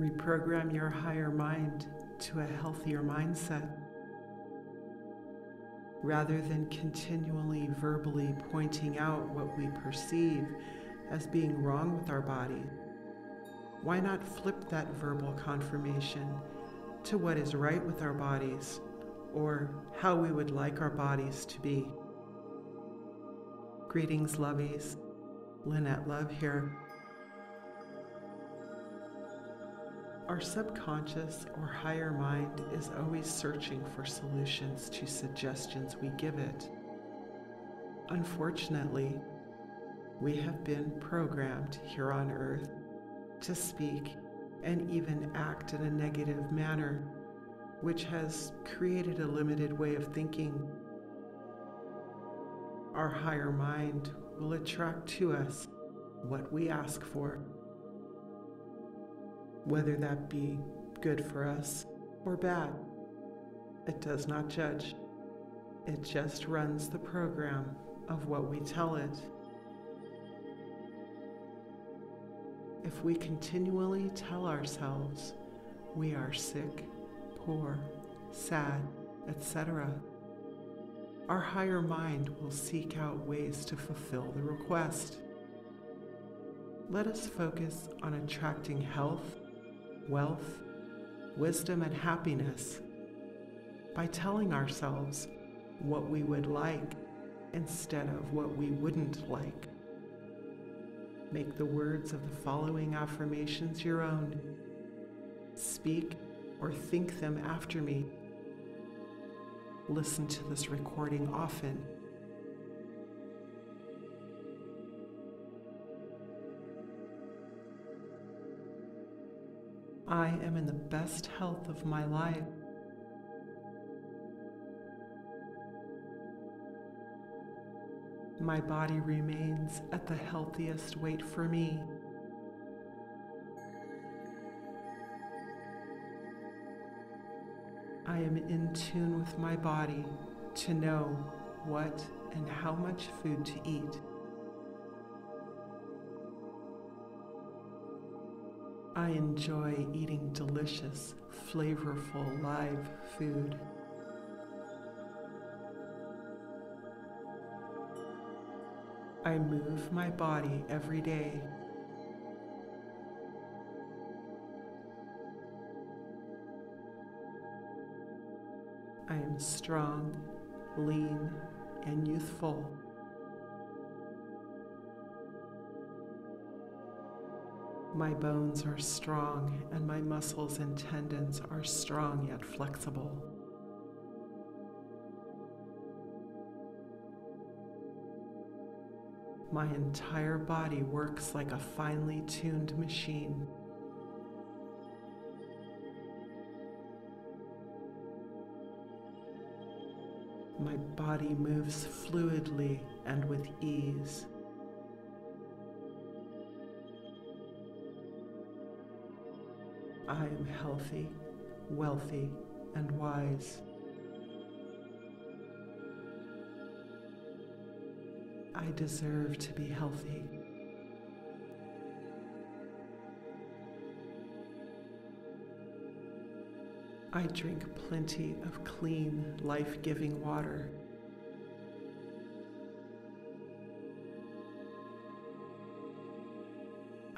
Reprogram your higher mind to a healthier mindset. Rather than continually verbally pointing out what we perceive as being wrong with our body, why not flip that verbal confirmation to what is right with our bodies or how we would like our bodies to be? Greetings, lovies. Llynnette Love here. Our subconscious or higher mind is always searching for solutions to suggestions we give it. Unfortunately, we have been programmed here on earth to speak and even act in a negative manner, which has created a limited way of thinking. Our higher mind will attract to us what we ask for whether that be good for us or bad. It does not judge, it just runs the program of what we tell it. If we continually tell ourselves we are sick, poor, sad, etc., our higher mind will seek out ways to fulfill the request. Let us focus on attracting health wealth, wisdom, and happiness by telling ourselves what we would like instead of what we wouldn't like. Make the words of the following affirmations your own. Speak or think them after me. Listen to this recording often I am in the best health of my life. My body remains at the healthiest weight for me. I am in tune with my body to know what and how much food to eat. I enjoy eating delicious, flavorful live food. I move my body every day. I am strong, lean, and youthful. My bones are strong, and my muscles and tendons are strong yet flexible. My entire body works like a finely tuned machine. My body moves fluidly and with ease. I am healthy, wealthy, and wise. I deserve to be healthy. I drink plenty of clean, life giving water.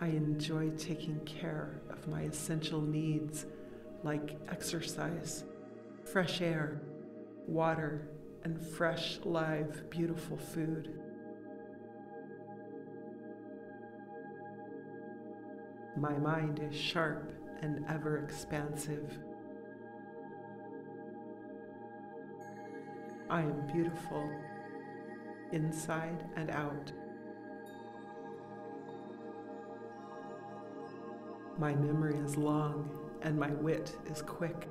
I enjoy taking care of my essential needs like exercise, fresh air, water, and fresh, live, beautiful food. My mind is sharp and ever expansive. I am beautiful, inside and out. My memory is long and my wit is quick.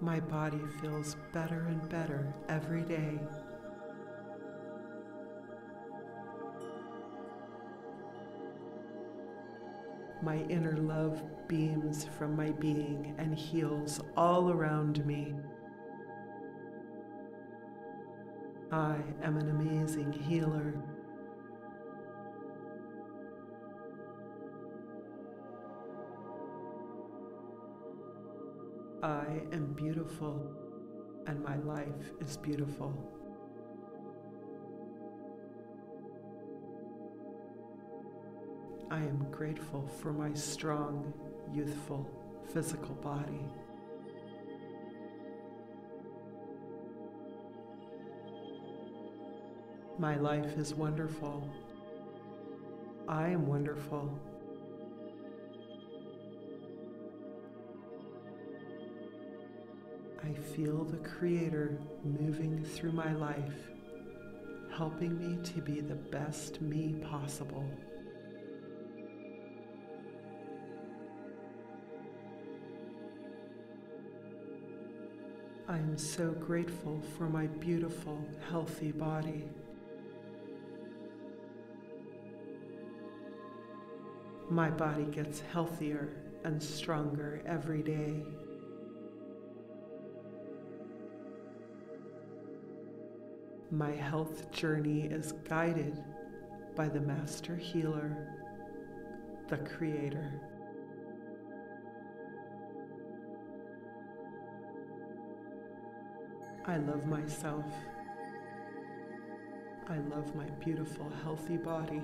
My body feels better and better every day. My inner love beams from my being and heals all around me. I am an amazing healer. I am beautiful, and my life is beautiful. I am grateful for my strong, youthful, physical body. My life is wonderful. I am wonderful. I feel the Creator moving through my life, helping me to be the best me possible. I am so grateful for my beautiful, healthy body. My body gets healthier and stronger every day. My health journey is guided by the Master Healer, the Creator. I love myself. I love my beautiful, healthy body.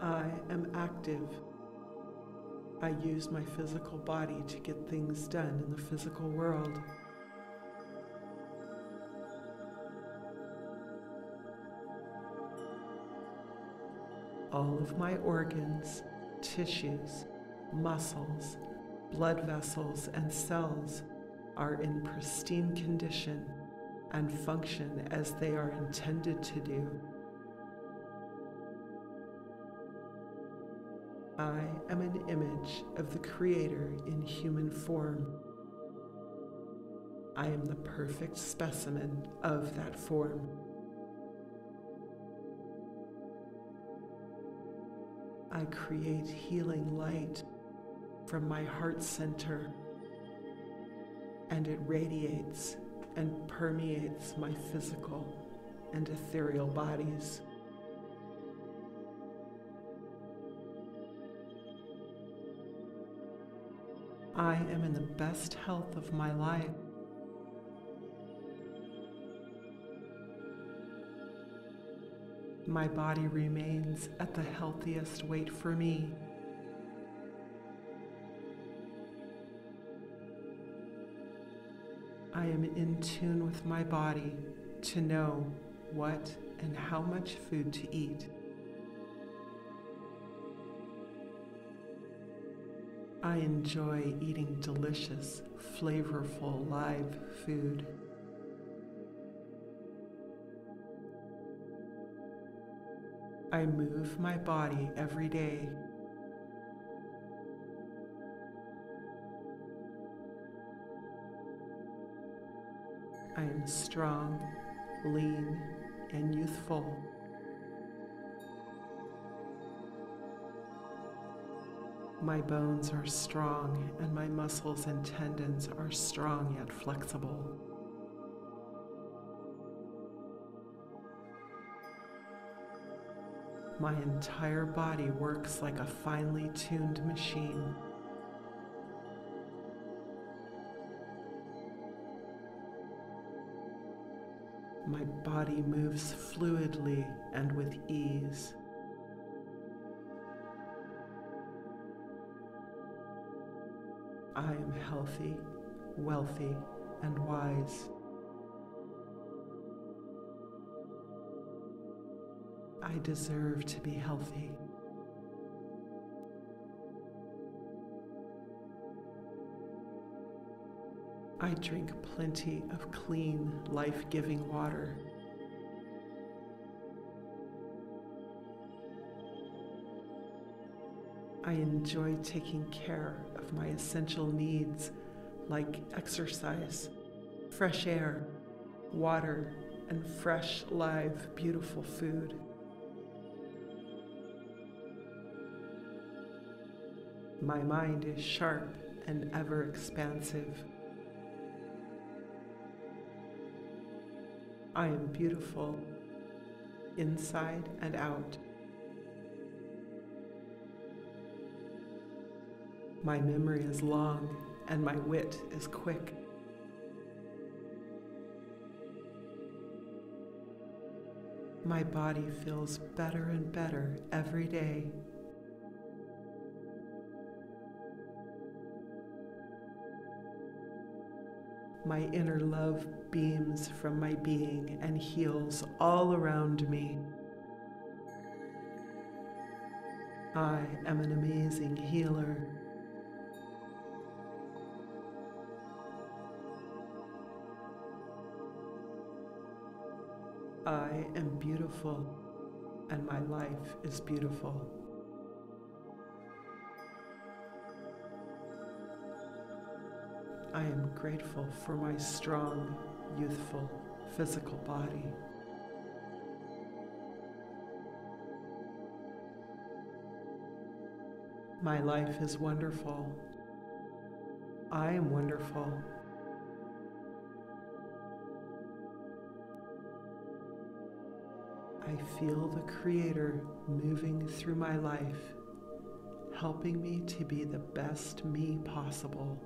I am active. I use my physical body to get things done in the physical world. All of my organs, tissues, muscles, blood vessels, and cells are in pristine condition and function as they are intended to do. I am an image of the Creator in human form. I am the perfect specimen of that form. I create healing light from my heart center, and it radiates and permeates my physical and ethereal bodies. I am in the best health of my life. My body remains at the healthiest weight for me. I am in tune with my body to know what and how much food to eat. I enjoy eating delicious, flavorful live food. I move my body every day. I am strong, lean, and youthful. My bones are strong, and my muscles and tendons are strong yet flexible. My entire body works like a finely tuned machine. My body moves fluidly and with ease. I am healthy, wealthy, and wise. I deserve to be healthy. I drink plenty of clean, life giving water. I enjoy taking care of my essential needs like exercise, fresh air, water, and fresh, live, beautiful food. My mind is sharp and ever expansive. I am beautiful inside and out. My memory is long and my wit is quick. My body feels better and better every day. My inner love beams from my being and heals all around me. I am an amazing healer. I am beautiful and my life is beautiful. I am grateful for my strong, youthful, physical body. My life is wonderful. I am wonderful. I feel the Creator moving through my life, helping me to be the best me possible.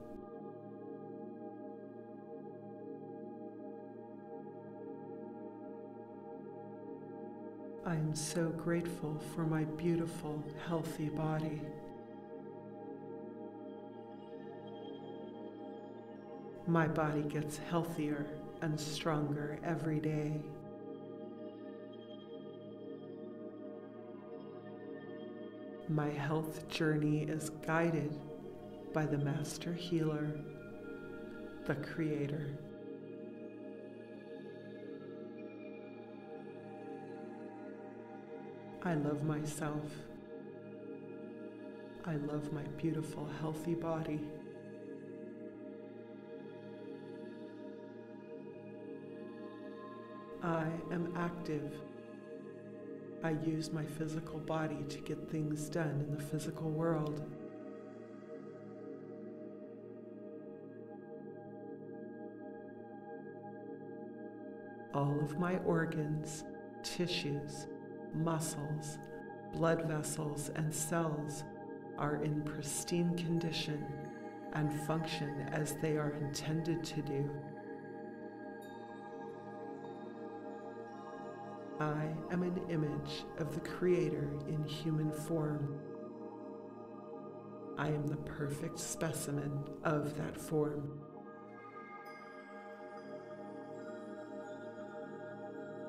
I am so grateful for my beautiful, healthy body. My body gets healthier and stronger every day. My health journey is guided by the Master Healer, the Creator. I love myself. I love my beautiful, healthy body. I am active. I use my physical body to get things done in the physical world. All of my organs, tissues, muscles, blood vessels, and cells are in pristine condition and function as they are intended to do. I am an image of the Creator in human form. I am the perfect specimen of that form.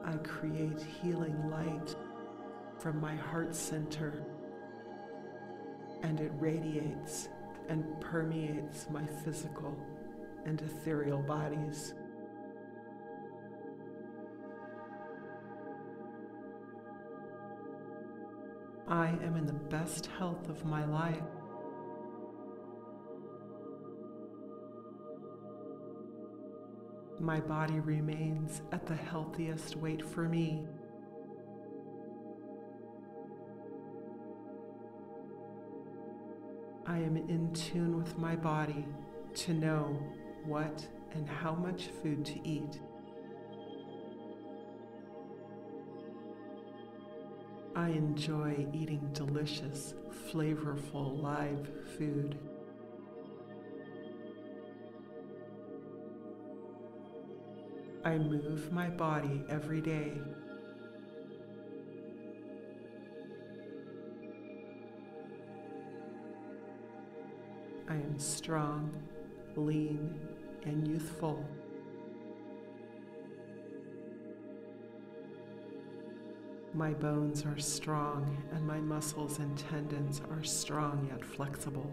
I create healing light from my heart center, and it radiates and permeates my physical and ethereal bodies. I am in the best health of my life. My body remains at the healthiest weight for me. I am in tune with my body to know what and how much food to eat. I enjoy eating delicious, flavorful live food. I move my body every day. I am strong, lean, and youthful. My bones are strong, and my muscles and tendons are strong yet flexible.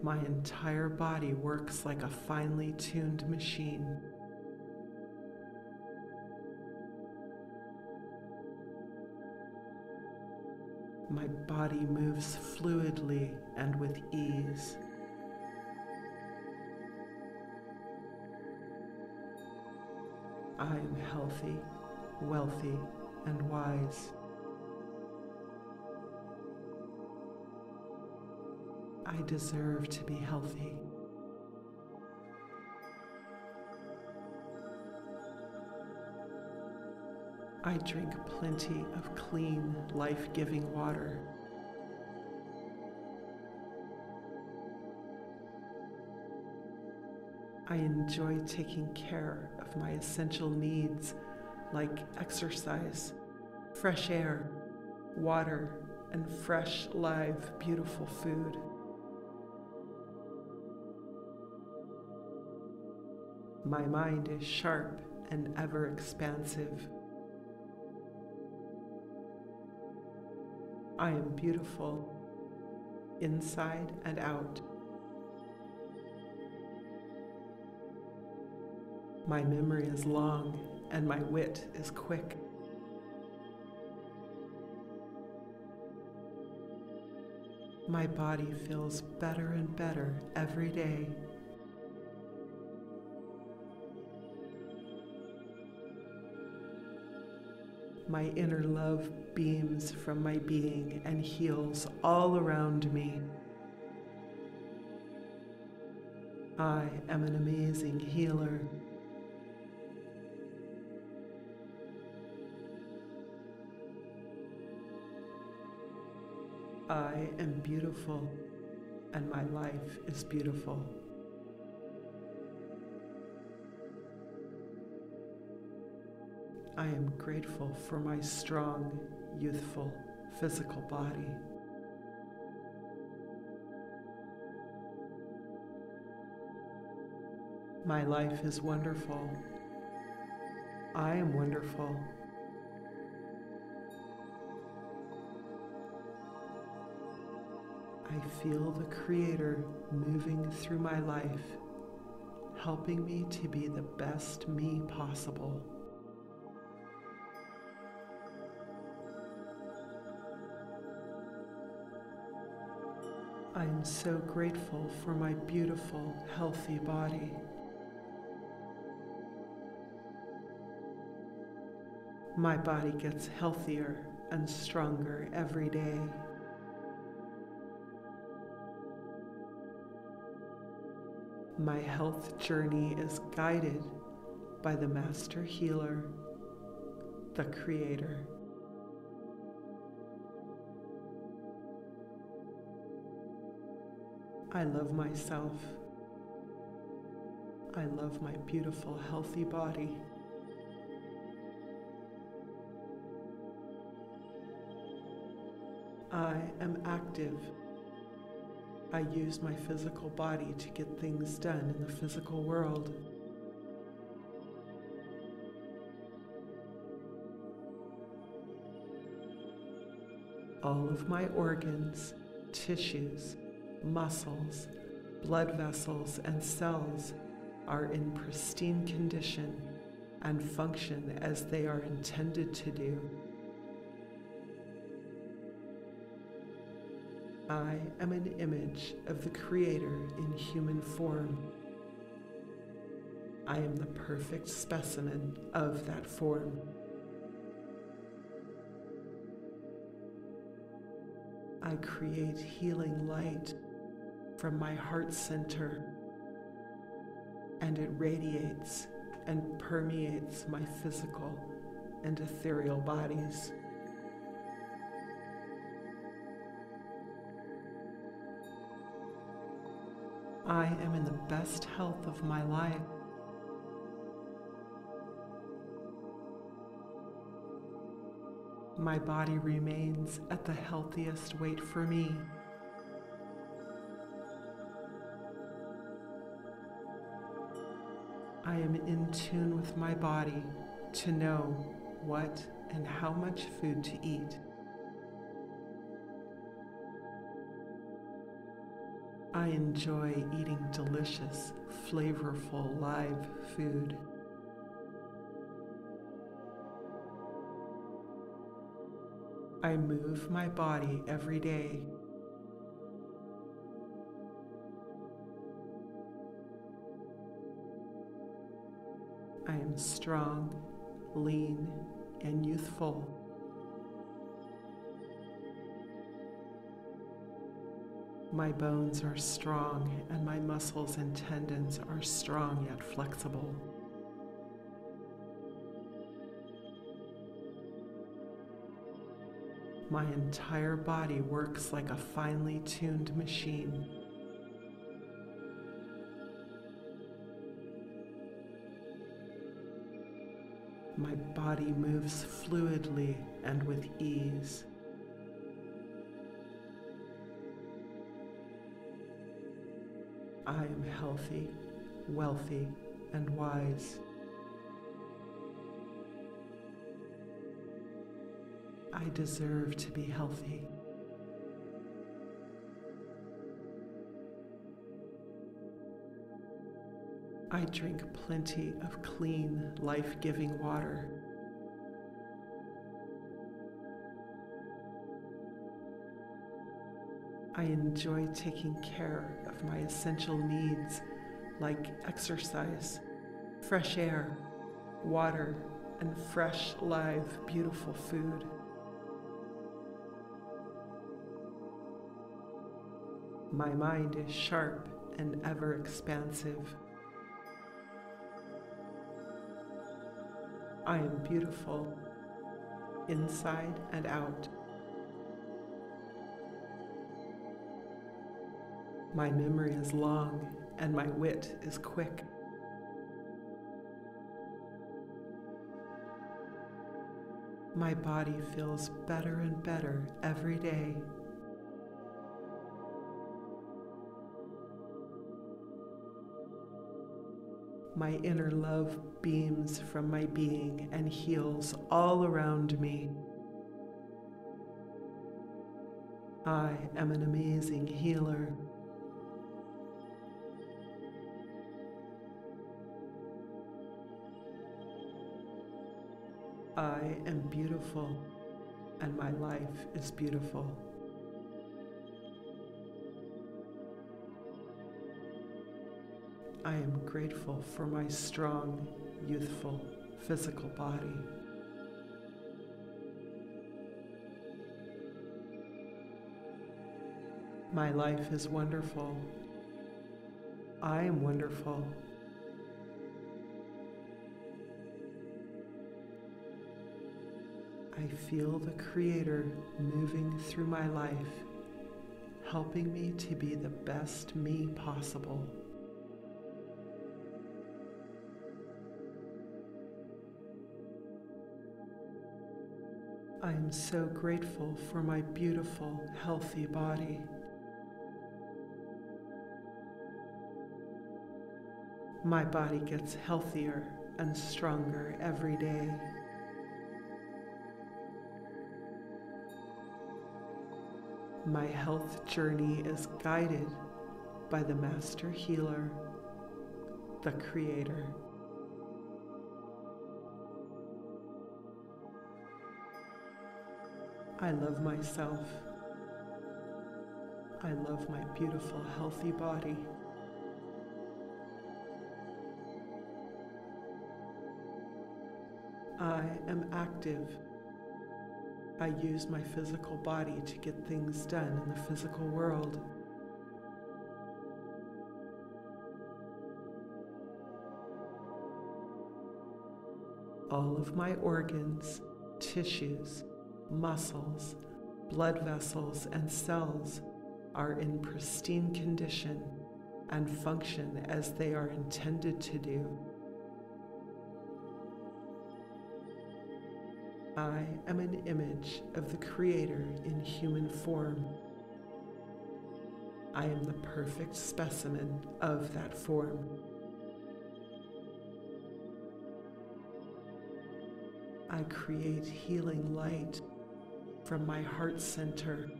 My entire body works like a finely tuned machine. My body moves fluidly and with ease. I am healthy, wealthy, and wise. I deserve to be healthy. I drink plenty of clean, life giving water. I enjoy taking care of my essential needs like exercise, fresh air, water, and fresh, live, beautiful food. My mind is sharp and ever expansive. I am beautiful inside and out. My memory is long and my wit is quick. My body feels better and better every day. My inner love beams from my being and heals all around me. I am an amazing healer. I am beautiful and my life is beautiful. I am grateful for my strong, youthful, physical body. My life is wonderful. I am wonderful. I feel the Creator moving through my life, helping me to be the best me possible. I am so grateful for my beautiful, healthy body. My body gets healthier and stronger every day. My health journey is guided by the Master Healer, the Creator. I love myself. I love my beautiful, healthy body. I am active. I use my physical body to get things done in the physical world. All of my organs, tissues, muscles, blood vessels, and cells are in pristine condition and function as they are intended to do. I am an image of the Creator in human form. I am the perfect specimen of that form. I create healing light from my heart center, and it radiates and permeates my physical and ethereal bodies. I am in the best health of my life. My body remains at the healthiest weight for me. I am in tune with my body to know what and how much food to eat. I enjoy eating delicious, flavorful live food. I move my body every day. I am strong, lean, and youthful. My bones are strong, and my muscles and tendons are strong yet flexible. My entire body works like a finely tuned machine. My body moves fluidly and with ease. I am healthy, wealthy, and wise. I deserve to be healthy. I drink plenty of clean, life giving water. I enjoy taking care of my essential needs like exercise, fresh air, water, and fresh, live, beautiful food. My mind is sharp and ever expansive. I am beautiful inside and out. My memory is long and my wit is quick. My body feels better and better every day. My inner love beams from my being and heals all around me. I am an amazing healer. I am beautiful and my life is beautiful. I am grateful for my strong, youthful, physical body. My life is wonderful. I am wonderful. I feel the Creator moving through my life, helping me to be the best me possible. I am so grateful for my beautiful, healthy body. My body gets healthier and stronger every day. My health journey is guided by the Master Healer, the Creator. I love myself. I love my beautiful, healthy body. I am active. I use my physical body to get things done in the physical world. All of my organs, tissues, muscles, blood vessels, and cells are in pristine condition and function as they are intended to do. I am an image of the Creator in human form. I am the perfect specimen of that form. I create healing light from my heart center,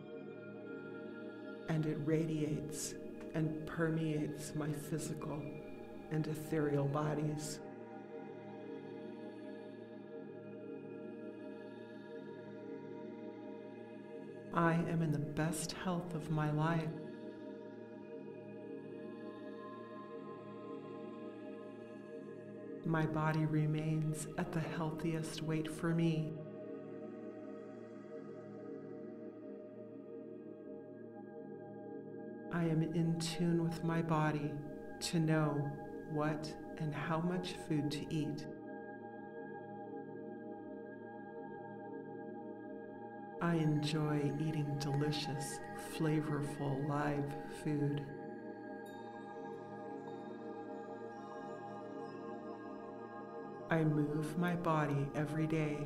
and it radiates and permeates my physical and ethereal bodies. I am in the best health of my life. My body remains at the healthiest weight for me. I am in tune with my body to know what and how much food to eat. I enjoy eating delicious, flavorful live food. I move my body every day.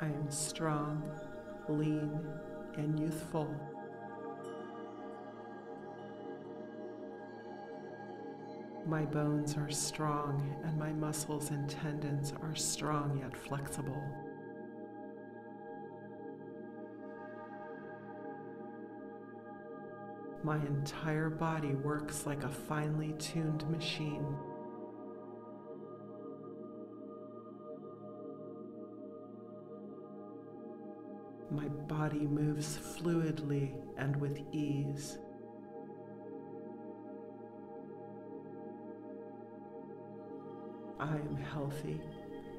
I am strong, lean, and youthful. My bones are strong, and my muscles and tendons are strong yet flexible. My entire body works like a finely tuned machine. My body moves fluidly and with ease. I am healthy,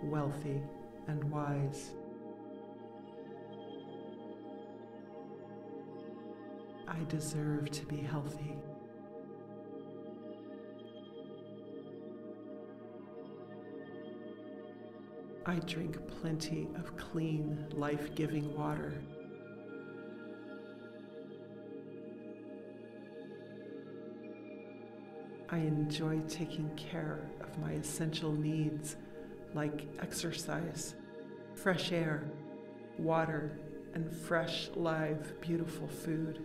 wealthy, and wise. I deserve to be healthy. I drink plenty of clean, life giving water. I enjoy taking care of my essential needs like exercise, fresh air, water, and fresh, live, beautiful food.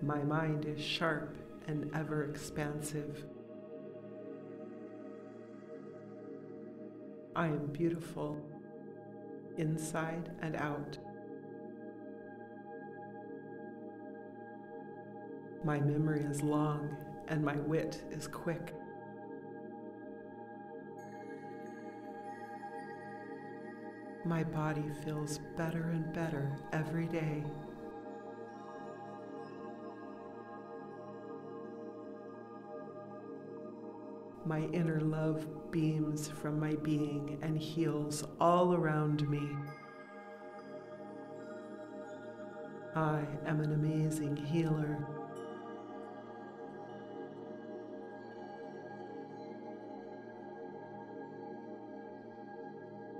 My mind is sharp and ever expansive. I am beautiful inside and out. My memory is long and my wit is quick. My body feels better and better every day. My inner love beams from my being and heals all around me. I am an amazing healer.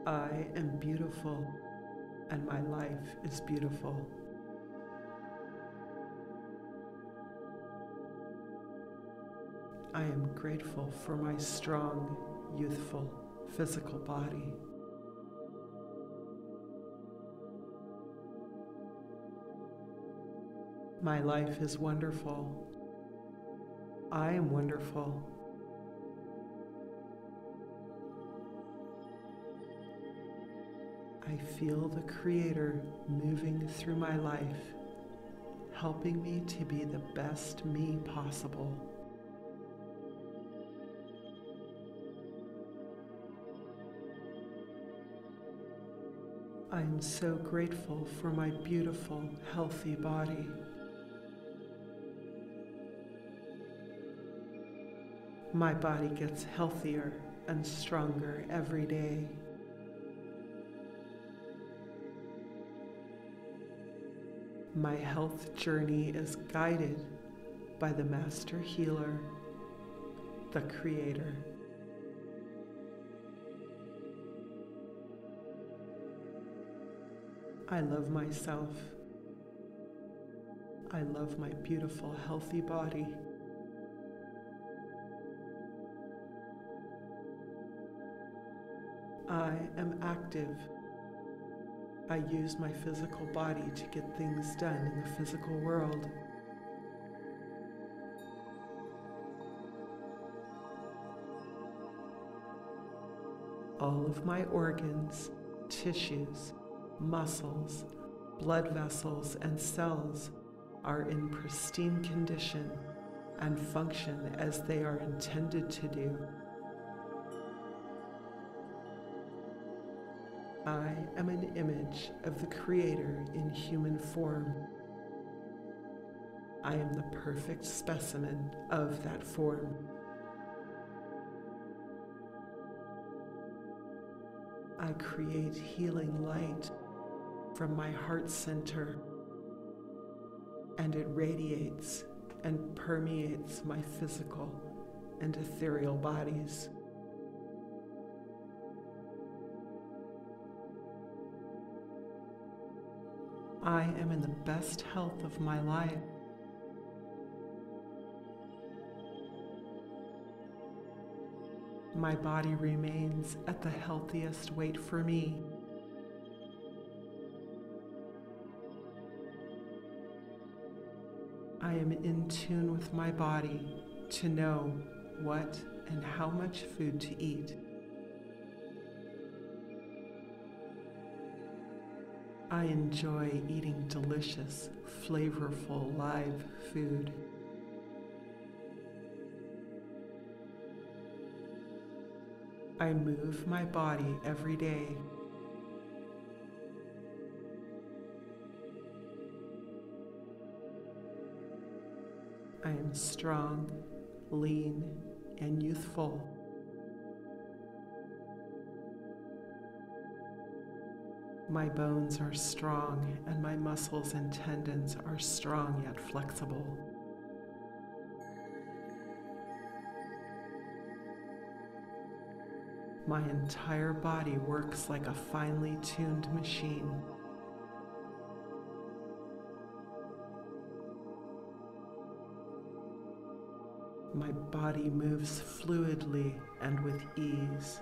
I am beautiful and my life is beautiful. I am grateful for my strong, youthful, physical body. My life is wonderful. I am wonderful. I feel the Creator moving through my life, helping me to be the best me possible. I am so grateful for my beautiful, healthy body. My body gets healthier and stronger every day. My health journey is guided by the Master Healer, the Creator. I love myself. I love my beautiful, healthy body. I am active. I use my physical body to get things done in the physical world. All of my organs, tissues, muscles, blood vessels, and cells are in pristine condition and function as they are intended to do. I am an image of the Creator in human form. I am the perfect specimen of that form. I create healing light from my heart center, and it radiates and permeates my physical and ethereal bodies. I am in the best health of my life. My body remains at the healthiest weight for me. I am in tune with my body to know what and how much food to eat. I enjoy eating delicious, flavorful live food. I move my body every day. I am strong, lean, and youthful. My bones are strong, and my muscles and tendons are strong yet flexible. My entire body works like a finely tuned machine. My body moves fluidly and with ease.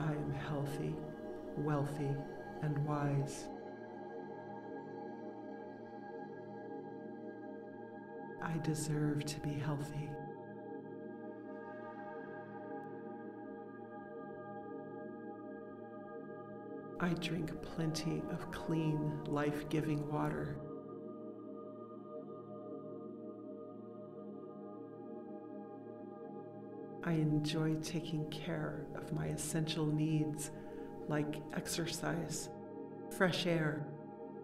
I am healthy, wealthy, and wise. I deserve to be healthy. I drink plenty of clean, life giving water. I enjoy taking care of my essential needs like exercise, fresh air,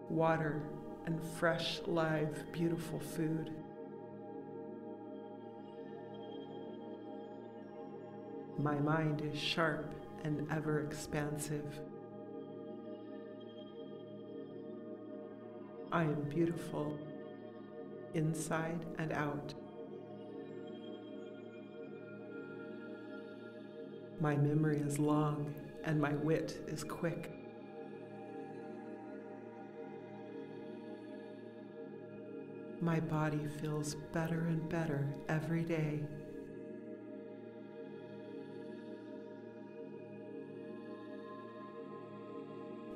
water, and fresh, live, beautiful food. My mind is sharp and ever expansive. I am beautiful inside and out. My memory is long and my wit is quick. My body feels better and better every day.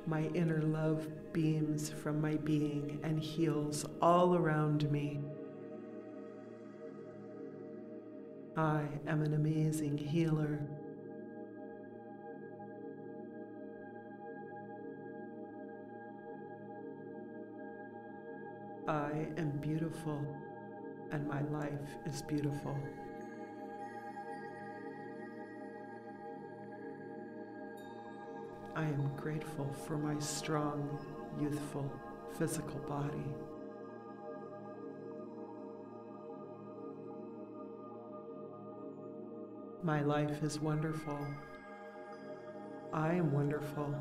My inner love beams from my being and heals all around me. I am an amazing healer. I am beautiful and my life is beautiful. I am grateful for my strong, youthful, physical body. My life is wonderful. I am wonderful.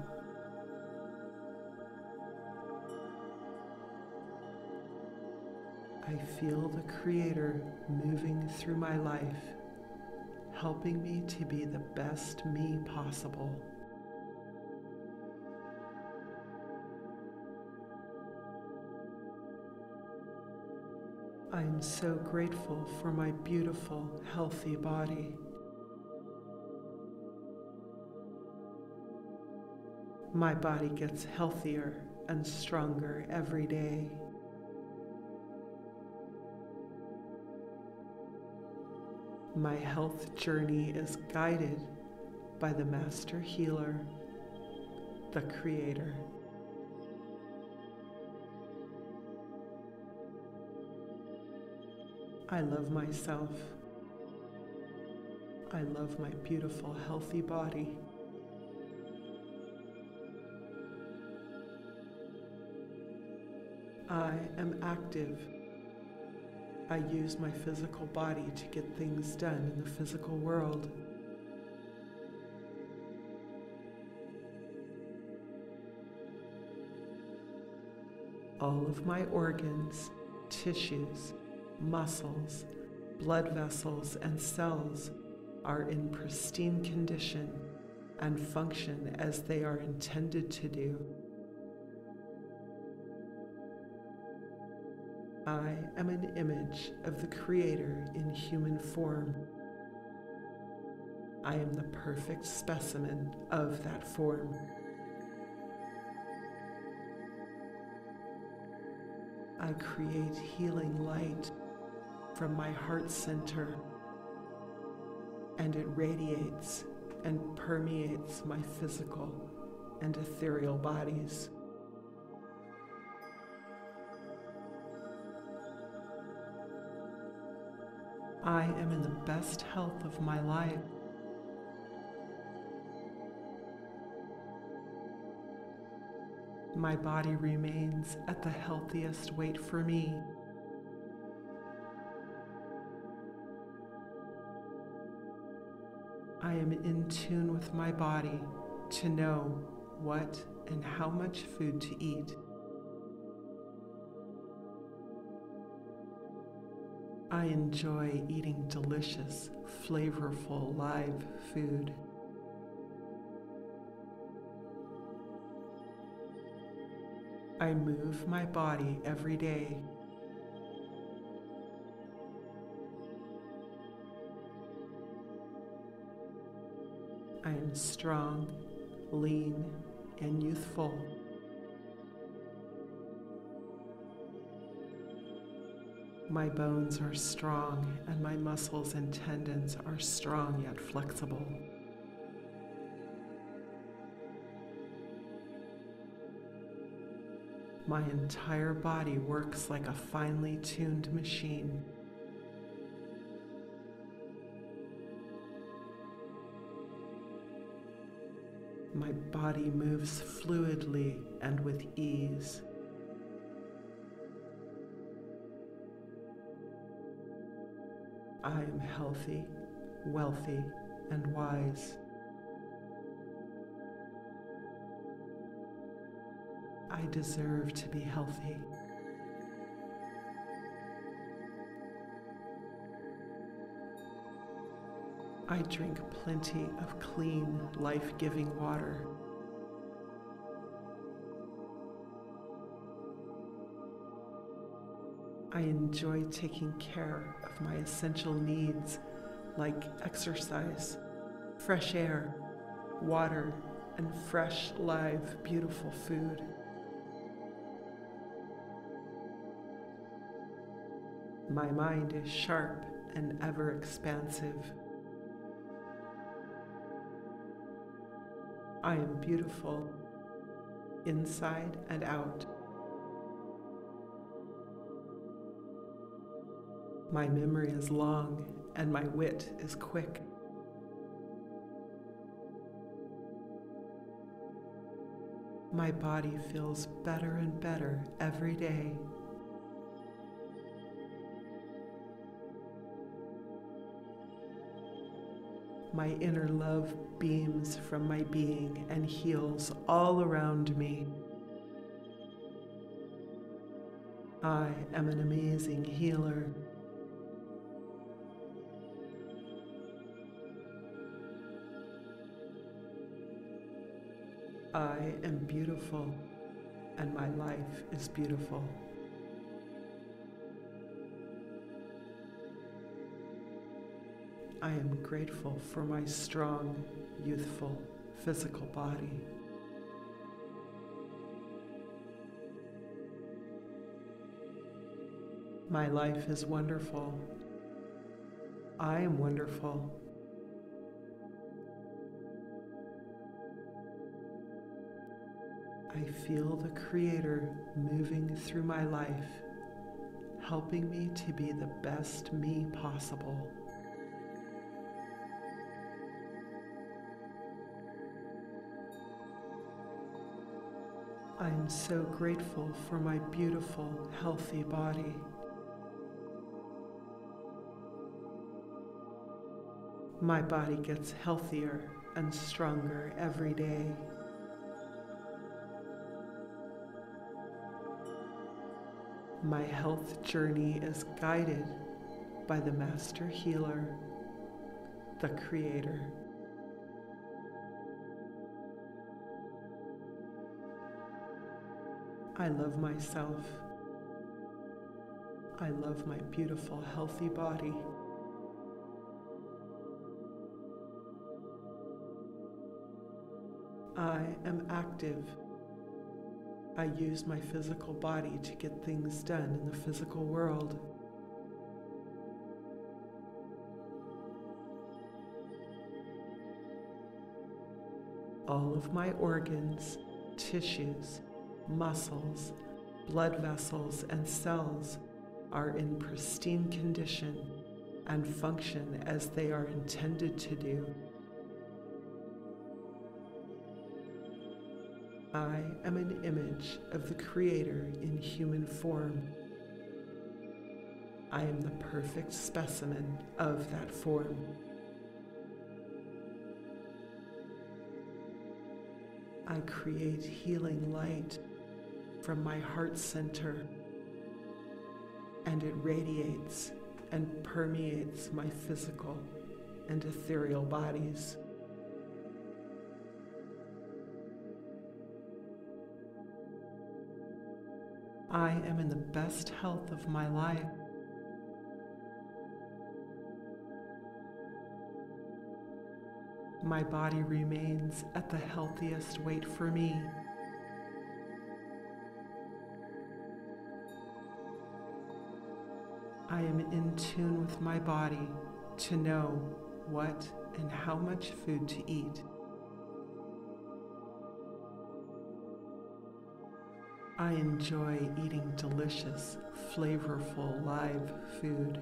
I feel the Creator moving through my life, helping me to be the best me possible. I am so grateful for my beautiful, healthy body. My body gets healthier and stronger every day. My health journey is guided by the Master Healer, the Creator. I love myself. I love my beautiful, healthy body. I am active. I use my physical body to get things done in the physical world. all of my organs, tissues, muscles, blood vessels, and cells are in pristine condition and function as they are intended to do. I am an image of the Creator in human form. I am the perfect specimen of that form. I create healing light from my heart center, and it radiates and permeates my physical and ethereal bodies. I am in the best health of my life. My body remains at the healthiest weight for me. I am in tune with my body to know what and how much food to eat. I enjoy eating delicious, flavorful live food. I move my body every day. I am strong, lean, and youthful. My bones are strong, and my muscles and tendons are strong yet flexible. My entire body works like a finely tuned machine. My body moves fluidly and with ease. I am healthy, wealthy, and wise. I deserve to be healthy. I drink plenty of clean, life giving water. I enjoy taking care of my essential needs like exercise, fresh air, water, and fresh, live, beautiful food. My mind is sharp and ever expansive. I am beautiful inside and out. My memory is long and my wit is quick. My body feels better and better every day. My inner love beams from my being and heals all around me. I am an amazing healer. I am beautiful and my life is beautiful. I am grateful for my strong, youthful, physical body. My life is wonderful. I am wonderful. I feel the Creator moving through my life, helping me to be the best me possible. I am so grateful for my beautiful, healthy body. My body gets healthier and stronger every day. My health journey is guided by the Master Healer, the Creator. I love myself. I love my beautiful, healthy body. I am active. I use my physical body to get things done in the physical world. All of my organs, tissues, muscles, blood vessels, and cells are in pristine condition and function as they are intended to do. I am an image of the Creator in human form. I am the perfect specimen of that form. I create healing light from my heart center, and it radiates and permeates my physical and ethereal bodies. I am in the best health of my life. My body remains at the healthiest weight for me. I am in tune with my body to know what and how much food to eat. I enjoy eating delicious, flavorful live food.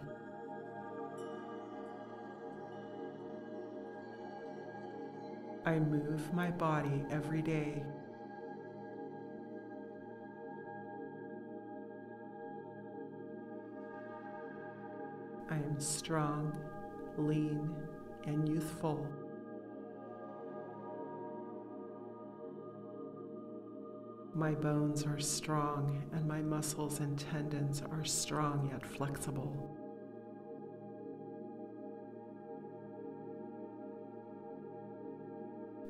I move my body every day. I am strong, lean, and youthful. My bones are strong, and my muscles and tendons are strong yet flexible.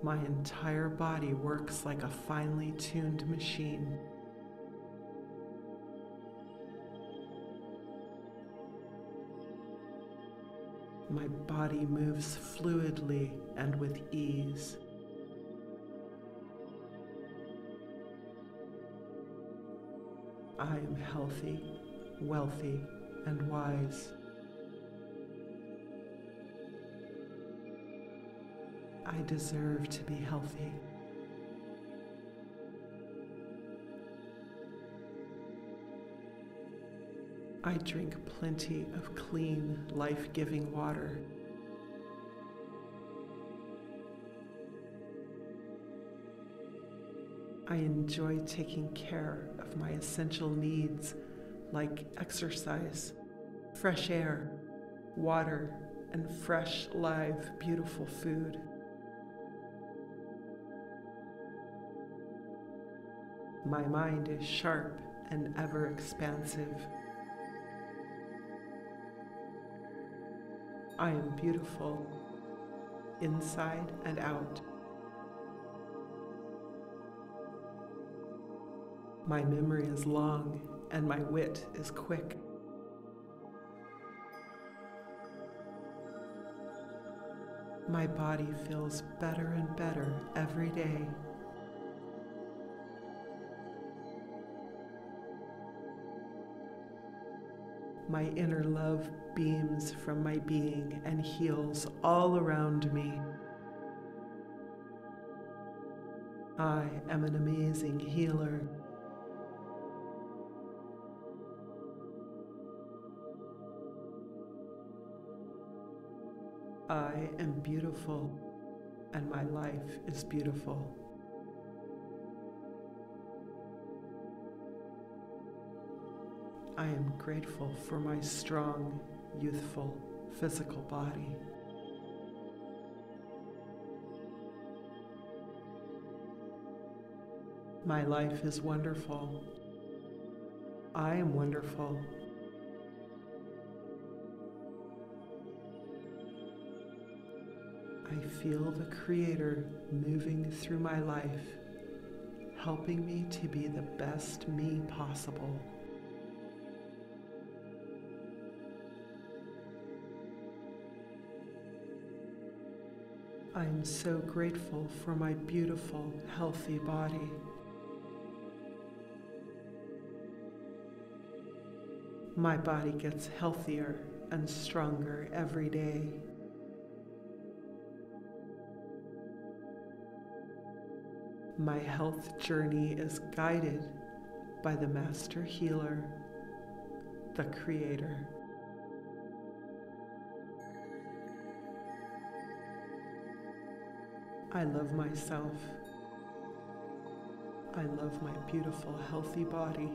My entire body works like a finely tuned machine. My body moves fluidly and with ease. I am healthy, wealthy, and wise. I deserve to be healthy. I drink plenty of clean, life giving water. I enjoy taking care of my essential needs like exercise, fresh air, water, and fresh, live, beautiful food. My mind is sharp and ever expansive. I am beautiful inside and out. My memory is long and my wit is quick. My body feels better and better every day. My inner love beams from my being and heals all around me. I am an amazing healer. I am beautiful and my life is beautiful. I am grateful for my strong, youthful, physical body. My life is wonderful. I am wonderful. I feel the Creator moving through my life, helping me to be the best me possible. I am so grateful for my beautiful, healthy body. My body gets healthier and stronger every day. My health journey is guided by the Master Healer, the Creator. I love myself. I love my beautiful, healthy body.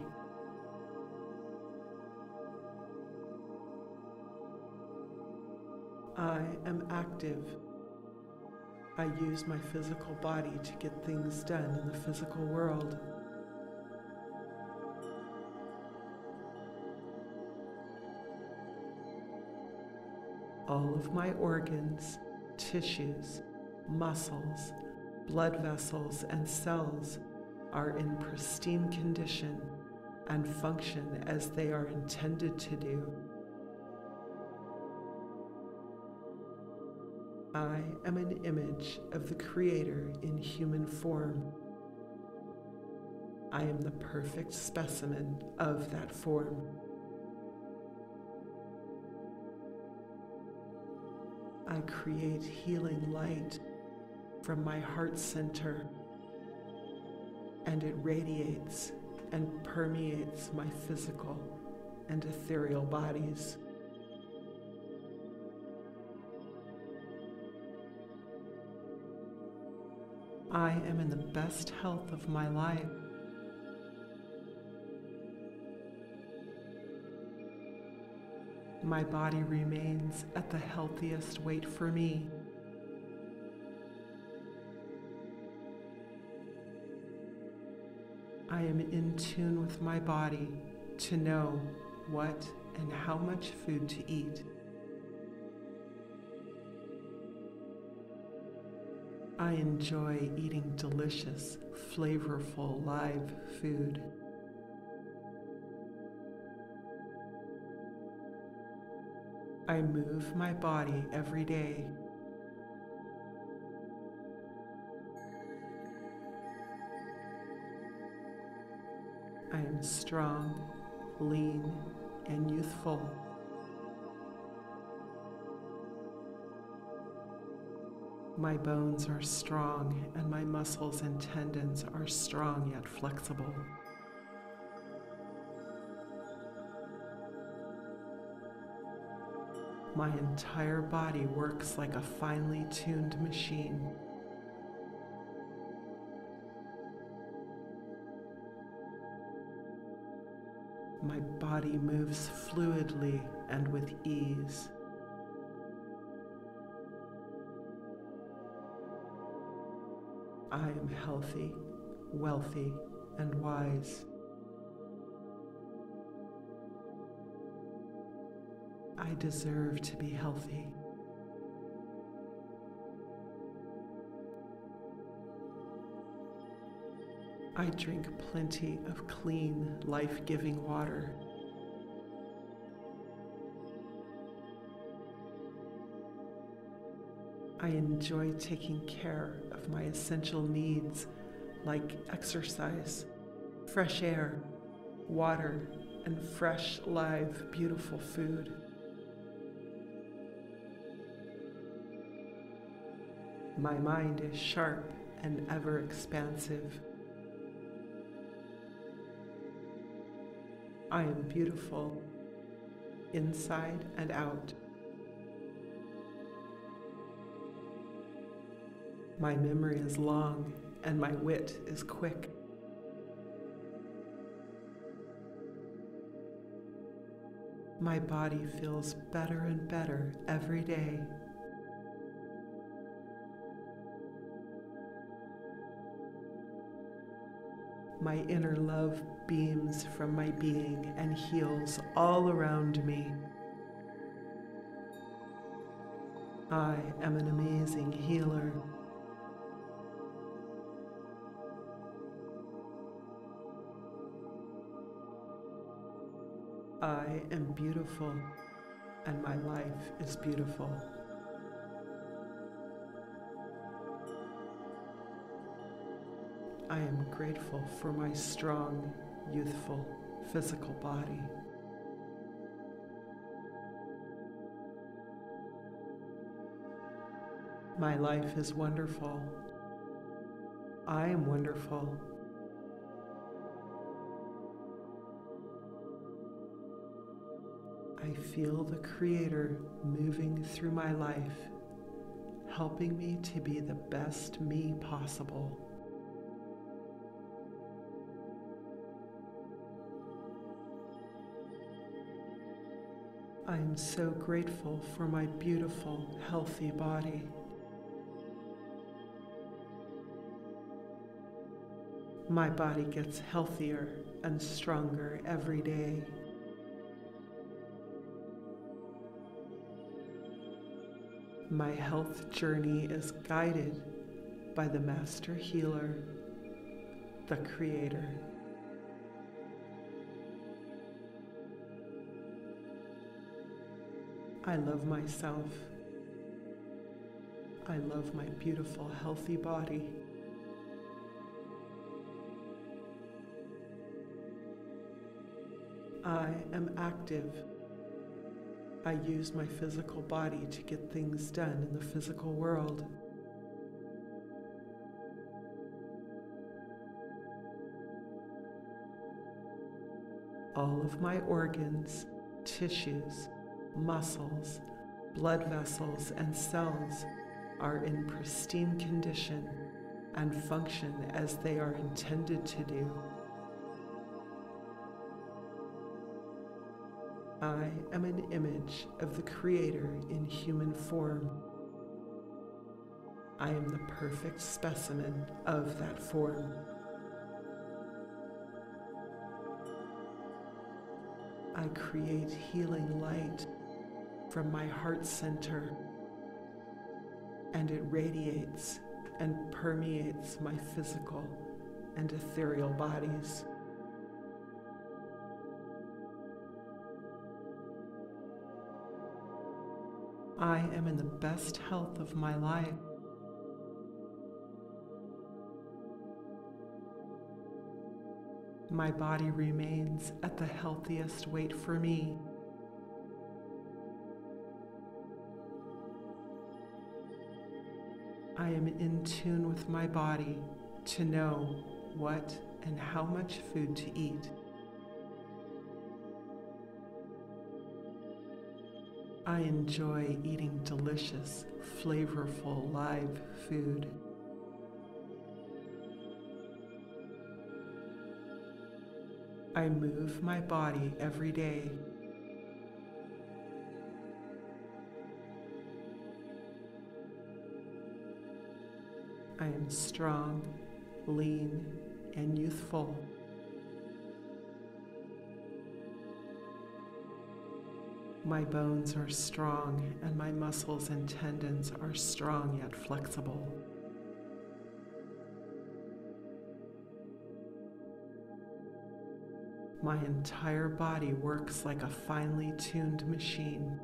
I am active. I use my physical body to get things done in the physical world. All of my organs, tissues, muscles, blood vessels, and cells are in pristine condition and function as they are intended to do. I am an image of the Creator in human form. I am the perfect specimen of that form. I create healing light from my heart center, and it radiates and permeates my physical and ethereal bodies. I am in the best health of my life. My body remains at the healthiest weight for me. I am in tune with my body to know what and how much food to eat. I enjoy eating delicious, flavorful live food. I move my body every day. I am strong, lean, and youthful. My bones are strong, and my muscles and tendons are strong yet flexible. My entire body works like a finely tuned machine. My body moves fluidly and with ease. I am healthy, wealthy, and wise. I deserve to be healthy. I drink plenty of clean, life giving water. I enjoy taking care of my essential needs like exercise, fresh air, water, and fresh, live, beautiful food. My mind is sharp and ever expansive. I am beautiful inside and out. My memory is long and my wit is quick. My body feels better and better every day. My inner love beams from my being and heals all around me. I am an amazing healer. I am beautiful and my life is beautiful. I am grateful for my strong, youthful, physical body. My life is wonderful. I am wonderful. I feel the Creator moving through my life, helping me to be the best me possible. I am so grateful for my beautiful, healthy body. My body gets healthier and stronger every day. My health journey is guided by the Master Healer, the Creator. I love myself. I love my beautiful, healthy body. I am active. I use my physical body to get things done in the physical world. All of my organs, tissues, muscles, blood vessels, and cells are in pristine condition and function as they are intended to do. I am an image of the Creator in human form. I am the perfect specimen of that form. I create healing light from my heart center, and it radiates and permeates my physical and ethereal bodies. I am in the best health of my life. My body remains at the healthiest weight for me. I am in tune with my body to know what and how much food to eat. I enjoy eating delicious, flavorful live food. I move my body every day. I am strong, lean, and youthful. My bones are strong, and my muscles and tendons are strong yet flexible. My entire body works like a finely tuned machine.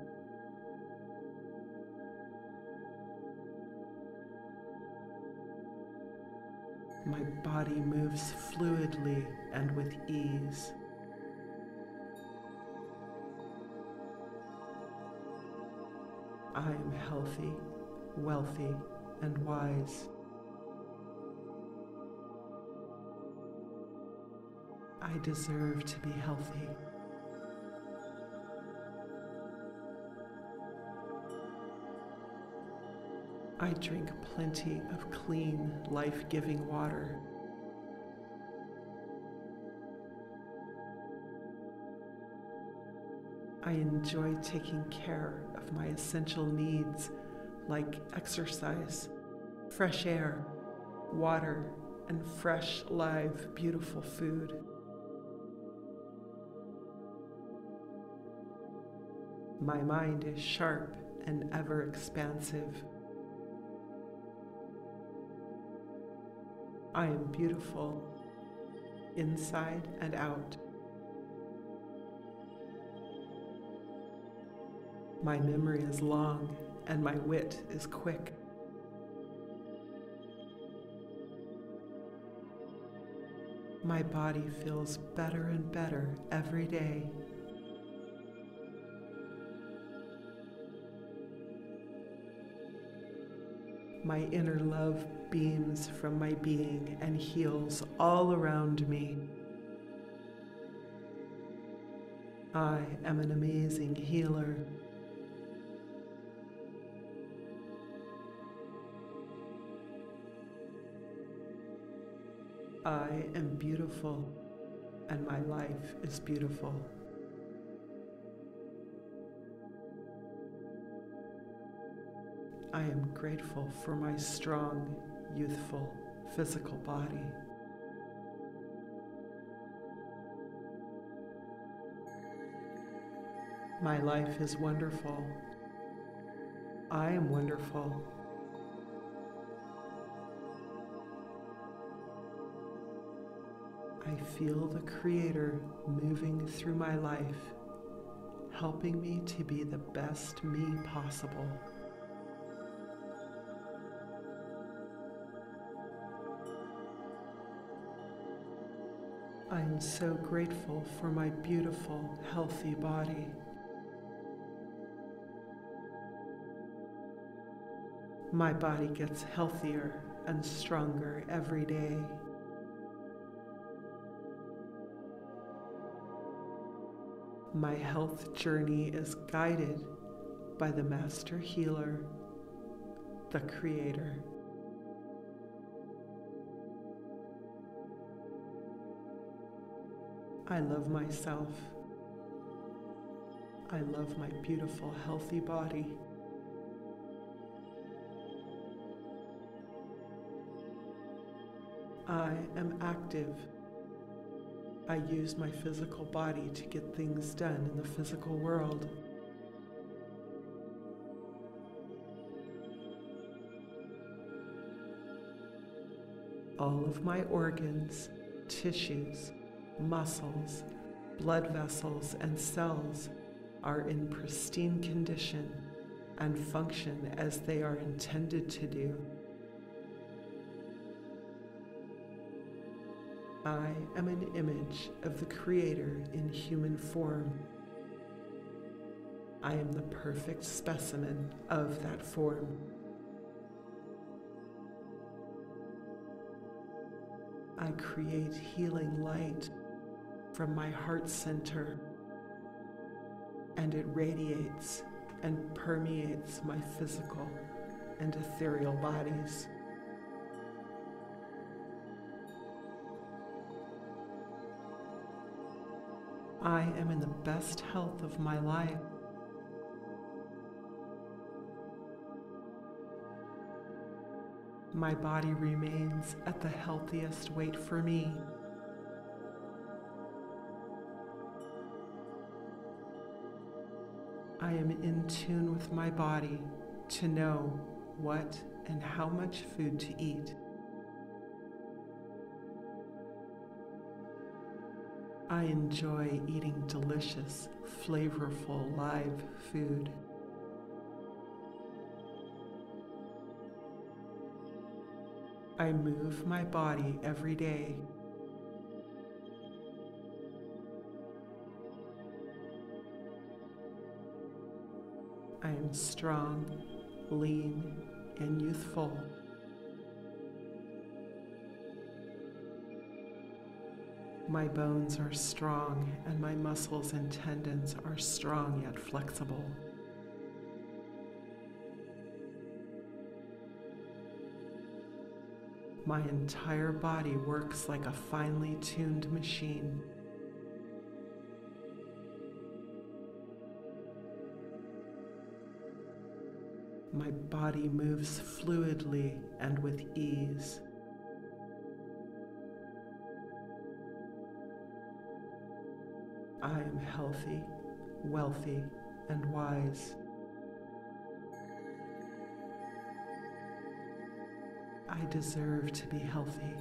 My body moves fluidly and with ease. I am healthy, wealthy, and wise. I deserve to be healthy. I drink plenty of clean, life giving water. I enjoy taking care of my essential needs like exercise, fresh air, water, and fresh, live, beautiful food. My mind is sharp and ever expansive. I am beautiful inside and out. My memory is long and my wit is quick. My body feels better and better every day. My inner love beams from my being and heals all around me. I am an amazing healer. I am beautiful and my life is beautiful. I am grateful for my strong, youthful, physical body. My life is wonderful. I am wonderful. I feel the Creator moving through my life, helping me to be the best me possible. I am so grateful for my beautiful, healthy body. My body gets healthier and stronger every day. My health journey is guided by the Master Healer, the Creator. I love myself. I love my beautiful, healthy body. I am active. I use my physical body to get things done in the physical world. All of my organs, tissues, muscles, blood vessels, and cells are in pristine condition and function as they are intended to do. I am an image of the Creator in human form. I am the perfect specimen of that form. I create healing light from my heart center, and it radiates and permeates my physical and ethereal bodies. I am in the best health of my life. My body remains at the healthiest weight for me. I am in tune with my body to know what and how much food to eat. I enjoy eating delicious, flavorful live food. I move my body every day I am strong, lean, and youthful. My bones are strong, and my muscles and tendons are strong yet flexible. My entire body works like a finely tuned machine. My body moves fluidly and with ease. Healthy, wealthy, and wise. I deserve to be healthy.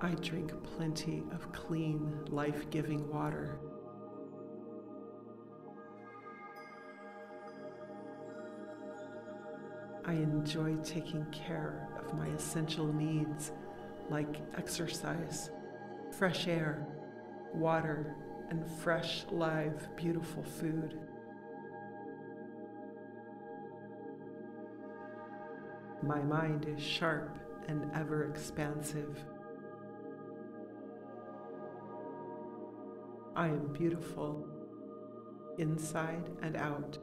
I drink plenty of clean, life giving water. I enjoy taking care of my essential needs like exercise, fresh air, water, and fresh, live, beautiful food. My mind is sharp and ever expansive. I am beautiful inside and out.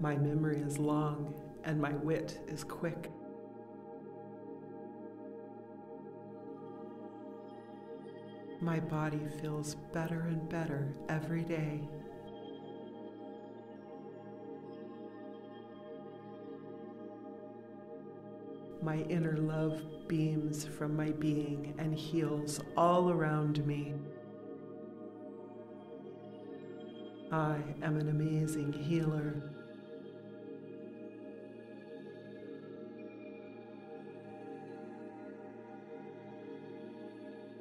My memory is long and my wit is quick. My body feels better and better every day. My inner love beams from my being and heals all around me. I am an amazing healer.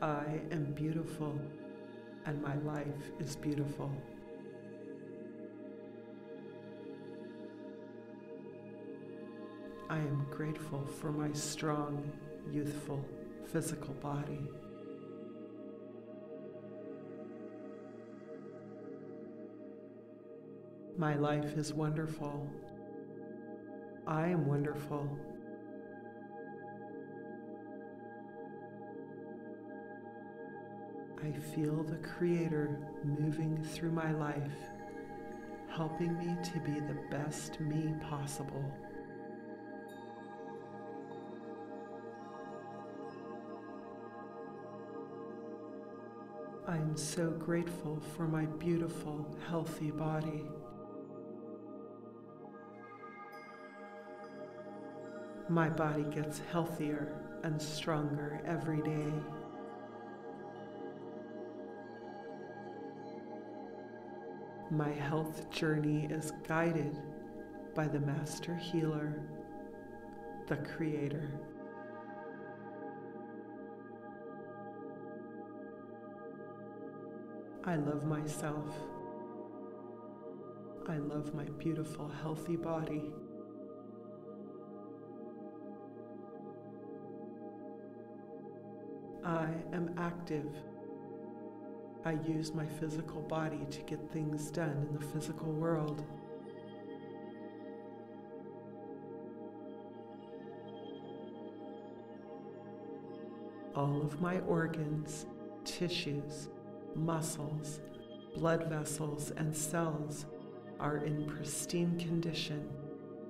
I am beautiful and my life is beautiful. I am grateful for my strong, youthful, physical body. My life is wonderful. I am wonderful. I feel the Creator moving through my life, helping me to be the best me possible. I am so grateful for my beautiful, healthy body. My body gets healthier and stronger every day. My health journey is guided by the Master Healer, the Creator. I love myself. I love my beautiful, healthy body. I am active. I use my physical body to get things done in the physical world. All of my organs, tissues, muscles, blood vessels, and cells are in pristine condition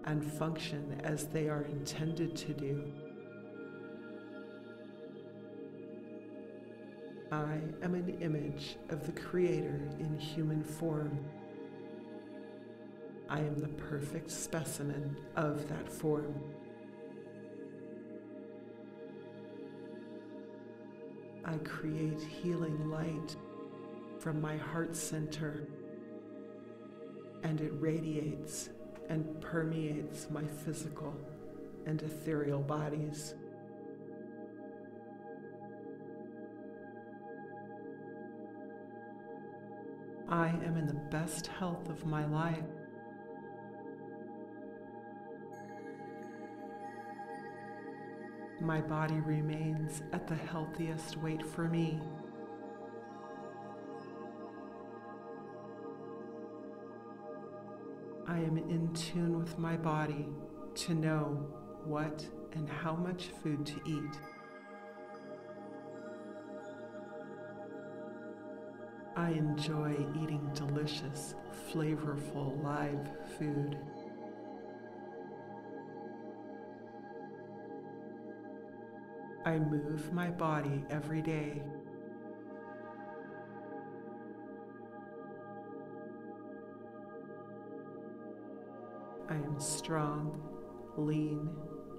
and function as they are intended to do. I am an image of the Creator in human form. I am the perfect specimen of that form. I create healing light from my heart center, and it radiates and permeates my physical and ethereal bodies. I am in the best health of my life. My body remains at the healthiest weight for me. I am in tune with my body to know what and how much food to eat. I enjoy eating delicious, flavorful live food. I move my body every day. I am strong, lean,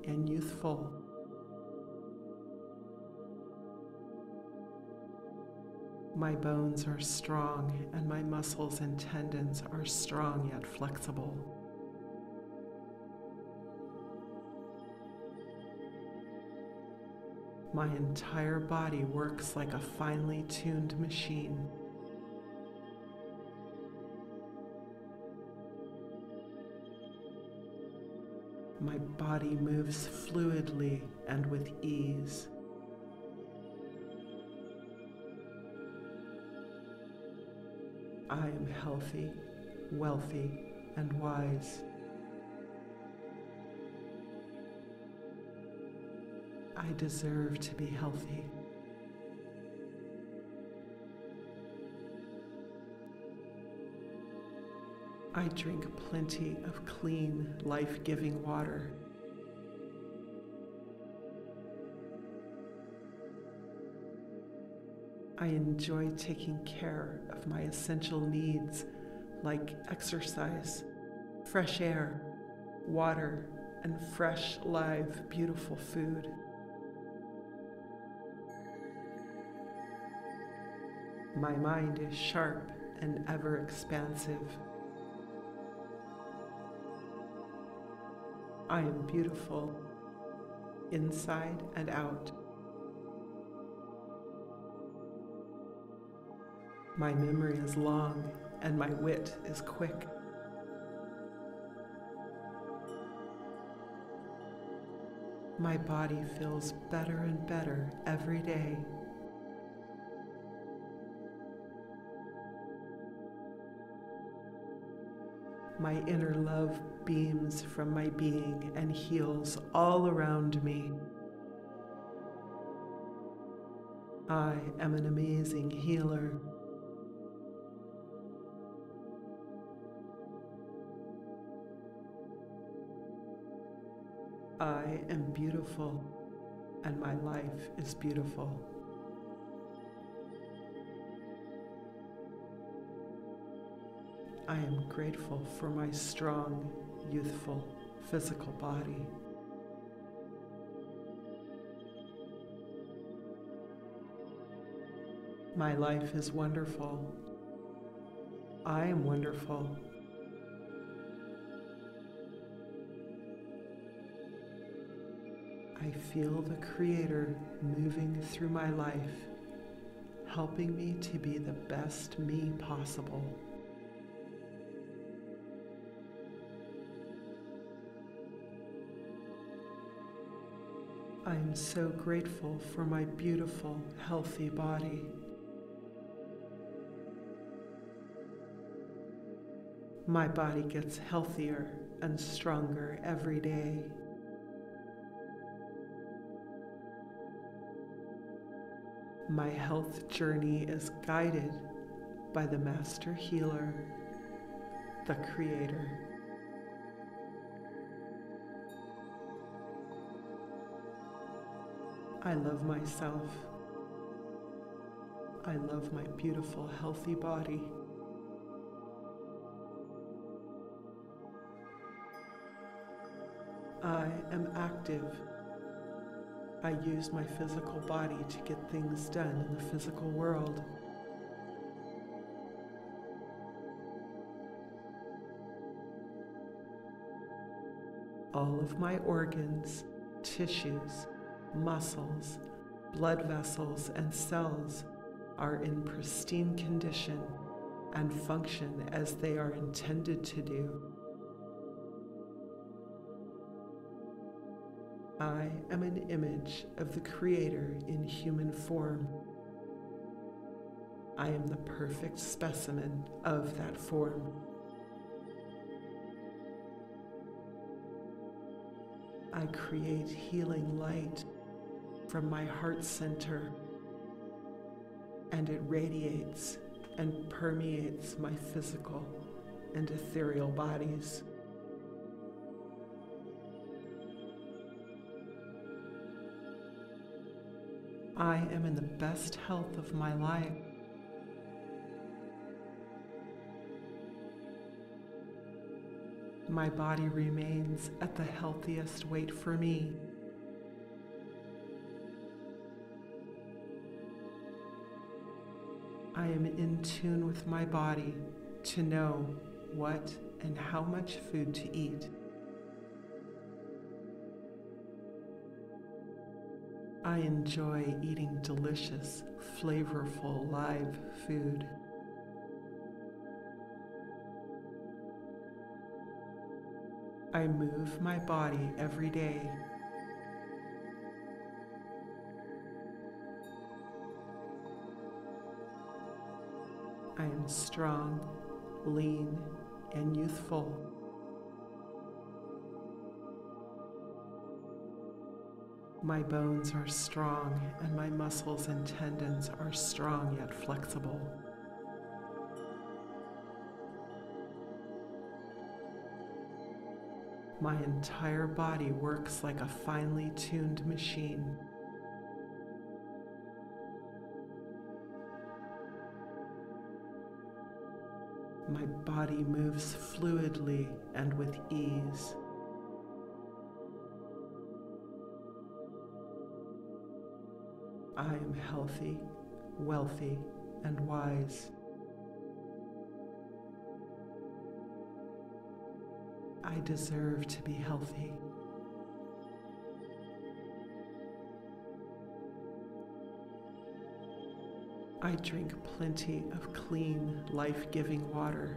and youthful. My bones are strong, and my muscles and tendons are strong yet flexible. My entire body works like a finely tuned machine. My body moves fluidly and with ease. I am healthy, wealthy, and wise. I deserve to be healthy. I drink plenty of clean, life giving water. I enjoy taking care of my essential needs like exercise, fresh air, water, and fresh, live, beautiful food. My mind is sharp and ever expansive. I am beautiful inside and out. My memory is long and my wit is quick. My body feels better and better every day. My inner love beams from my being and heals all around me. I am an amazing healer. I am beautiful and my life is beautiful. I am grateful for my strong, youthful, physical body. My life is wonderful. I am wonderful. I feel the Creator moving through my life, helping me to be the best me possible. I am so grateful for my beautiful, healthy body. My body gets healthier and stronger every day. My health journey is guided by the Master Healer, the Creator. I love myself. I love my beautiful, healthy body. I am active. I use my physical body to get things done in the physical world. All of my organs, tissues, muscles, blood vessels, and cells are in pristine condition and function as they are intended to do. I am an image of the Creator in human form. I am the perfect specimen of that form. I create healing light from my heart center, and it radiates and permeates my physical and ethereal bodies. I am in the best health of my life. my body remains at the healthiest weight for me. I am in tune with my body to know what and how much food to eat. I enjoy eating delicious, flavorful live food. I move my body every day. I am strong, lean, and youthful. My bones are strong, and my muscles and tendons are strong yet flexible. My entire body works like a finely tuned machine. My body moves fluidly and with ease. I am healthy, wealthy, and wise. I deserve to be healthy. I drink plenty of clean, life giving water.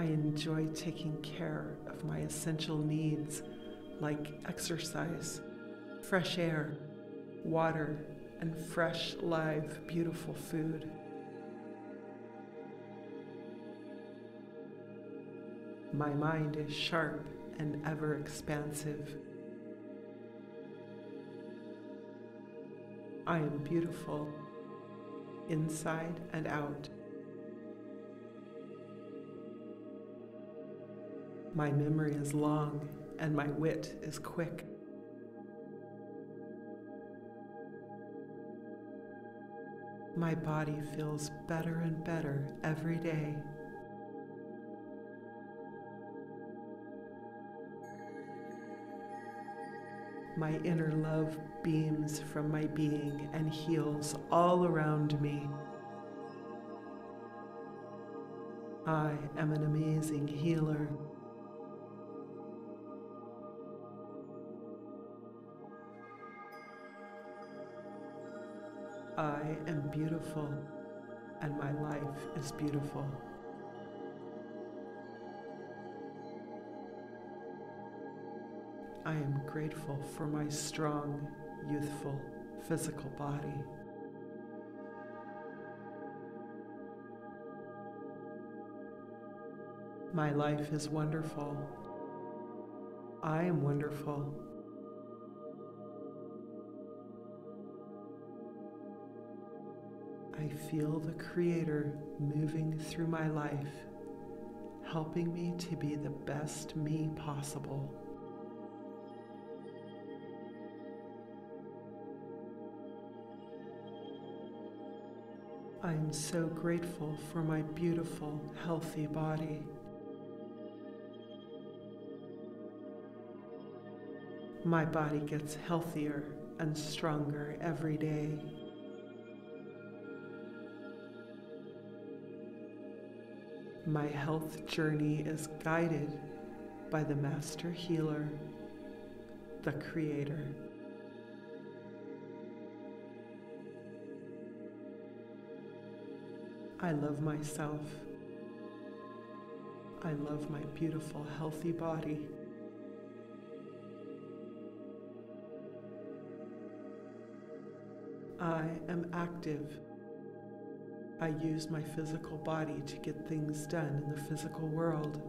I enjoy taking care of my essential needs like exercise, fresh air, water, and fresh, live, beautiful food. My mind is sharp and ever expansive. I am beautiful inside and out. My memory is long and my wit is quick. My body feels better and better every day. My inner love beams from my being and heals all around me. I am an amazing healer. I am beautiful and my life is beautiful. I am grateful for my strong, youthful, physical body. My life is wonderful. I am wonderful. I feel the Creator moving through my life, helping me to be the best me possible. I am so grateful for my beautiful, healthy body. My body gets healthier and stronger every day. My health journey is guided by the Master Healer, the Creator. I love myself. I love my beautiful, healthy body. I am active. I use my physical body to get things done in the physical world.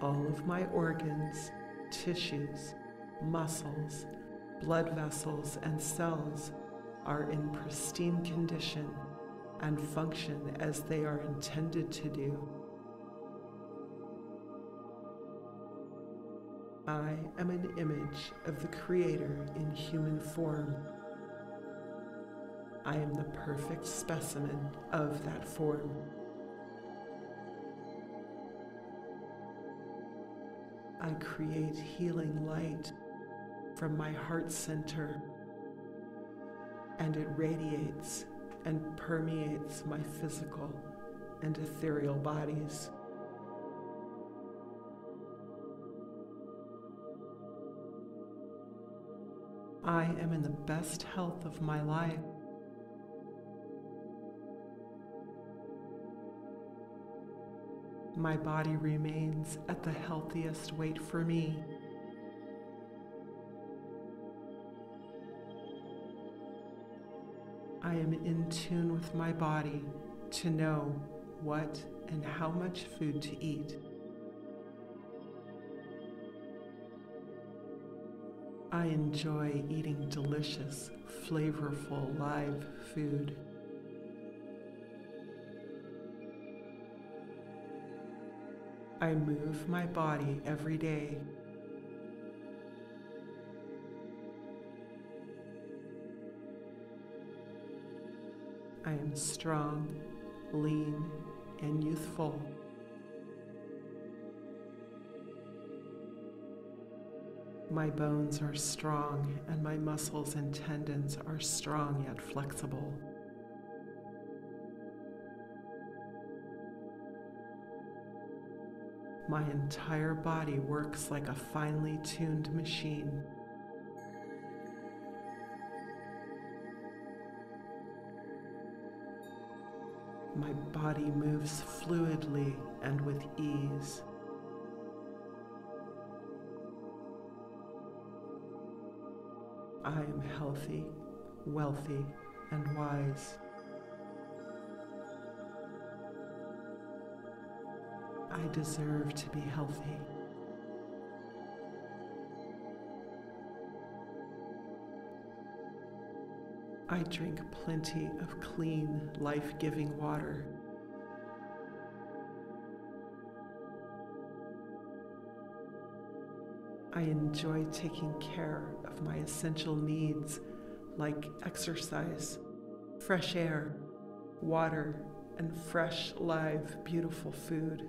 All of my organs, tissues, muscles, blood vessels, and cells are in pristine condition and function as they are intended to do. I am an image of the Creator in human form. I am the perfect specimen of that form. I create healing light from my heart center, and it radiates and permeates my physical and ethereal bodies. I am in the best health of my life. My body remains at the healthiest weight for me. I am in tune with my body to know what and how much food to eat. I enjoy eating delicious, flavorful live food. I move my body every day. I am strong, lean, and youthful. My bones are strong, and my muscles and tendons are strong yet flexible. My entire body works like a finely tuned machine. My body moves fluidly and with ease. I am healthy, wealthy, and wise. I deserve to be healthy. I drink plenty of clean, life giving water. I enjoy taking care of my essential needs like exercise, fresh air, water, and fresh, live, beautiful food.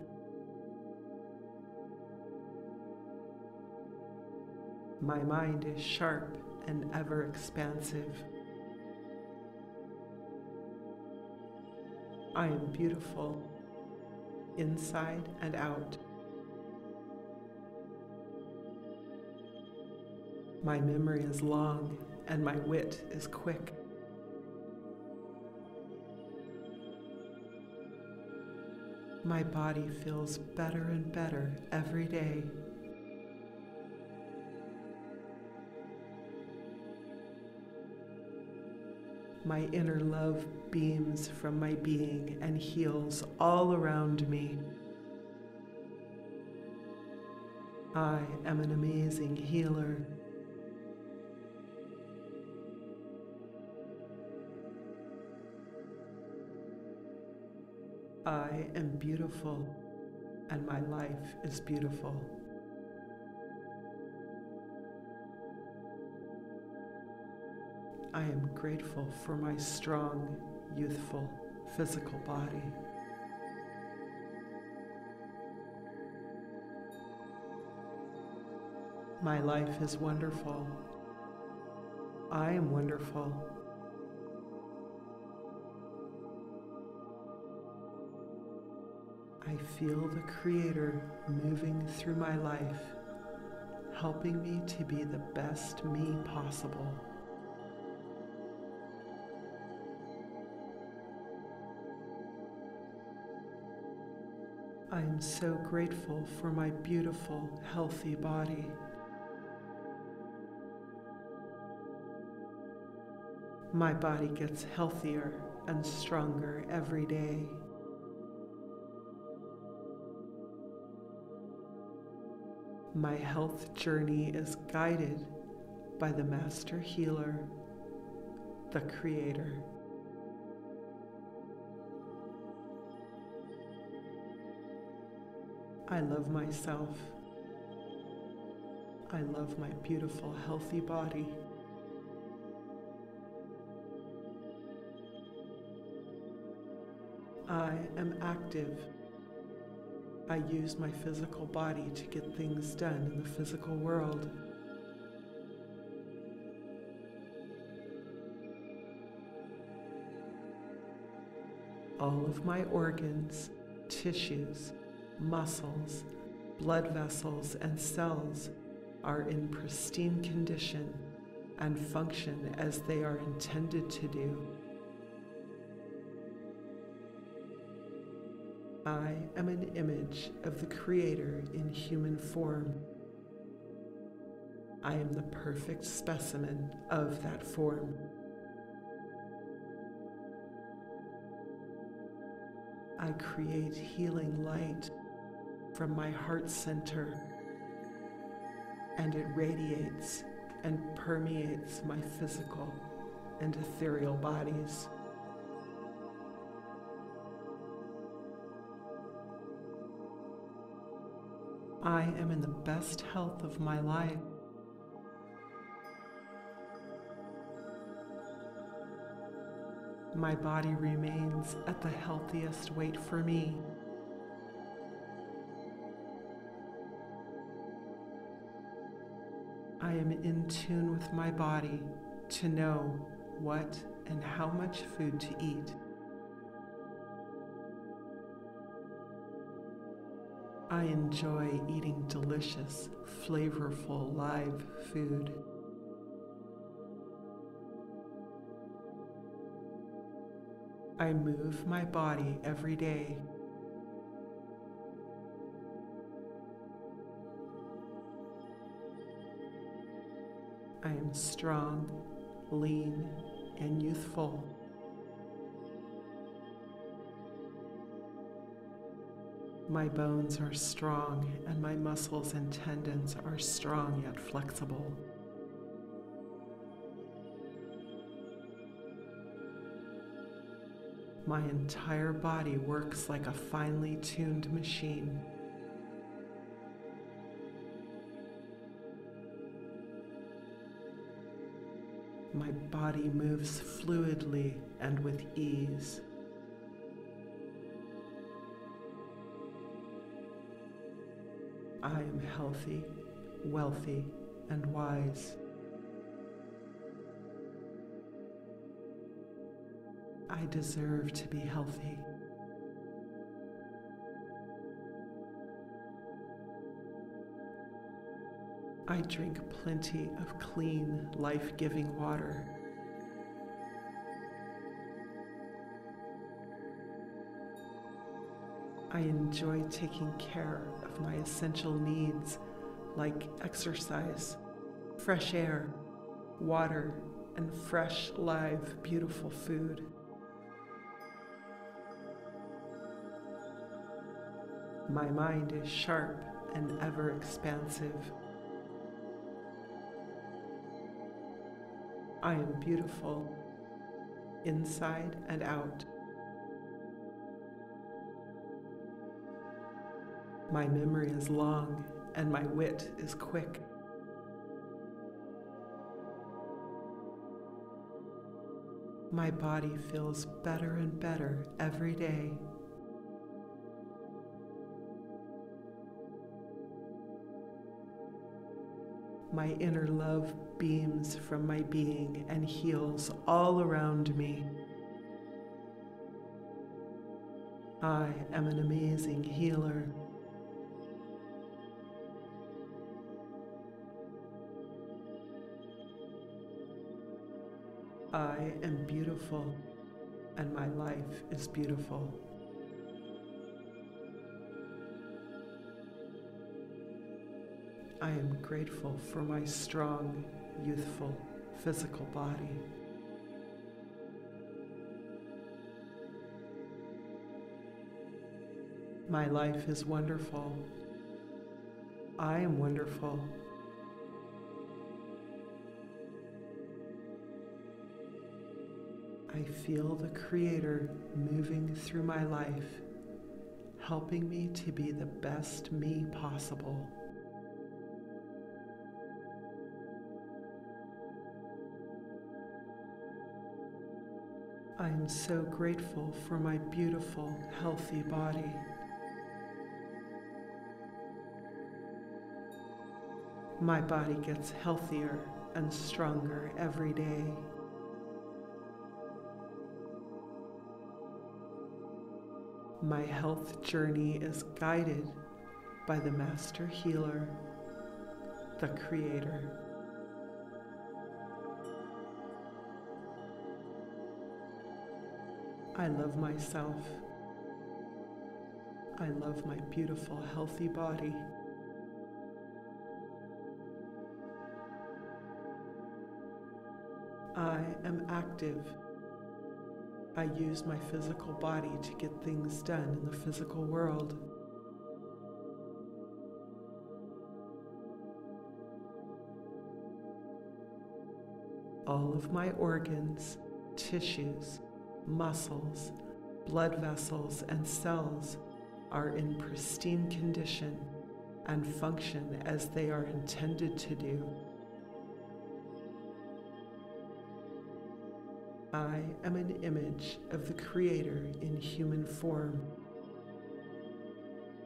My mind is sharp and ever expansive. I am beautiful, inside and out. My memory is long and my wit is quick. My body feels better and better every day. My inner love beams from my being and heals all around me. I am an amazing healer. I am beautiful and my life is beautiful. I am grateful for my strong, youthful, physical body. My life is wonderful. I am wonderful. I feel the Creator moving through my life, helping me to be the best me possible. I am so grateful for my beautiful, healthy body. My body gets healthier and stronger every day. My health journey is guided by the Master Healer, the Creator. I love myself. I love my beautiful, healthy body. I am active. I use my physical body to get things done in the physical world. All of my organs, tissues, muscles, blood vessels, and cells are in pristine condition and function as they are intended to do. I am an image of the Creator in human form. I am the perfect specimen of that form. I create healing light from my heart center, and it radiates and permeates my physical and ethereal bodies. I am in the best health of my life. My body remains at the healthiest weight for me. I am in tune with my body to know what and how much food to eat. I enjoy eating delicious, flavorful live food. I move my body every day. I am strong, lean, and youthful. My bones are strong, and my muscles and tendons are strong yet flexible. My entire body works like a finely tuned machine. My body moves fluidly and with ease. I am healthy, wealthy, and wise. I deserve to be healthy. I drink plenty of clean, life giving water. I enjoy taking care of my essential needs like exercise, fresh air, water, and fresh, live, beautiful food. My mind is sharp and ever expansive. I am beautiful, inside and out. My memory is long and my wit is quick. My body feels better and better every day. My inner love beams from my being and heals all around me. I am an amazing healer. I am beautiful and my life is beautiful. I am grateful for my strong, youthful, physical body. My life is wonderful. I am wonderful. I feel the Creator moving through my life, helping me to be the best me possible. I am so grateful for my beautiful, healthy body. My body gets healthier and stronger every day. My health journey is guided by the Master Healer, the Creator. I love myself. I love my beautiful, healthy body. I am active. I use my physical body to get things done in the physical world. All of my organs, tissues, muscles, blood vessels, and cells are in pristine condition and function as they are intended to do. I am an image of the Creator in human form.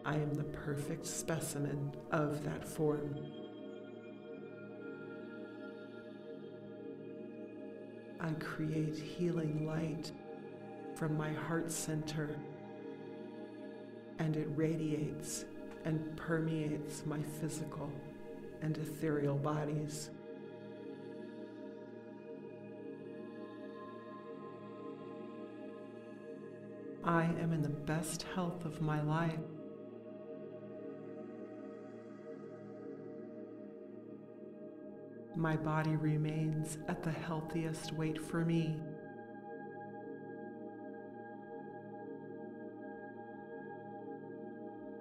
I am the perfect specimen of that form. I create healing light from my heart center, and it radiates and permeates my physical and ethereal bodies. I am in the best health of my life. My body remains at the healthiest weight for me.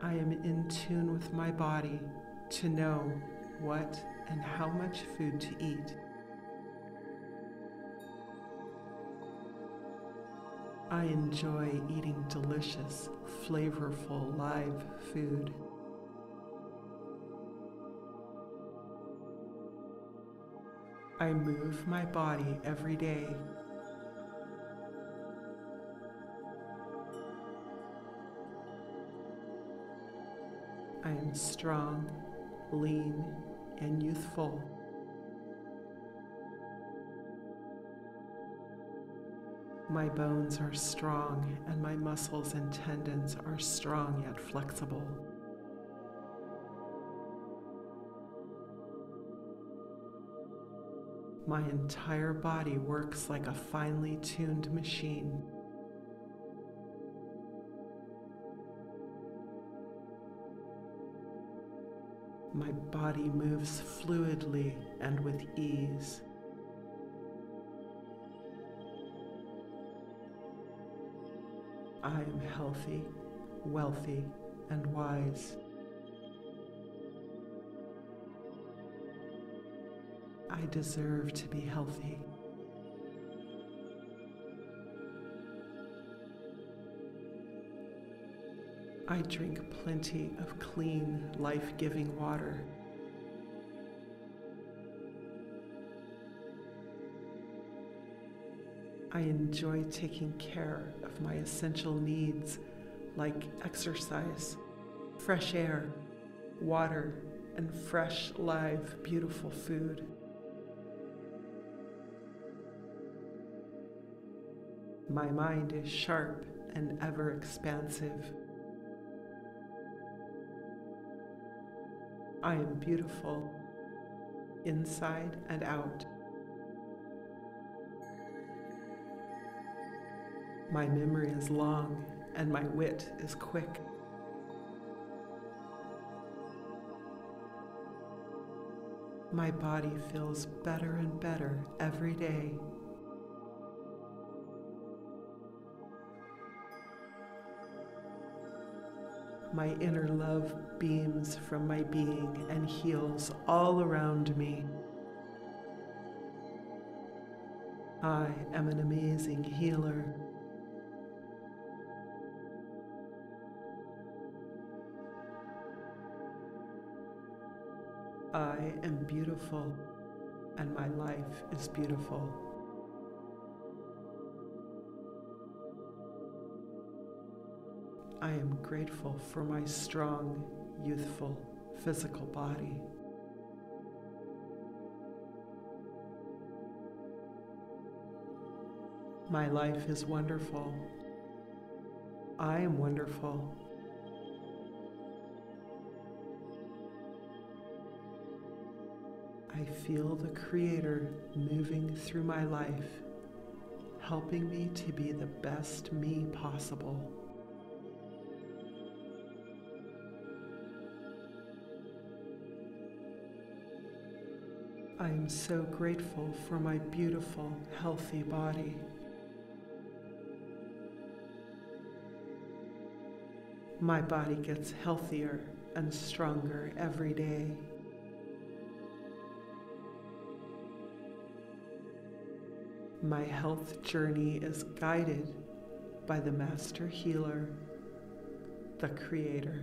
I am in tune with my body to know what and how much food to eat. I enjoy eating delicious, flavorful live food. I move my body every day. I am strong, lean, and youthful. My bones are strong, and my muscles and tendons are strong yet flexible. My entire body works like a finely tuned machine. My body moves fluidly and with ease. I am healthy, wealthy, and wise. I deserve to be healthy. I drink plenty of clean, life giving water. I enjoy taking care of my essential needs like exercise, fresh air, water, and fresh, live, beautiful food. My mind is sharp and ever expansive. I am beautiful inside and out. My memory is long and my wit is quick. My body feels better and better every day. My inner love beams from my being and heals all around me. I am an amazing healer. I am beautiful and my life is beautiful. I am grateful for my strong, youthful physical body. My life is wonderful. I am wonderful. I feel the Creator moving through my life, helping me to be the best me possible. I am so grateful for my beautiful, healthy body. My body gets healthier and stronger every day. My health journey is guided by the Master Healer, the Creator.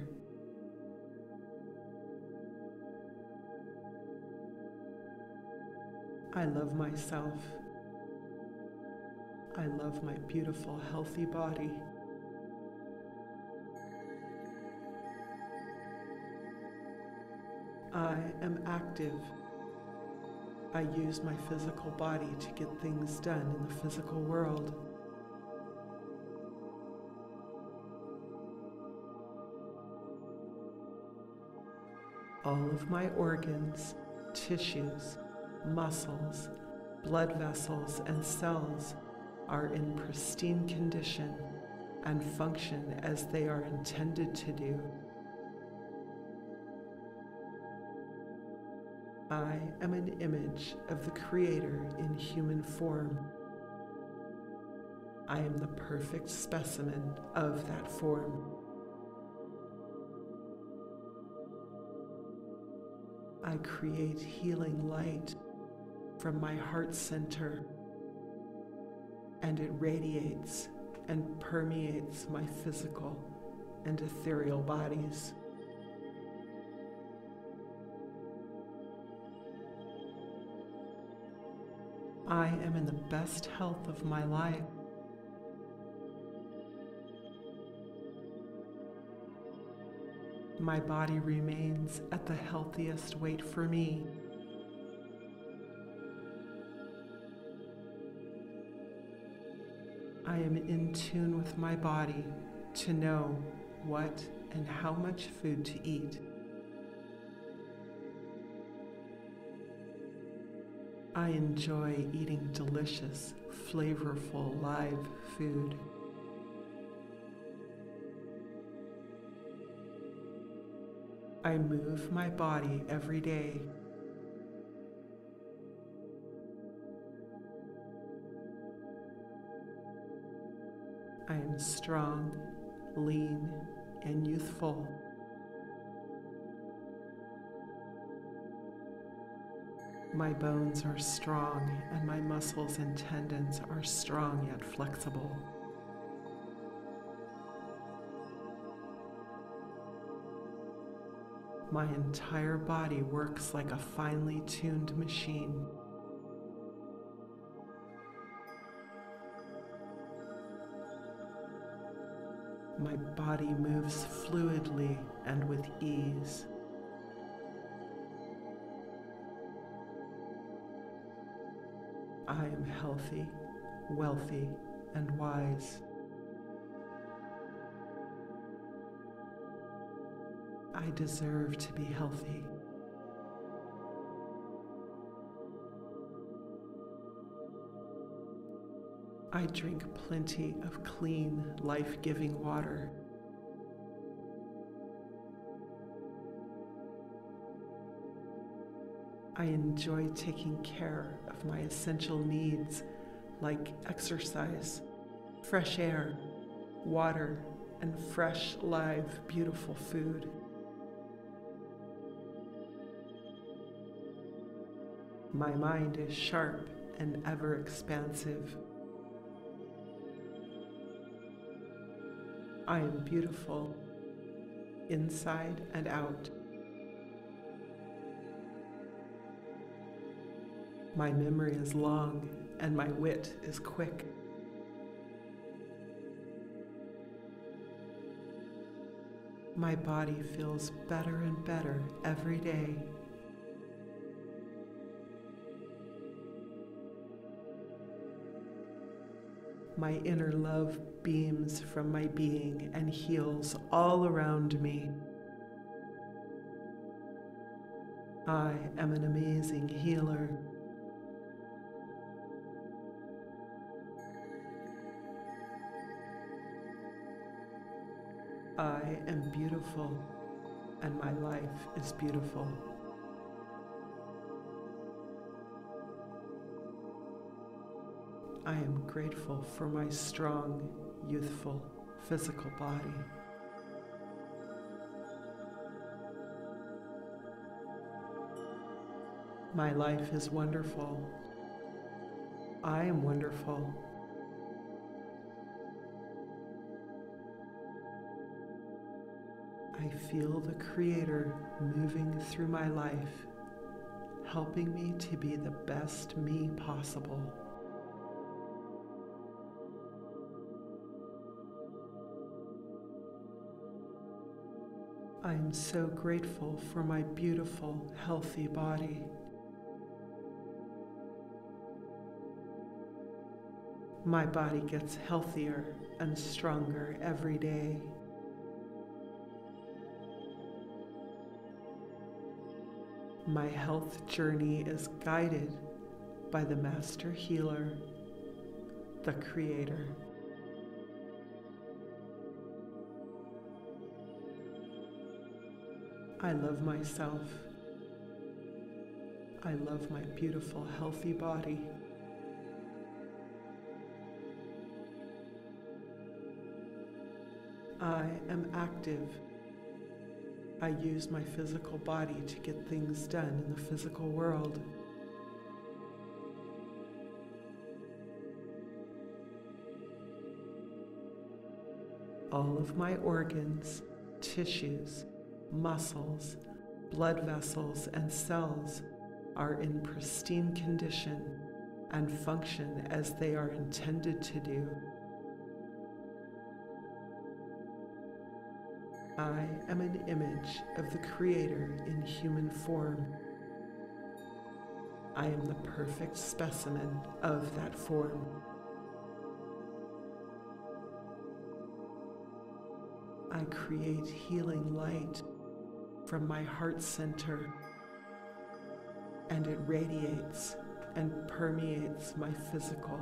I love myself. I love my beautiful, healthy body. I am active. I use my physical body to get things done in the physical world. All of my organs, tissues, muscles, blood vessels, and cells are in pristine condition and function as they are intended to do. I am an image of the Creator in human form. I am the perfect specimen of that form. I create healing light from my heart center, and it radiates and permeates my physical and ethereal bodies. I am in the best health of my life. My body remains at the healthiest weight for me. I am in tune with my body to know what and how much food to eat. I enjoy eating delicious, flavorful live food. I move my body every day. I am strong, lean, and youthful. My bones are strong, and my muscles and tendons are strong yet flexible. My entire body works like a finely tuned machine. My body moves fluidly and with ease. I am healthy, wealthy, and wise. I deserve to be healthy. I drink plenty of clean, life giving water. I enjoy taking care of my essential needs like exercise, fresh air, water, and fresh, live, beautiful food. My mind is sharp and ever expansive. I am beautiful inside and out. My memory is long and my wit is quick. My body feels better and better every day. My inner love beams from my being and heals all around me. I am an amazing healer. I am beautiful and my life is beautiful. I am grateful for my strong, youthful, physical body. My life is wonderful. I am wonderful. Feel the Creator moving through my life, helping me to be the best me possible. I am so grateful for my beautiful, healthy body. My body gets healthier and stronger every day. My health journey is guided by the Master Healer, the Creator. I love myself. I love my beautiful, healthy body. I am active. I use my physical body to get things done in the physical world. All of my organs, tissues, muscles, blood vessels, and cells are in pristine condition and function as they are intended to do. I am an image of the Creator in human form. I am the perfect specimen of that form. I create healing light from my heart center, and it radiates and permeates my physical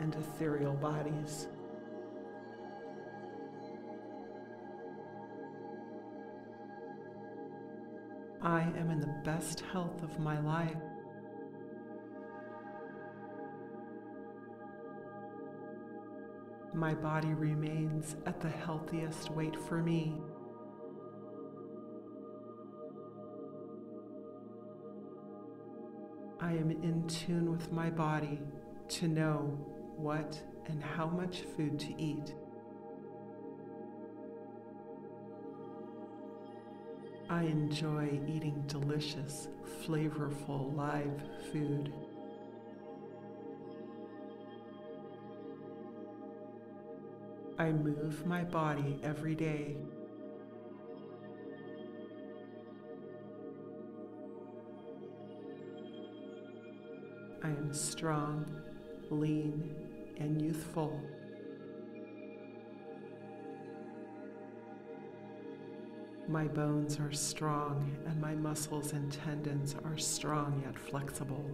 and ethereal bodies. I am in the best health of my life. My body remains at the healthiest weight for me. I am in tune with my body to know what and how much food to eat. I enjoy eating delicious, flavorful live food. I move my body every day. I am strong, lean, and youthful. My bones are strong, and my muscles and tendons are strong yet flexible.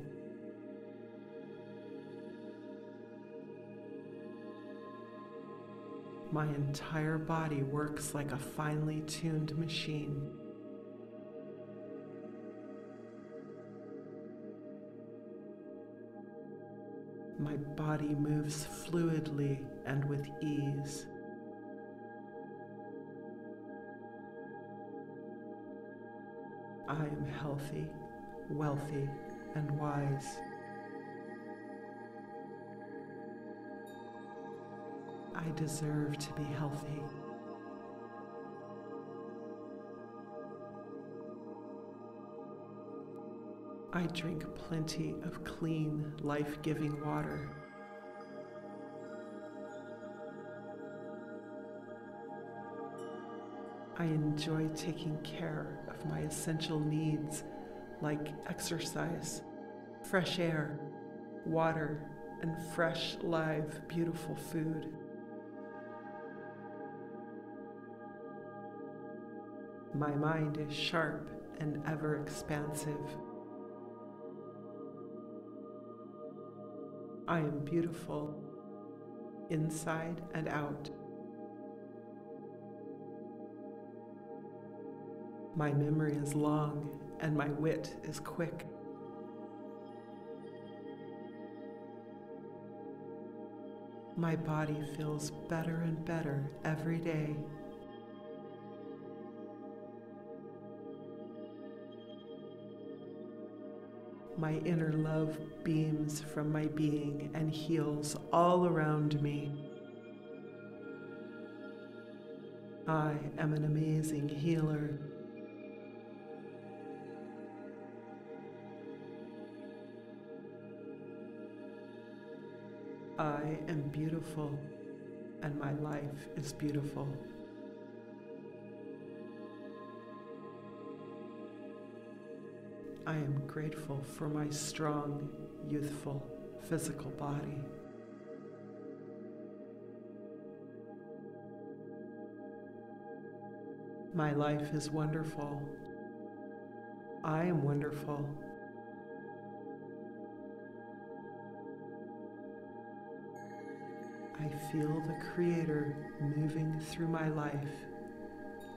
My entire body works like a finely tuned machine. My body moves fluidly and with ease. I am healthy, wealthy, and wise. I deserve to be healthy. I drink plenty of clean, life giving water. I enjoy taking care of my essential needs like exercise, fresh air, water, and fresh, live, beautiful food. My mind is sharp and ever expansive. I am beautiful inside and out. My memory is long and my wit is quick. My body feels better and better every day. My inner love beams from my being and heals all around me. I am an amazing healer. I am beautiful and my life is beautiful. I am grateful for my strong, youthful, physical body. My life is wonderful. I am wonderful. I feel the Creator moving through my life,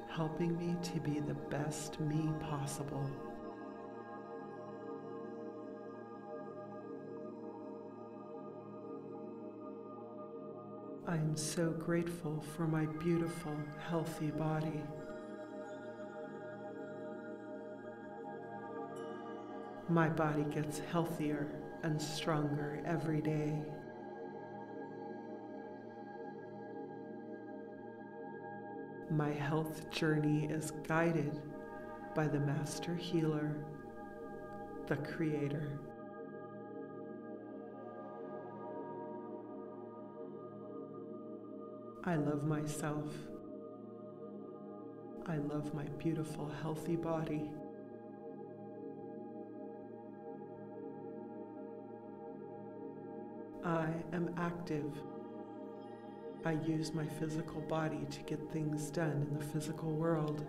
helping me to be the best me possible. I am so grateful for my beautiful, healthy body. My body gets healthier and stronger every day. My health journey is guided by the Master Healer, the Creator. I love myself. I love my beautiful, healthy body. I am active. I use my physical body to get things done in the physical world.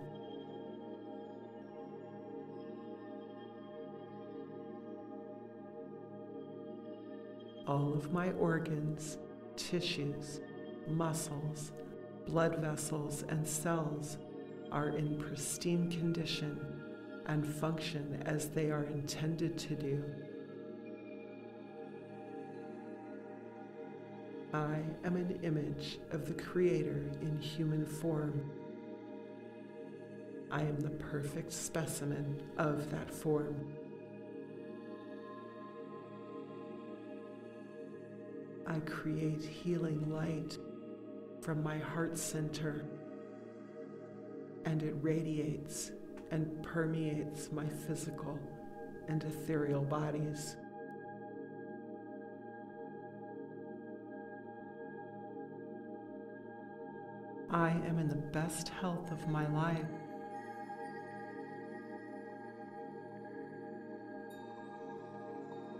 All of my organs, tissues, muscles, blood vessels, and cells are in pristine condition and function as they are intended to do. I am an image of the Creator in human form. I am the perfect specimen of that form. I create healing light from my heart center, and it radiates and permeates my physical and ethereal bodies. I am in the best health of my life.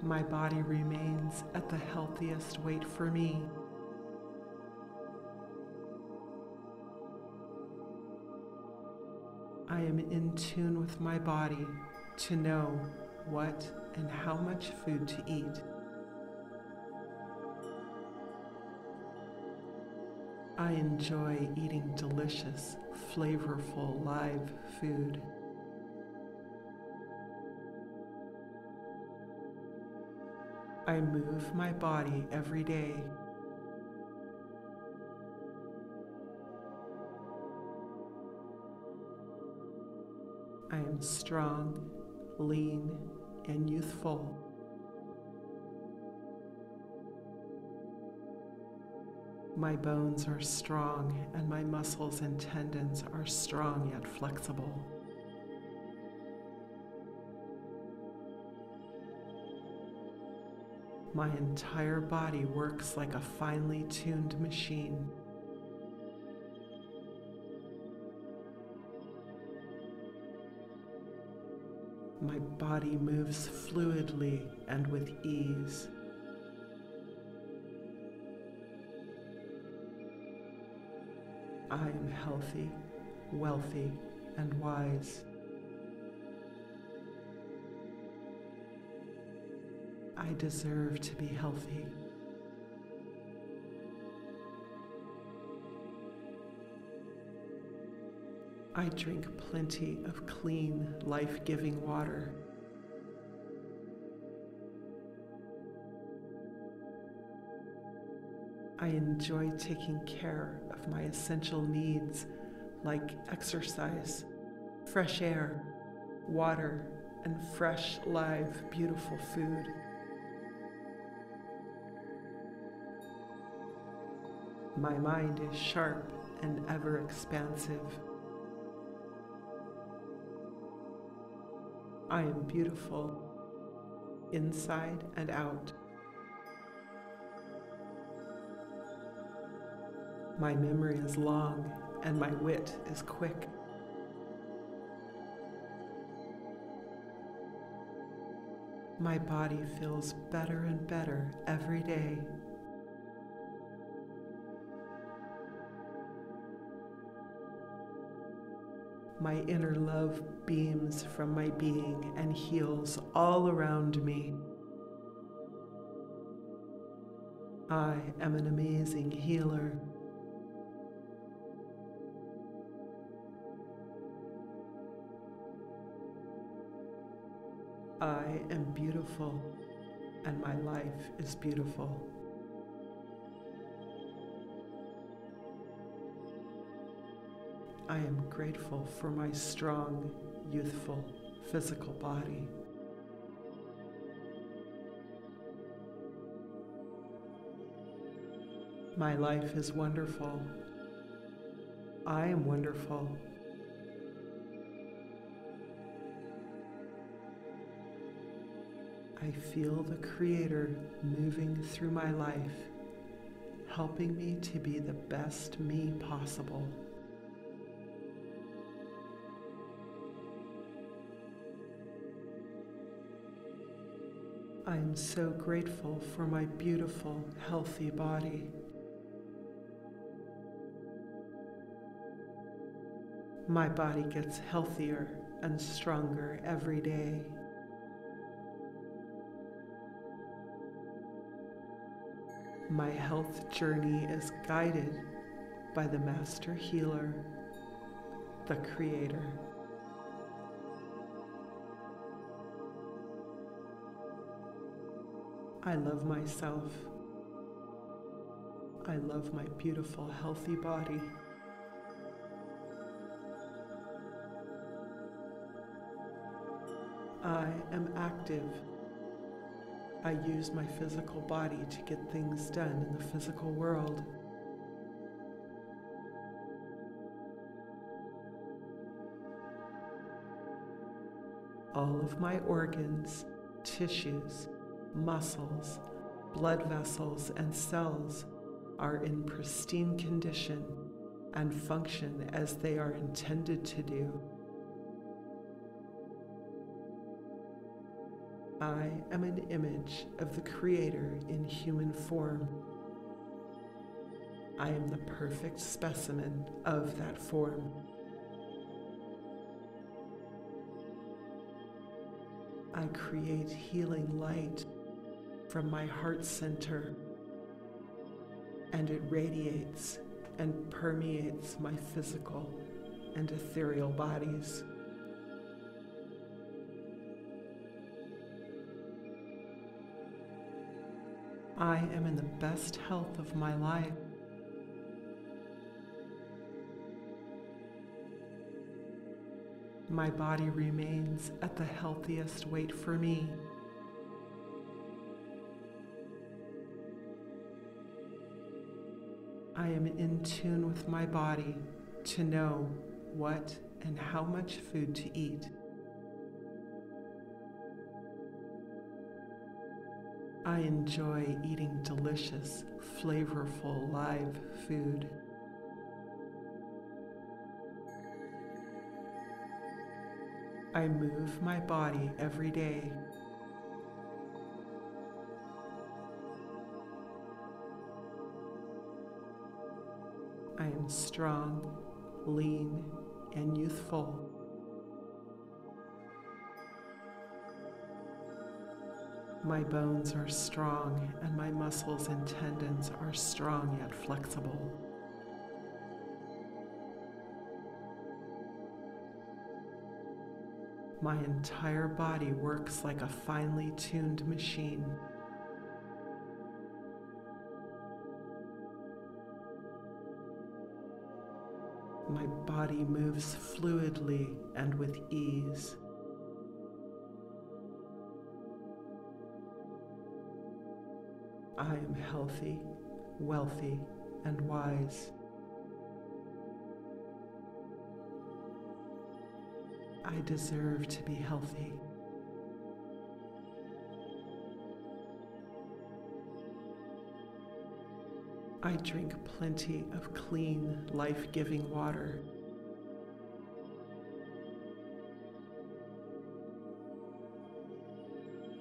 My body remains at the healthiest weight for me. I am in tune with my body to know what and how much food to eat. I enjoy eating delicious, flavorful live food. I move my body every day. I am strong, lean, and youthful. My bones are strong, and my muscles and tendons are strong yet flexible. My entire body works like a finely tuned machine. My body moves fluidly and with ease. I am healthy, wealthy, and wise. I deserve to be healthy. I drink plenty of clean, life giving water. Enjoy taking care of my essential needs like exercise, fresh air, water, and fresh, live, beautiful food. My mind is sharp and ever expansive. I am beautiful inside and out. My memory is long and my wit is quick. My body feels better and better every day. My inner love beams from my being and heals all around me. I am an amazing healer. I am beautiful and my life is beautiful. I am grateful for my strong, youthful, physical body. My life is wonderful. I am wonderful. I feel the Creator moving through my life, helping me to be the best me possible. I am so grateful for my beautiful, healthy body. My body gets healthier and stronger every day. My health journey is guided by the Master Healer, the Creator. I love myself. I love my beautiful, healthy body. I am active. I use my physical body to get things done in the physical world. All of my organs, tissues, muscles, blood vessels, and cells are in pristine condition and function as they are intended to do. I am an image of the Creator in human form. I am the perfect specimen of that form. I create healing light from my heart center, and it radiates and permeates my physical and ethereal bodies. I am in the best health of my life. My body remains at the healthiest weight for me. I am in tune with my body to know what and how much food to eat. I enjoy eating delicious, flavorful live food. I move my body every day. I am strong, lean, and youthful. My bones are strong, and my muscles and tendons are strong yet flexible. My entire body works like a finely tuned machine. My body moves fluidly and with ease. I am healthy, wealthy, and wise. I deserve to be healthy. I drink plenty of clean, life giving water.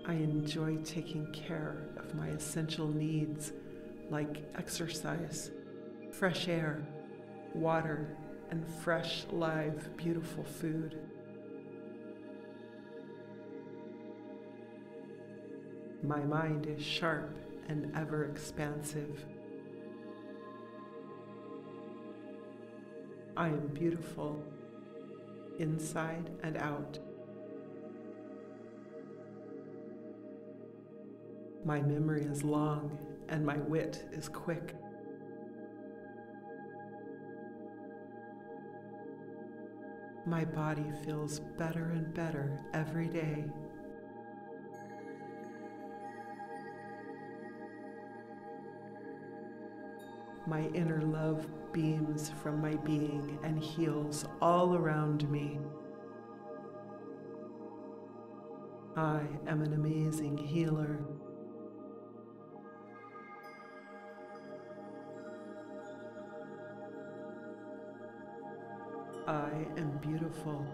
I enjoy taking care of my essential needs like exercise, fresh air, water, and fresh, live, beautiful food. My mind is sharp and ever expansive. I am beautiful inside and out. My memory is long and my wit is quick. My body feels better and better every day. My inner love beams from my being and heals all around me. I am an amazing healer. I am beautiful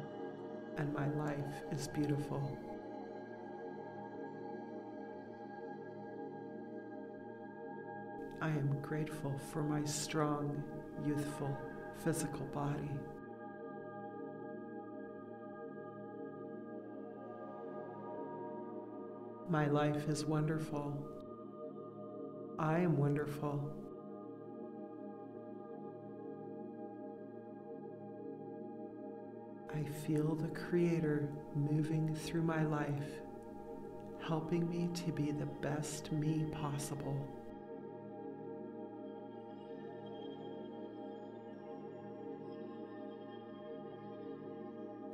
and my life is beautiful. I am grateful for my strong, youthful, physical body. My life is wonderful. I am wonderful. I feel the Creator moving through my life, helping me to be the best me possible.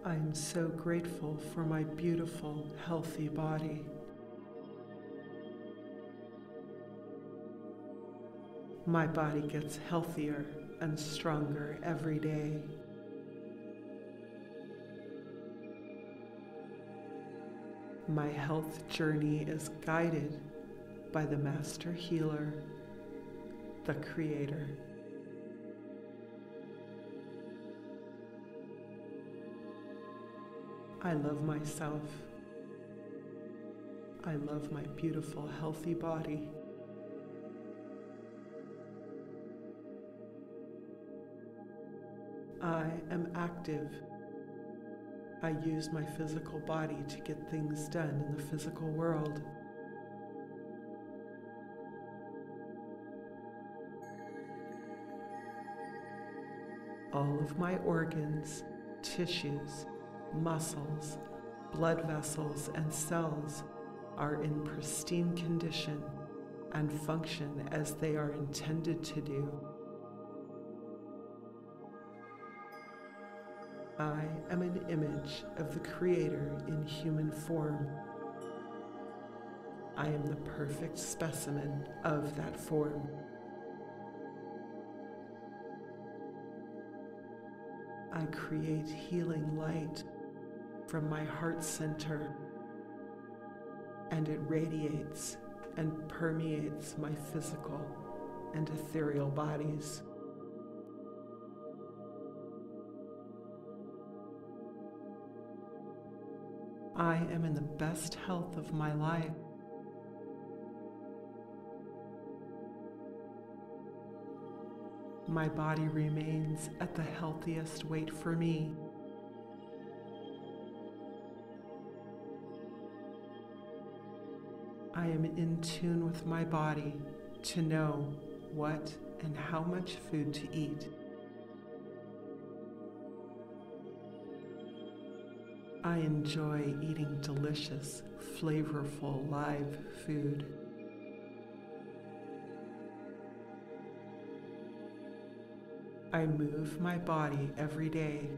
I am so grateful for my beautiful, healthy body. My body gets healthier and stronger every day. My health journey is guided by the Master Healer, the Creator. I love myself. I love my beautiful, healthy body. I am active. I use my physical body to get things done in the physical world. All of my organs, tissues, muscles, blood vessels, and cells are in pristine condition and function as they are intended to do. I am an image of the Creator in human form. I am the perfect specimen of that form. I create healing light from my heart center, and it radiates and permeates my physical and ethereal bodies. I am in the best health of my life. My body remains at the healthiest weight for me. I am in tune with my body to know what and how much food to eat. I enjoy eating delicious, flavorful live food. I move my body every day.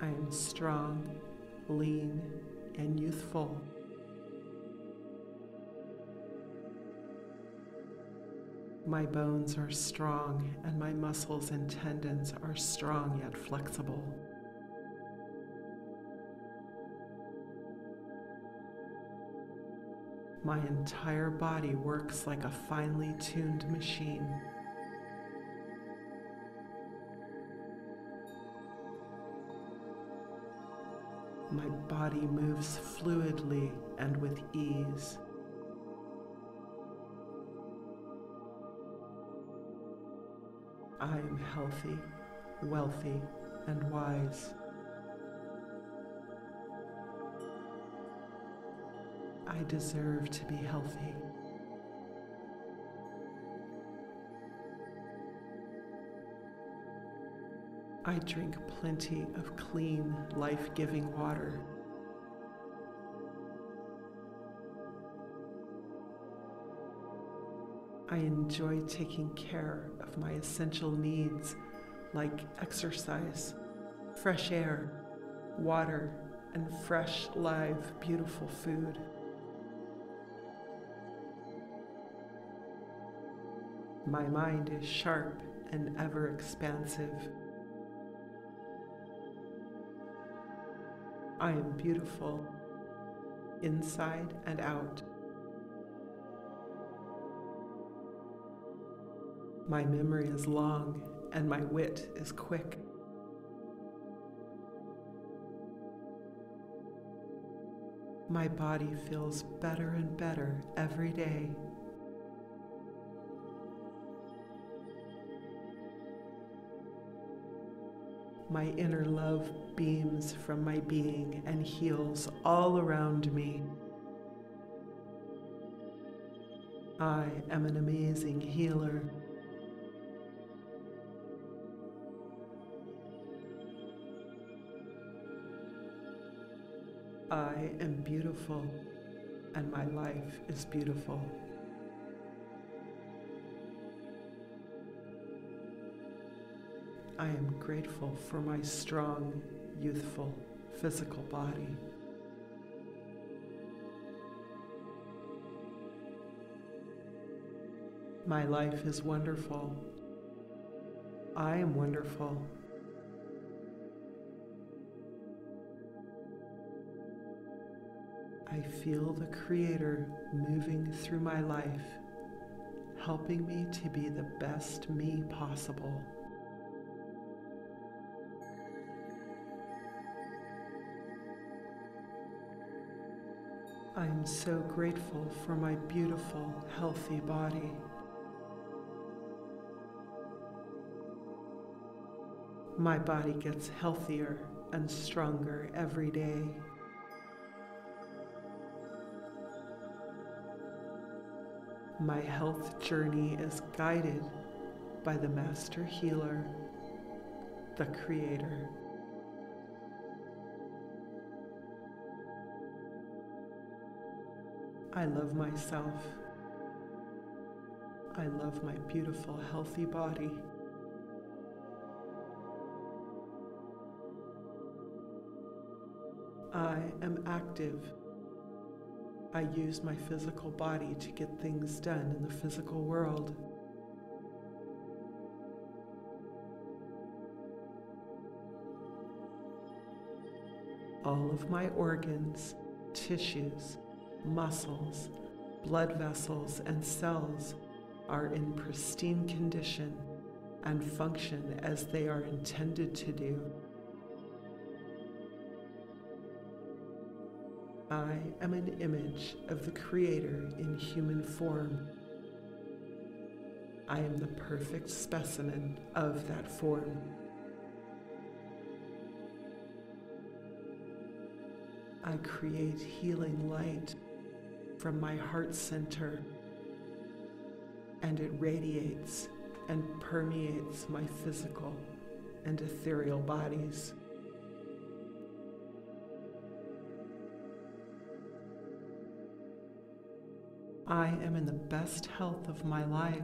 I am strong, lean, and youthful. My bones are strong, and my muscles and tendons are strong yet flexible. My entire body works like a finely tuned machine. My body moves fluidly and with ease. I am healthy, wealthy, and wise. I deserve to be healthy. I drink plenty of clean, life giving water. I enjoy taking care of my essential needs like exercise, fresh air, water, and fresh, live, beautiful food. My mind is sharp and ever expansive. I am beautiful, inside and out. My memory is long and my wit is quick. My body feels better and better every day. My inner love beams from my being and heals all around me. I am an amazing healer. I am beautiful and my life is beautiful. I am grateful for my strong, youthful, physical body. My life is wonderful. I am wonderful. I feel the Creator moving through my life, helping me to be the best me possible. I am so grateful for my beautiful, healthy body. My body gets healthier and stronger every day. My health journey is guided by the Master Healer, the Creator. I love myself. I love my beautiful, healthy body. I am active. I use my physical body to get things done in the physical world. All of my organs, tissues, muscles, blood vessels, and cells are in pristine condition and function as they are intended to do. I am an image of the Creator in human form. I am the perfect specimen of that form. I create healing light from my heart center, and it radiates and permeates my physical and ethereal bodies. I am in the best health of my life.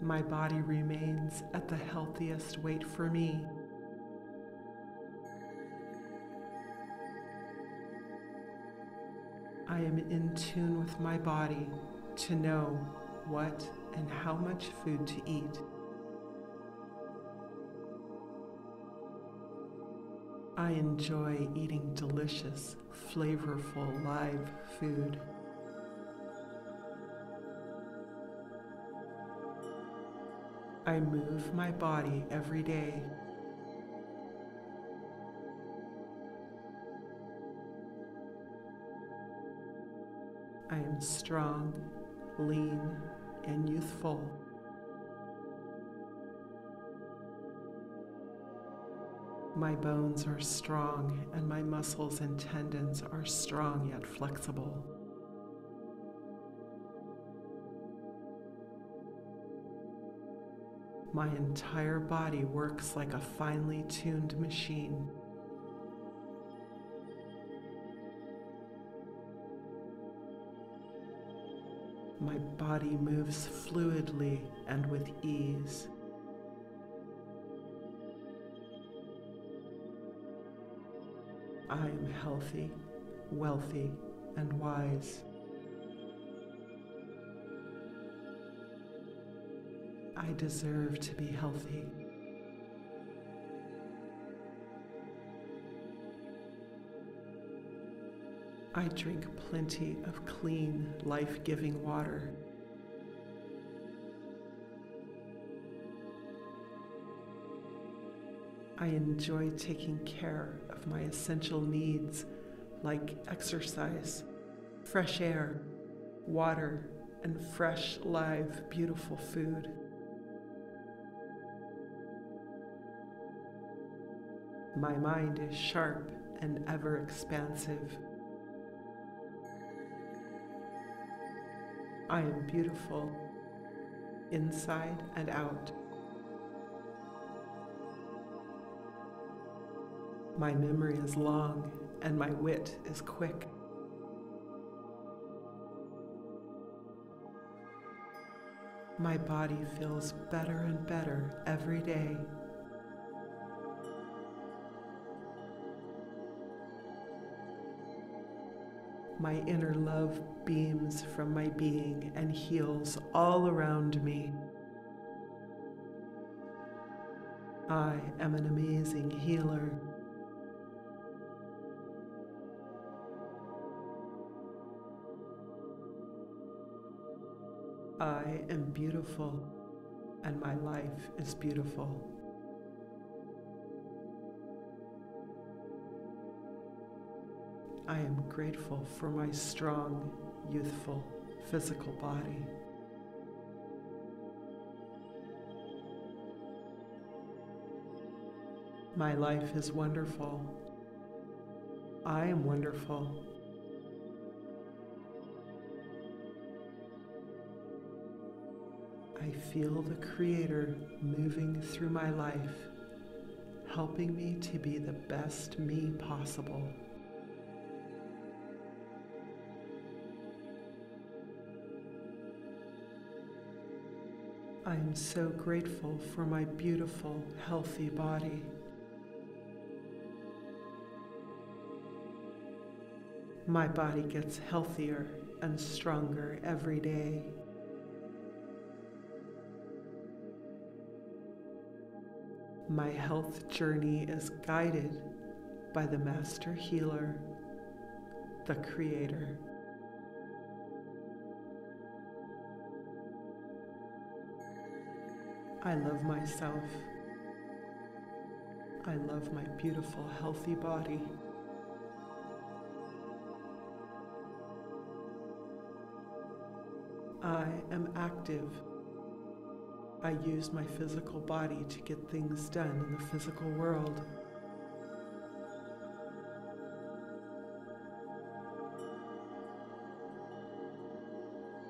My body remains at the healthiest weight for me. I am in tune with my body to know what and how much food to eat. I enjoy eating delicious, flavorful live food. I move my body every day. I am strong, lean, and youthful. My bones are strong, and my muscles and tendons are strong yet flexible. My entire body works like a finely tuned machine. My body moves fluidly and with ease. I am healthy, wealthy, and wise. I deserve to be healthy. I drink plenty of clean, life giving water. I enjoy taking care of my essential needs like exercise, fresh air, water, and fresh, live, beautiful food. My mind is sharp and ever expansive. I am beautiful inside and out. My memory is long and my wit is quick. My body feels better and better every day. My inner love beams from my being and heals all around me. I am an amazing healer. I am beautiful and my life is beautiful. I am grateful for my strong, youthful, physical body. My life is wonderful. I am wonderful. I feel the Creator moving through my life, helping me to be the best me possible. I am so grateful for my beautiful, healthy body. My body gets healthier and stronger every day. My health journey is guided by the Master Healer, the Creator. I love myself. I love my beautiful, healthy body. I am active I use my physical body to get things done in the physical world.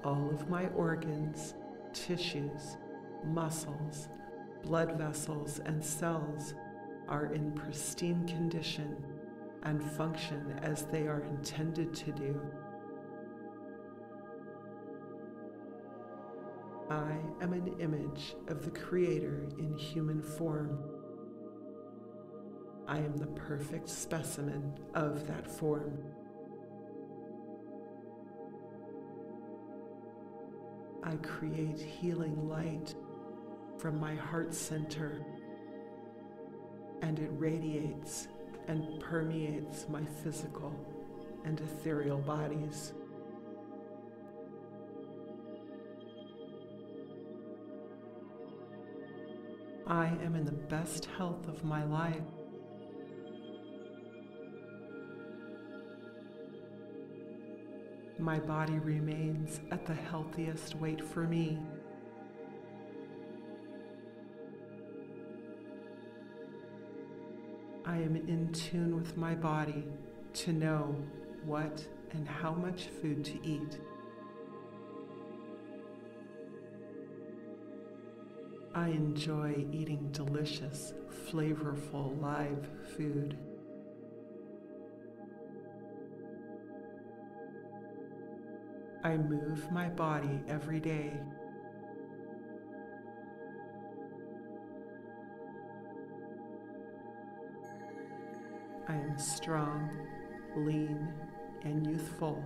All of my organs, tissues, muscles, blood vessels, and cells are in pristine condition and function as they are intended to do. I am an image of the Creator in human form. I am the perfect specimen of that form. I create healing light from my heart center, and it radiates and permeates my physical and ethereal bodies. I am in the best health of my life. My body remains at the healthiest weight for me. I am in tune with my body to know what and how much food to eat. I enjoy eating delicious, flavorful live food. I move my body every day. I am strong, lean, and youthful.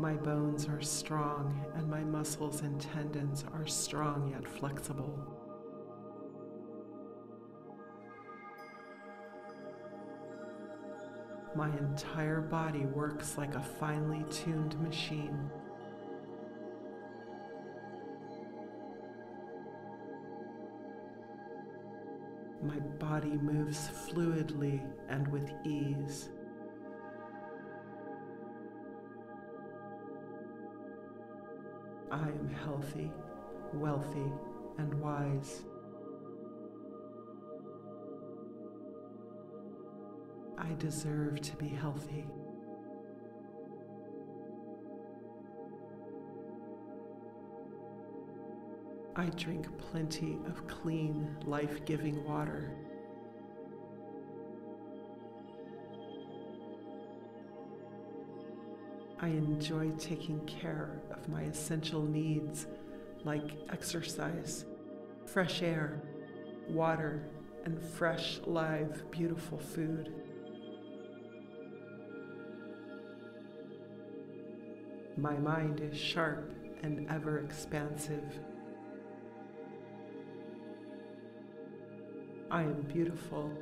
My bones are strong, and my muscles and tendons are strong yet flexible. My entire body works like a finely tuned machine. My body moves fluidly and with ease. I am healthy, wealthy, and wise. I deserve to be healthy. I drink plenty of clean, life giving water. I enjoy taking care of my essential needs like exercise, fresh air, water, and fresh, live, beautiful food. My mind is sharp and ever expansive. I am beautiful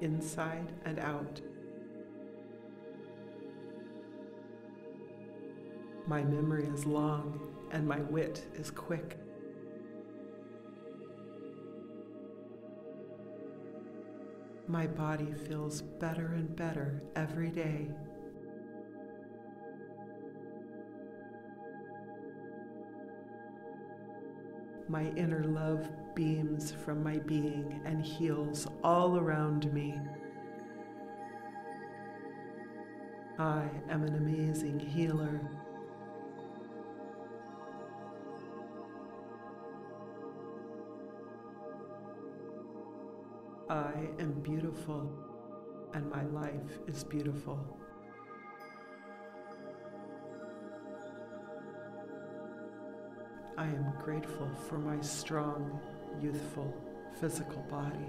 inside and out. My memory is long and my wit is quick. My body feels better and better every day. My inner love beams from my being and heals all around me. I am an amazing healer. I am beautiful and my life is beautiful. I am grateful for my strong, youthful, physical body.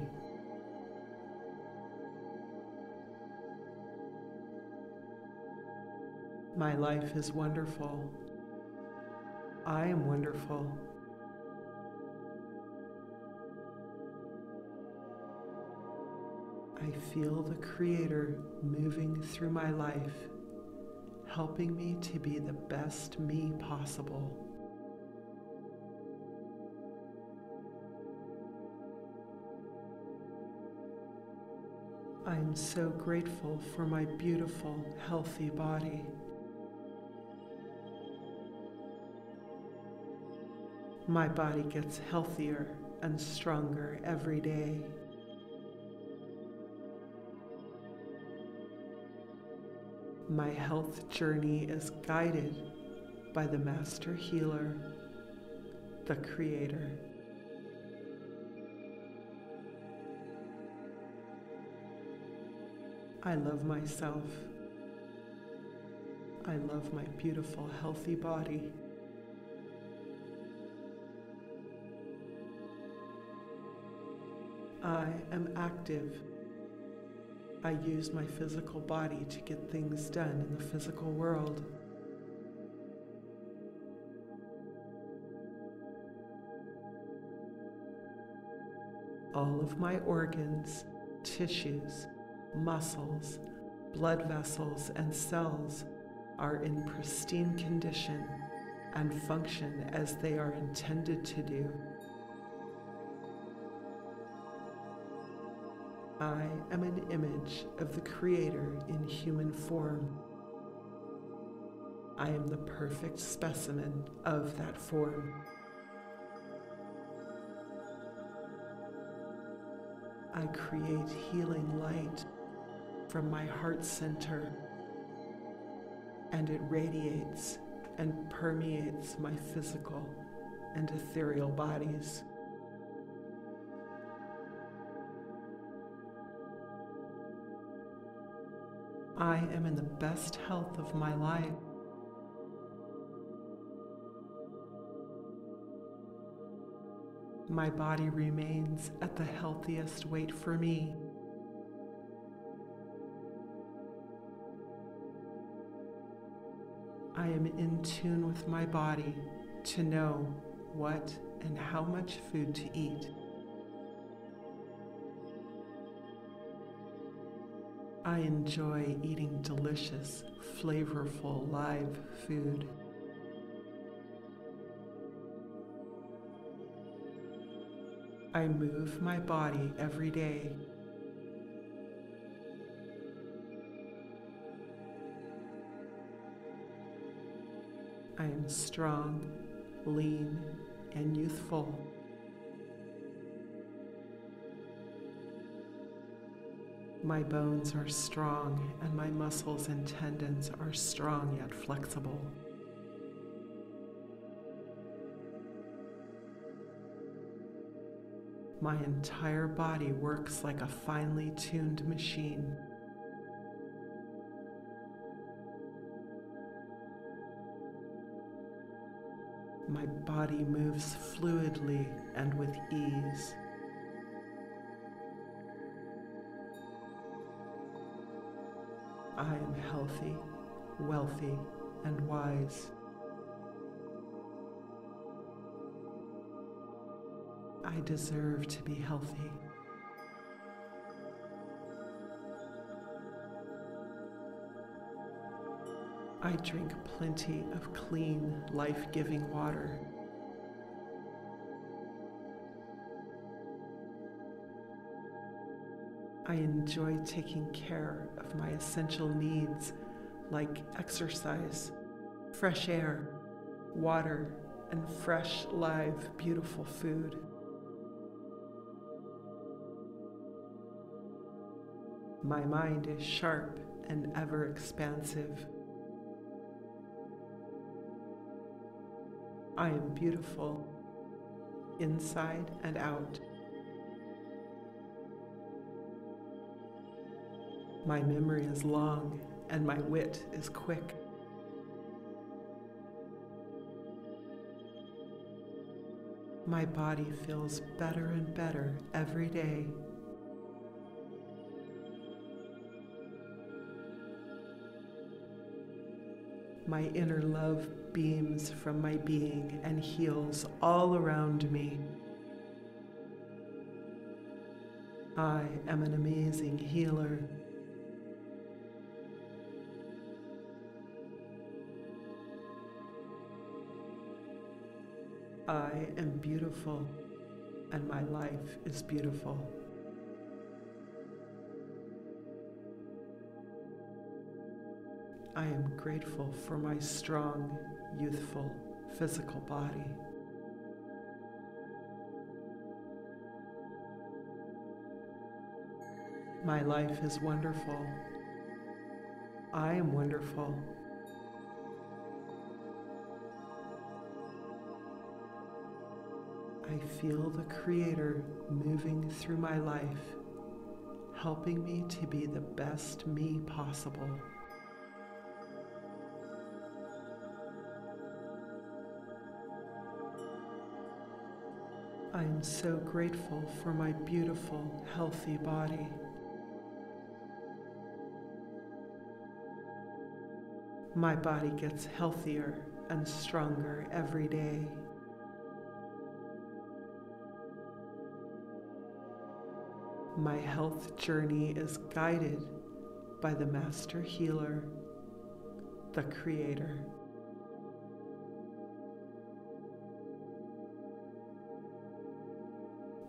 My life is wonderful. I am wonderful. I feel the Creator moving through my life, helping me to be the best me possible. I am so grateful for my beautiful, healthy body. My body gets healthier and stronger every day. My health journey is guided by the Master Healer, the Creator. I love myself. I love my beautiful, healthy body. I am active. I use my physical body to get things done in the physical world. All of my organs, tissues, muscles, blood vessels, and cells are in pristine condition and function as they are intended to do. I am an image of the Creator in human form. I am the perfect specimen of that form. I create healing light from my heart center, and it radiates and permeates my physical and ethereal bodies. I am in the best health of my life. My body remains at the healthiest weight for me. I am in tune with my body to know what and how much food to eat. I enjoy eating delicious, flavorful live food. I move my body every day. I am strong, lean, and youthful. My bones are strong, and my muscles and tendons are strong yet flexible. My entire body works like a finely tuned machine. My body moves fluidly and with ease. I am healthy, wealthy, and wise. I deserve to be healthy. I drink plenty of clean, life giving water. I enjoy taking care of my essential needs like exercise, fresh air, water, and fresh, live, beautiful food. My mind is sharp and ever expansive. I am beautiful inside and out. My memory is long and my wit is quick. My body feels better and better every day. My inner love beams from my being and heals all around me. I am an amazing healer. I am beautiful, and my life is beautiful. I am grateful for my strong, youthful, physical body. My life is wonderful. I am wonderful. I feel the Creator moving through my life, helping me to be the best me possible. I am so grateful for my beautiful, healthy body. My body gets healthier and stronger every day. My health journey is guided by the Master Healer, the Creator.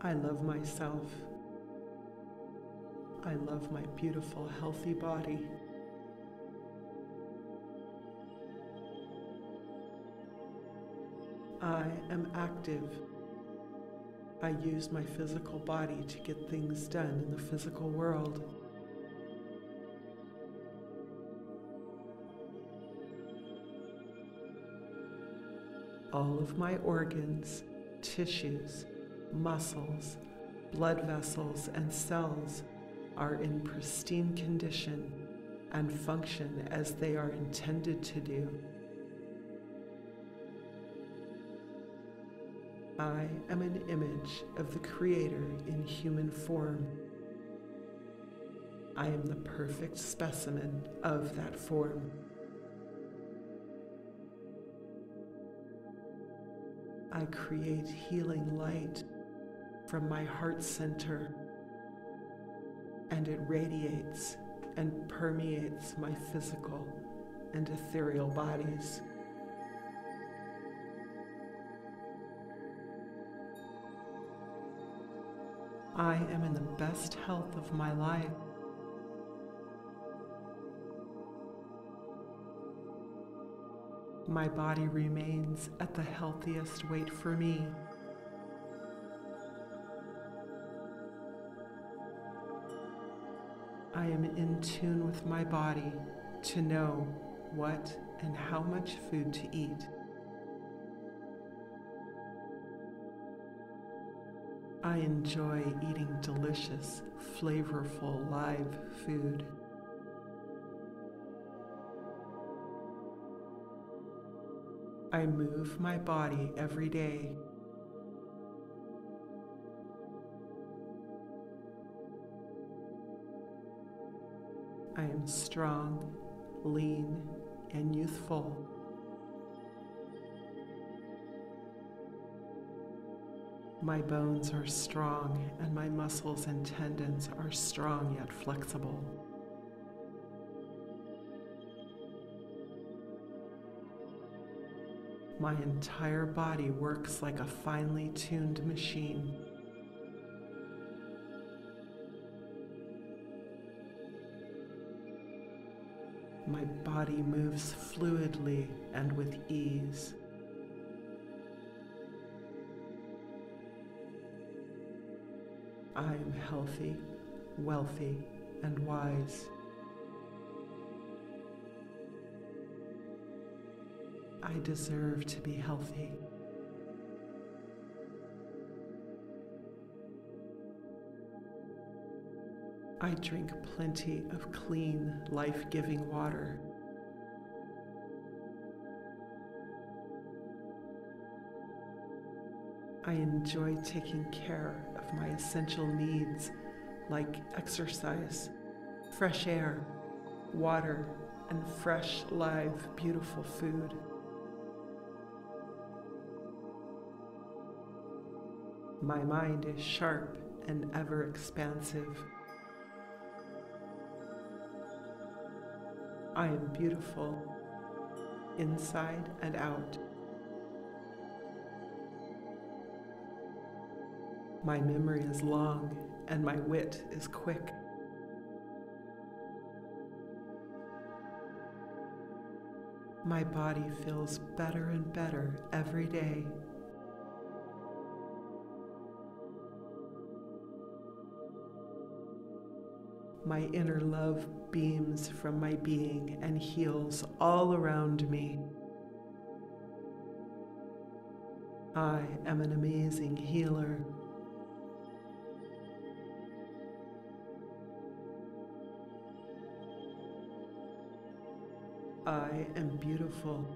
I love myself. I love my beautiful, healthy body. I am active. I use my physical body to get things done in the physical world. All of my organs, tissues, muscles, blood vessels, and cells are in pristine condition and function as they are intended to do. I am an image of the Creator in human form. I am the perfect specimen of that form. I create healing light from my heart center, and it radiates and permeates my physical and ethereal bodies. I am in the best health of my life. My body remains at the healthiest weight for me. I am in tune with my body to know what and how much food to eat. I enjoy eating delicious, flavorful live food. I move my body every day. I am strong, lean, and youthful. My bones are strong, and my muscles and tendons are strong yet flexible. My entire body works like a finely tuned machine. My body moves fluidly and with ease. I am healthy, wealthy, and wise. I deserve to be healthy. I drink plenty of clean, life giving water. I enjoy taking care of my essential needs like exercise, fresh air, water, and fresh, live, beautiful food. My mind is sharp and ever expansive. I am beautiful, inside and out. My memory is long and my wit is quick. My body feels better and better every day. My inner love beams from my being and heals all around me. I am an amazing healer. I am beautiful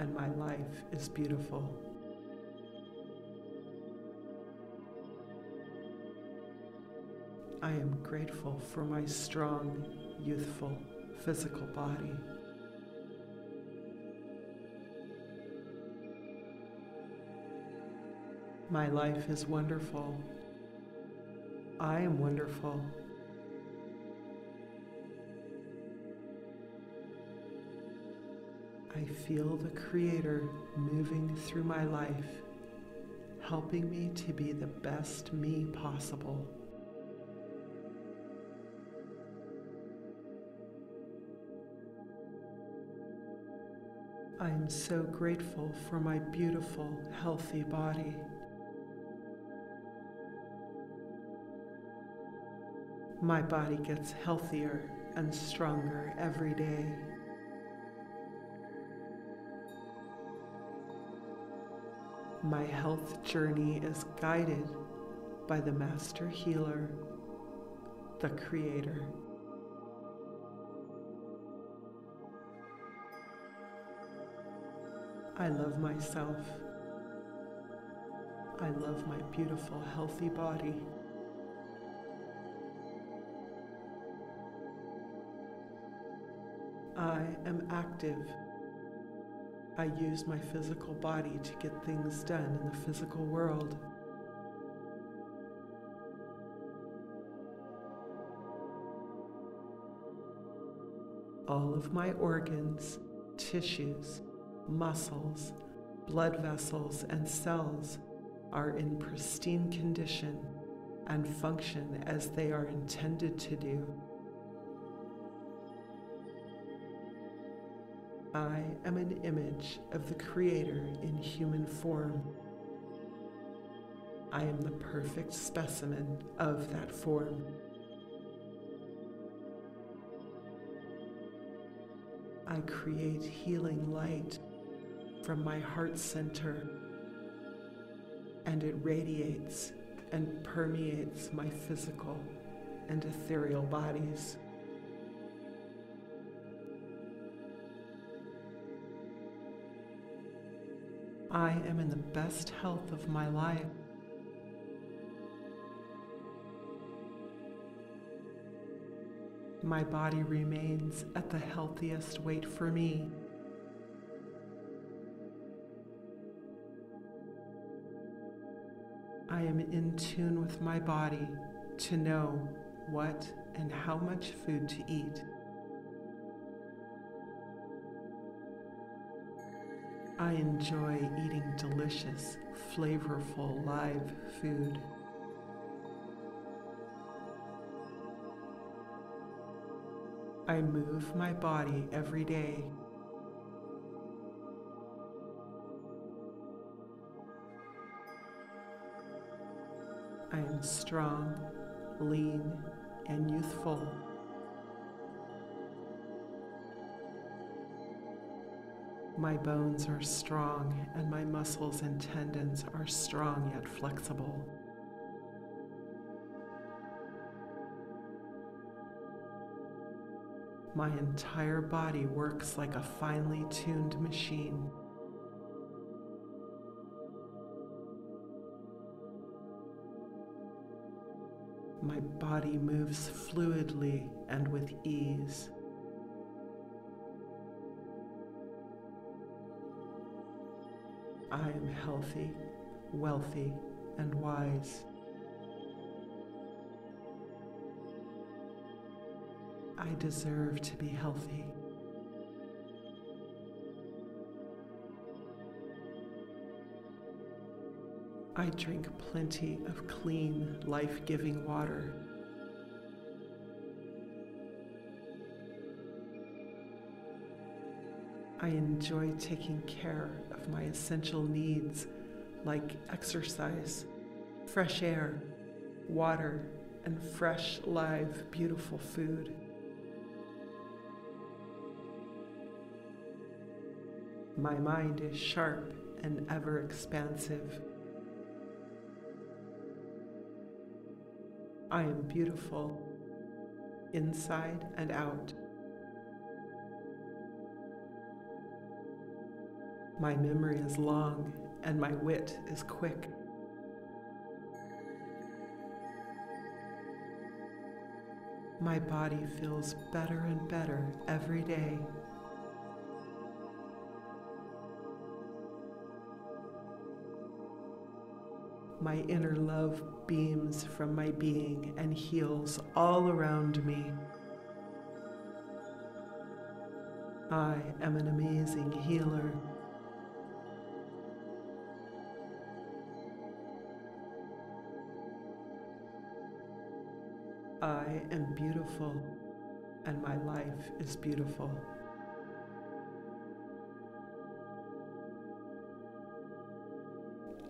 and my life is beautiful. I am grateful for my strong, youthful, physical body. My life is wonderful. I am wonderful. I feel the Creator moving through my life, helping me to be the best me possible. I am so grateful for my beautiful, healthy body. My body gets healthier and stronger every day. My health journey is guided by the Master Healer, the Creator. I love myself. I love my beautiful, healthy body. I am active. I use my physical body to get things done in the physical world. All of my organs, tissues, muscles, blood vessels, and cells are in pristine condition and function as they are intended to do. I am an image of the Creator in human form. I am the perfect specimen of that form. I create healing light from my heart center, and it radiates and permeates my physical and ethereal bodies. I am in the best health of my life. My body remains at the healthiest weight for me. I am in tune with my body to know what and how much food to eat. I enjoy eating delicious, flavorful live food. I move my body every day. I am strong, lean, and youthful. My bones are strong, and my muscles and tendons are strong yet flexible. My entire body works like a finely tuned machine. My body moves fluidly and with ease. I am healthy, wealthy, and wise. I deserve to be healthy. I drink plenty of clean, life giving water. I enjoy taking care of my essential needs like exercise, fresh air, water, and fresh, live, beautiful food. My mind is sharp and ever expansive. I am beautiful inside and out. My memory is long and my wit is quick. My body feels better and better every day. My inner love beams from my being and heals all around me. I am an amazing healer. I am beautiful and my life is beautiful.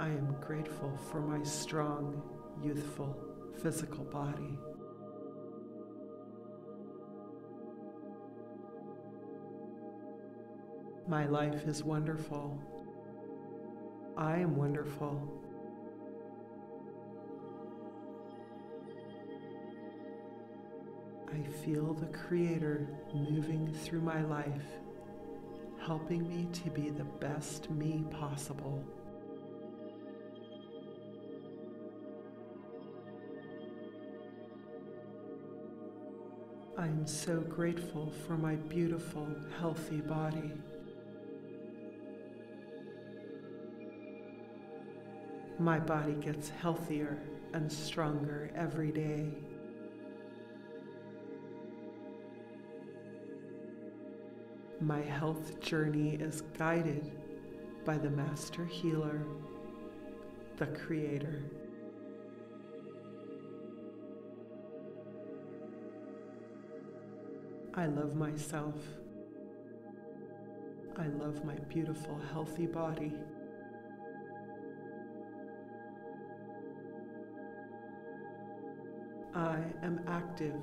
I am grateful for my strong, youthful, physical body. My life is wonderful. I am wonderful. I feel the Creator moving through my life, helping me to be the best me possible. I am so grateful for my beautiful, healthy body. My body gets healthier and stronger every day. My health journey is guided by the Master Healer, the Creator. I love myself. I love my beautiful, healthy body. I am active.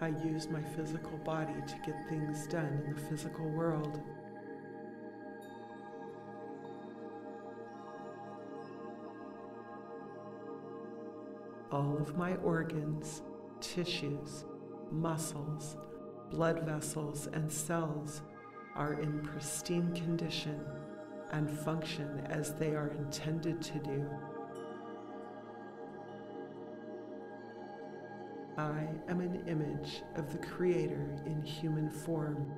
I use my physical body to get things done in the physical world. All of my organs, tissues, muscles, blood vessels, and cells are in pristine condition and function as they are intended to do. I am an image of the Creator in human form.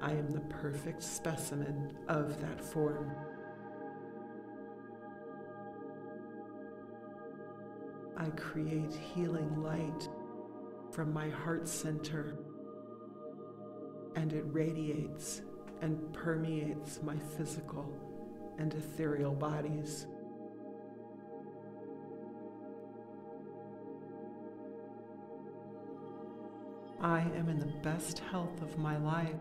I am the perfect specimen of that form. I create healing light from my heart center, and it radiates and permeates my physical and ethereal bodies. I am in the best health of my life.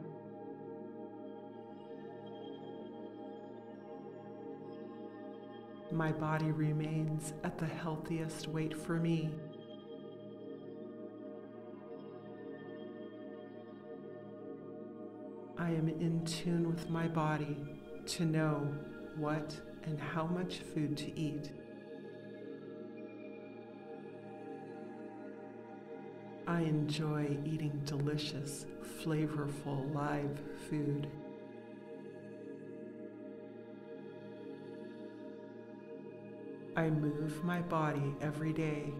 My body remains at the healthiest weight for me. I am in tune with my body to know what and how much food to eat. I enjoy eating delicious, flavorful live food. I move my body every day.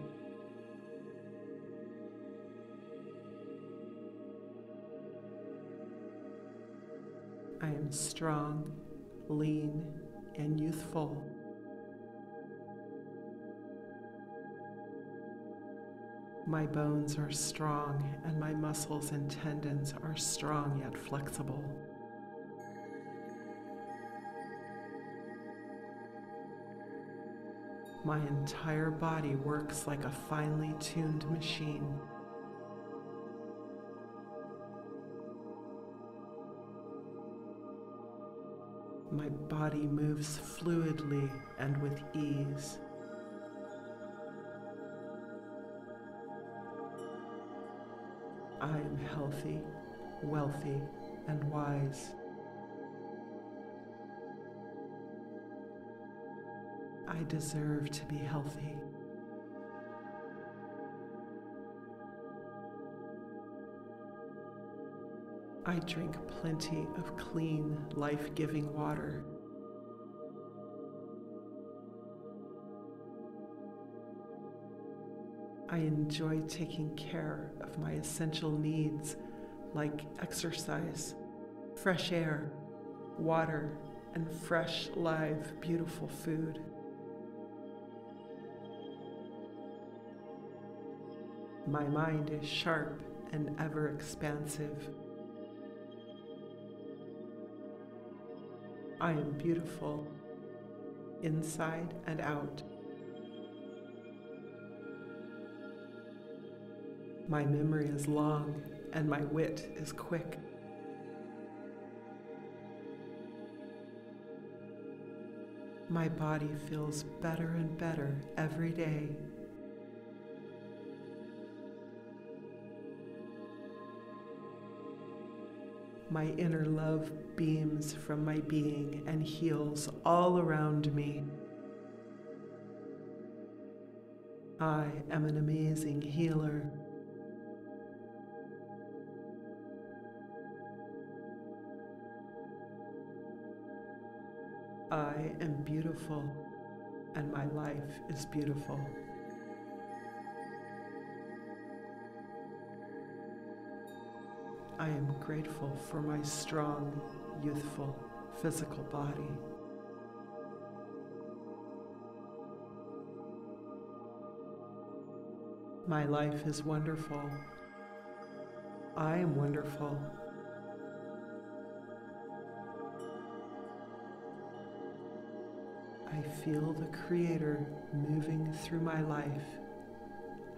I am strong, lean, and youthful. My bones are strong, and my muscles and tendons are strong yet flexible. My entire body works like a finely tuned machine. My body moves fluidly and with ease. Healthy, wealthy, and wise. I deserve to be healthy. I drink plenty of clean, life giving water. Enjoy taking care of my essential needs like exercise, fresh air, water, and fresh, live, beautiful food. My mind is sharp and ever expansive. I am beautiful inside and out. My memory is long and my wit is quick. My body feels better and better every day. My inner love beams from my being and heals all around me. I am an amazing healer. I am beautiful and my life is beautiful. I am grateful for my strong, youthful, physical body. My life is wonderful. I am wonderful. I feel the Creator moving through my life,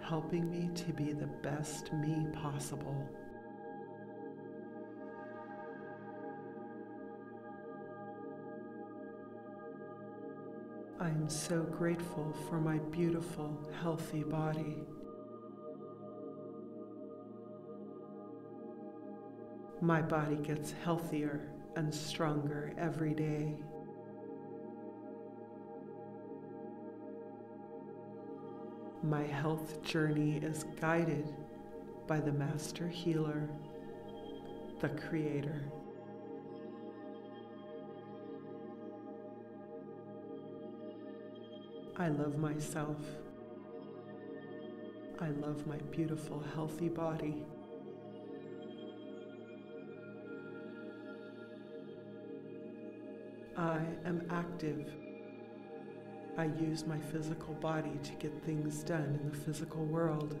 helping me to be the best me possible. I am so grateful for my beautiful, healthy body. My body gets healthier and stronger every day. My health journey is guided by the Master Healer, the Creator. I love myself. I love my beautiful, healthy body. I am active. I use my physical body to get things done in the physical world.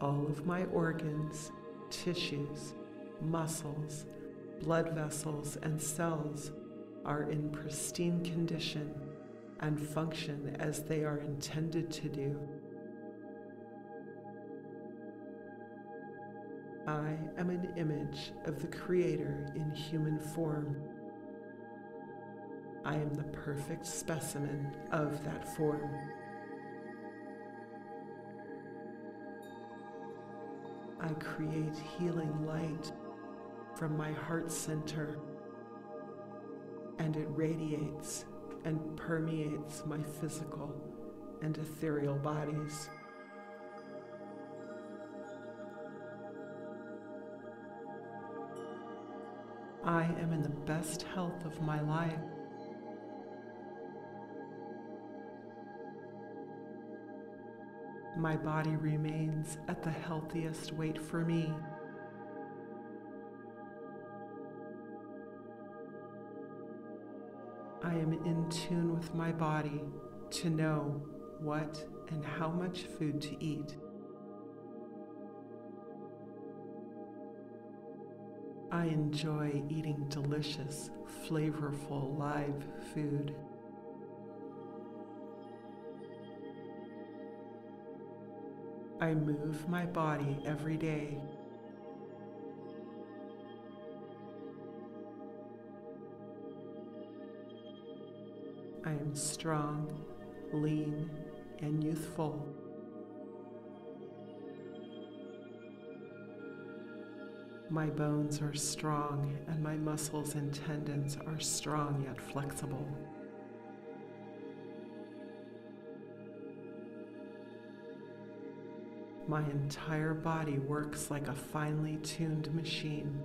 All of my organs, tissues, muscles, blood vessels, and cells are in pristine condition and function as they are intended to do. I am an image of the Creator in human form. I am the perfect specimen of that form. I create healing light from my heart center, and it radiates and permeates my physical and ethereal bodies. I am in the best health of my life. My body remains at the healthiest weight for me. I am in tune with my body to know what and how much food to eat. I enjoy eating delicious, flavorful live food. I move my body every day. I am strong, lean, and youthful. My bones are strong, and my muscles and tendons are strong yet flexible. My entire body works like a finely tuned machine.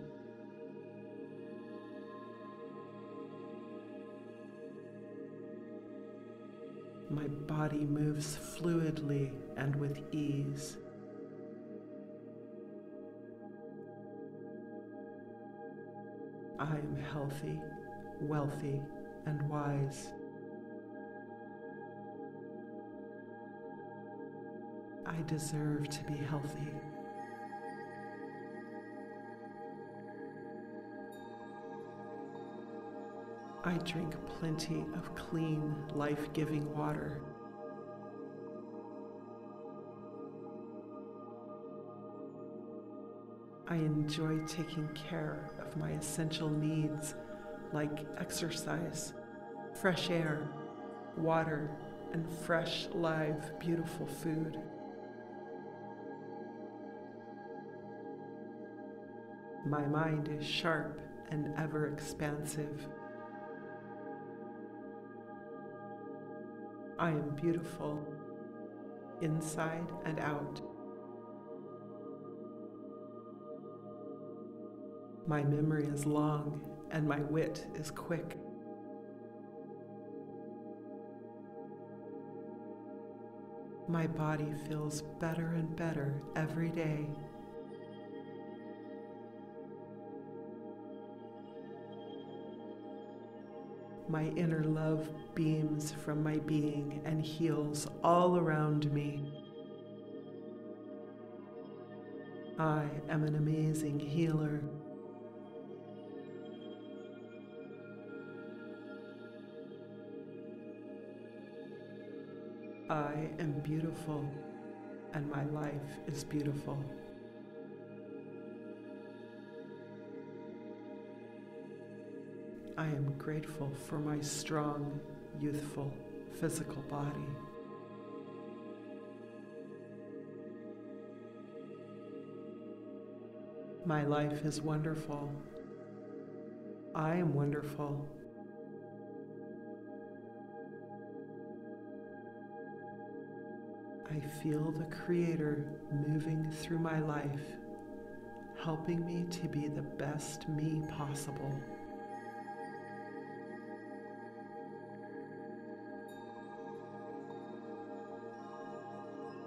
My body moves fluidly and with ease. I am healthy, wealthy, and wise. I deserve to be healthy. I drink plenty of clean, life giving water. I enjoy taking care of my essential needs like exercise, fresh air, water, and fresh, live, beautiful food. My mind is sharp and ever expansive. I am beautiful inside and out. My memory is long and my wit is quick. My body feels better and better every day. My inner love beams from my being and heals all around me. I am an amazing healer. I am beautiful and my life is beautiful. I am grateful for my strong, youthful, physical body. My life is wonderful. I am wonderful. I feel the Creator moving through my life, helping me to be the best me possible.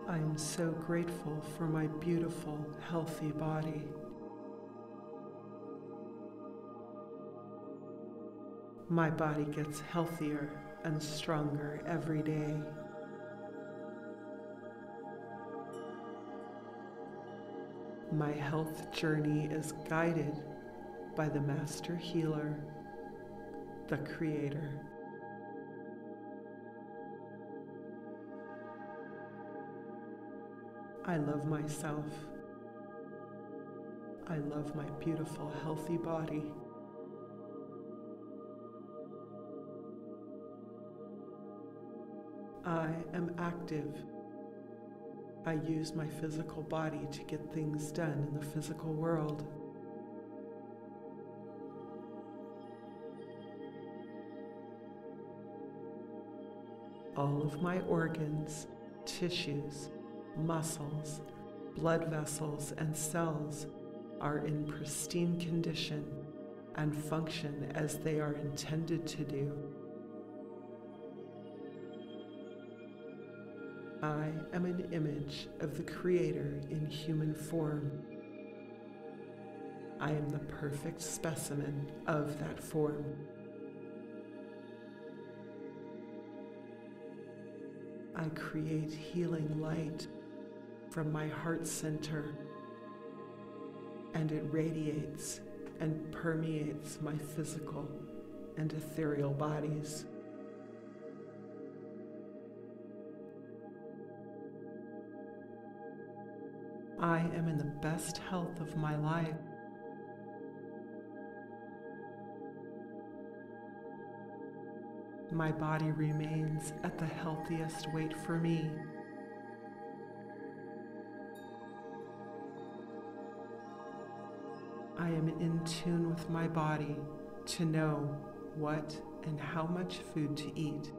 I am so grateful for my beautiful, healthy body. My body gets healthier and stronger every day. My health journey is guided by the Master Healer, the Creator. I love myself. I love my beautiful, healthy body. I am active. I use my physical body to get things done in the physical world. All of my organs, tissues, muscles, blood vessels, and cells are in pristine condition and function as they are intended to do. I am an image of the Creator in human form. I am the perfect specimen of that form. I create healing light from my heart center, and it radiates and permeates my physical and ethereal bodies. I am in the best health of my life. My body remains at the healthiest weight for me. I am in tune with my body to know what and how much food to eat.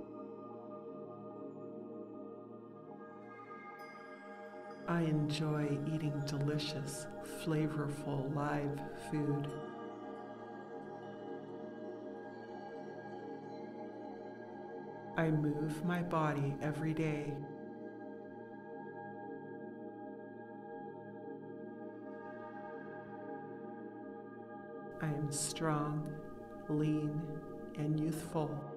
I enjoy eating delicious, flavorful live food. I move my body every day. I am strong, lean, and youthful.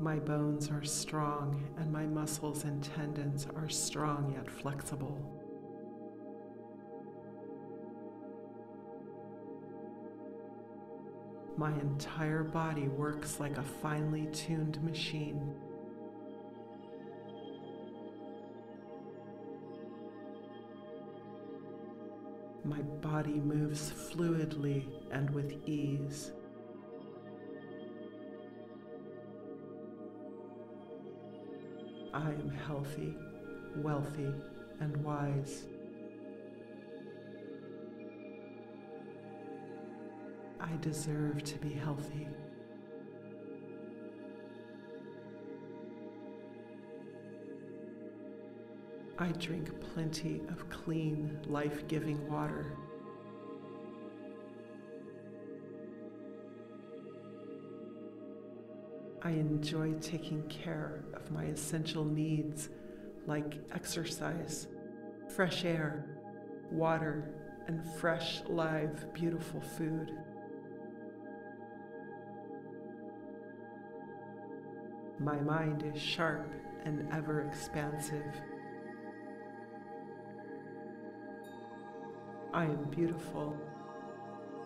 My bones are strong, and my muscles and tendons are strong yet flexible. My entire body works like a finely tuned machine. My body moves fluidly and with ease. I am healthy, wealthy, and wise. I deserve to be healthy. I drink plenty of clean, life giving water. I enjoy taking care of my essential needs like exercise, fresh air, water, and fresh, live, beautiful food. My mind is sharp and ever expansive. I am beautiful,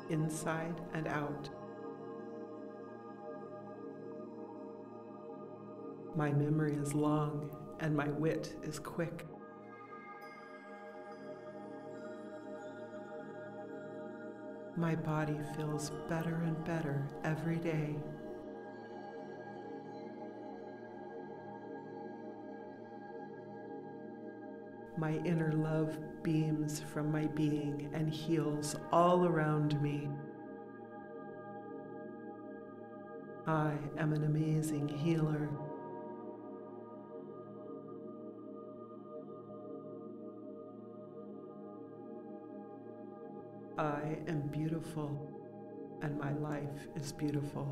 inside and out. My memory is long and my wit is quick. My body feels better and better every day. My inner love beams from my being and heals all around me. I am an amazing healer. I am beautiful and my life is beautiful.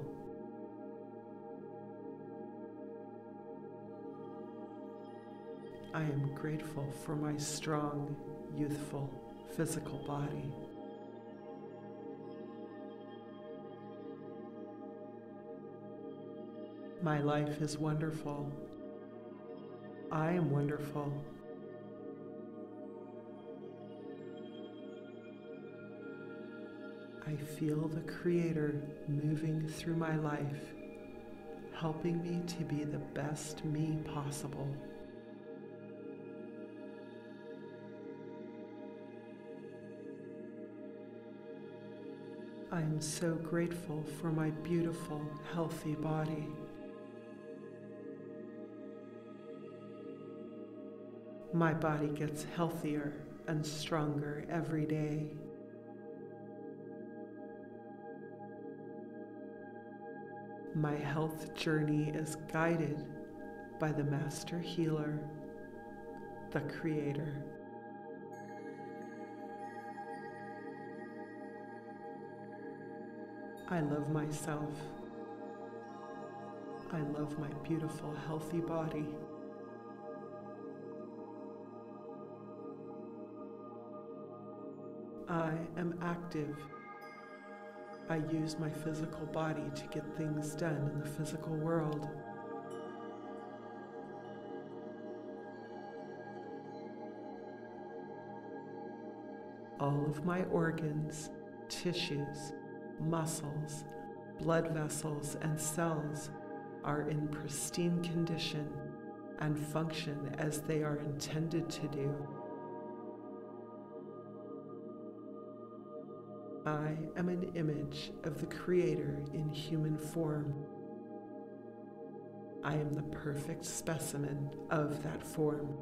I am grateful for my strong, youthful, physical body. My life is wonderful. I am wonderful. I feel the Creator moving through my life, helping me to be the best me possible. I am so grateful for my beautiful, healthy body. My body gets healthier and stronger every day. My health journey is guided by the Master Healer, the Creator. I love myself. I love my beautiful, healthy body. I am active. I use my physical body to get things done in the physical world. all of my organs, tissues, muscles, blood vessels, and cells are in pristine condition and function as they are intended to do. I am an image of the Creator in human form. I am the perfect specimen of that form.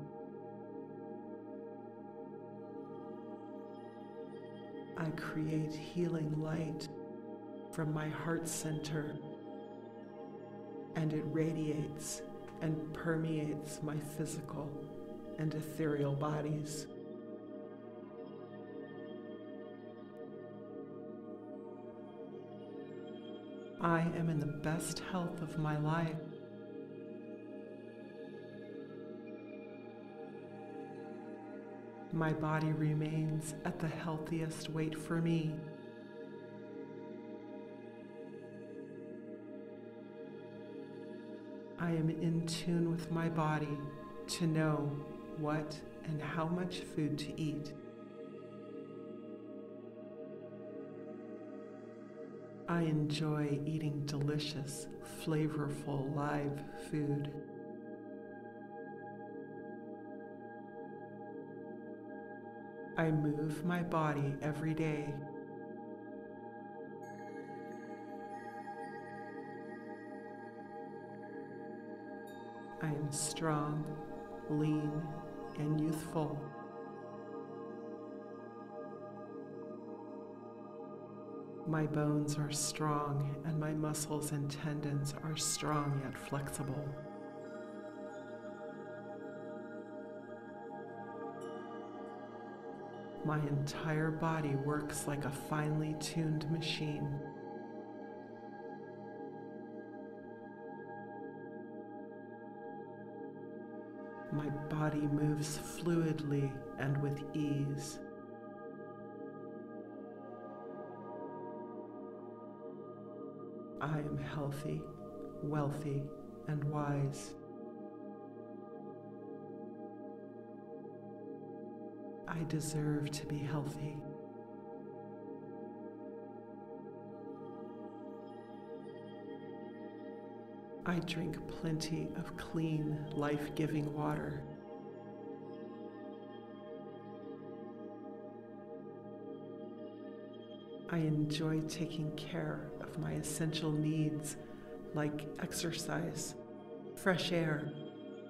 I create healing light from my heart center, and it radiates and permeates my physical and ethereal bodies. I am in the best health of my life. My body remains at the healthiest weight for me. I am in tune with my body to know what and how much food to eat. I enjoy eating delicious, flavorful live food. I move my body every day. I am strong, lean, and youthful. My bones are strong, and my muscles and tendons are strong yet flexible. My entire body works like a finely tuned machine. My body moves fluidly and with ease. I am healthy, wealthy, and wise. I deserve to be healthy. I drink plenty of clean, life giving water. I enjoy taking care of my essential needs like exercise, fresh air,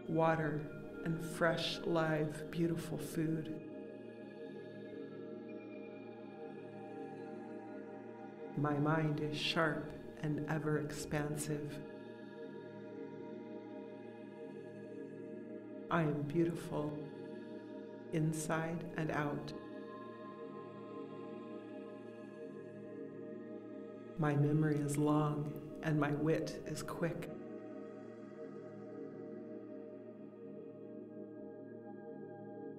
water, and fresh, live, beautiful food. My mind is sharp and ever expansive. I am beautiful inside and out. My memory is long and my wit is quick.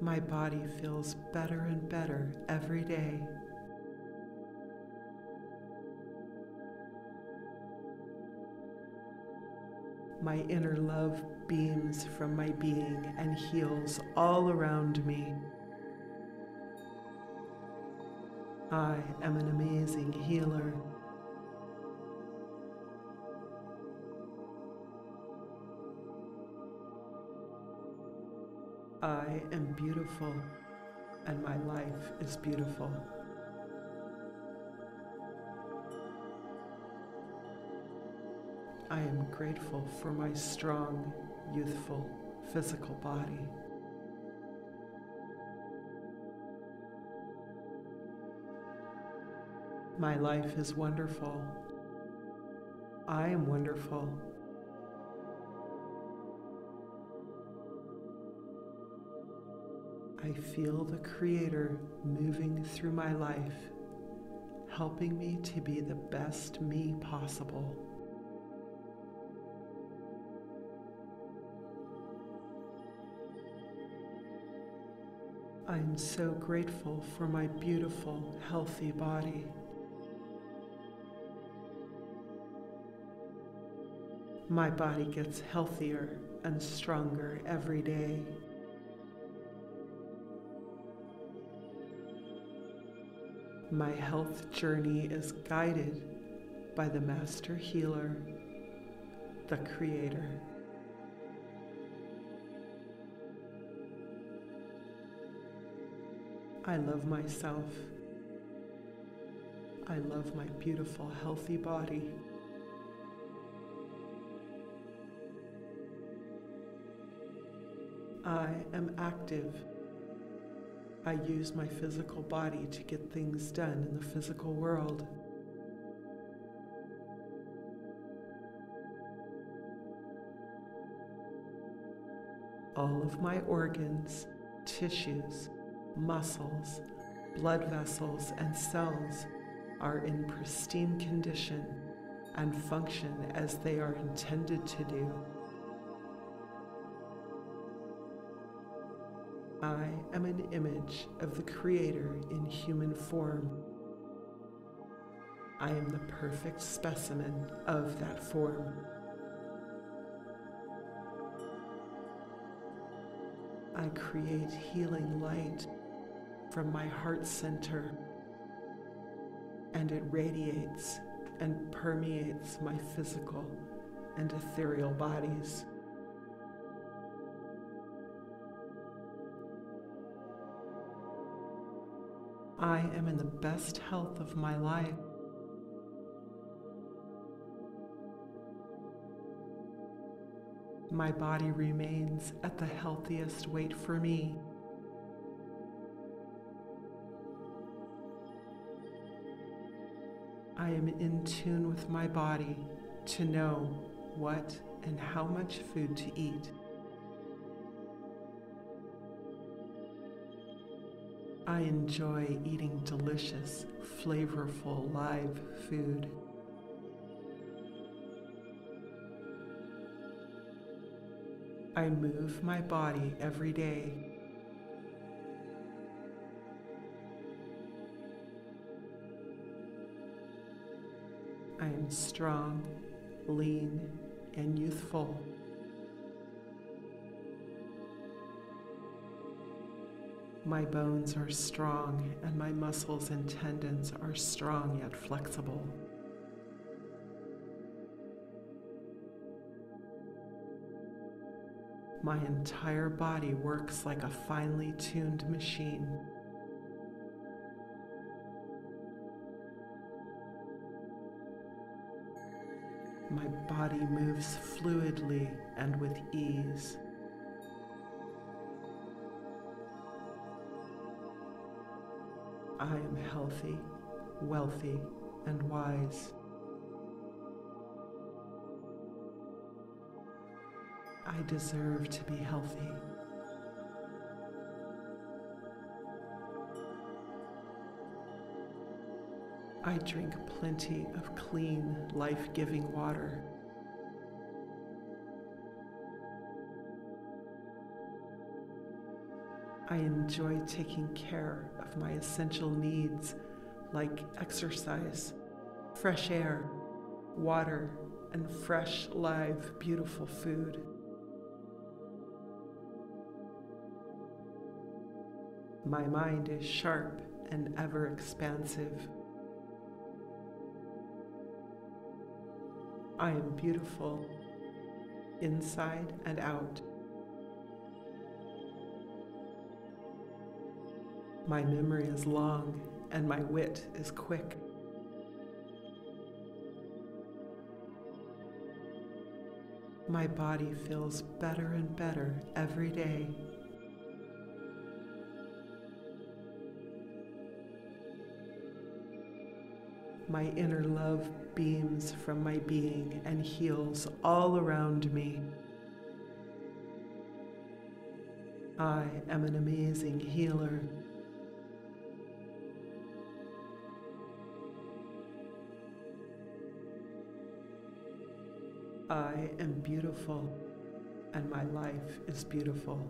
My body feels better and better every day. My inner love beams from my being and heals all around me. I am an amazing healer. I am beautiful and my life is beautiful. I am grateful for my strong, youthful, physical body. My life is wonderful. I am wonderful. I feel the Creator moving through my life, helping me to be the best me possible. I'm so grateful for my beautiful, healthy body. My body gets healthier and stronger every day. My health journey is guided by the Master Healer, the Creator. I love myself. I love my beautiful, healthy body. I am active. I use my physical body to get things done in the physical world. All of my organs, tissues, muscles, blood vessels, and cells are in pristine condition and function as they are intended to do. I am an image of the Creator in human form. I am the perfect specimen of that form. I create healing light from my heart center, and it radiates and permeates my physical and ethereal bodies. I am in the best health of my life. My body remains at the healthiest weight for me. I am in tune with my body to know what and how much food to eat. I enjoy eating delicious, flavorful live food. I move my body every day. I am strong, lean, and youthful. My bones are strong, and my muscles and tendons are strong yet flexible. My entire body works like a finely tuned machine. My body moves fluidly and with ease. I am healthy, wealthy, and wise. I deserve to be healthy. I drink plenty of clean, life giving water. I enjoy taking care of my essential needs like exercise, fresh air, water, and fresh, live, beautiful food. My mind is sharp and ever expansive. I am beautiful inside and out. My memory is long and my wit is quick. My body feels better and better every day. My inner love beams from my being and heals all around me. I am an amazing healer. I am beautiful and my life is beautiful.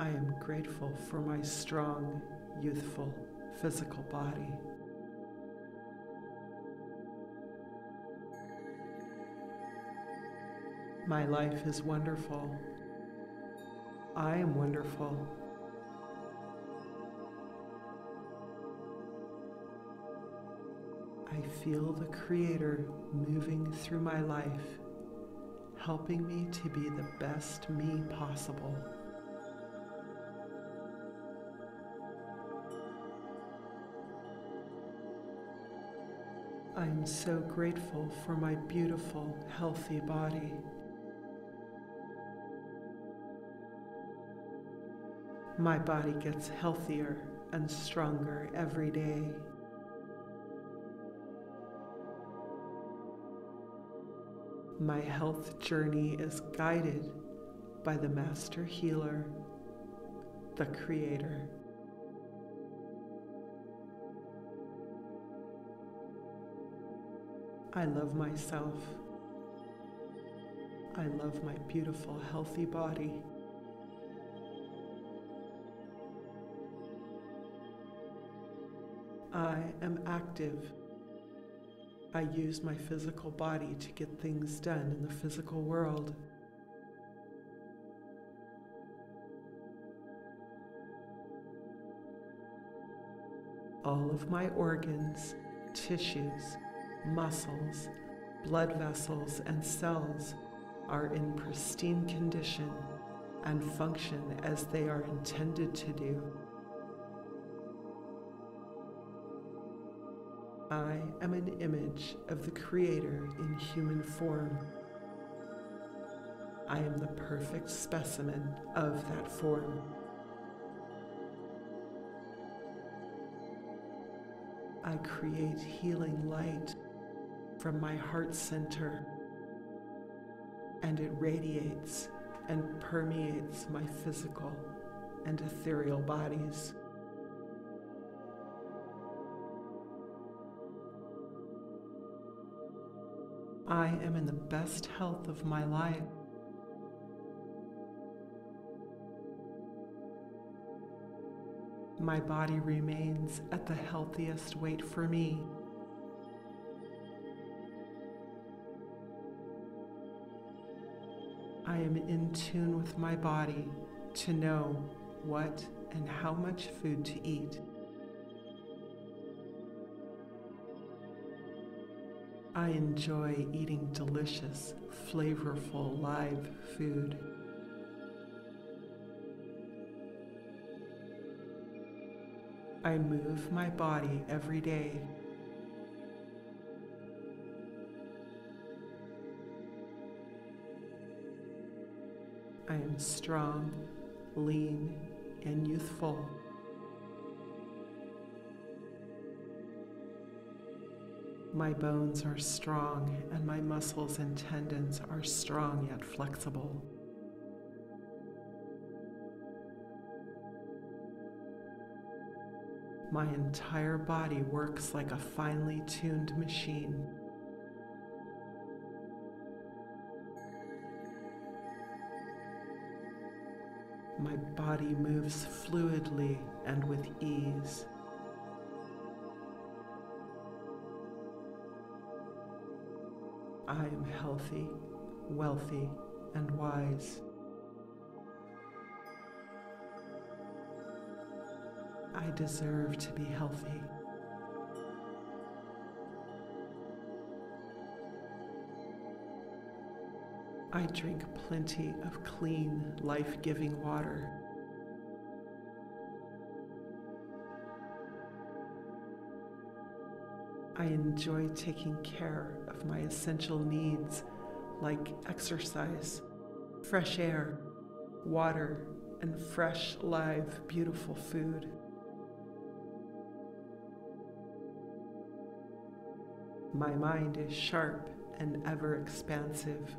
I am grateful for my strong, youthful, physical body. My life is wonderful. I am wonderful. I feel the Creator moving through my life, helping me to be the best me possible. I am so grateful for my beautiful, healthy body. My body gets healthier and stronger every day. My health journey is guided by the Master Healer, the Creator. I love myself. I love my beautiful, healthy body. I am active. I use my physical body to get things done in the physical world. All of my organs, tissues, muscles, blood vessels, and cells are in pristine condition and function as they are intended to do. I am an image of the Creator in human form. I am the perfect specimen of that form. I create healing light from my heart center, and it radiates and permeates my physical and ethereal bodies. I am in the best health of my life. My body remains at the healthiest weight for me. I am in tune with my body to know what and how much food to eat. I enjoy eating delicious, flavorful live food. I move my body every day. I am strong, lean, and youthful. My bones are strong, and my muscles and tendons are strong yet flexible. My entire body works like a finely tuned machine. My body moves fluidly and with ease. I am healthy, wealthy, and wise. I deserve to be healthy. I drink plenty of clean, life giving water. I enjoy taking care of my essential needs like exercise, fresh air, water, and fresh, live, beautiful food. My mind is sharp and ever expansive.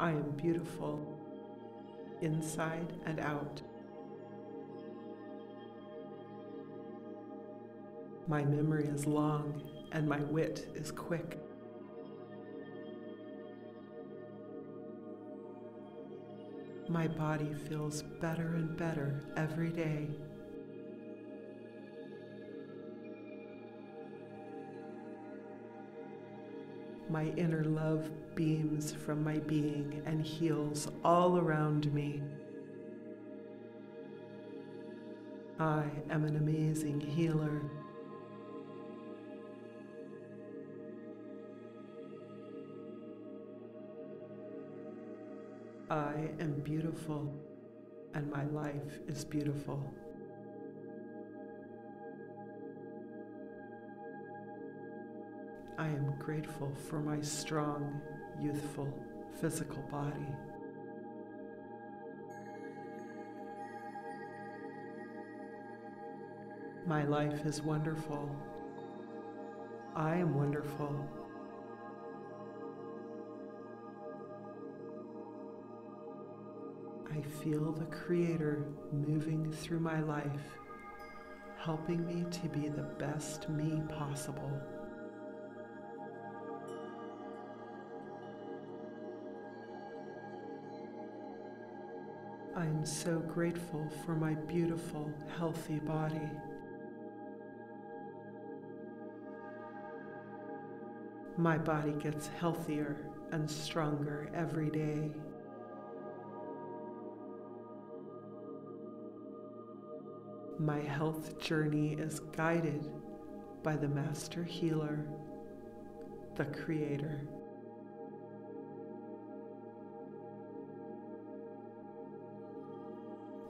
I am beautiful inside and out. My memory is long and my wit is quick. My body feels better and better every day. My inner love beams from my being and heals all around me. I am an amazing healer. I am beautiful and my life is beautiful. I am grateful for my strong, youthful, physical body. My life is wonderful. I am wonderful. I feel the Creator moving through my life, helping me to be the best me possible. I am so grateful for my beautiful, healthy body. My body gets healthier and stronger every day. My health journey is guided by the Master Healer, the Creator.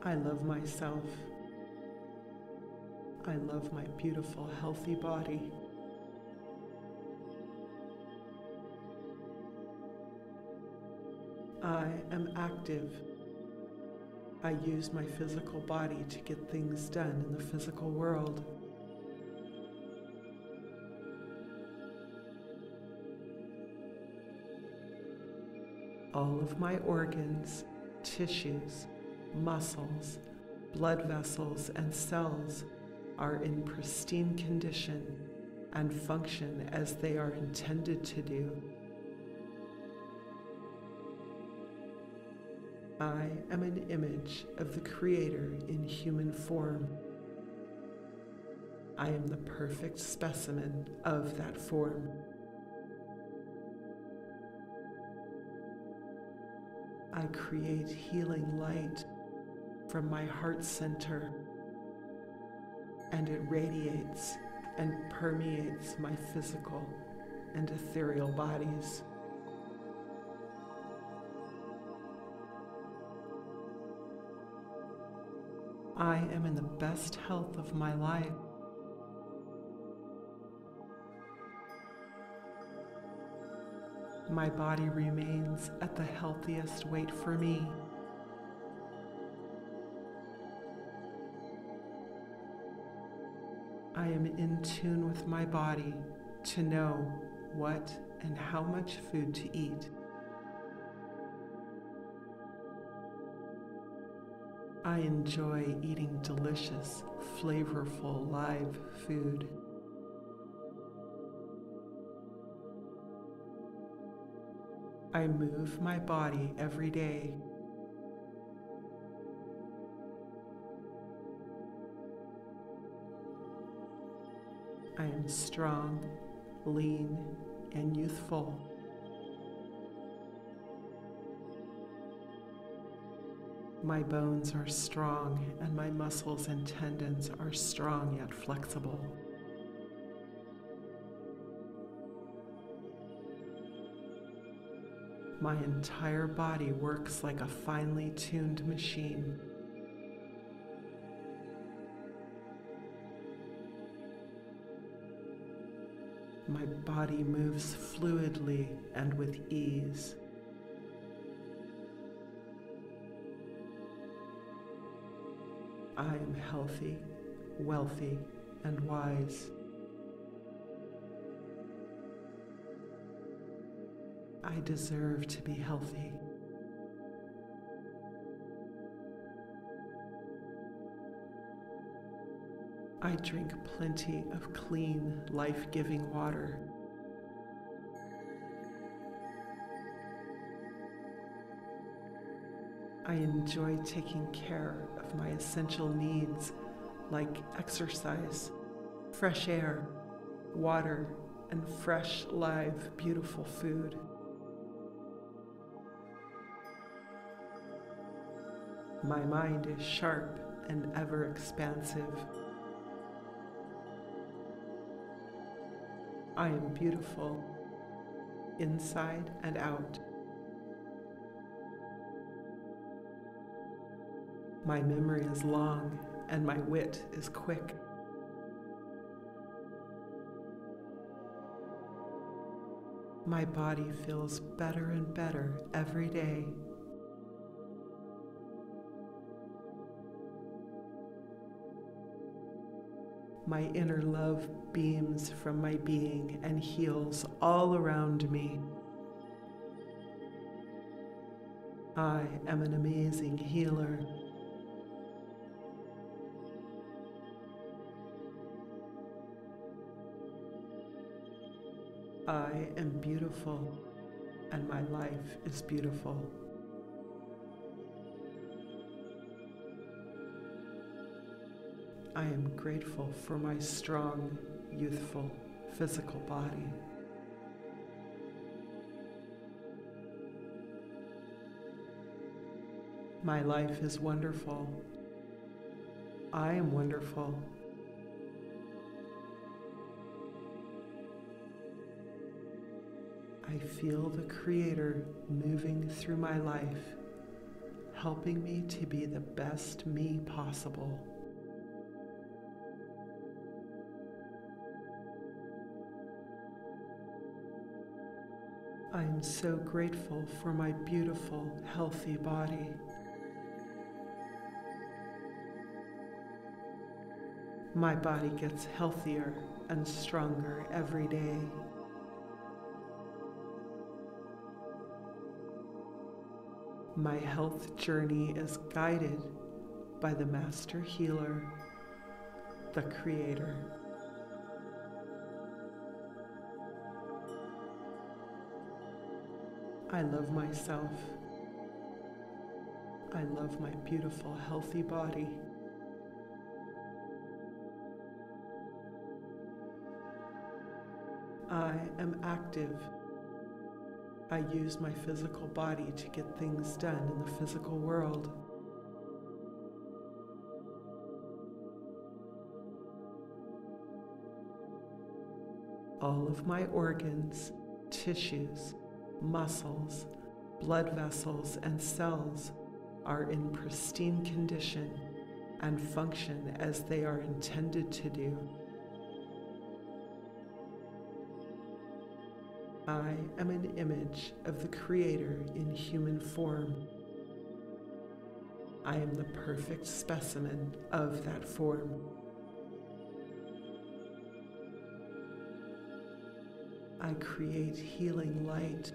I love myself. I love my beautiful, healthy body. I am active. I use my physical body to get things done in the physical world. All of my organs, tissues, muscles, blood vessels, and cells are in pristine condition and function as they are intended to do. I am an image of the Creator in human form. I am the perfect specimen of that form. I create healing light from my heart center, and it radiates and permeates my physical and ethereal bodies. I am in the best health of my life. My body remains at the healthiest weight for me. I am in tune with my body to know what and how much food to eat. I enjoy eating delicious, flavorful live food. I move my body every day. I am strong, lean, and youthful. My bones are strong, and my muscles and tendons are strong yet flexible. My entire body works like a finely tuned machine. My body moves fluidly and with ease. I am healthy, wealthy, and wise. I deserve to be healthy. I drink plenty of clean, life giving water. I enjoy taking care of my essential needs like exercise, fresh air, water, and fresh, live, beautiful food. My mind is sharp and ever expansive. I am beautiful inside and out. My memory is long and my wit is quick. My body feels better and better every day. My inner love beams from my being and heals all around me. I am an amazing healer. I am beautiful and my life is beautiful. I am grateful for my strong, youthful, physical body. My life is wonderful. I am wonderful. I feel the Creator moving through my life, helping me to be the best me possible. I am so grateful for my beautiful, healthy body. My body gets healthier and stronger every day. My health journey is guided by the Master Healer, the Creator. I love myself. I love my beautiful, healthy body. I am active. I use my physical body to get things done in the physical world. All of my organs, tissues, muscles, blood vessels, and cells are in pristine condition and function as they are intended to do. I am an image of the Creator in human form. I am the perfect specimen of that form. I create healing light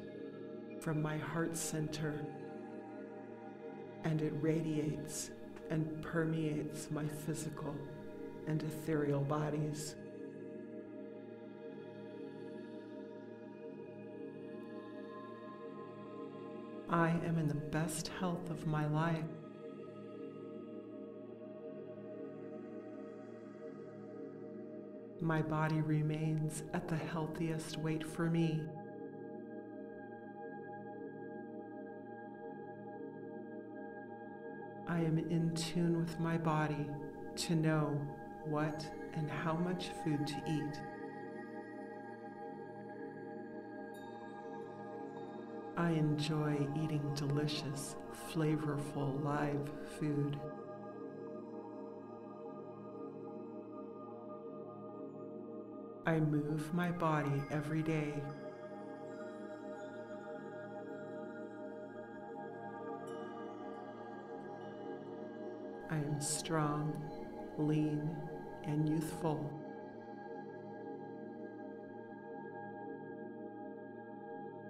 from my heart center, and it radiates and permeates my physical and ethereal bodies. I am in the best health of my life. My body remains at the healthiest weight for me. I am in tune with my body to know what and how much food to eat. I enjoy eating delicious, flavorful live food. I move my body every day I am strong, lean, and youthful.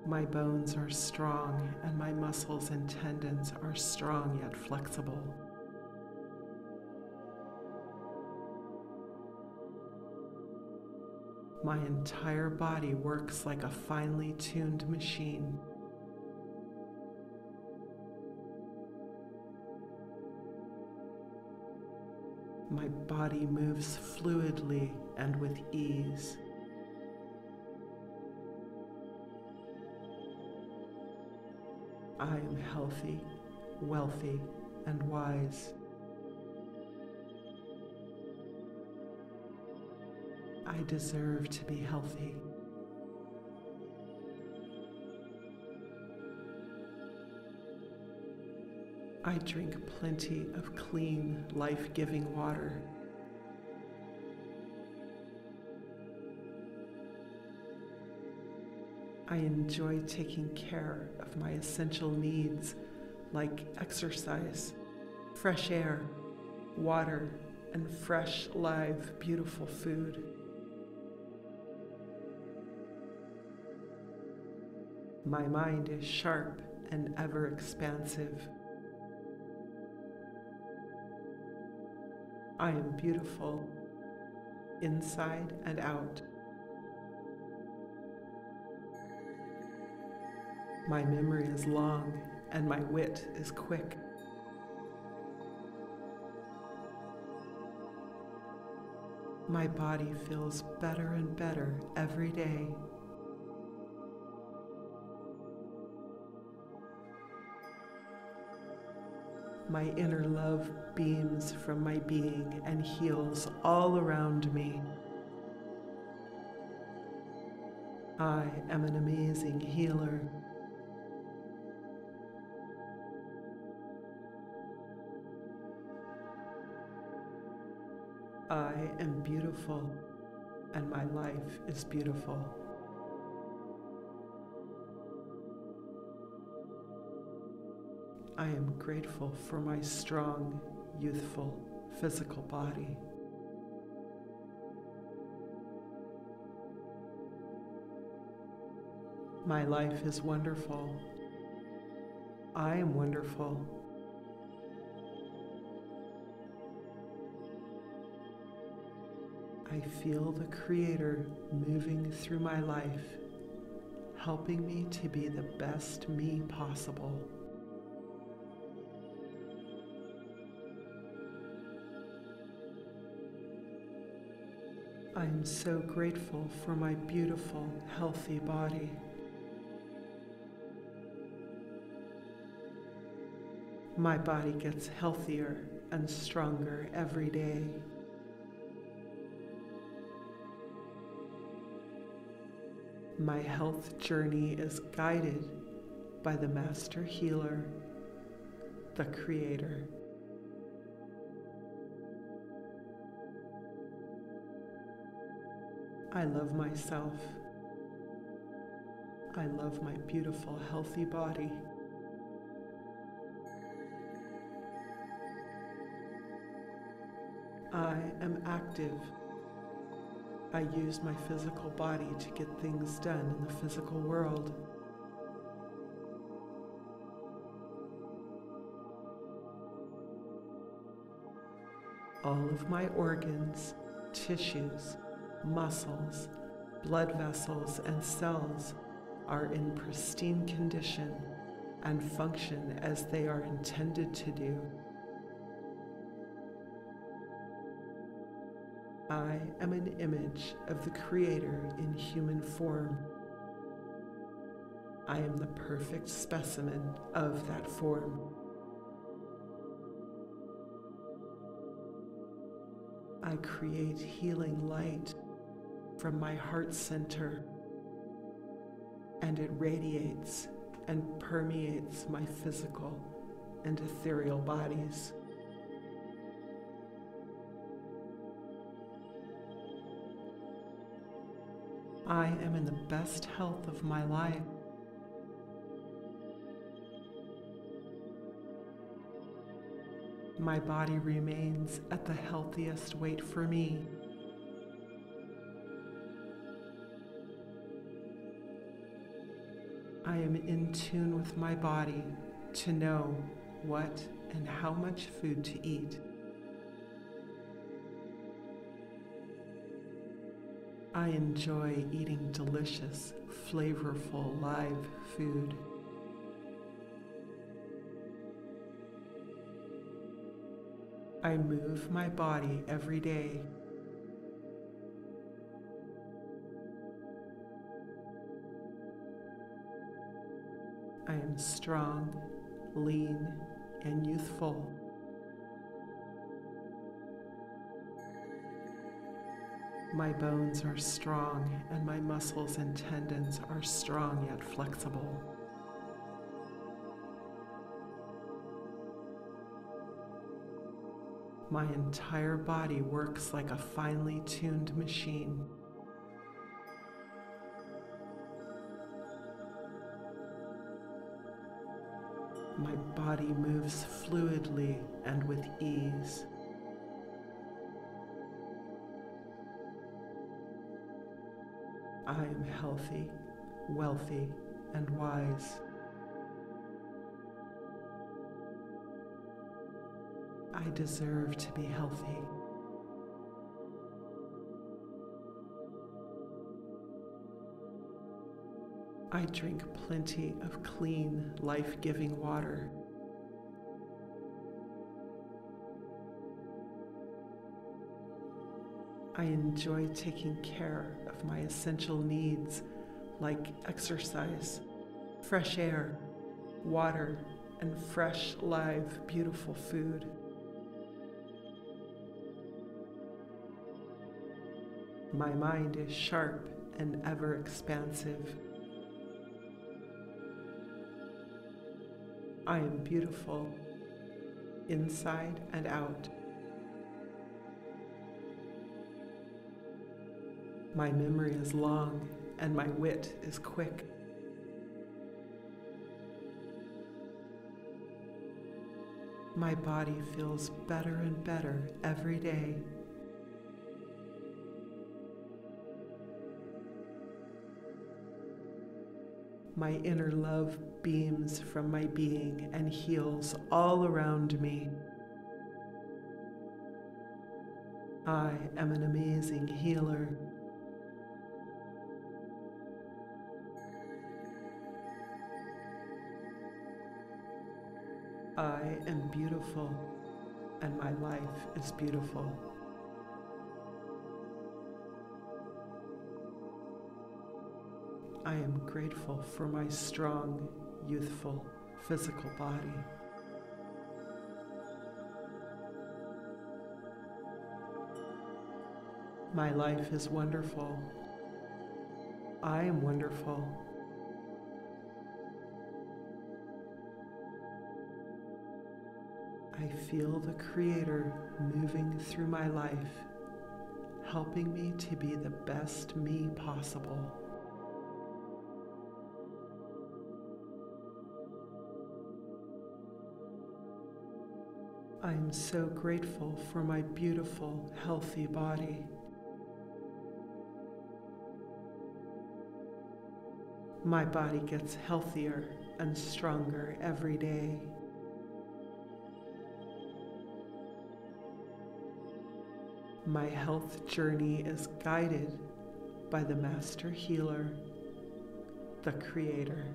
My bones are strong, and my muscles and tendons are strong yet flexible. My entire body works like a finely tuned machine. My body moves fluidly and with ease. I am healthy, wealthy, and wise. I deserve to be healthy. I drink plenty of clean, life giving water. I enjoy taking care of my essential needs like exercise, fresh air, water, and fresh, live, beautiful food. My mind is sharp and ever expansive. I am beautiful inside and out. My memory is long and my wit is quick. My body feels better and better every day. My inner love beams from my being and heals all around me. I am an amazing healer. I am beautiful and my life is beautiful. I am grateful for my strong, youthful, physical body. My life is wonderful. I am wonderful. I feel the Creator moving through my life, helping me to be the best me possible. I am so grateful for my beautiful, healthy body. My body gets healthier and stronger every day. My health journey is guided by the Master Healer, the Creator. I love myself. I love my beautiful, healthy body. I am active. I use my physical body to get things done in the physical world. All of my organs, tissues, muscles, blood vessels, and cells are in pristine condition and function as they are intended to do. I am an image of the Creator in human form. I am the perfect specimen of that form. I create healing light from my heart center, and it radiates and permeates my physical and ethereal bodies. I am in the best health of my life. My body remains at the healthiest weight for me. I am in tune with my body to know what and how much food to eat. I enjoy eating delicious, flavorful live food. I move my body every day. I am strong, lean, and youthful. My bones are strong, and my muscles and tendons are strong yet flexible. My entire body works like a finely tuned machine. My body moves fluidly and with ease. I am healthy, wealthy, and wise. I deserve to be healthy. I drink plenty of clean, life giving water. I enjoy taking care of my essential needs like exercise, fresh air, water, and fresh, live, beautiful food. My mind is sharp and ever expansive. I am beautiful inside and out. My memory is long and my wit is quick. My body feels better and better every day. My inner love beams from my being and heals all around me. I am an amazing healer. I am beautiful and my life is beautiful. I am grateful for my strong, youthful, physical body. My life is wonderful. I am wonderful. Feel the Creator moving through my life, helping me to be the best me possible. I am so grateful for my beautiful, healthy body. My body gets healthier and stronger every day. My health journey is guided by the Master Healer, the Creator.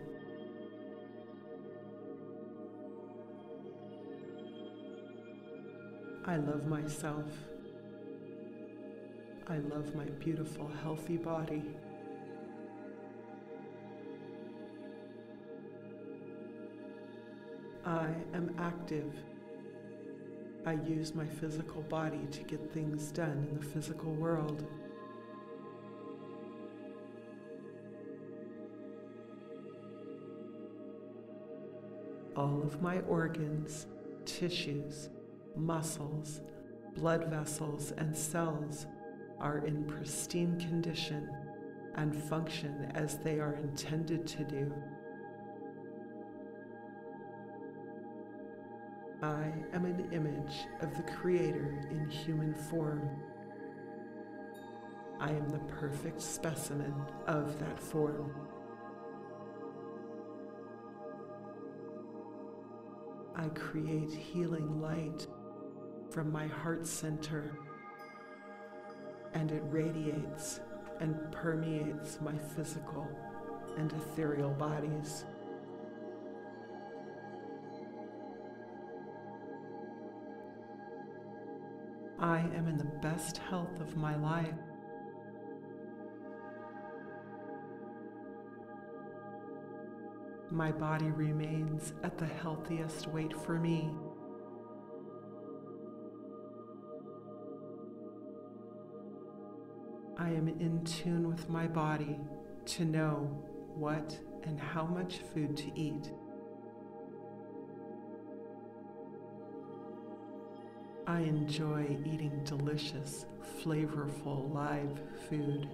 I love myself. I love my beautiful, healthy body. I am active. I use my physical body to get things done in the physical world. All of my organs, tissues, muscles, blood vessels, and cells are in pristine condition and function as they are intended to do. I am an image of the Creator in human form. I am the perfect specimen of that form. I create healing light from my heart center, and it radiates and permeates my physical and ethereal bodies. I am in the best health of my life. my body remains at the healthiest weight for me. I am in tune with my body to know what and how much food to eat. I enjoy eating delicious, flavorful live food.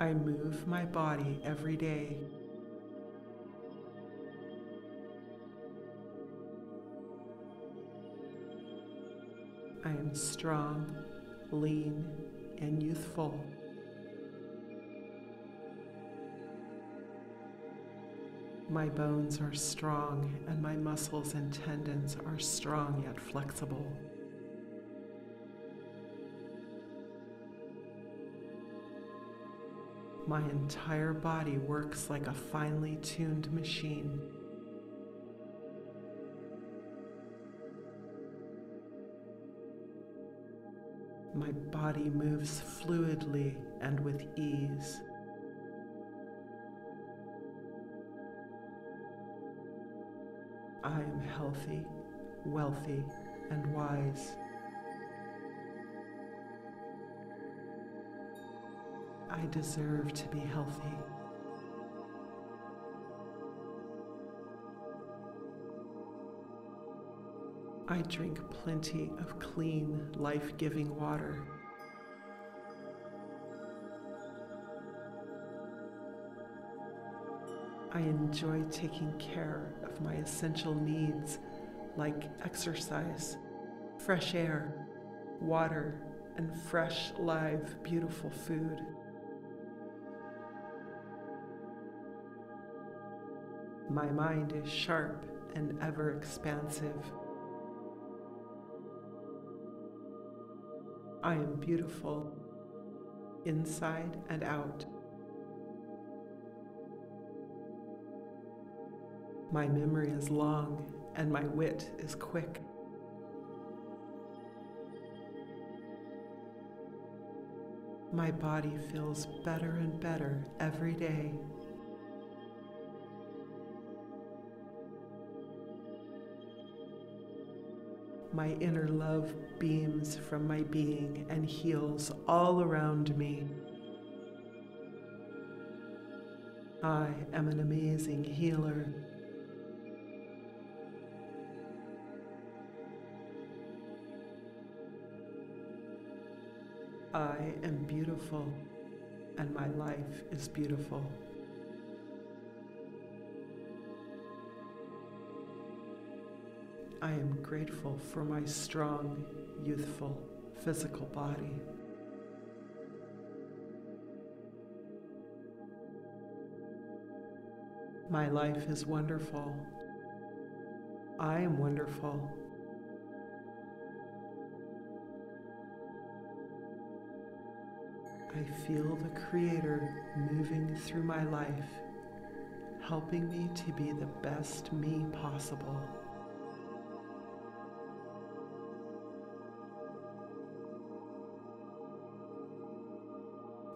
I move my body every day. I am strong, lean, and youthful. My bones are strong, and my muscles and tendons are strong yet flexible. My entire body works like a finely tuned machine. My body moves fluidly and with ease. I am healthy, wealthy, and wise. I deserve to be healthy. I drink plenty of clean, life giving water. I enjoy taking care of my essential needs like exercise, fresh air, water, and fresh, live, beautiful food. My mind is sharp and ever expansive. I am beautiful inside and out. My memory is long and my wit is quick. My body feels better and better every day. My inner love beams from my being and heals all around me. I am an amazing healer. I am beautiful and my life is beautiful. I am grateful for my strong, youthful, physical body. My life is wonderful. I am wonderful. I feel the Creator moving through my life, helping me to be the best me possible.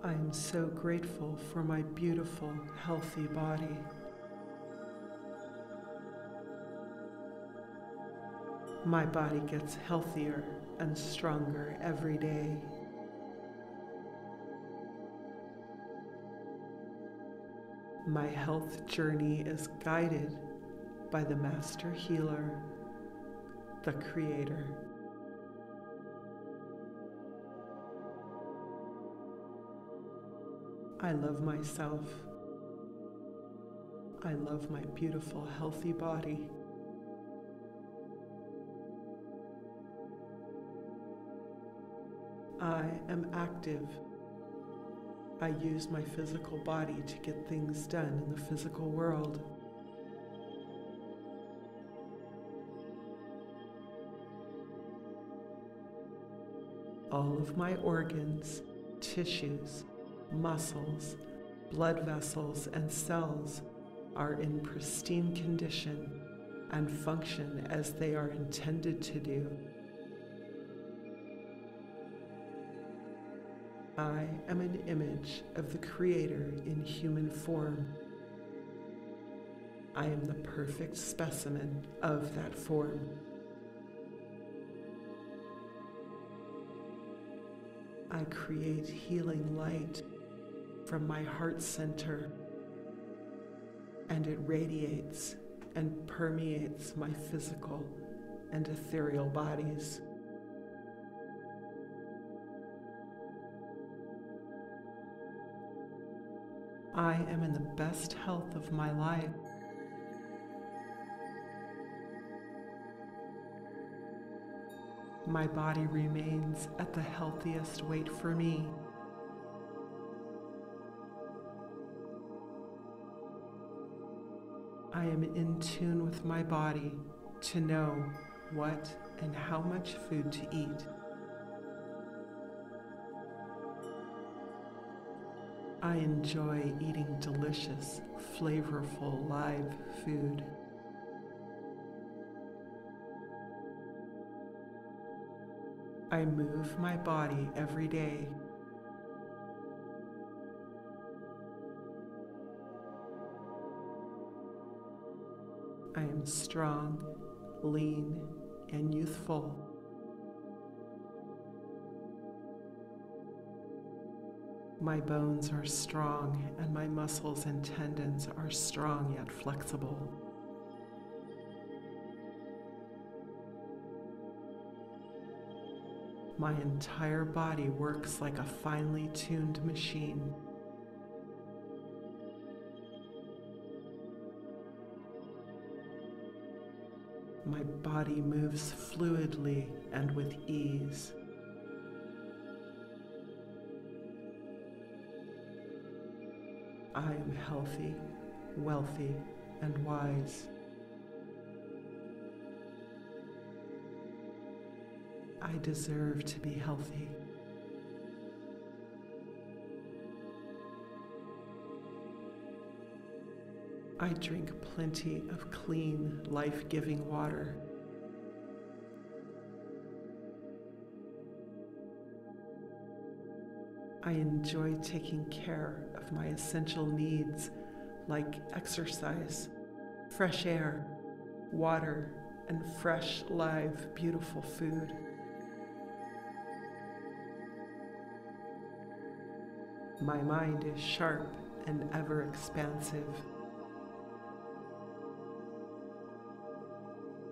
I am so grateful for my beautiful, healthy body. My body gets healthier and stronger every day. My health journey is guided by the Master Healer, the Creator. I love myself. I love my beautiful, healthy body. I am active. I use my physical body to get things done in the physical world. All of my organs, tissues, muscles, blood vessels, and cells are in pristine condition and function as they are intended to do. I am an image of the Creator in human form. I am the perfect specimen of that form. I create healing light from my heart center, and it radiates and permeates my physical and ethereal bodies. I am in the best health of my life. My body remains at the healthiest weight for me. I am in tune with my body to know what and how much food to eat. I enjoy eating delicious, flavorful live food. I move my body every day. I am strong, lean, and youthful. My bones are strong, and my muscles and tendons are strong yet flexible. My entire body works like a finely tuned machine. My body moves fluidly and with ease. I am healthy, wealthy, and wise. I deserve to be healthy. I drink plenty of clean, life giving water. I enjoy taking care of my essential needs like exercise, fresh air, water, and fresh, live, beautiful food. My mind is sharp and ever expansive.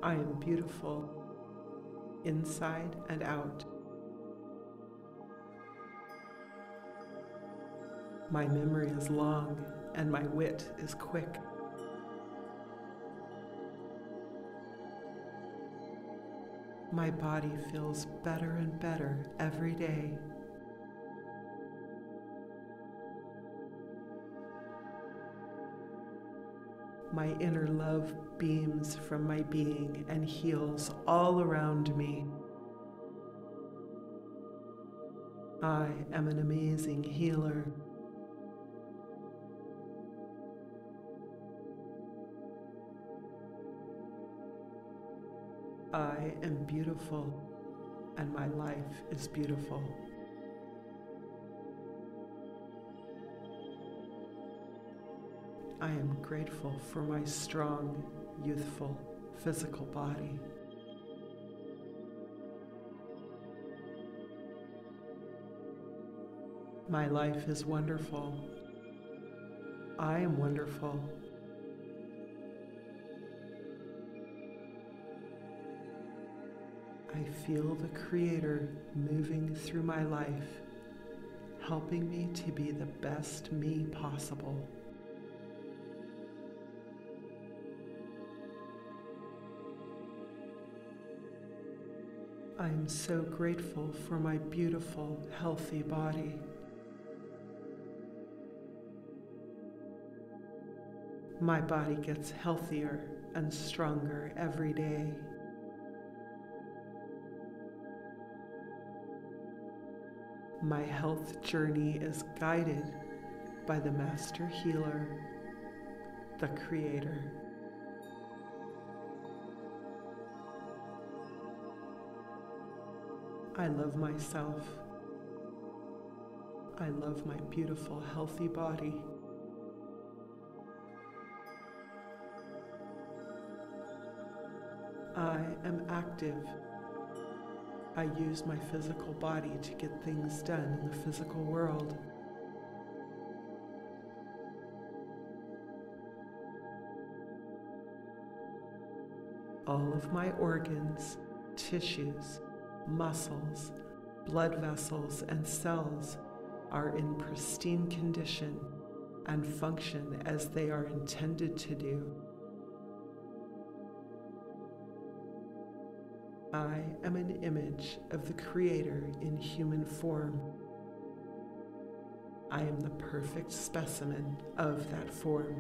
I am beautiful inside and out. My memory is long and my wit is quick. My body feels better and better every day. My inner love beams from my being and heals all around me. I am an amazing healer. I am beautiful and my life is beautiful. I am grateful for my strong, youthful, physical body. My life is wonderful. I am wonderful. I feel the Creator moving through my life, helping me to be the best me possible. I am so grateful for my beautiful, healthy body. My body gets healthier and stronger every day. My health journey is guided by the Master Healer, the Creator. I love myself. I love my beautiful, healthy body. I am active. I use my physical body to get things done in the physical world. All of my organs, tissues, muscles, blood vessels, and cells are in pristine condition and function as they are intended to do. I am an image of the Creator in human form. I am the perfect specimen of that form.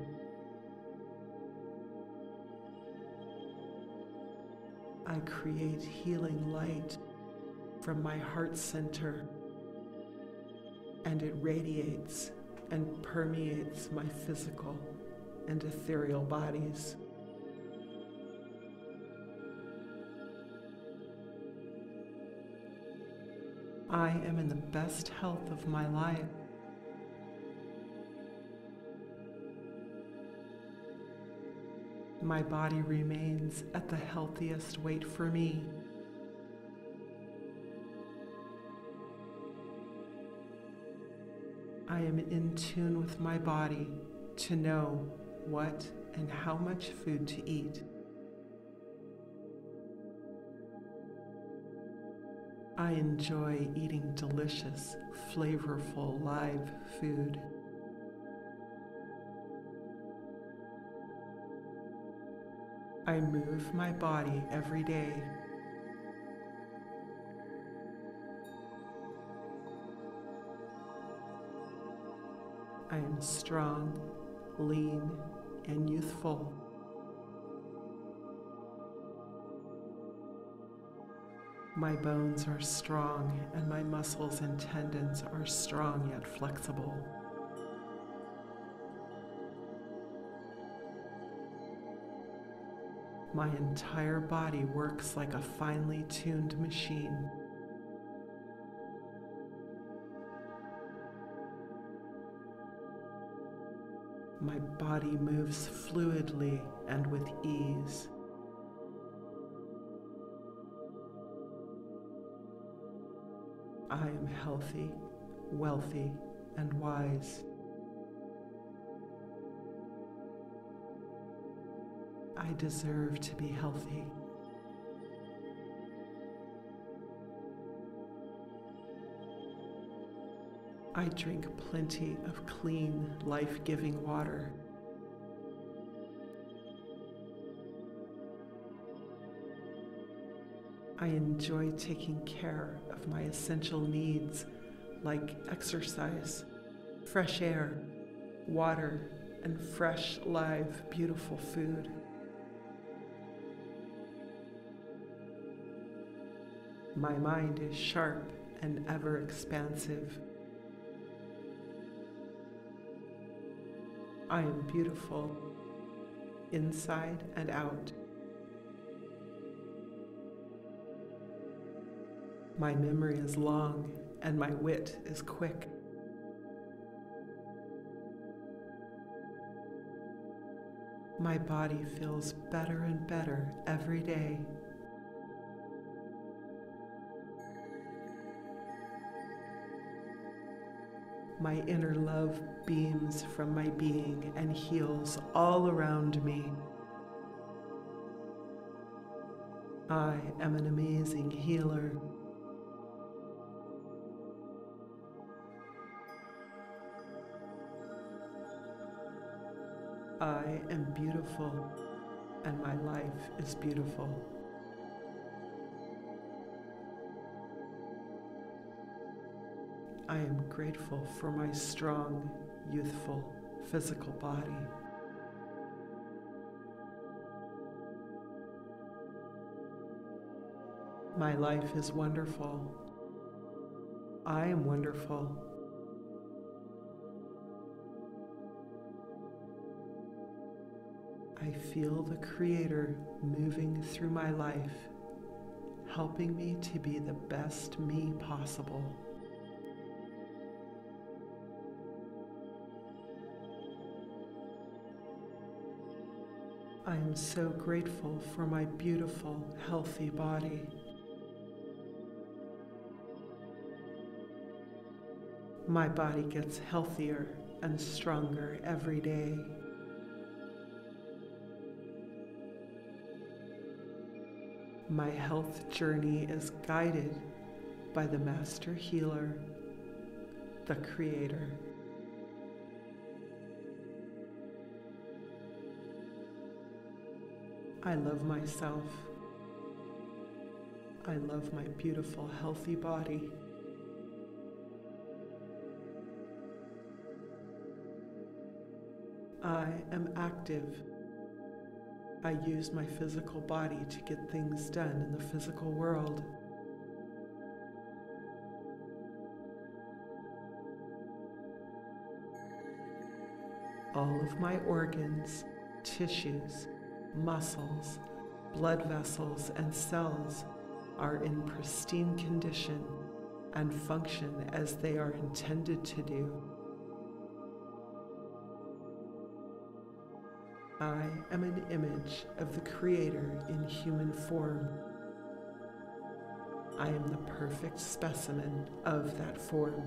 I create healing light from my heart center, and it radiates and permeates my physical and ethereal bodies. I am in the best health of my life. My body remains at the healthiest weight for me. I am in tune with my body to know what and how much food to eat. I enjoy eating delicious, flavorful live food. I move my body every day. I am strong, lean, and youthful. My bones are strong, and my muscles and tendons are strong yet flexible. My entire body works like a finely tuned machine. My body moves fluidly and with ease. I am healthy, wealthy, and wise. I deserve to be healthy. I drink plenty of clean, life giving water. I enjoy taking care of my essential needs like exercise, fresh air, water, and fresh, live, beautiful food. My mind is sharp and ever expansive. I am beautiful inside and out. My memory is long and my wit is quick. My body feels better and better every day. My inner love beams from my being and heals all around me. I am an amazing healer. I am beautiful and my life is beautiful. I am grateful for my strong, youthful, physical body. My life is wonderful. I am wonderful. I feel the Creator moving through my life, helping me to be the best me possible. I am so grateful for my beautiful, healthy body. My body gets healthier and stronger every day. My health journey is guided by the Master Healer, the Creator. I love myself. I love my beautiful, healthy body. I am active. I use my physical body to get things done in the physical world. All of my organs, tissues, muscles, blood vessels, and cells are in pristine condition and function as they are intended to do. I am an image of the Creator in human form. I am the perfect specimen of that form.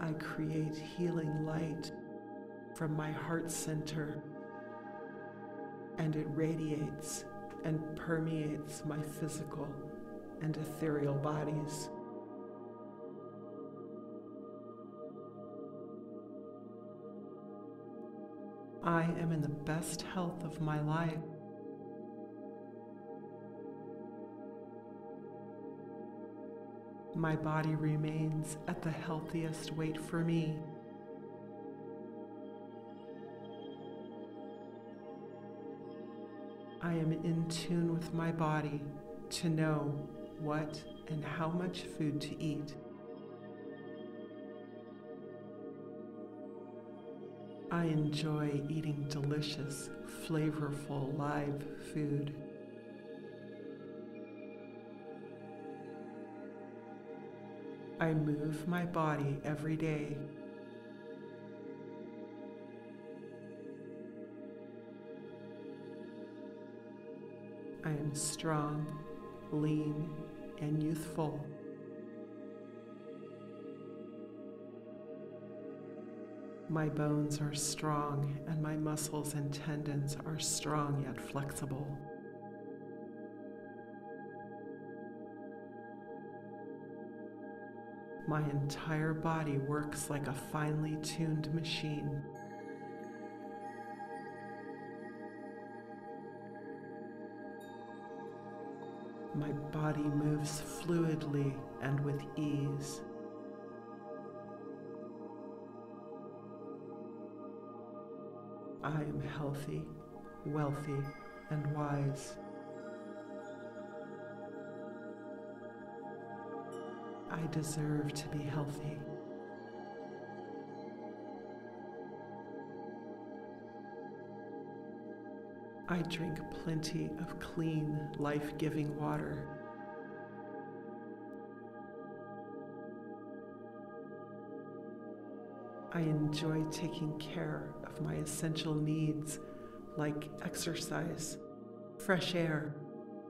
I create healing light from my heart center, and it radiates and permeates my physical and ethereal bodies. I am in the best health of my life. My body remains at the healthiest weight for me. I am in tune with my body to know what and how much food to eat. I enjoy eating delicious, flavorful live food. I move my body every day. I am strong, lean, and youthful. My bones are strong, and my muscles and tendons are strong yet flexible. My entire body works like a finely tuned machine. My body moves fluidly and with ease. I am healthy, wealthy, and wise. I deserve to be healthy. I drink plenty of clean, life giving water. I enjoy taking care of my essential needs like exercise, fresh air,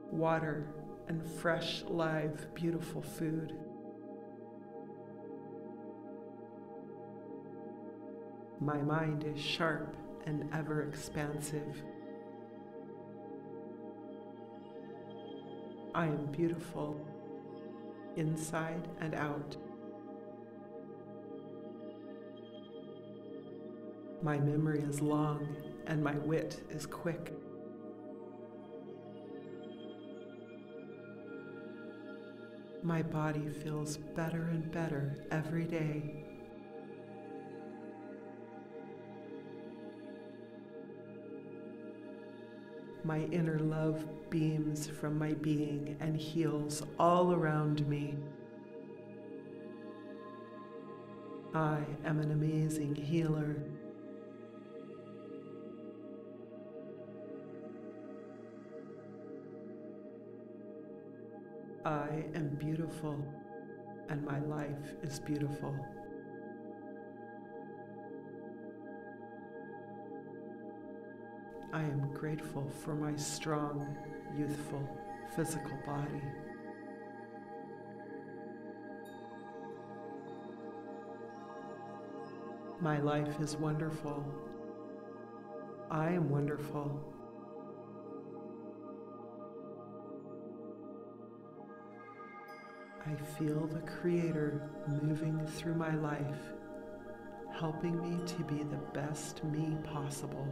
water, and fresh, live, beautiful food. My mind is sharp and ever expansive. I am beautiful inside and out. My memory is long and my wit is quick. My body feels better and better every day. My inner love beams from my being and heals all around me. I am an amazing healer. I am beautiful and my life is beautiful. I am grateful for my strong, youthful, physical body. My life is wonderful. I am wonderful. I feel the Creator moving through my life, helping me to be the best me possible.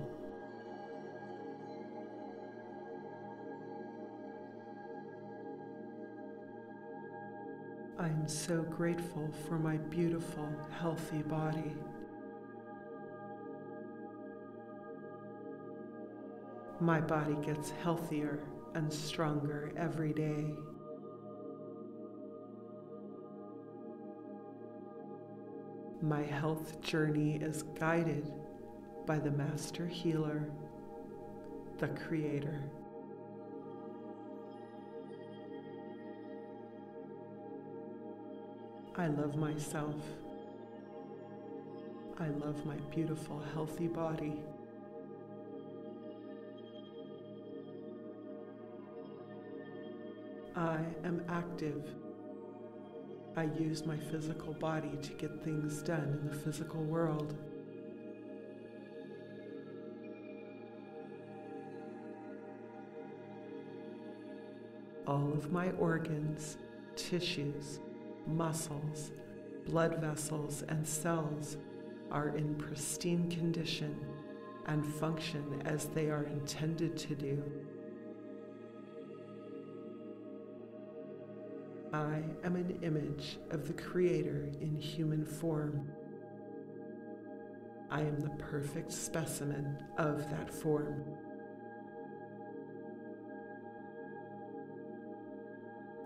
I am so grateful for my beautiful, healthy body. My body gets healthier and stronger every day. My health journey is guided by the Master Healer, the Creator. I love myself. I love my beautiful, healthy body. I am active. I use my physical body to get things done in the physical world. All of my organs, tissues, muscles, blood vessels, and cells are in pristine condition and function as they are intended to do. I am an image of the Creator in human form. I am the perfect specimen of that form.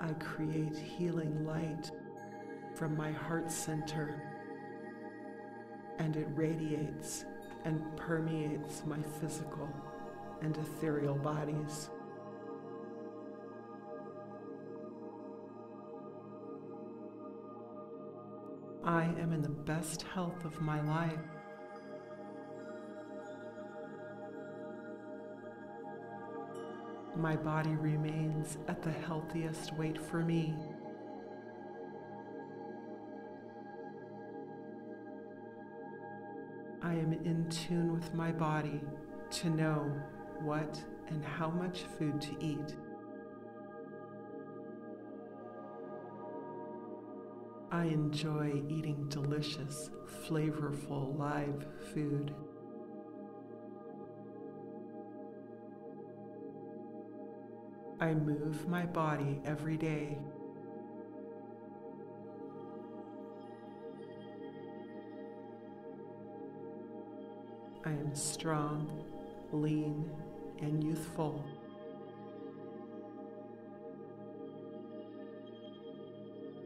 I create healing light from my heart center, and it radiates and permeates my physical and ethereal bodies. I am in the best health of my life. My body remains at the healthiest weight for me. I am in tune with my body to know what and how much food to eat. I enjoy eating delicious, flavorful live food. I move my body every day. I am strong, lean, and youthful.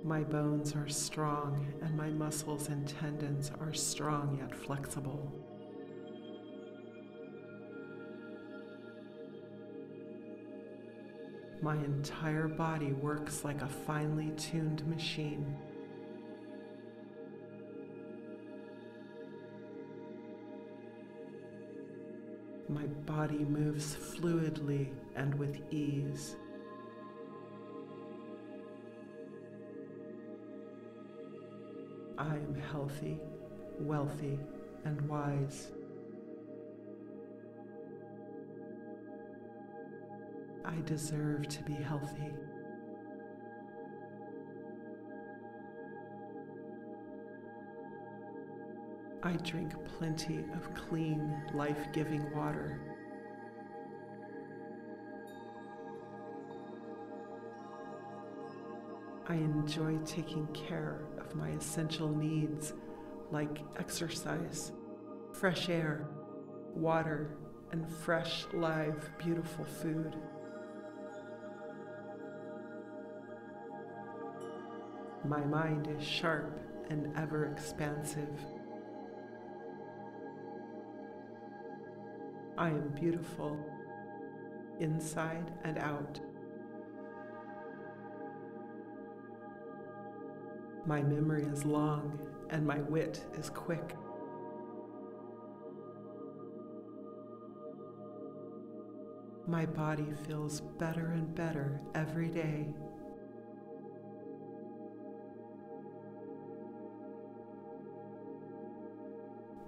My bones are strong, and my muscles and tendons are strong yet flexible. My entire body works like a finely tuned machine. My body moves fluidly and with ease. I am healthy, wealthy, and wise. I deserve to be healthy. I drink plenty of clean, life giving water. I enjoy taking care of my essential needs like exercise, fresh air, water, and fresh, live, beautiful food. My mind is sharp and ever expansive. I am beautiful inside and out. My memory is long and my wit is quick. My body feels better and better every day.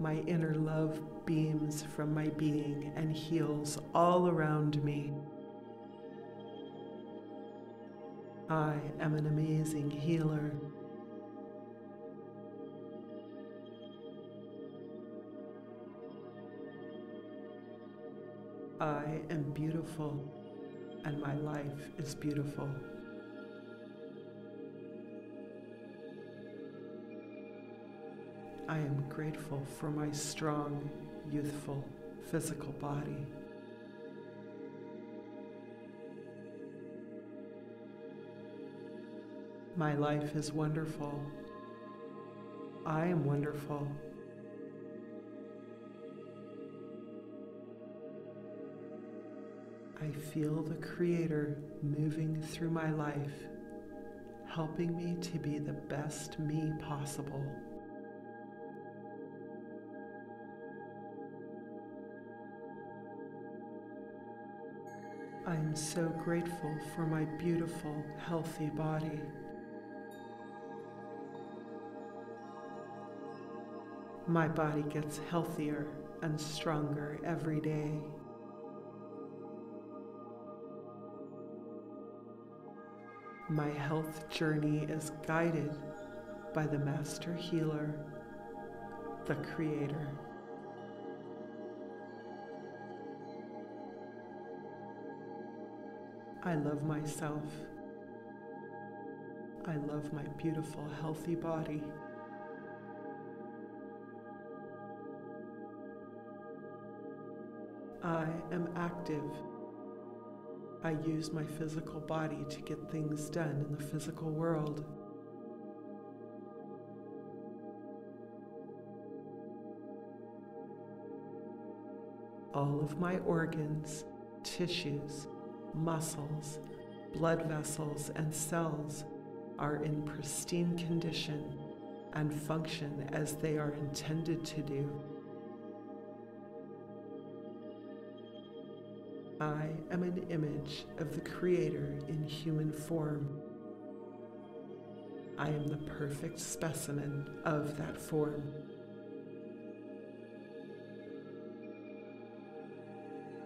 My inner love beams from my being and heals all around me. I am an amazing healer. I am beautiful and my life is beautiful. I am grateful for my strong, youthful, physical body. My life is wonderful. I am wonderful. I feel the Creator moving through my life, helping me to be the best me possible. I am so grateful for my beautiful, healthy body. My body gets healthier and stronger every day. My health journey is guided by the Master Healer, the Creator. I love myself. I love my beautiful, healthy body. I am active. I use my physical body to get things done in the physical world. All of my organs, tissues, muscles, blood vessels, and cells are in pristine condition and function as they are intended to do. I am an image of the Creator in human form. I am the perfect specimen of that form.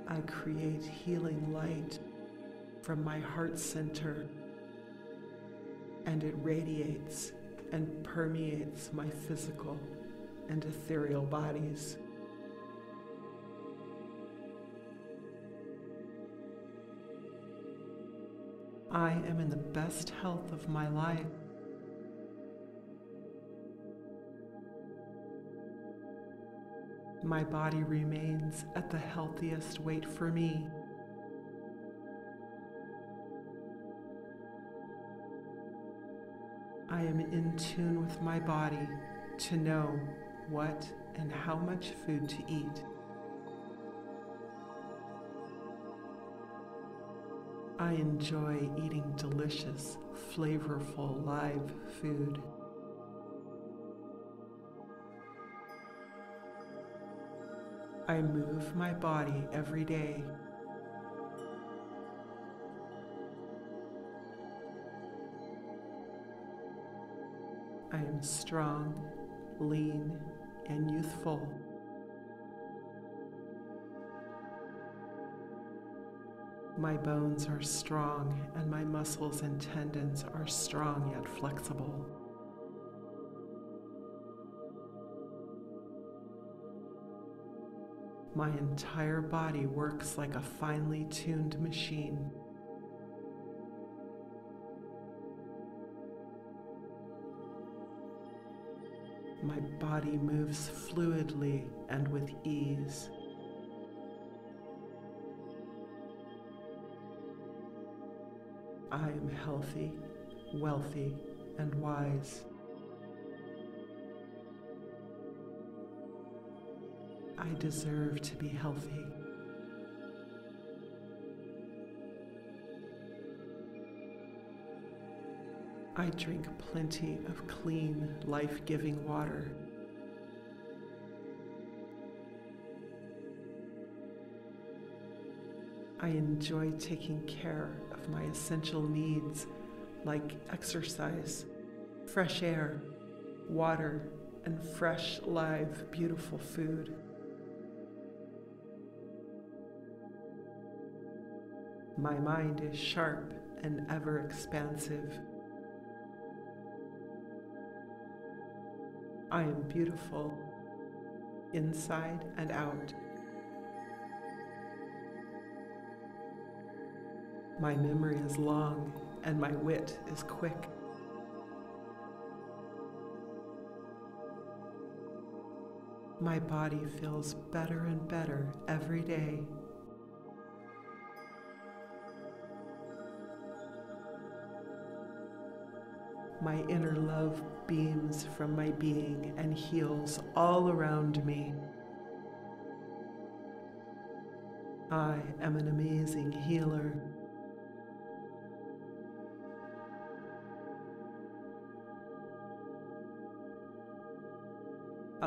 I create healing light from my heart center, and it radiates and permeates my physical and ethereal bodies. I am in the best health of my life. My body remains at the healthiest weight for me. I am in tune with my body to know what and how much food to eat. I enjoy eating delicious, flavorful live food. I move my body every day. I am strong, lean, and youthful. My bones are strong, and my muscles and tendons are strong yet flexible. My entire body works like a finely tuned machine. My body moves fluidly and with ease. I am healthy, wealthy, and wise. I deserve to be healthy. I drink plenty of clean, life giving water. I enjoy taking care of my essential needs like exercise, fresh air, water, and fresh, live, beautiful food. My mind is sharp and ever expansive. I am beautiful inside and out. My memory is long and my wit is quick. My body feels better and better every day. My inner love beams from my being and heals all around me. I am an amazing healer.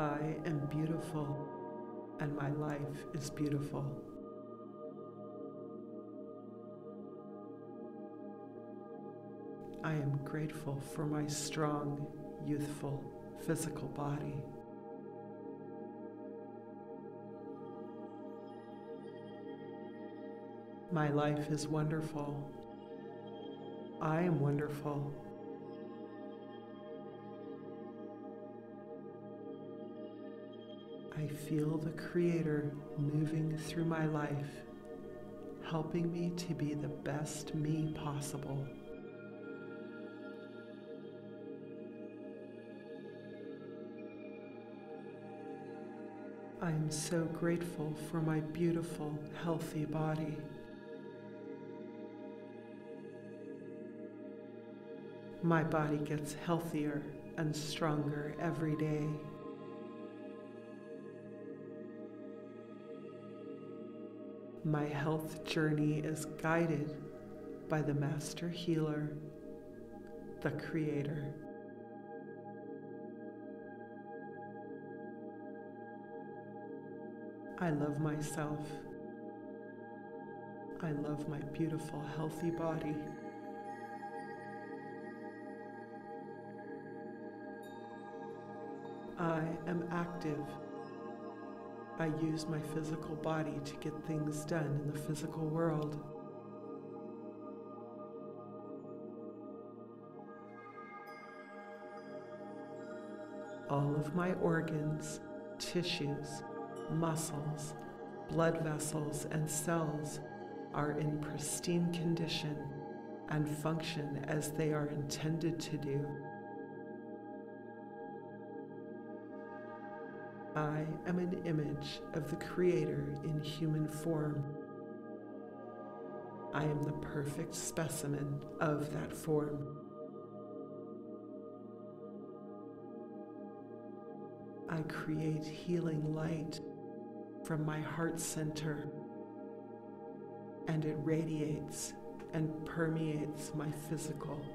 I am beautiful and my life is beautiful. I am grateful for my strong, youthful, physical body. My life is wonderful. I am wonderful. I feel the Creator moving through my life, helping me to be the best me possible. I am so grateful for my beautiful, healthy body. My body gets healthier and stronger every day. My health journey is guided by the Master Healer, the Creator. I love myself. I love my beautiful, healthy body. I am active. I use my physical body to get things done in the physical world. All of my organs, tissues, muscles, blood vessels, and cells are in pristine condition and function as they are intended to do. I am an image of the Creator in human form. I am the perfect specimen of that form. I create healing light from my heart center, and it radiates and permeates my physical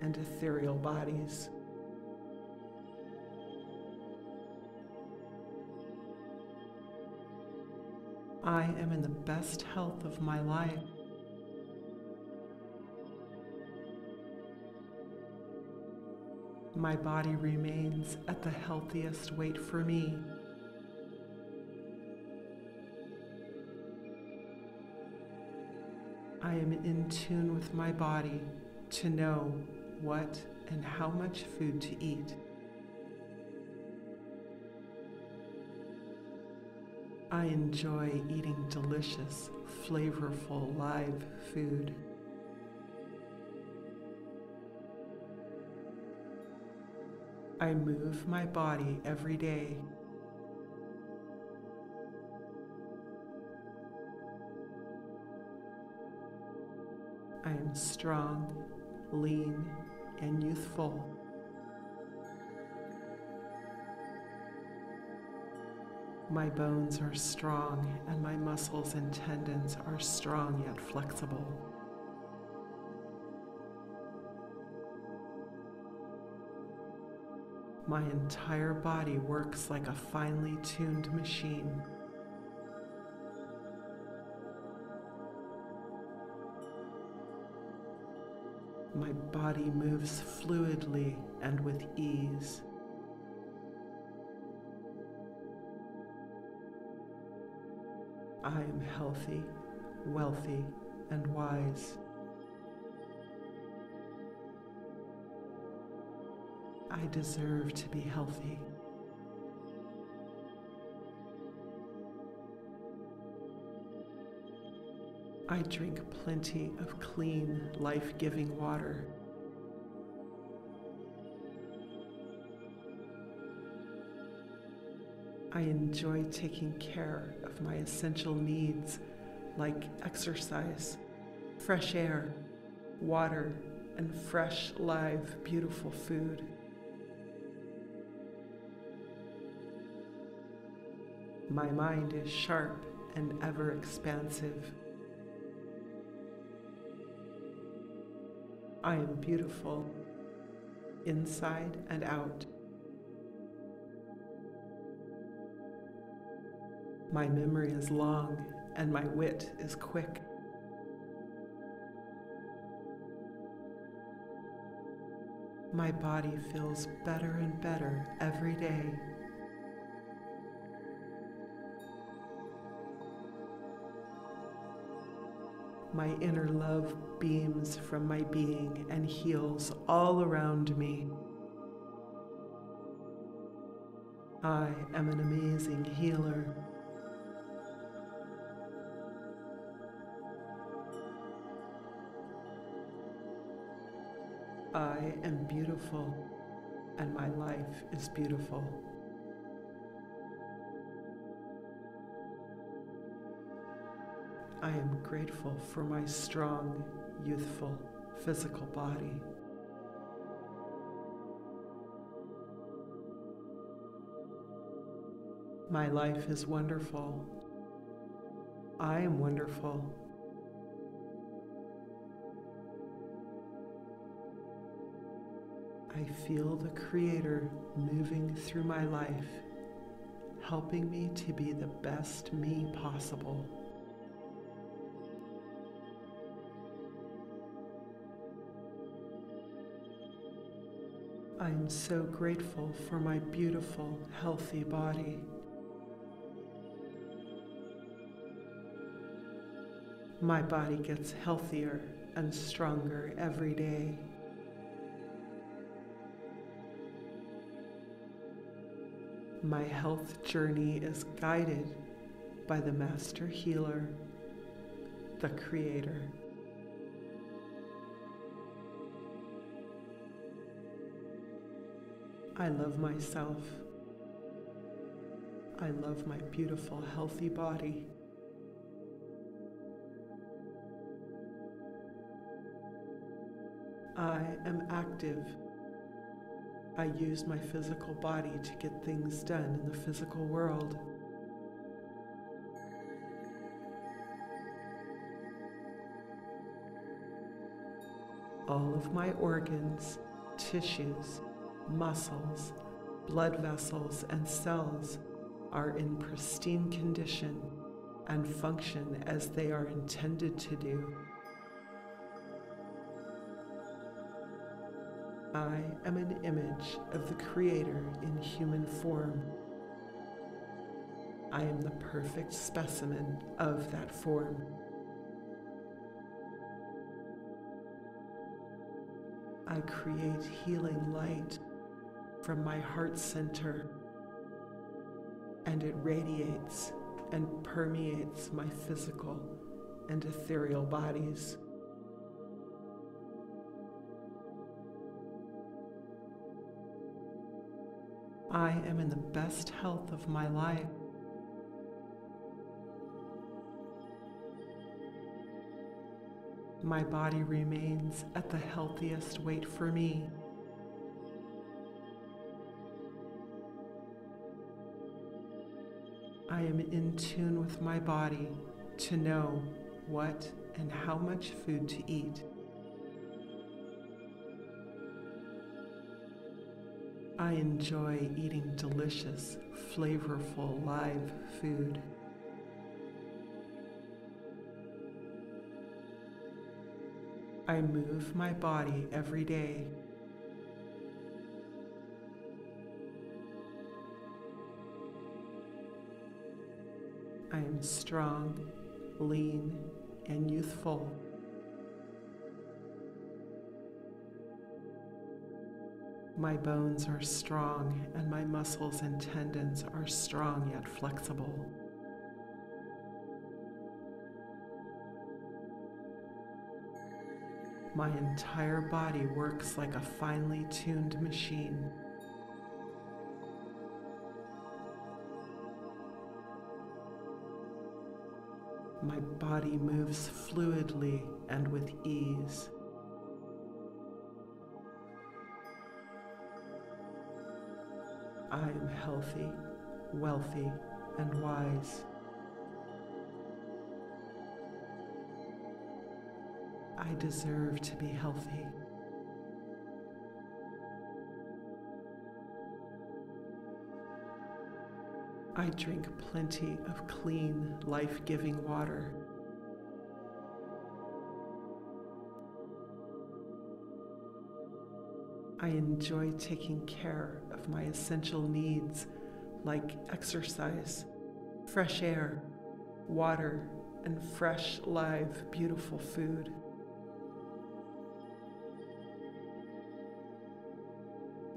and ethereal bodies. I am in the best health of my life. My body remains at the healthiest weight for me. I am in tune with my body to know what and how much food to eat. I enjoy eating delicious, flavorful live food. I move my body every day. I am strong, lean, and youthful. My bones are strong, and my muscles and tendons are strong yet flexible. My entire body works like a finely tuned machine. My body moves fluidly and with ease. I am healthy, wealthy, and wise. I deserve to be healthy. I drink plenty of clean, life giving water. I enjoy taking care of my essential needs like exercise, fresh air, water, and fresh, live, beautiful food. My mind is sharp and ever expansive. I am beautiful, inside and out. My memory is long and my wit is quick. My body feels better and better every day. My inner love beams from my being and heals all around me. I am an amazing healer. I am beautiful and my life is beautiful. I am grateful for my strong, youthful, physical body. My life is wonderful. I am wonderful. I feel the Creator moving through my life, helping me to be the best me possible. I am so grateful for my beautiful, healthy body. My body gets healthier and stronger every day. My health journey is guided by the Master Healer, the Creator. I love myself. I love my beautiful, healthy body. I am active. I use my physical body to get things done in the physical world. All of my organs, tissues, muscles, blood vessels, and cells are in pristine condition and function as they are intended to do. I am an image of the Creator in human form. I am the perfect specimen of that form. I create healing light from my heart center, and it radiates and permeates my physical and ethereal bodies. I am in the best health of my life. My body remains at the healthiest weight for me. I am in tune with my body to know what and how much food to eat. I enjoy eating delicious, flavorful live food. I move my body every day. I am strong, lean, and youthful. My bones are strong, and my muscles and tendons are strong yet flexible. My entire body works like a finely tuned machine. My body moves fluidly and with ease. I am healthy, wealthy, and wise. I deserve to be healthy. I drink plenty of clean, life giving water. I enjoy taking care of my essential needs like exercise, fresh air, water, and fresh, live, beautiful food.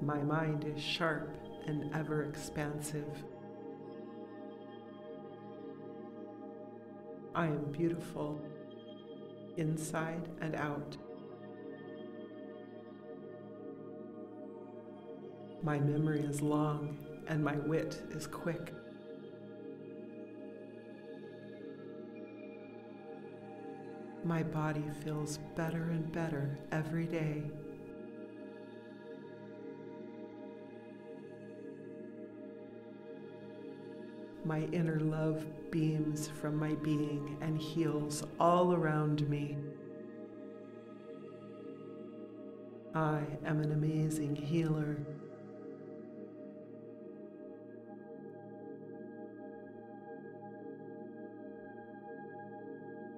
My mind is sharp and ever expansive. I am beautiful inside and out. My memory is long and my wit is quick. My body feels better and better every day. My inner love beams from my being and heals all around me. I am an amazing healer.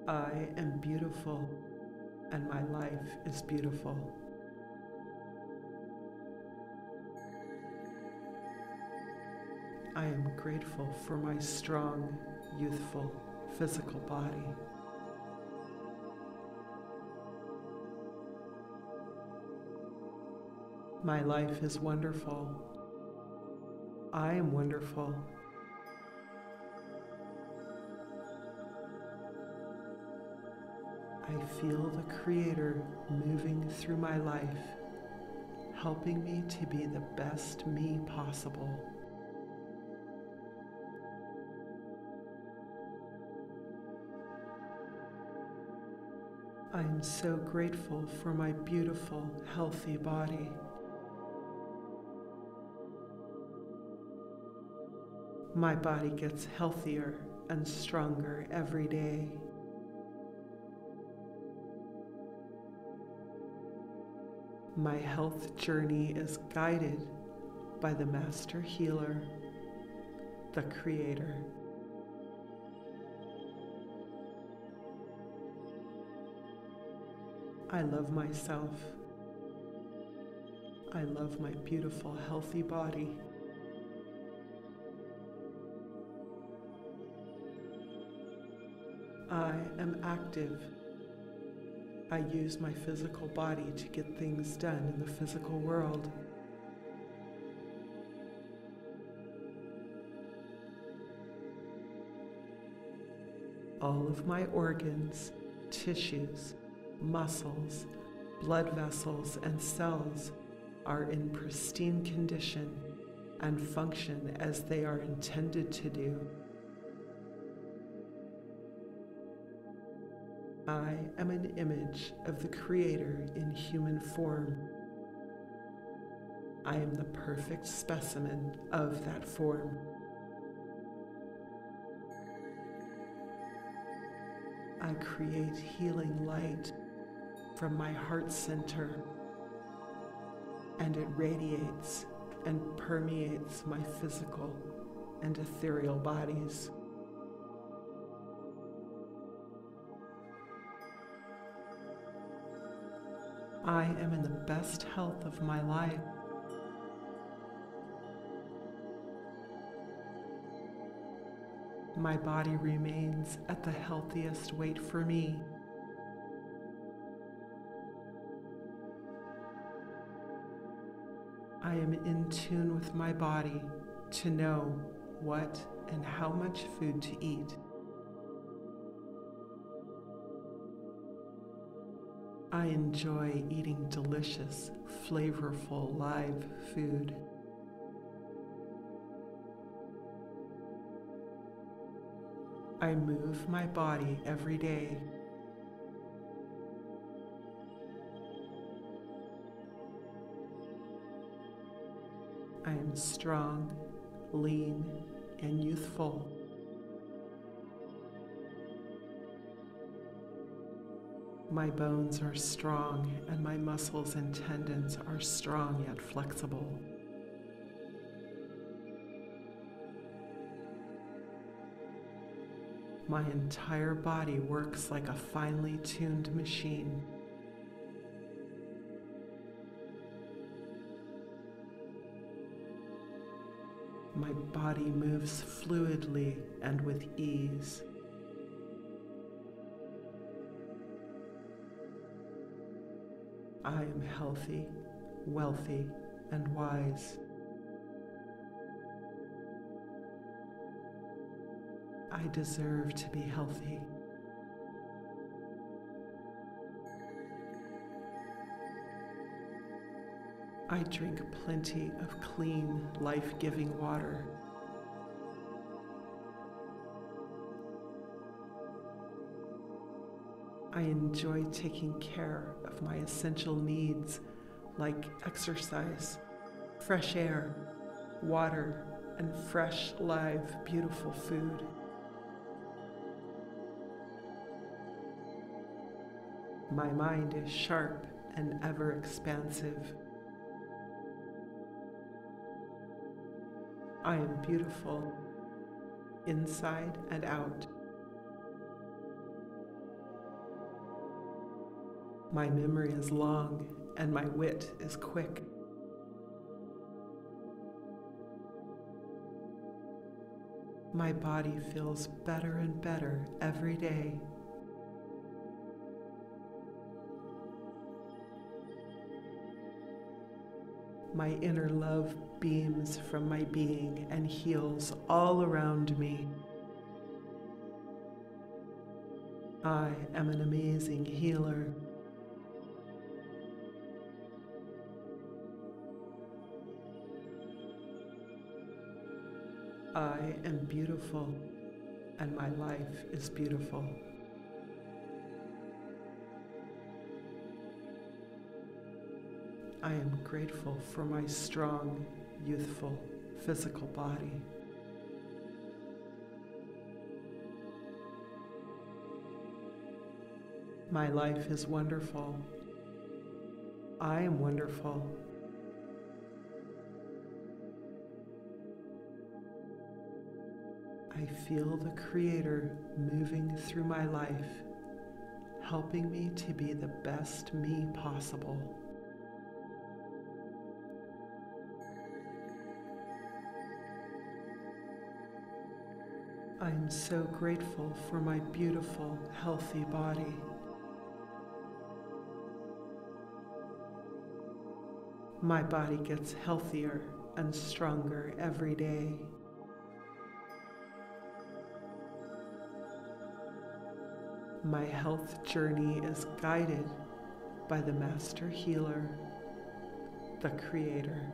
I am beautiful and my life is beautiful. I am grateful for my strong, youthful, physical body. My life is wonderful. I am wonderful. I feel the Creator moving through my life, helping me to be the best me possible. I am so grateful for my beautiful, healthy body. My body gets healthier and stronger every day. My health journey is guided by the Master Healer, the Creator. I love myself. I love my beautiful, healthy body. I am active. I use my physical body to get things done in the physical world. All of my organs, tissues, muscles, blood vessels, and cells are in pristine condition and function as they are intended to do. I am an image of the Creator in human form. I am the perfect specimen of that form. I create healing light from my heart center, and it radiates and permeates my physical and ethereal bodies. I am in the best health of my life. My body remains at the healthiest weight for me. I am in tune with my body to know what and how much food to eat. I enjoy eating delicious, flavorful live food. I move my body every day. I am strong, lean, and youthful. My bones are strong, and my muscles and tendons are strong yet flexible. My entire body works like a finely tuned machine. My body moves fluidly and with ease. I am healthy, wealthy, and wise. I deserve to be healthy. I drink plenty of clean, life giving water. I enjoy taking care of my essential needs like exercise, fresh air, water, and fresh, live, beautiful food. My mind is sharp and ever expansive. I am beautiful inside and out. My memory is long and my wit is quick. My body feels better and better every day. My inner love beams from my being and heals all around me. I am an amazing healer. I am beautiful and my life is beautiful. I am grateful for my strong, youthful, physical body. My life is wonderful. I am wonderful. I feel the Creator moving through my life, helping me to be the best me possible. I'm so grateful for my beautiful, healthy body. My body gets healthier and stronger every day. My health journey is guided by the Master Healer, the Creator.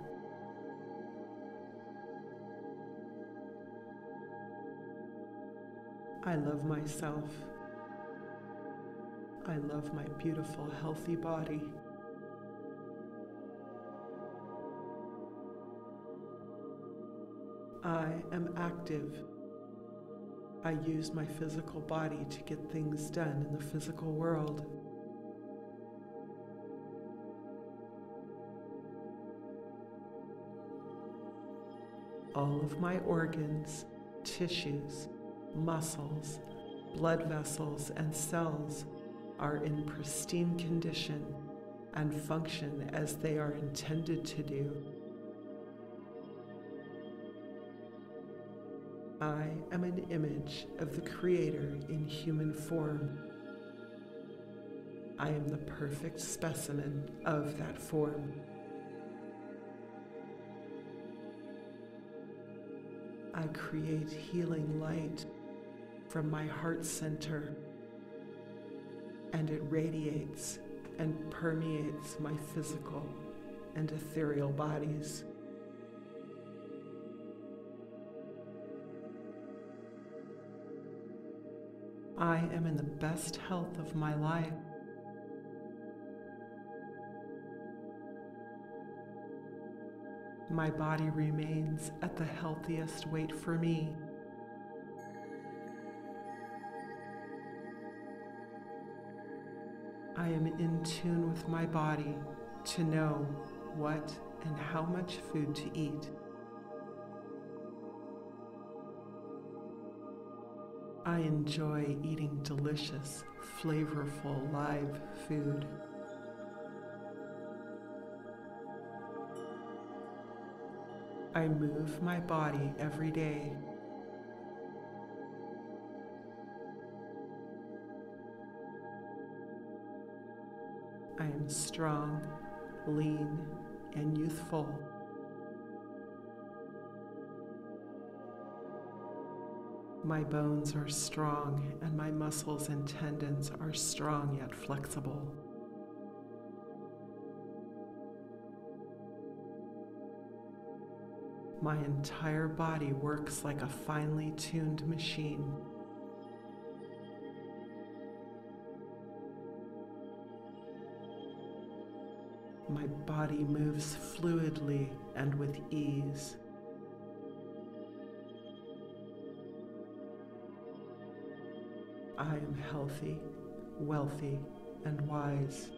I love myself. I love my beautiful, healthy body. I am active. I use my physical body to get things done in the physical world. All of my organs, tissues, muscles, blood vessels, and cells are in pristine condition and function as they are intended to do. I am an image of the Creator in human form. I am the perfect specimen of that form. I create healing light from my heart center, and it radiates and permeates my physical and ethereal bodies. I am in the best health of my life. My body remains at the healthiest weight for me. I am in tune with my body to know what and how much food to eat. I enjoy eating delicious, flavorful live food. I move my body every day. I am strong, lean, and youthful. My bones are strong, and my muscles and tendons are strong yet flexible. My entire body works like a finely tuned machine. My body moves fluidly and with ease. I am healthy, wealthy, and wise.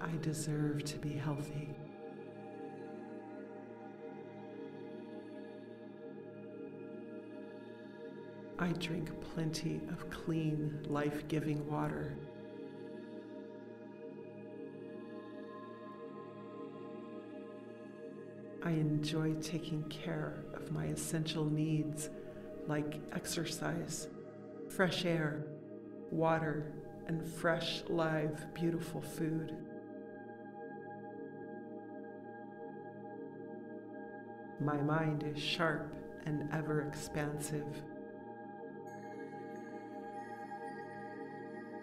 I deserve to be healthy. I drink plenty of clean, life giving water. I enjoy taking care of my essential needs like exercise, fresh air, water, and fresh, live, beautiful food. My mind is sharp and ever expansive.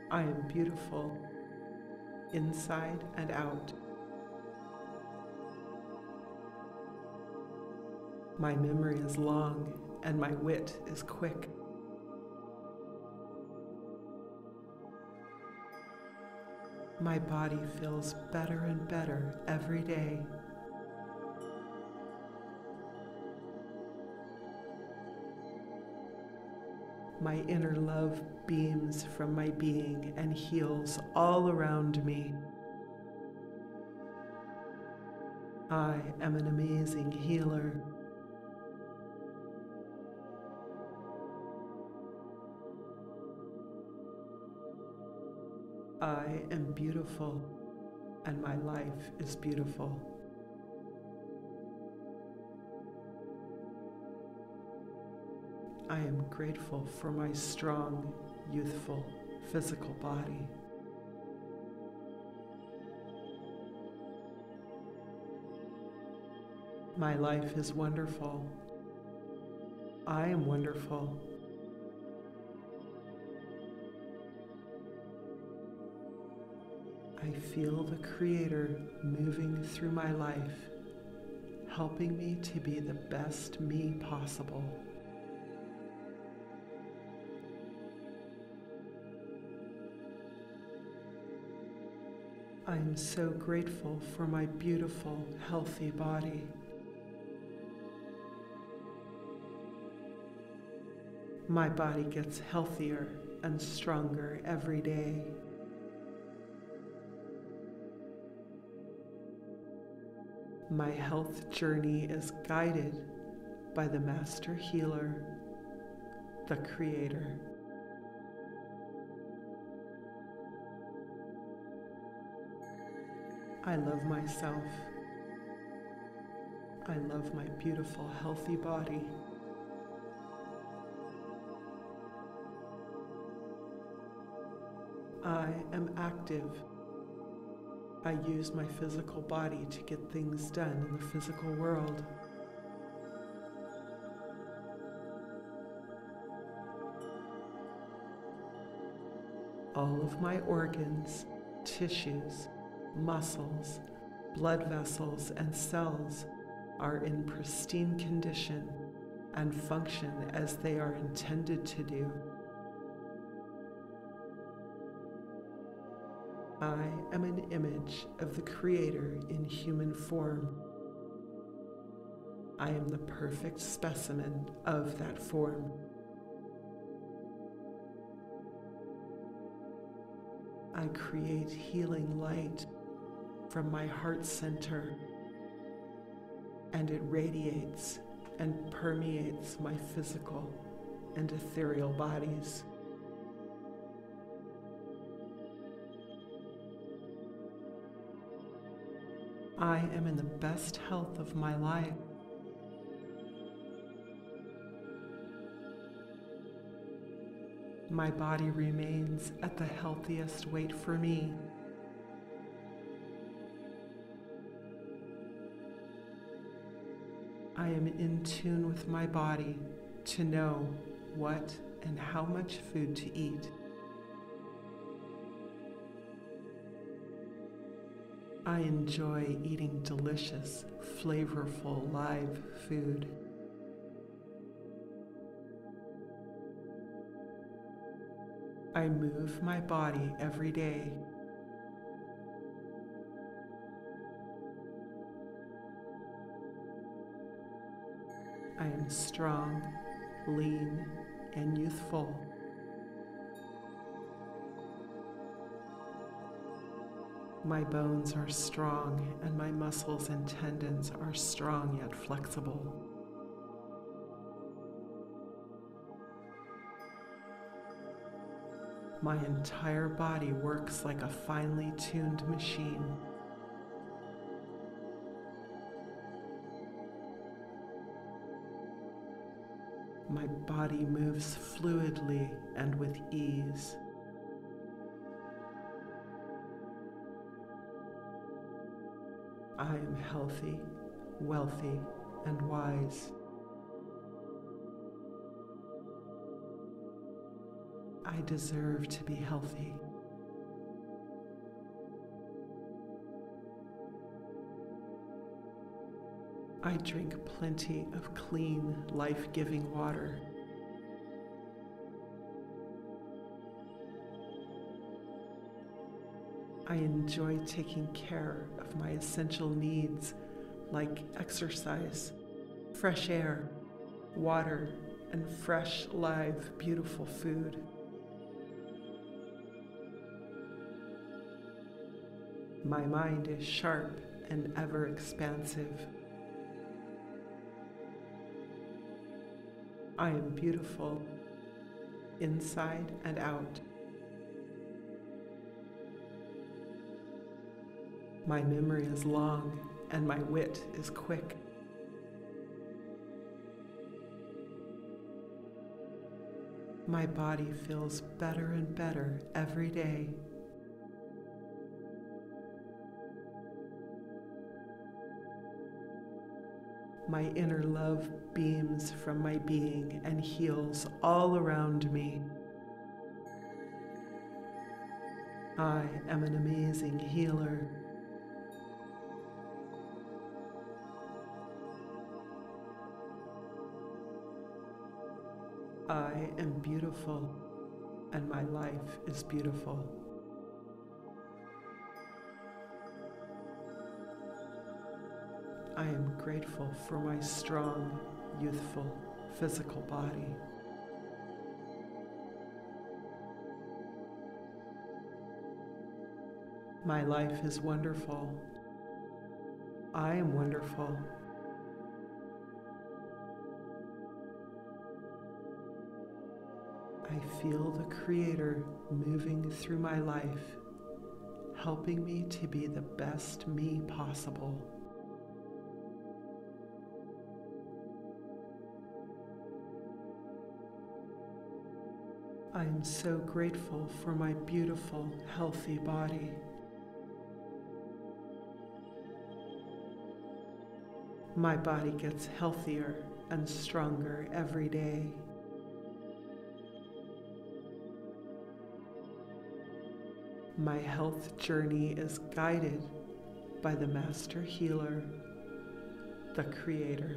I am beautiful inside and out. My memory is long and my wit is quick. My body feels better and better every day. My inner love beams from my being and heals all around me. I am an amazing healer. I am beautiful and my life is beautiful. I am grateful for my strong, youthful, physical body. My life is wonderful. I am wonderful. I feel the Creator moving through my life, helping me to be the best me possible. I'm so grateful for my beautiful, healthy body. My body gets healthier and stronger every day. My health journey is guided by the Master Healer, the Creator. I love myself. I love my beautiful, healthy body. I am active. I use my physical body to get things done in the physical world. All of my organs, tissues, muscles, blood vessels, and cells are in pristine condition and function as they are intended to do. I am an image of the Creator in human form. I am the perfect specimen of that form. I create healing light from my heart center, and it radiates and permeates my physical and ethereal bodies. I am in the best health of my life. My body remains at the healthiest weight for me. I am in tune with my body to know what and how much food to eat. I enjoy eating delicious, flavorful live food. I move my body every day. I am strong, lean, and youthful. My bones are strong, and my muscles and tendons are strong yet flexible. My entire body works like a finely tuned machine. My body moves fluidly and with ease. I am healthy, wealthy, and wise. I deserve to be healthy. I drink plenty of clean, life giving water. I enjoy taking care of my essential needs like exercise, fresh air, water, and fresh, live, beautiful food. My mind is sharp and ever expansive. I am beautiful inside and out. My memory is long and my wit is quick. My body feels better and better every day. My inner love beams from my being and heals all around me. I am an amazing healer. I am beautiful and my life is beautiful. I am grateful for my strong, youthful, physical body. My life is wonderful. I am wonderful. I feel the Creator moving through my life, helping me to be the best me possible. I am so grateful for my beautiful, healthy body. My body gets healthier and stronger every day. My health journey is guided by the Master Healer, the Creator.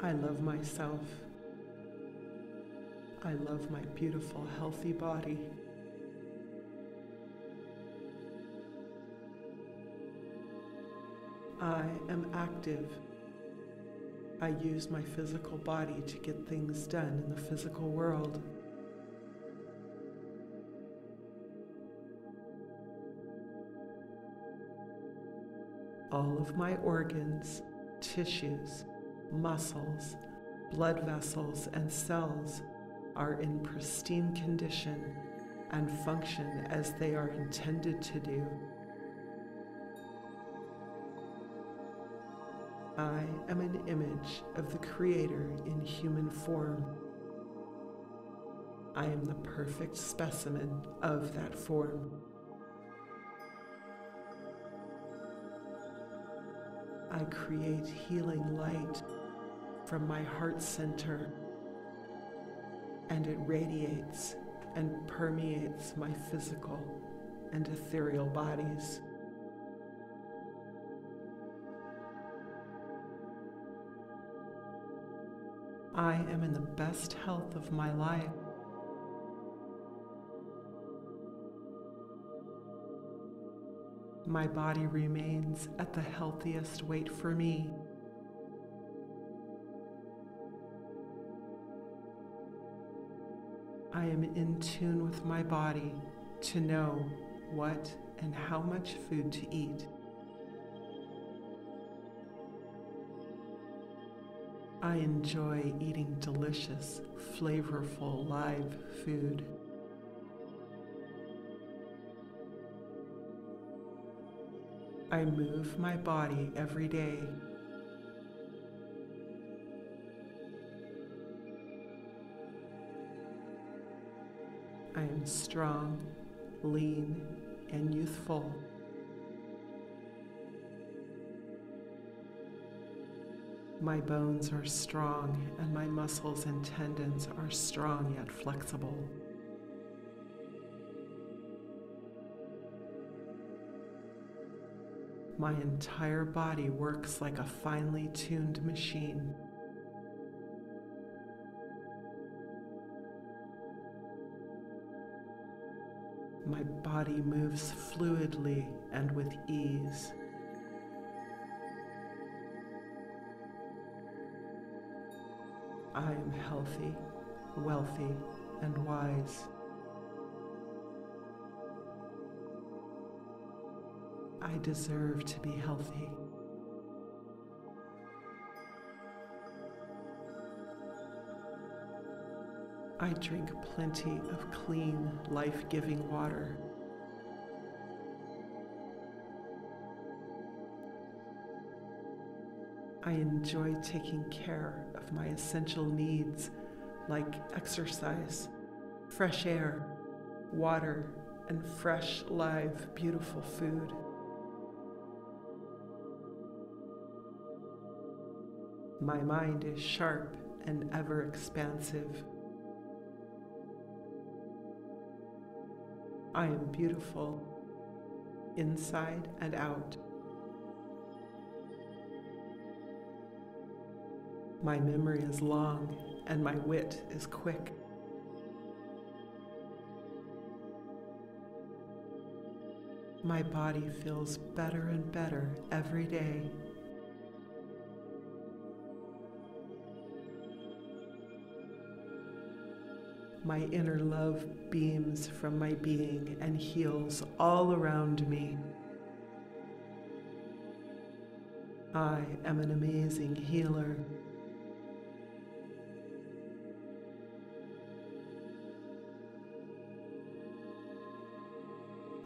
I love myself. I love my beautiful, healthy body. I am active. I use my physical body to get things done in the physical world. All of my organs, tissues, muscles, blood vessels, and cells are in pristine condition and function as they are intended to do. I am an image of the Creator in human form. I am the perfect specimen of that form. I create healing light from my heart center, and it radiates and permeates my physical and ethereal bodies. I am in the best health of my life. My body remains at the healthiest weight for me. I am in tune with my body to know what and how much food to eat. I enjoy eating delicious, flavorful live food. I move my body every day. I am strong, lean, and youthful. My bones are strong, and my muscles and tendons are strong yet flexible. My entire body works like a finely tuned machine. My body moves fluidly and with ease. I am healthy, wealthy, and wise. I deserve to be healthy. I drink plenty of clean, life giving water. I enjoy taking care of my essential needs like exercise, fresh air, water, and fresh, live, beautiful food. My mind is sharp and ever expansive. I am beautiful inside and out. My memory is long and my wit is quick. My body feels better and better every day. My inner love beams from my being and heals all around me. I am an amazing healer.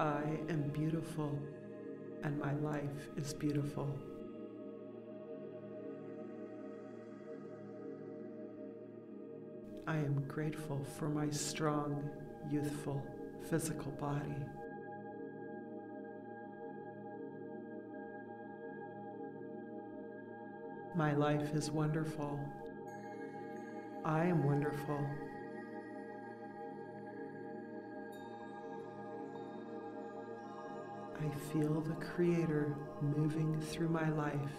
I am beautiful and my life is beautiful. I am grateful for my strong, youthful, physical body. My life is wonderful. I am wonderful. I feel the Creator moving through my life,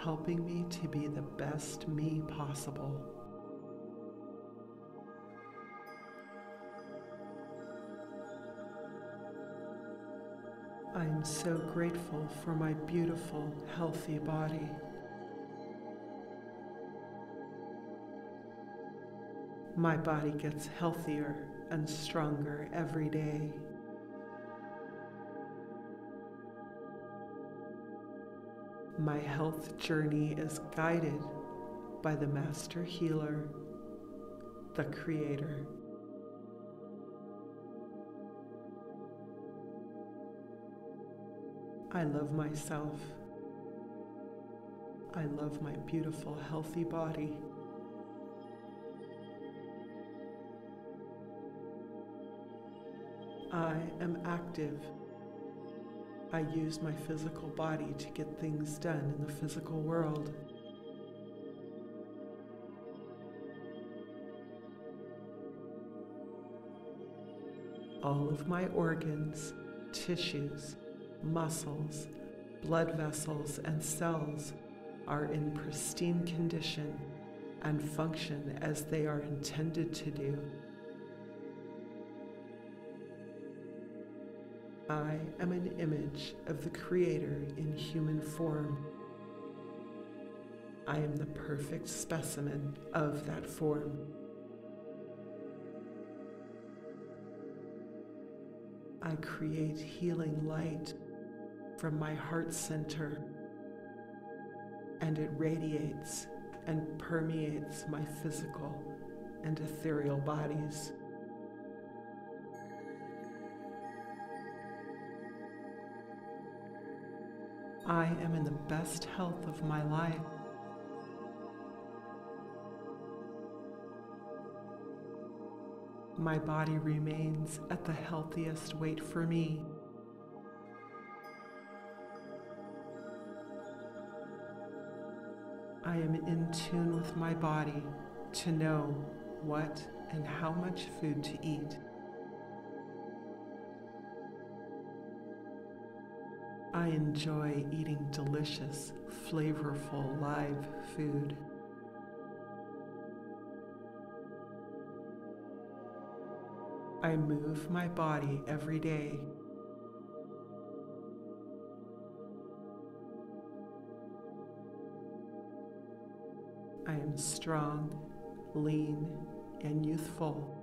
helping me to be the best me possible. I am so grateful for my beautiful, healthy body. My body gets healthier and stronger every day. My health journey is guided by the Master Healer, the Creator. I love myself. I love my beautiful, healthy body. I am active. I use my physical body to get things done in the physical world. All of my organs, tissues, muscles, blood vessels, and cells are in pristine condition and function as they are intended to do. I am an image of the Creator in human form. I am the perfect specimen of that form. I create healing light from my heart center, and it radiates and permeates my physical and ethereal bodies. I am in the best health of my life. My body remains at the healthiest weight for me. I am in tune with my body to know what and how much food to eat. I enjoy eating delicious, flavorful live food. I move my body every day I am strong, lean, and youthful.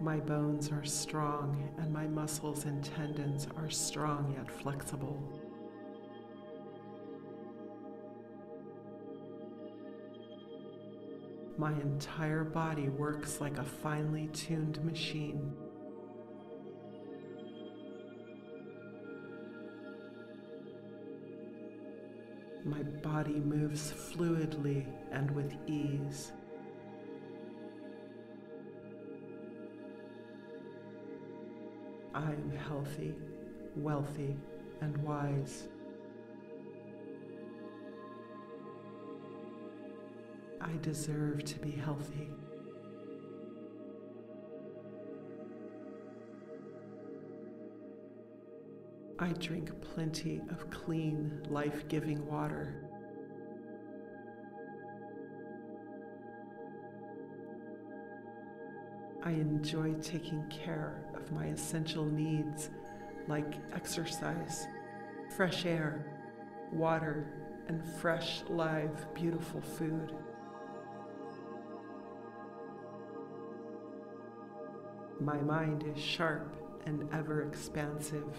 My bones are strong, and my muscles and tendons are strong yet flexible. My entire body works like a finely tuned machine. My body moves fluidly and with ease. I am healthy, wealthy, and wise. I deserve to be healthy. I drink plenty of clean, life giving water. I enjoy taking care of my essential needs like exercise, fresh air, water, and fresh, live, beautiful food. My mind is sharp and ever expansive.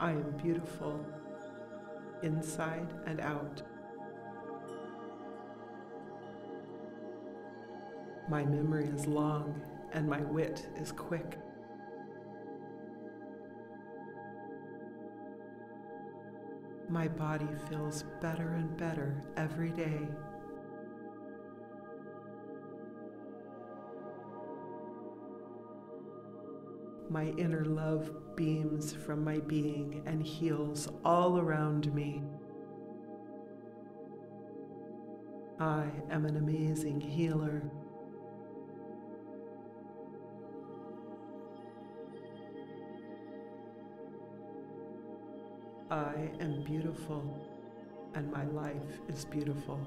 I am beautiful, inside and out. My memory is long and my wit is quick. My body feels better and better every day. My inner love beams from my being and heals all around me. I am an amazing healer. I am beautiful and my life is beautiful.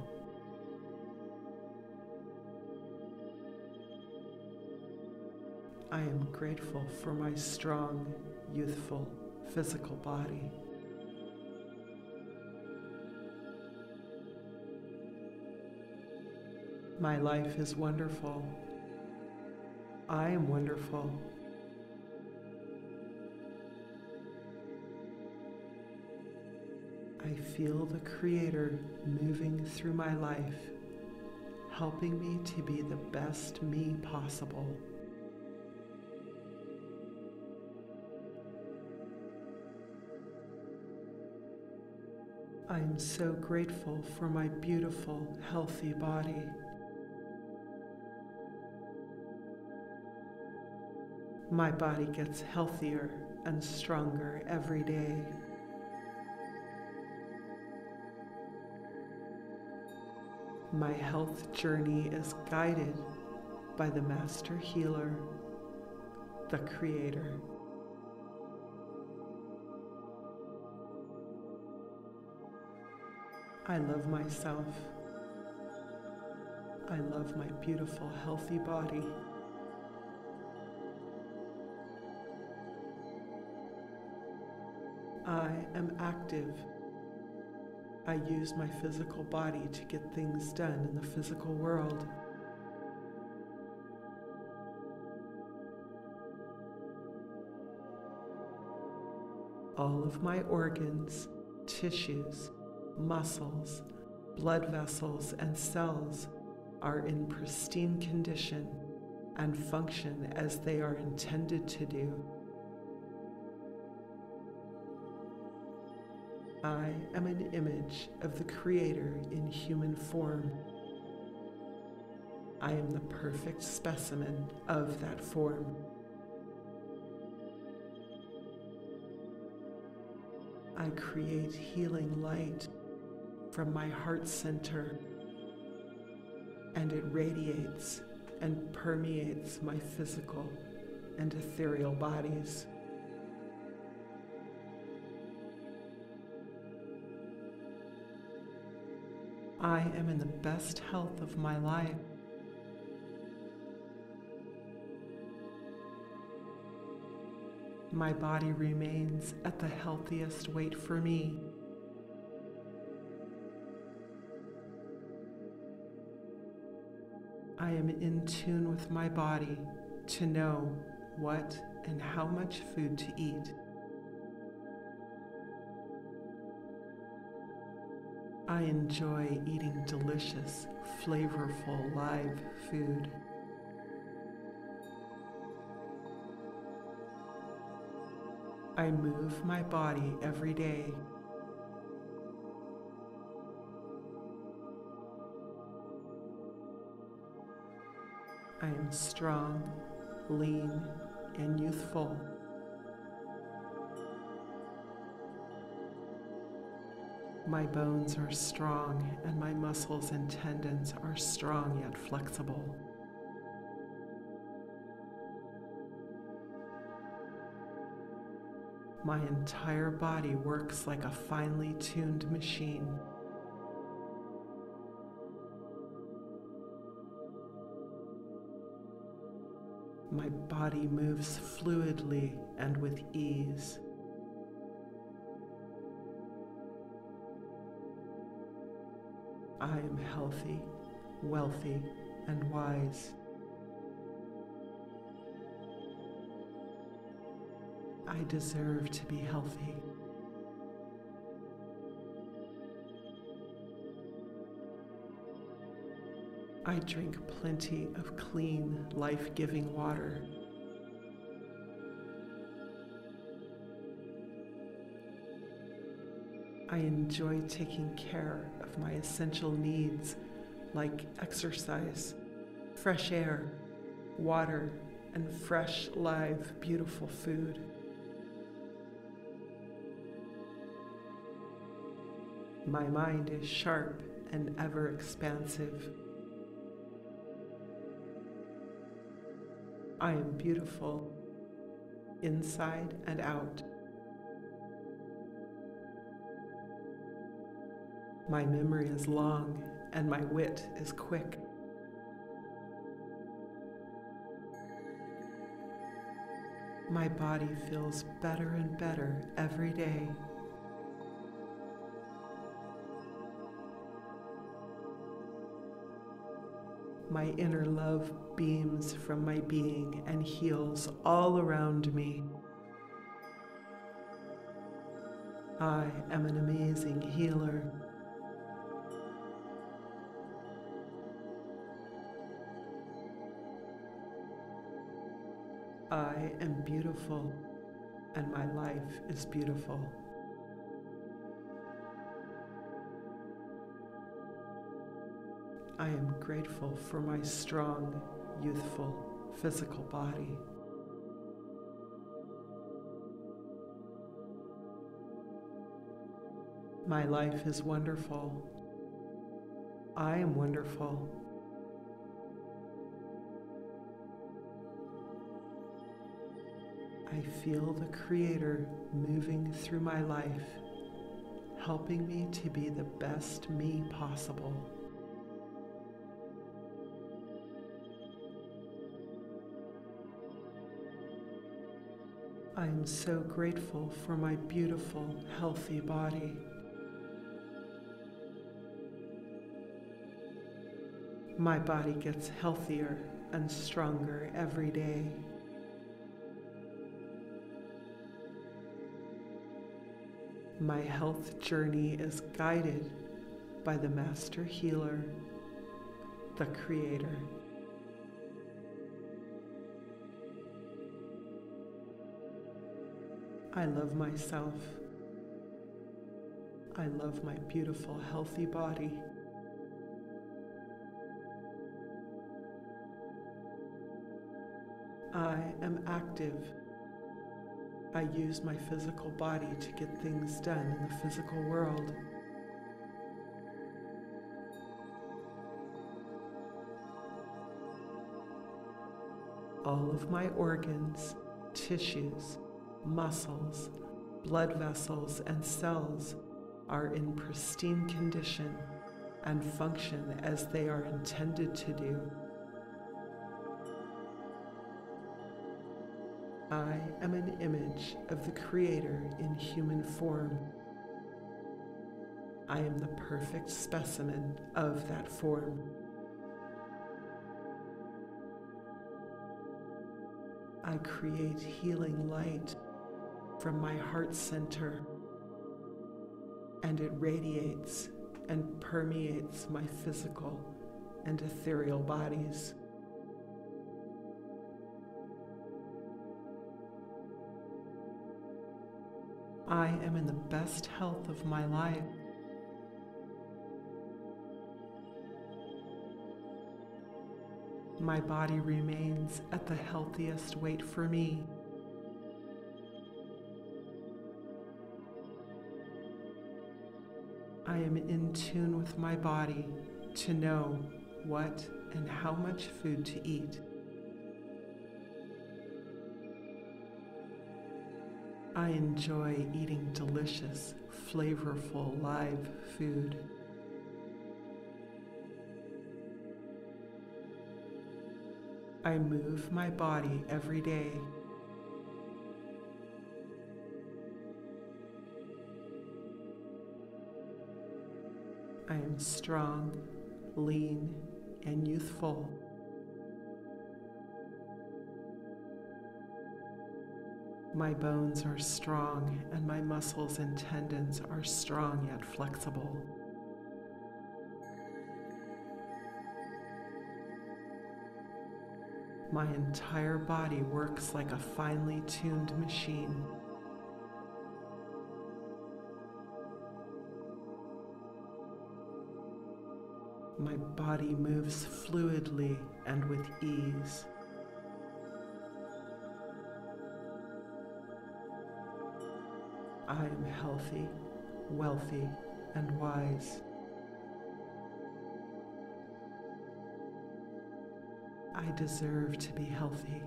I am grateful for my strong, youthful, physical body. My life is wonderful. I am wonderful. I feel the Creator moving through my life, helping me to be the best me possible. I am so grateful for my beautiful, healthy body. My body gets healthier and stronger every day. My health journey is guided by the Master Healer, the Creator. I love myself. I love my beautiful, healthy body. I am active. I use my physical body to get things done in the physical world. All of my organs, tissues, muscles, blood vessels, and cells are in pristine condition and function as they are intended to do. I am an image of the Creator in human form. I am the perfect specimen of that form. I create healing light from my heart center, and it radiates and permeates my physical and ethereal bodies. I am in the best health of my life. My body remains at the healthiest weight for me. I am in tune with my body to know what and how much food to eat. I enjoy eating delicious, flavorful live food. I move my body every day. I am strong, lean, and youthful. My bones are strong, and my muscles and tendons are strong yet flexible. My entire body works like a finely tuned machine. My body moves fluidly and with ease. I am healthy, wealthy, and wise. I deserve to be healthy. I drink plenty of clean, life giving water. I enjoy taking care of my essential needs like exercise, fresh air, water, and fresh, live, beautiful food. My mind is sharp and ever expansive. I am beautiful inside and out. My memory is long and my wit is quick. My body feels better and better every day. My inner love beams from my being and heals all around me. I am an amazing healer. I am beautiful and my life is beautiful. I am grateful for my strong, youthful, physical body. My life is wonderful. I am wonderful. I feel the Creator moving through my life, helping me to be the best me possible. I am so grateful for my beautiful, healthy body. My body gets healthier and stronger every day. My health journey is guided by the Master Healer, the Creator. I love myself. I love my beautiful, healthy body. I am active. I use my physical body to get things done in the physical world. All of my organs, tissues, muscles, blood vessels, and cells are in pristine condition and function as they are intended to do. I am an image of the Creator in human form. I am the perfect specimen of that form. I create healing light from my heart center, and it radiates and permeates my physical and ethereal bodies. I am in the best health of my life. My body remains at the healthiest weight for me. I am in tune with my body to know what and how much food to eat. I enjoy eating delicious, flavorful live food. I move my body every day. I am strong, lean, and youthful. My bones are strong, and my muscles and tendons are strong yet flexible. My entire body works like a finely tuned machine. My body moves fluidly and with ease. I am healthy, wealthy, and wise. I deserve to be healthy.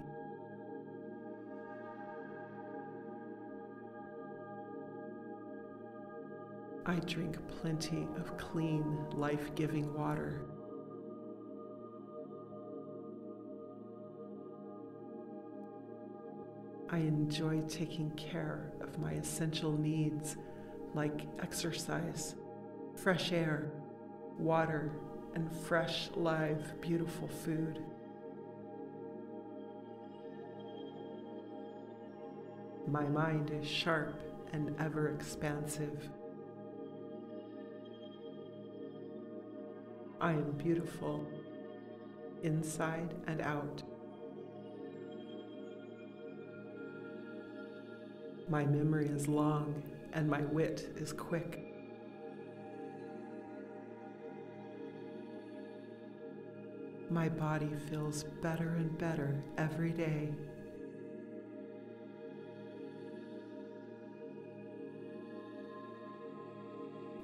I drink plenty of clean, life giving water. I enjoy taking care of my essential needs like exercise, fresh air, water, and fresh, live, beautiful food. My mind is sharp and ever expansive. I am beautiful, inside and out. My memory is long and my wit is quick. My body feels better and better every day.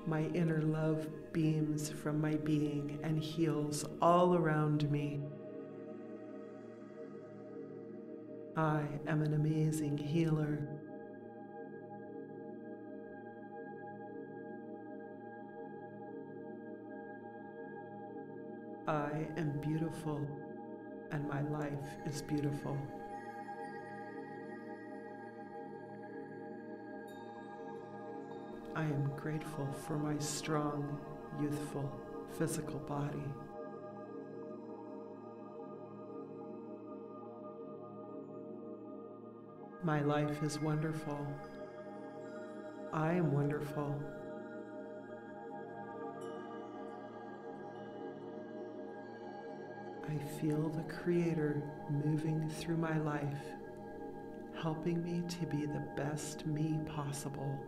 My inner love beams from my being and heals all around me. I am an amazing healer. I am beautiful and my life is beautiful. I am grateful for my strong, youthful, physical body. My life is wonderful. I am wonderful. I feel the Creator moving through my life, helping me to be the best me possible.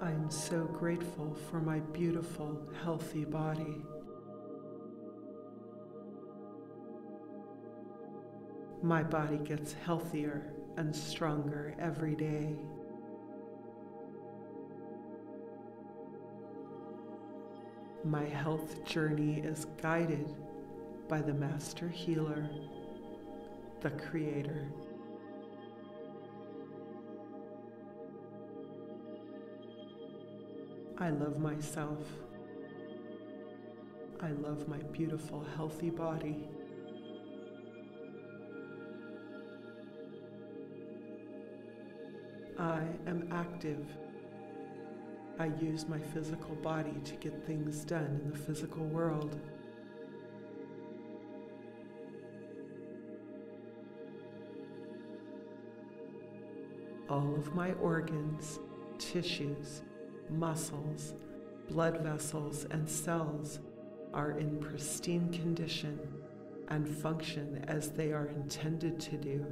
I am so grateful for my beautiful, healthy body. My body gets healthier and stronger every day. My health journey is guided by the Master Healer, the Creator. I love myself. I love my beautiful, healthy body. I am active. I use my physical body to get things done in the physical world. All of my organs, tissues, muscles, blood vessels, and cells are in pristine condition and function as they are intended to do.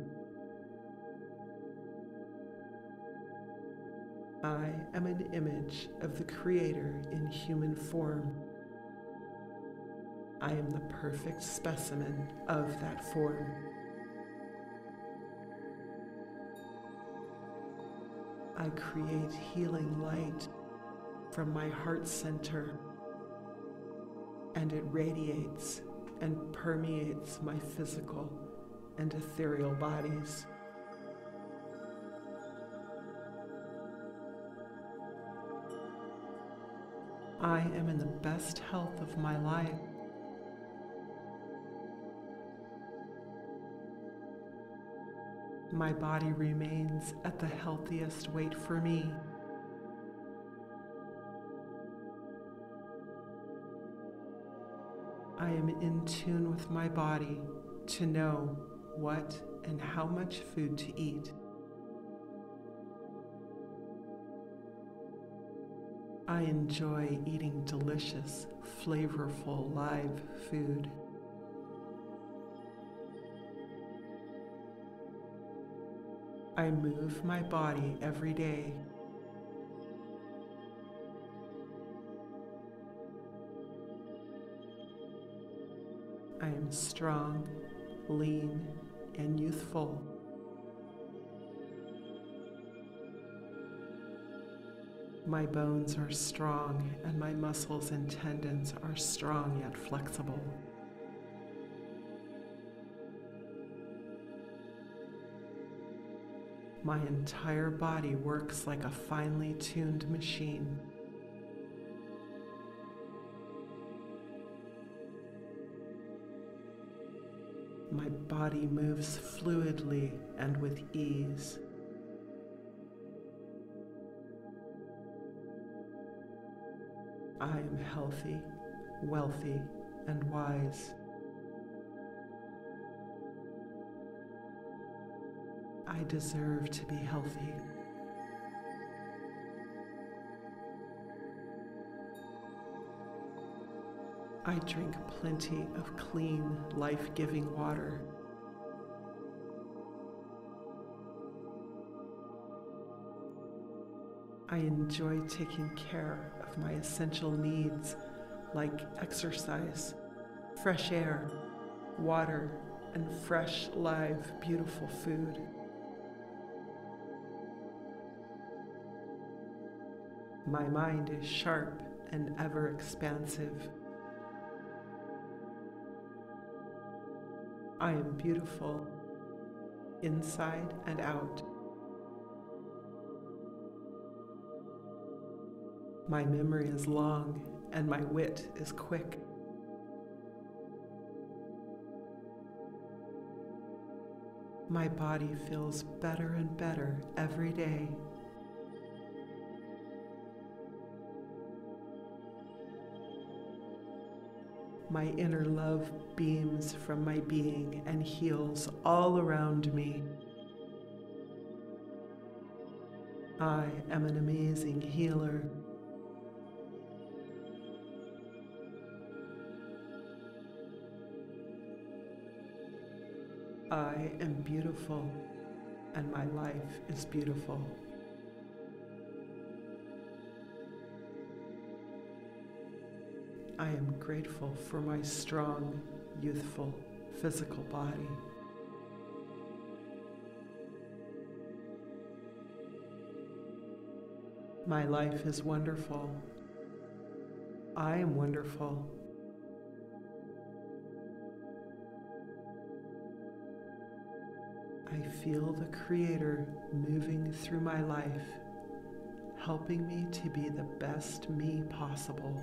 I am an image of the Creator in human form. I am the perfect specimen of that form. I create healing light from my heart center, and it radiates and permeates my physical and ethereal bodies. I am in the best health of my life. My body remains at the healthiest weight for me. I am in tune with my body to know what and how much food to eat. I enjoy eating delicious, flavorful live food. I move my body every day. I am strong, lean, and youthful. My bones are strong, and my muscles and tendons are strong yet flexible. My entire body works like a finely tuned machine. My body moves fluidly and with ease. I am healthy, wealthy, and wise. I deserve to be healthy. I drink plenty of clean, life giving water. I enjoy taking care of my essential needs like exercise, fresh air, water, and fresh, live, beautiful food. My mind is sharp and ever expansive. I am beautiful inside and out. My memory is long and my wit is quick. My body feels better and better every day. My inner love beams from my being and heals all around me. I am an amazing healer. I am beautiful and my life is beautiful. I am grateful for my strong, youthful, physical body. My life is wonderful. I am wonderful. I feel the Creator moving through my life, helping me to be the best me possible.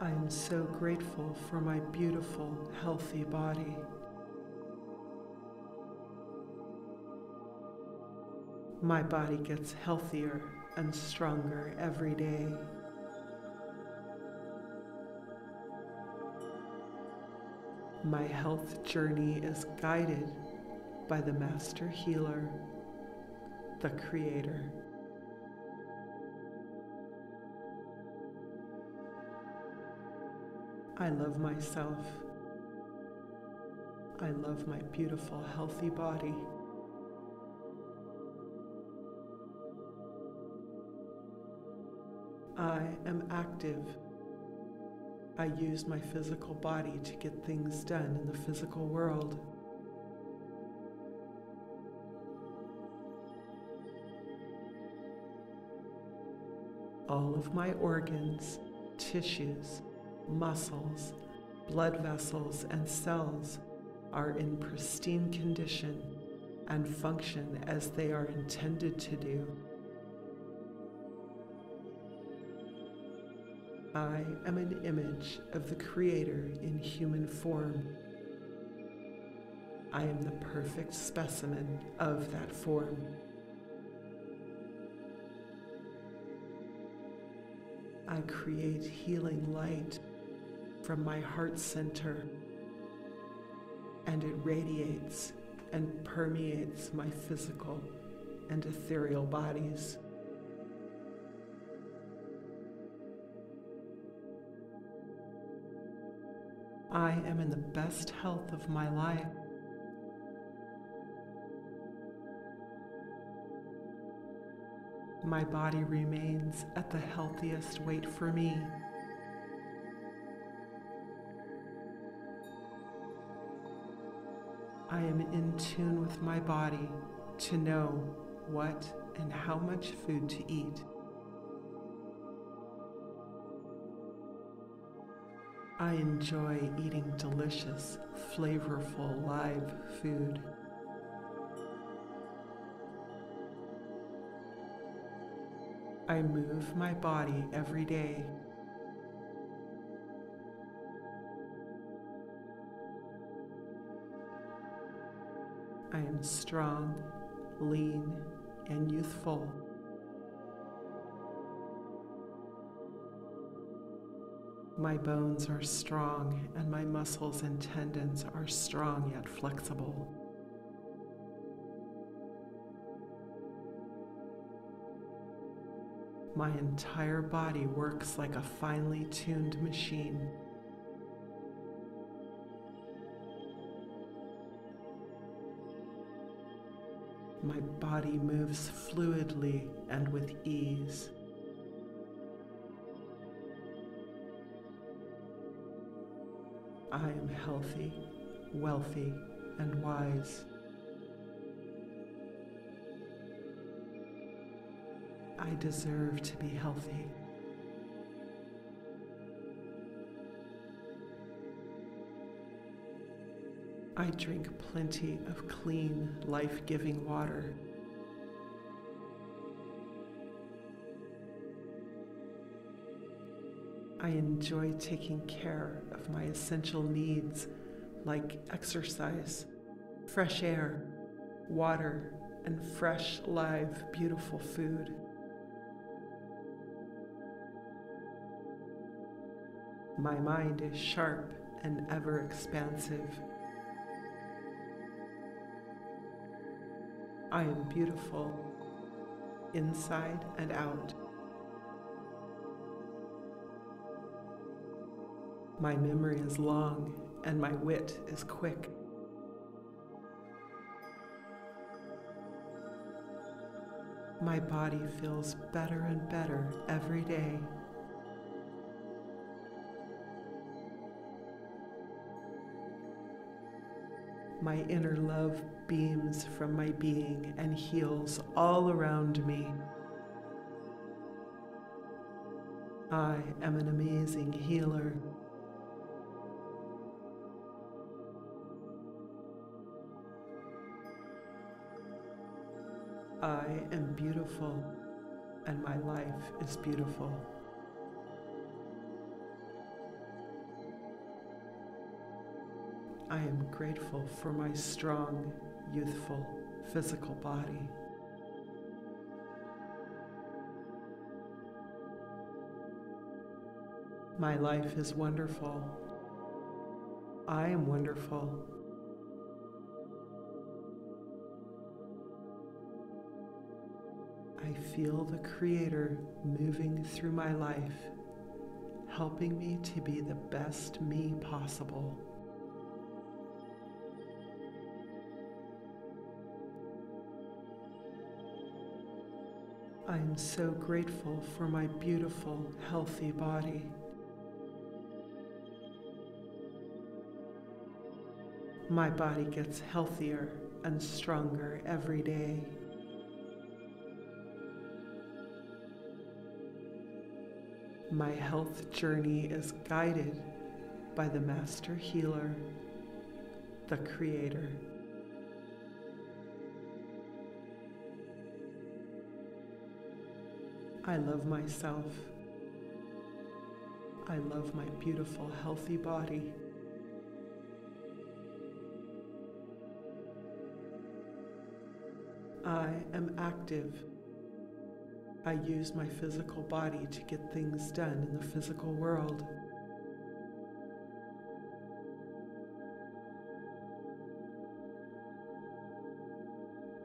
I am so grateful for my beautiful, healthy body. My body gets healthier and stronger every day. My health journey is guided by the Master Healer, the Creator. I love myself. I love my beautiful, healthy body. I am active. I use my physical body to get things done in the physical world. All of my organs, tissues, muscles, blood vessels, and cells are in pristine condition and function as they are intended to do. I am an image of the Creator in human form. I am the perfect specimen of that form. I create healing light from my heart center, and it radiates and permeates my physical and ethereal bodies. I am in the best health of my life. My body remains at the healthiest weight for me. I am in tune with my body to know what and how much food to eat. I enjoy eating delicious, flavorful live food. I move my body every day. I am strong, lean, and youthful. My bones are strong, and my muscles and tendons are strong yet flexible. My entire body works like a finely tuned machine. My body moves fluidly and with ease. I am healthy, wealthy, and wise. I deserve to be healthy. I drink plenty of clean, life giving water. I enjoy taking care of my essential needs like exercise, fresh air, water, and fresh, live, beautiful food. My mind is sharp and ever expansive. I am beautiful inside and out. My memory is long and my wit is quick. My body feels better and better every day. My inner love beams from my being and heals all around me. I am an amazing healer. I am beautiful and my life is beautiful. I am grateful for my strong, youthful, physical body. My life is wonderful. I am wonderful. Feel the Creator moving through my life, helping me to be the best me possible. I'm so grateful for my beautiful, healthy body. My body gets healthier and stronger every day. My health journey is guided by the Master Healer, the Creator. I love myself. I love my beautiful, healthy body. I am active. I use my physical body to get things done in the physical world.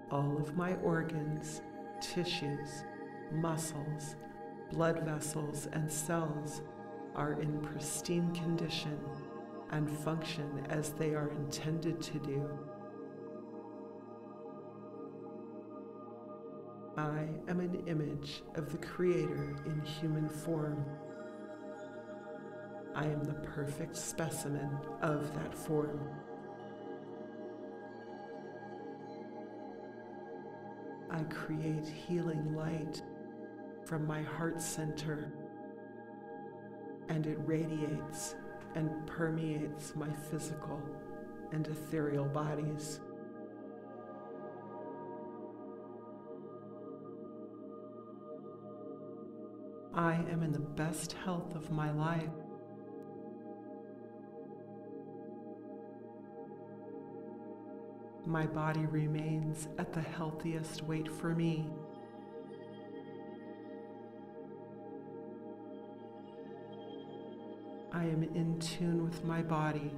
All of my organs, tissues, muscles, blood vessels, and cells are in pristine condition and function as they are intended to do. I am an image of the Creator in human form. I am the perfect specimen of that form. I create healing light from my heart center, and it radiates and permeates my physical and ethereal bodies. I am in the best health of my life. My body remains at the healthiest weight for me. I am in tune with my body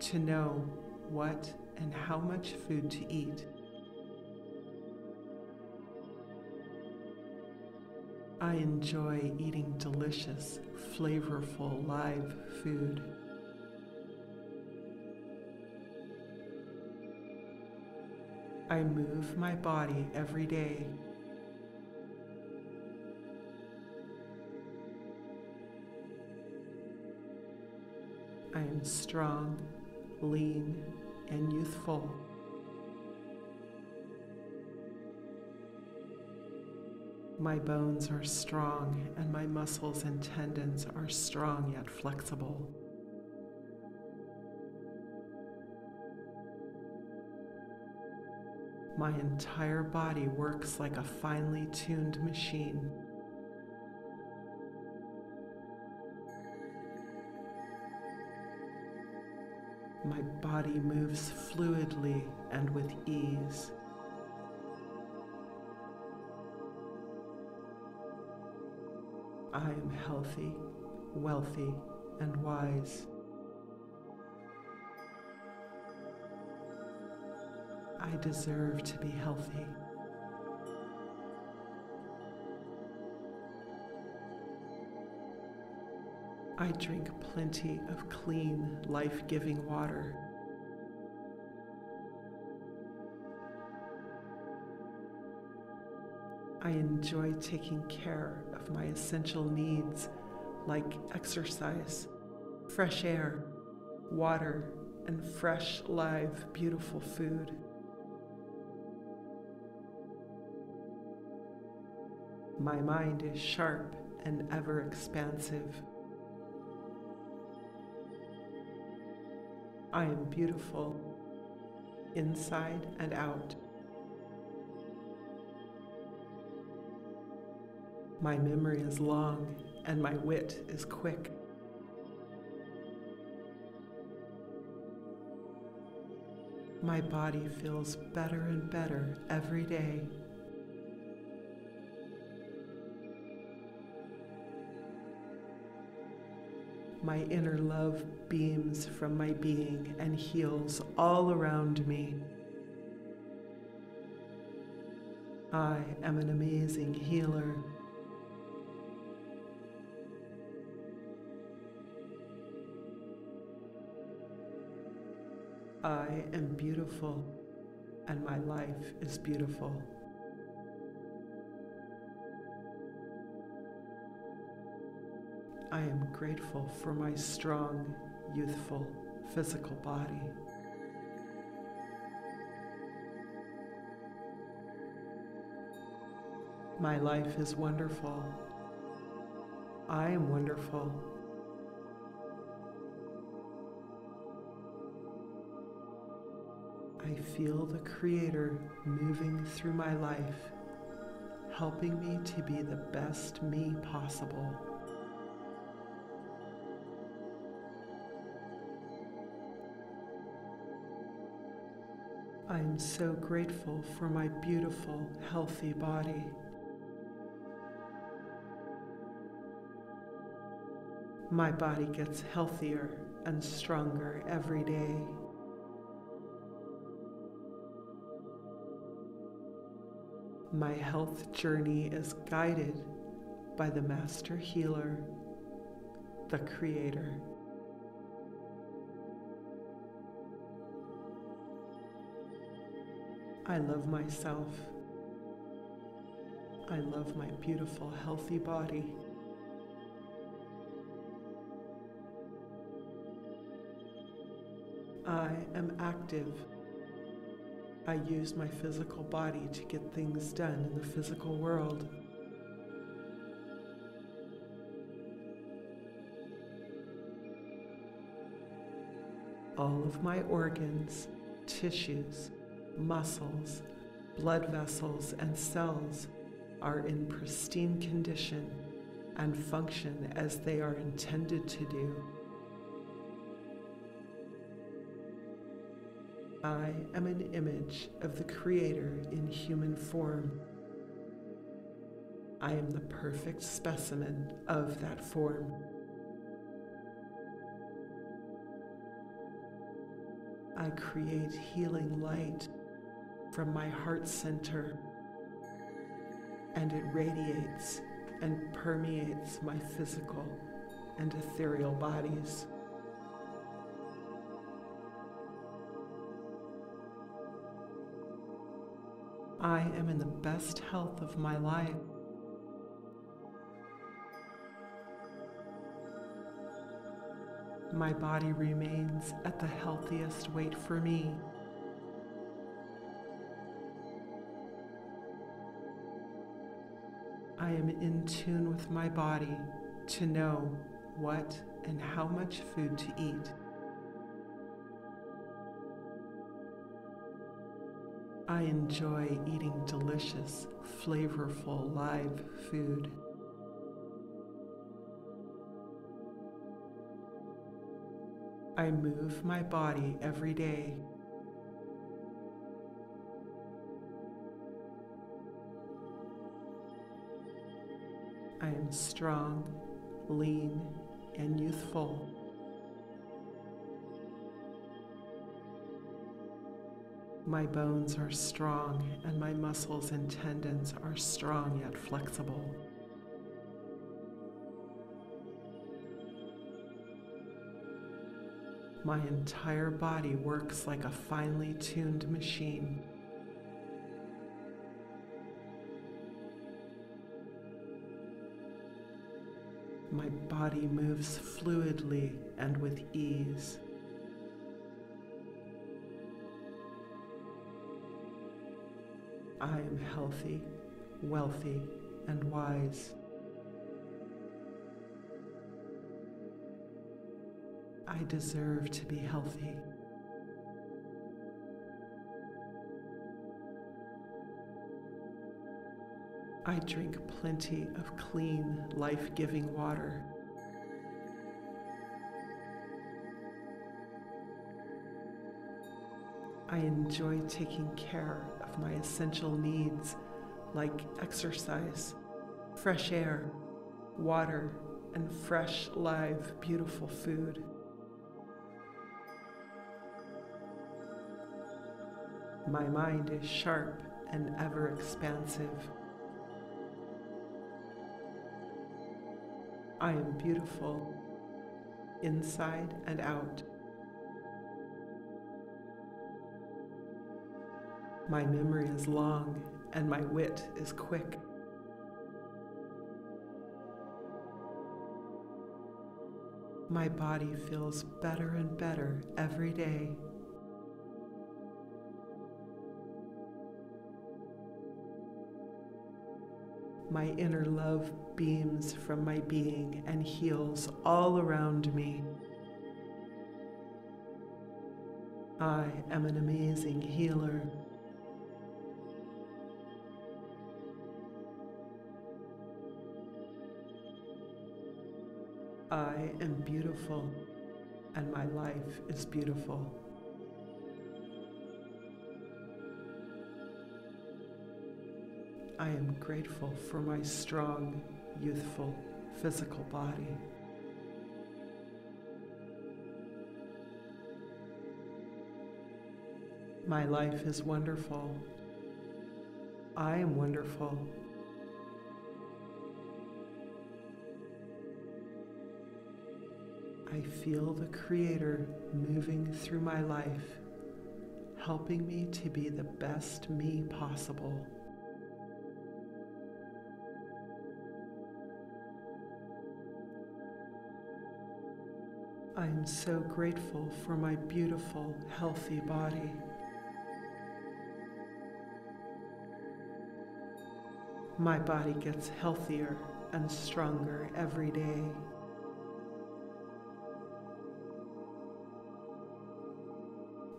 to know what and how much food to eat. I enjoy eating delicious, flavorful live food. I move my body every day. I am strong, lean, and youthful. My bones are strong, and my muscles and tendons are strong yet flexible. My entire body works like a finely tuned machine. My body moves fluidly and with ease. I am healthy, wealthy, and wise. I deserve to be healthy. I drink plenty of clean, life giving water. I enjoy taking care of my essential needs like exercise, fresh air, water, and fresh, live, beautiful food. My mind is sharp and ever expansive. I am beautiful inside and out. My memory is long and my wit is quick. My body feels better and better every day. My inner love beams from my being and heals all around me. I am an amazing healer. I am beautiful and my life is beautiful. I am grateful for my strong, youthful, physical body. My life is wonderful. I am wonderful. I feel the Creator moving through my life, helping me to be the best me possible. I am so grateful for my beautiful, healthy body. My body gets healthier and stronger every day. My health journey is guided by the Master Healer, the Creator. I love myself. I love my beautiful, healthy body. I am active. I use my physical body to get things done in the physical world. All of my organs, tissues, muscles, blood vessels, and cells are in pristine condition and function as they are intended to do. I am an image of the Creator in human form. I am the perfect specimen of that form. I create healing light from my heart center, and it radiates and permeates my physical and ethereal bodies. I am in the best health of my life. My body remains at the healthiest weight for me. I am in tune with my body to know what and how much food to eat. I enjoy eating delicious, flavorful live food. I move my body every day. I am strong, lean, and youthful. My bones are strong, and my muscles and tendons are strong yet flexible. My entire body works like a finely tuned machine. My body moves fluidly and with ease. I am healthy, wealthy, and wise. I deserve to be healthy. I drink plenty of clean, life giving water. I enjoy taking care of my essential needs like exercise, fresh air, water, and fresh, live, beautiful food. My mind is sharp and ever expansive. I am beautiful inside and out. My memory is long and my wit is quick. My body feels better and better every day. My inner love beams from my being and heals all around me. I am an amazing healer. I am beautiful and my life is beautiful. I am grateful for my strong, youthful, physical body. My life is wonderful. I am wonderful. I feel the Creator moving through my life, helping me to be the best me possible. I am so grateful for my beautiful, healthy body. My body gets healthier and stronger every day.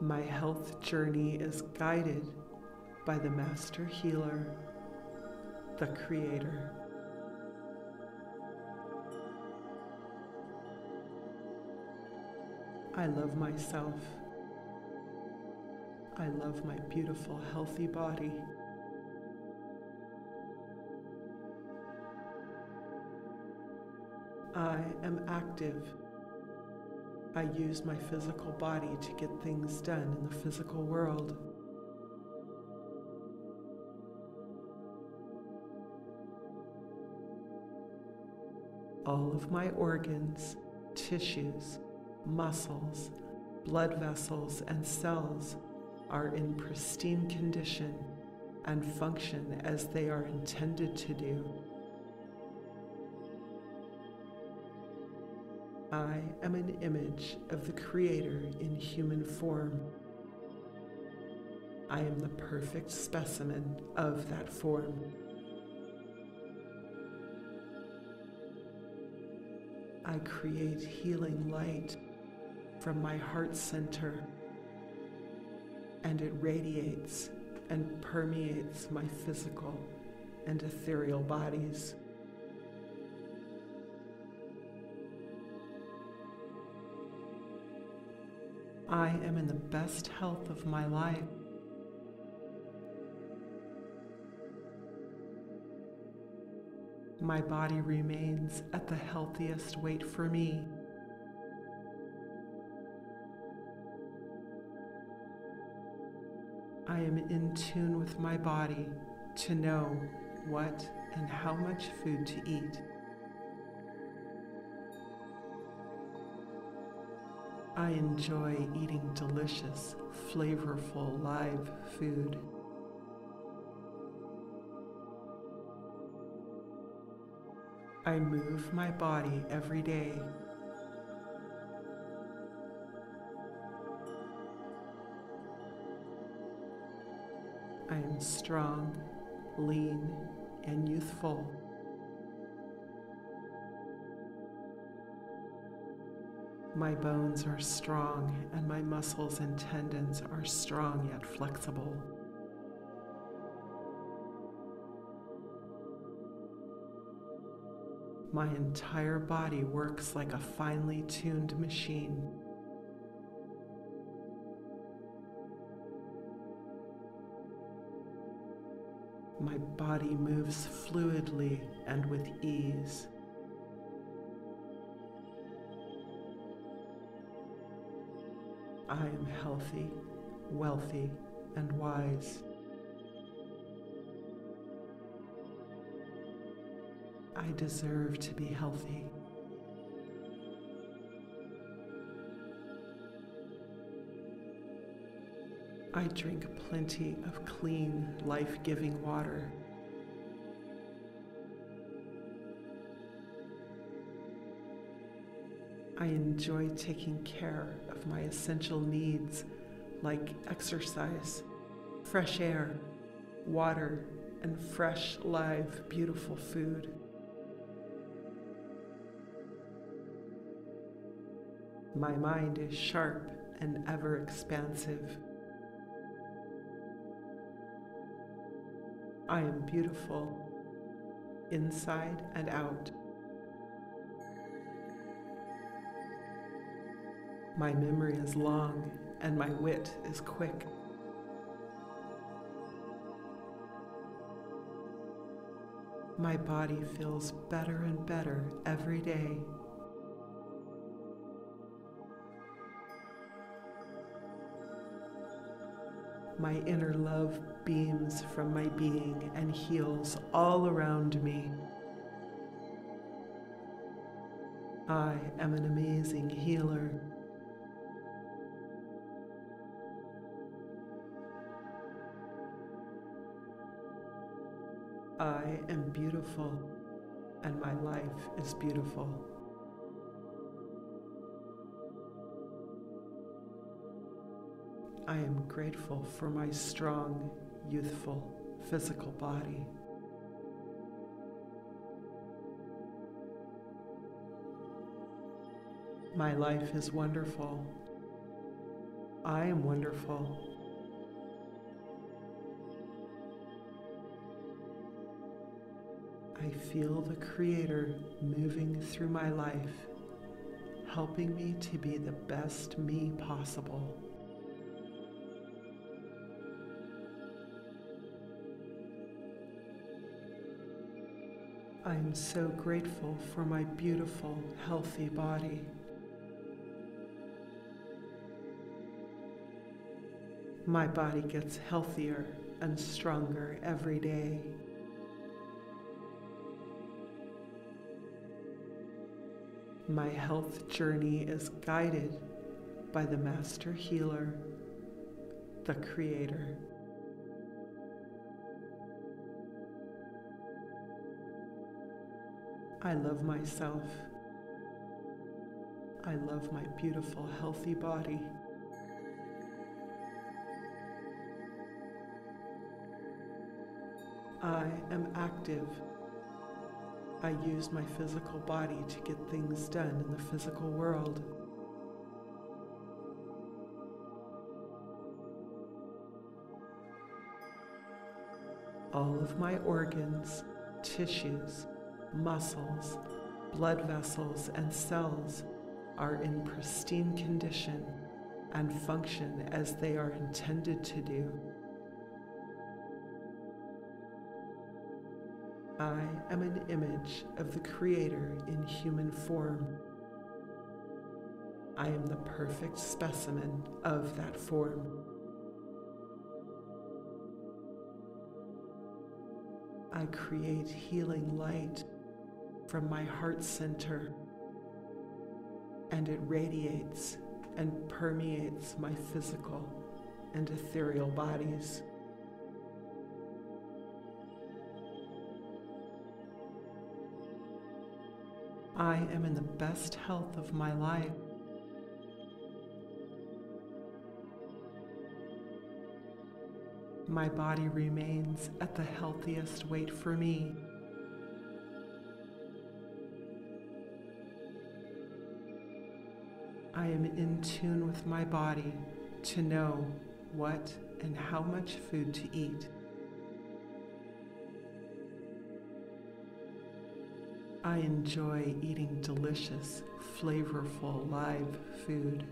My health journey is guided by the Master Healer, the Creator. I love myself. I love my beautiful, healthy body. I am active. I use my physical body to get things done in the physical world. All of my organs, tissues, muscles, blood vessels, and cells are in pristine condition and function as they are intended to do. I am an image of the Creator in human form. I am the perfect specimen of that form. I create healing light from my heart center, and it radiates and permeates my physical and ethereal bodies. I am in the best health of my life. My body remains at the healthiest weight for me. I am in tune with my body to know what and how much food to eat. I enjoy eating delicious, flavorful live food. I move my body every day. I am strong, lean, and youthful. My bones are strong, and my muscles and tendons are strong yet flexible. My entire body works like a finely tuned machine. My body moves fluidly and with ease. I am healthy, wealthy, and wise. I deserve to be healthy. I drink plenty of clean, life giving water. I enjoy taking care of my essential needs like exercise, fresh air, water, and fresh, live, beautiful food. My mind is sharp and ever expansive. I am beautiful, inside and out. My memory is long and my wit is quick. My body feels better and better every day. My inner love beams from my being and heals all around me. I am an amazing healer. I am beautiful and my life is beautiful. I am grateful for my strong, youthful, physical body. My life is wonderful. I am wonderful. I feel the Creator moving through my life, helping me to be the best me possible. I am so grateful for my beautiful, healthy body. My body gets healthier and stronger every day. My health journey is guided by the Master Healer, the Creator. I love myself. I love my beautiful, healthy body. I am active. I use my physical body to get things done in the physical world. All of my organs, tissues, muscles, blood vessels, and cells are in pristine condition and function as they are intended to do. I am an image of the Creator in human form. I am the perfect specimen of that form. I create healing light from my heart center, and it radiates and permeates my physical and ethereal bodies. I am in the best health of my life. My body remains at the healthiest weight for me. I am in tune with my body to know what and how much food to eat. I enjoy eating delicious, flavorful live food.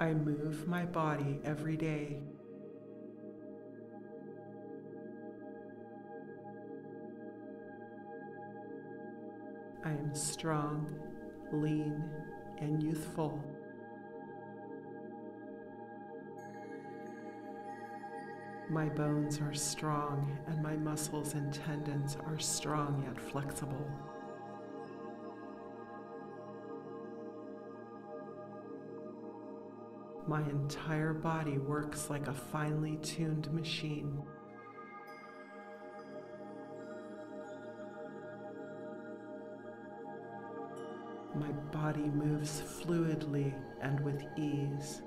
I move my body every day. I am strong, lean, and youthful. My bones are strong, and my muscles and tendons are strong yet flexible. My entire body works like a finely tuned machine. My body moves fluidly and with ease.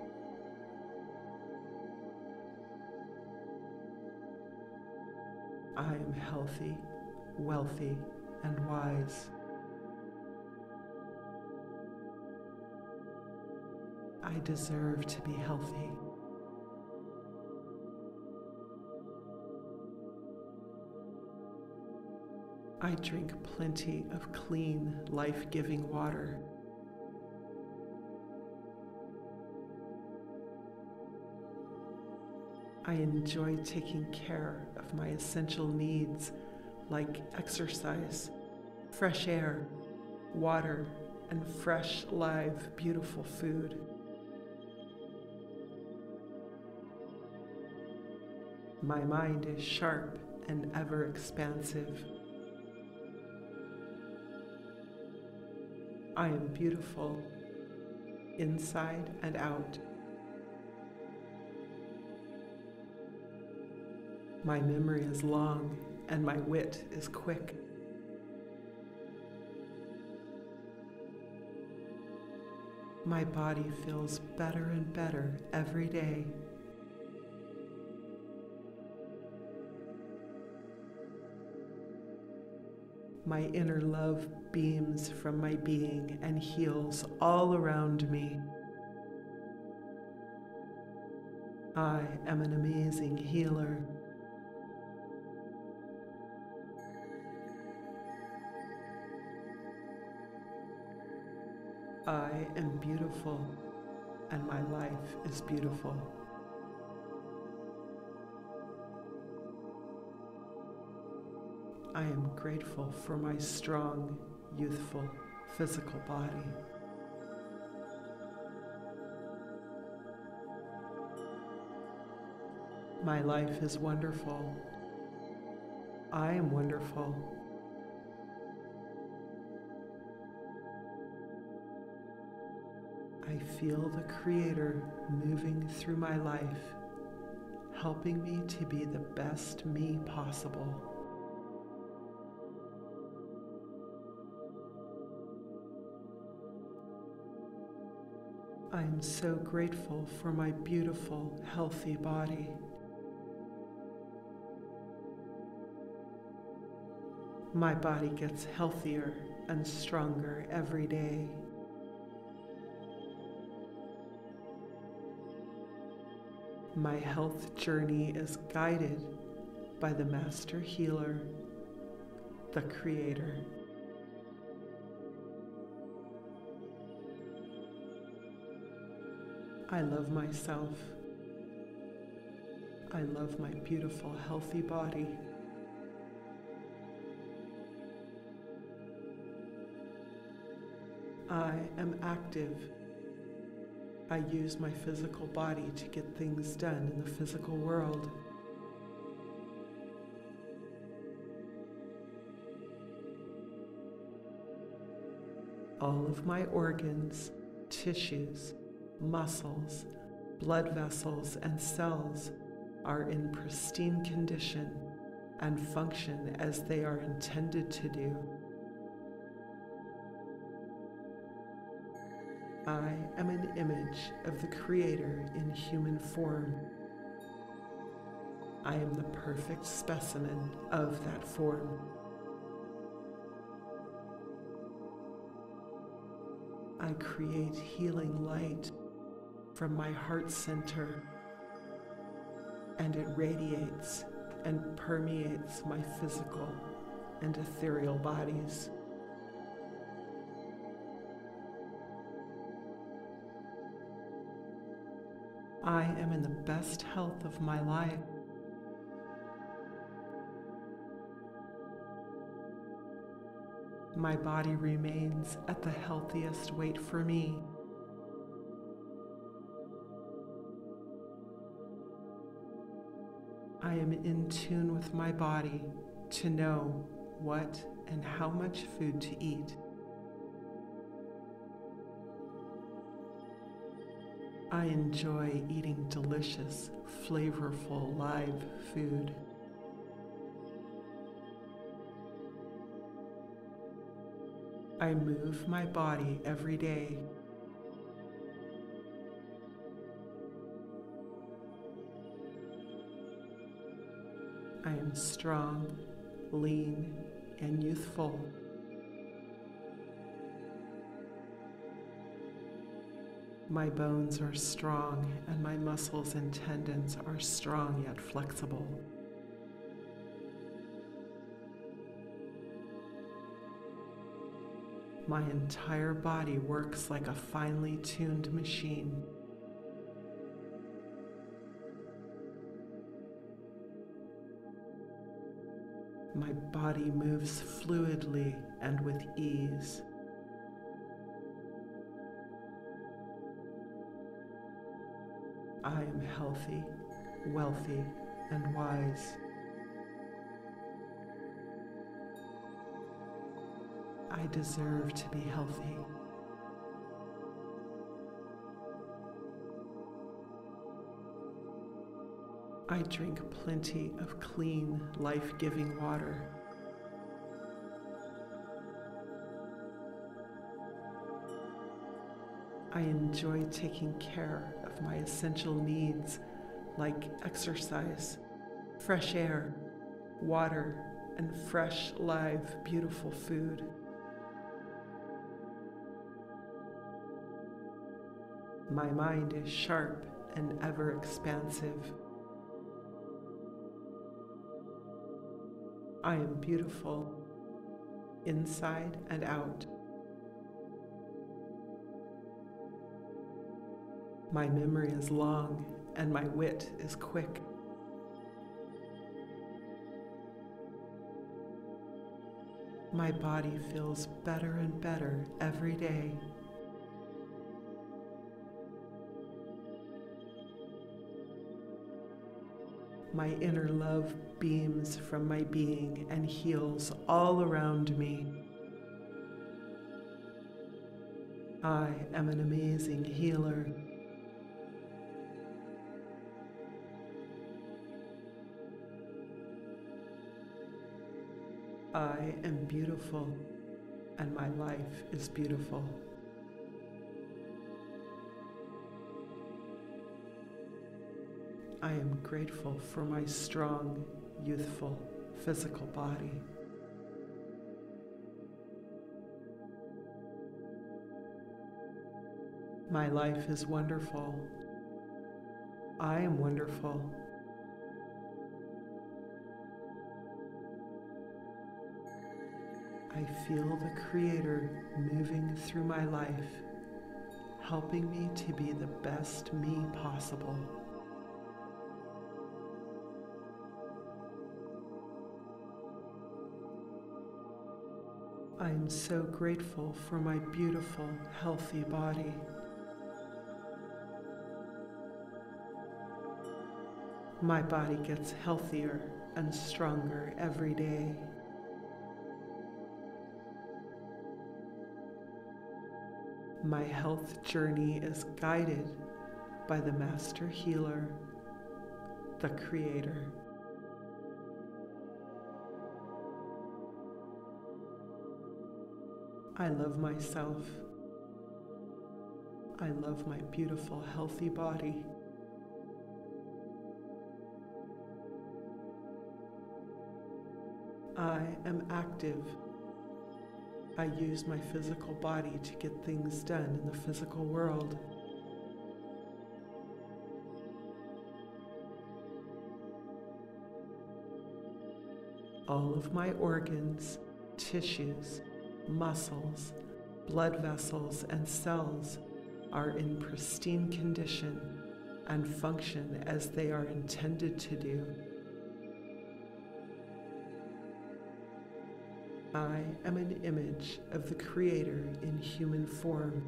I am healthy, wealthy, and wise. I deserve to be healthy. I drink plenty of clean, life giving water. I enjoy taking care of my essential needs like exercise, fresh air, water, and fresh, live, beautiful food. My mind is sharp and ever expansive. I am beautiful inside and out. My memory is long and my wit is quick. My body feels better and better every day. My inner love beams from my being and heals all around me. I am an amazing healer. I am beautiful and my life is beautiful. I am grateful for my strong, youthful, physical body. My life is wonderful. I am wonderful. I feel the Creator moving through my life, helping me to be the best me possible. I am so grateful for my beautiful, healthy body. My body gets healthier and stronger every day. My health journey is guided by the Master Healer, the Creator. I love myself. I love my beautiful, healthy body. I am active. I use my physical body to get things done in the physical world. All of my organs, tissues, muscles, blood vessels, and cells are in pristine condition and function as they are intended to do. I am an image of the Creator in human form. I am the perfect specimen of that form. I create healing light from my heart center, and it radiates and permeates my physical and ethereal bodies. I am in the best health of my life. My body remains at the healthiest weight for me. I am in tune with my body to know what and how much food to eat. I enjoy eating delicious, flavorful live food. I move my body every day. I am strong, lean, and youthful. My bones are strong, and my muscles and tendons are strong yet flexible. My entire body works like a finely tuned machine. My body moves fluidly and with ease. I am healthy, wealthy, and wise. I deserve to be healthy. I drink plenty of clean, life giving water. I enjoy taking care of my essential needs like exercise, fresh air, water, and fresh, live, beautiful food. My mind is sharp and ever expansive. I am beautiful inside and out. My memory is long and my wit is quick. My body feels better and better every day. My inner love beams from my being and heals all around me. I am an amazing healer. I am beautiful and my life is beautiful. I am grateful for my strong, youthful, physical body. My life is wonderful. I am wonderful. I feel the Creator moving through my life, helping me to be the best me possible. I am so grateful for my beautiful, healthy body. My body gets healthier and stronger every day. My health journey is guided by the Master Healer, the Creator. I love myself. I love my beautiful, healthy body. I am active. I use my physical body to get things done in the physical world. All of my organs, tissues, muscles, blood vessels, and cells are in pristine condition and function as they are intended to do. I am an image of the Creator in human form.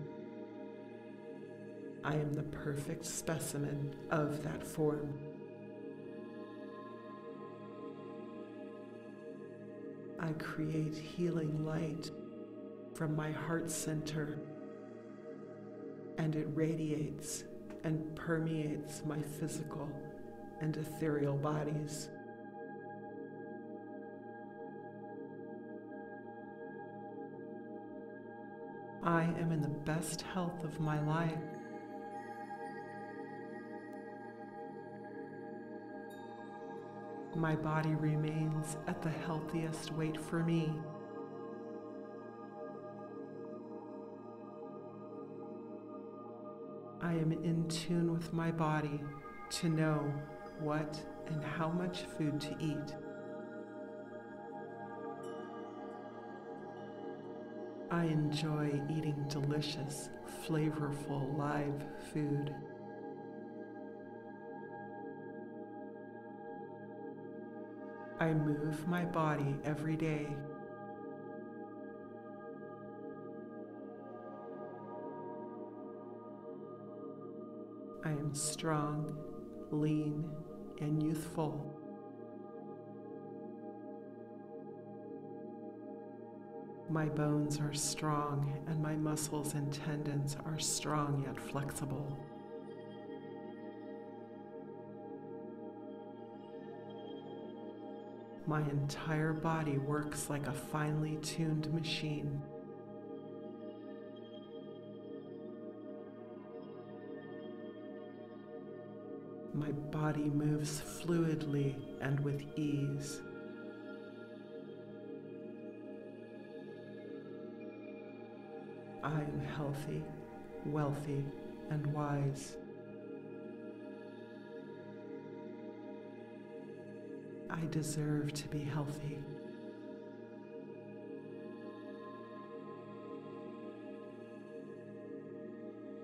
I am the perfect specimen of that form. I create healing light from my heart center, and it radiates and permeates my physical and ethereal bodies. I am in the best health of my life. My body remains at the healthiest weight for me. I am in tune with my body to know what and how much food to eat. I enjoy eating delicious, flavorful live food. I move my body every day. I am strong, lean, and youthful. My bones are strong, and my muscles and tendons are strong yet flexible. My entire body works like a finely tuned machine. My body moves fluidly and with ease. I am healthy, wealthy, and wise. I deserve to be healthy.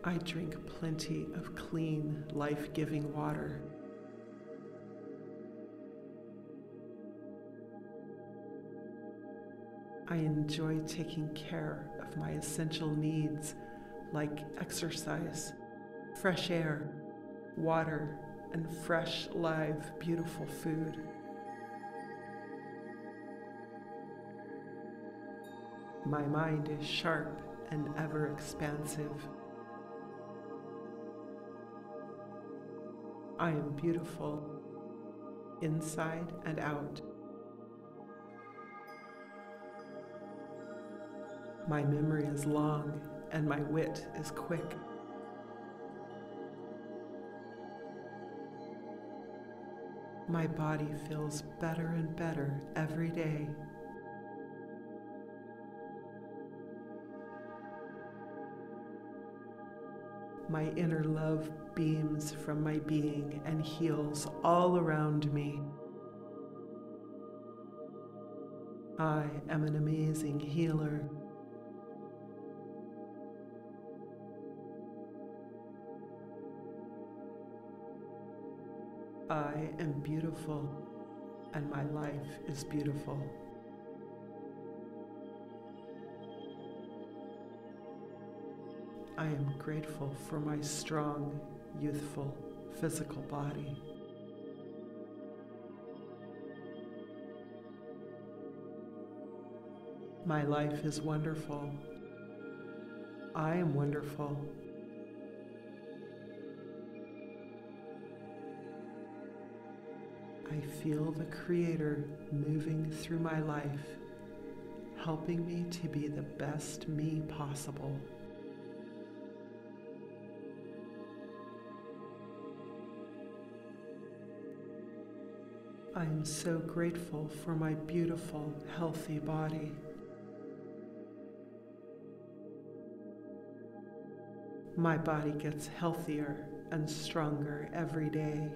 I drink plenty of clean, life giving water. I enjoy taking care of my essential needs like exercise, fresh air, water, and fresh, live, beautiful food. My mind is sharp and ever expansive. I am beautiful inside and out. My memory is long and my wit is quick. My body feels better and better every day. My inner love beams from my being and heals all around me. I am an amazing healer. I am beautiful and my life is beautiful. I am grateful for my strong, youthful, physical body. My life is wonderful. I am wonderful. I feel the Creator moving through my life, helping me to be the best me possible. I am so grateful for my beautiful, healthy body. My body gets healthier and stronger every day.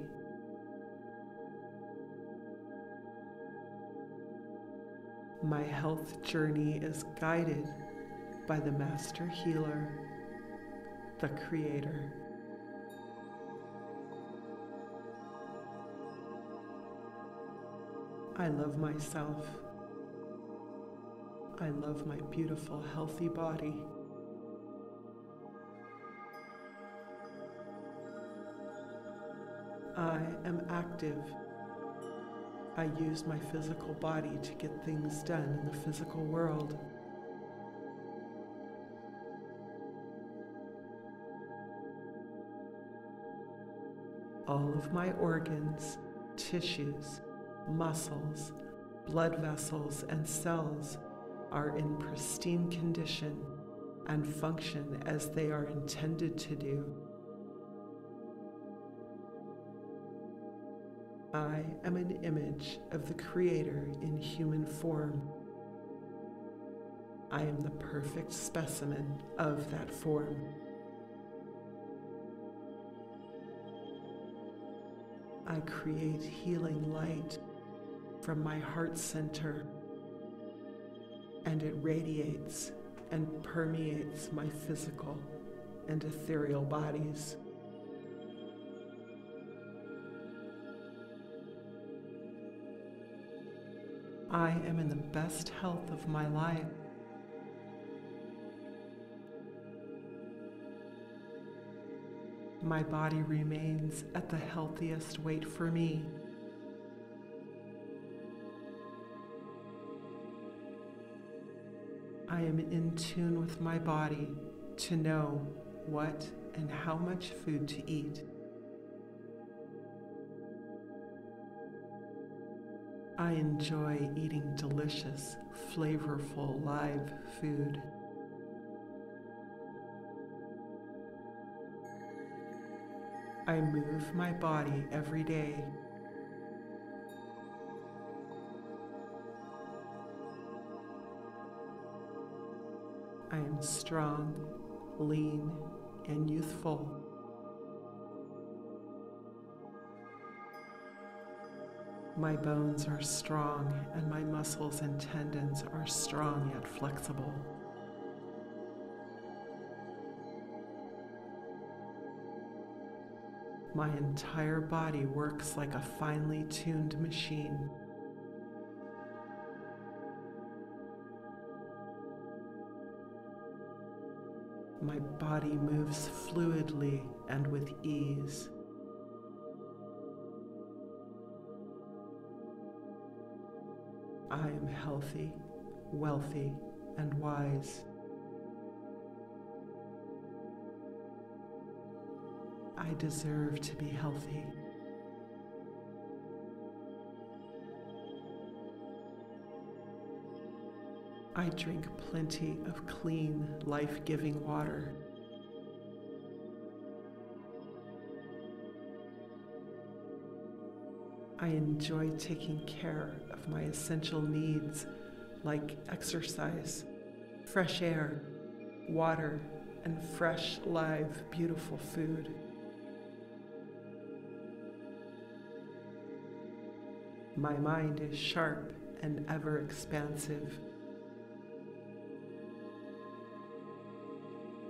My health journey is guided by the Master Healer, the Creator. I love myself. I love my beautiful, healthy body. I am active. I use my physical body to get things done in the physical world. All of my organs, tissues, muscles, blood vessels, and cells are in pristine condition and function as they are intended to do. I am an image of the Creator in human form. I am the perfect specimen of that form. I create healing light from my heart center, and it radiates and permeates my physical and ethereal bodies. I am in the best health of my life. my body remains at the healthiest weight for me. I am in tune with my body to know what and how much food to eat. I enjoy eating delicious, flavorful live food. I move my body every day. I am strong, lean, and youthful. My bones are strong, and my muscles and tendons are strong yet flexible. My entire body works like a finely tuned machine. My body moves fluidly and with ease. I am healthy, wealthy, and wise. I deserve to be healthy. I drink plenty of clean, life giving water. I enjoy taking care of my essential needs like exercise, fresh air, water, and fresh, live, beautiful food. My mind is sharp and ever expansive.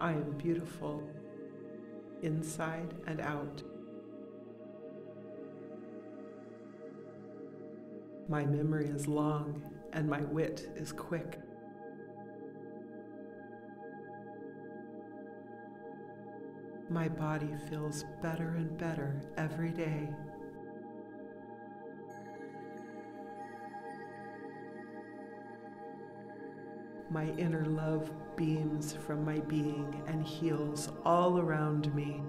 I am beautiful inside and out. My memory is long and my wit is quick. My body feels better and better every day. My inner love beams from my being and heals all around me.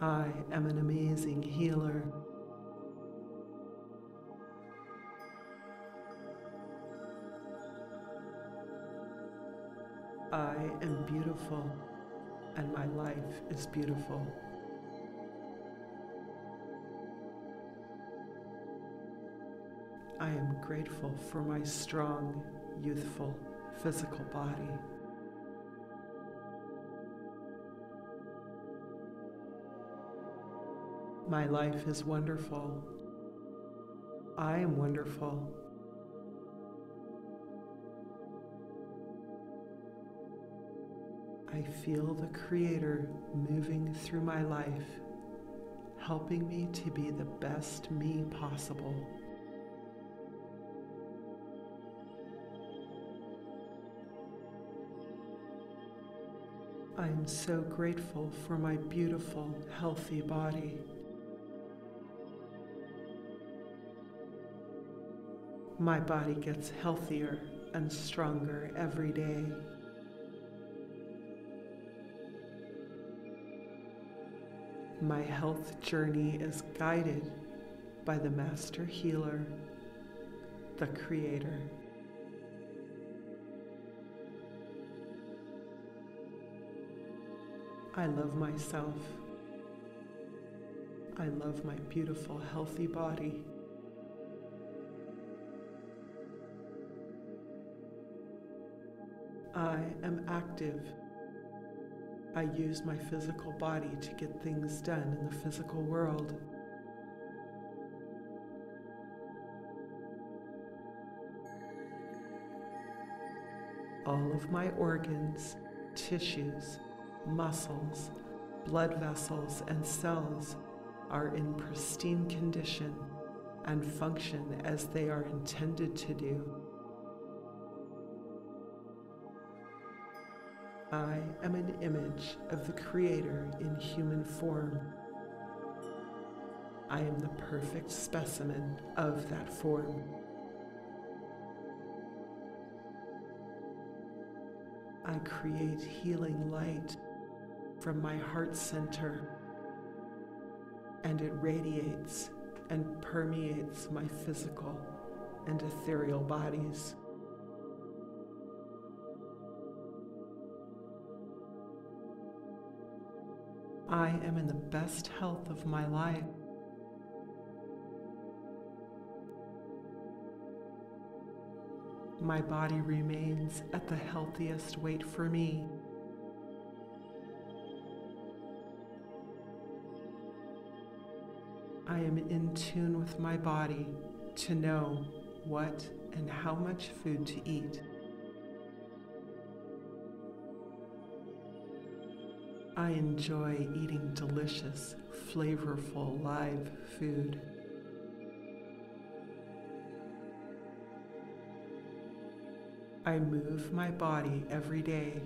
I am an amazing healer. Am beautiful and my life is beautiful. I am grateful for my strong, youthful, physical body. My life is wonderful. I am wonderful. I feel the Creator moving through my life, helping me to be the best me possible. I'm so grateful for my beautiful, healthy body. My body gets healthier and stronger every day. My health journey is guided by the Master Healer, the Creator. I love myself. I love my beautiful, healthy body. I am active. I use my physical body to get things done in the physical world. All of my organs, tissues, muscles, blood vessels, and cells are in pristine condition and function as they are intended to do. I am an image of the Creator in human form. I am the perfect specimen of that form. I create healing light from my heart center, and it radiates and permeates my physical and ethereal bodies. I am in the best health of my life. My body remains at the healthiest weight for me. I am in tune with my body to know what and how much food to eat. I enjoy eating delicious, flavorful live food. I move my body every day.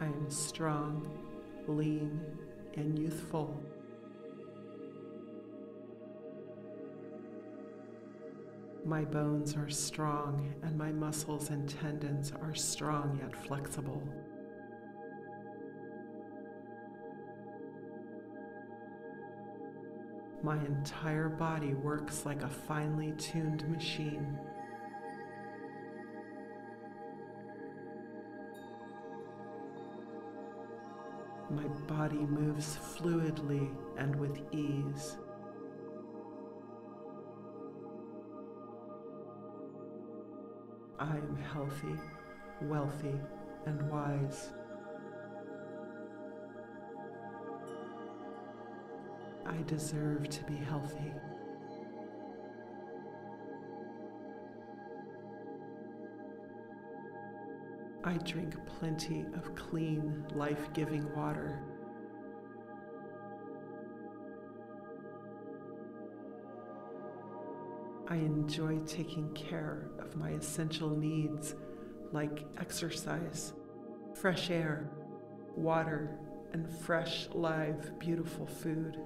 I am strong, lean, and youthful. My bones are strong, and my muscles and tendons are strong yet flexible. My entire body works like a finely tuned machine. My body moves fluidly and with ease. I am healthy, wealthy, and wise. I deserve to be healthy. I drink plenty of clean, life giving water. I enjoy taking care of my essential needs like exercise, fresh air, water, and fresh, live, beautiful food.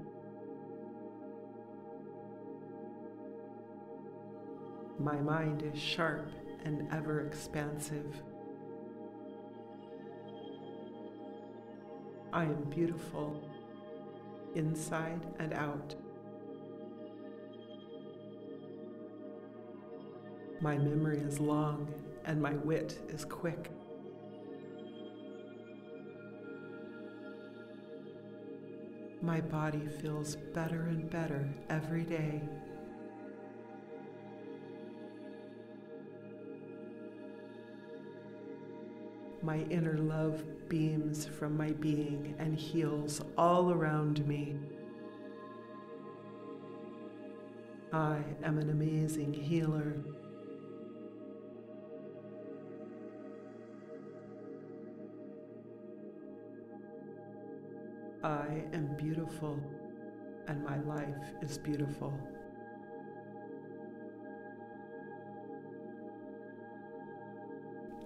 My mind is sharp and ever expansive. I am beautiful, inside and out. My memory is long and my wit is quick. My body feels better and better every day. My inner love beams from my being and heals all around me. I am an amazing healer. I am beautiful and my life is beautiful.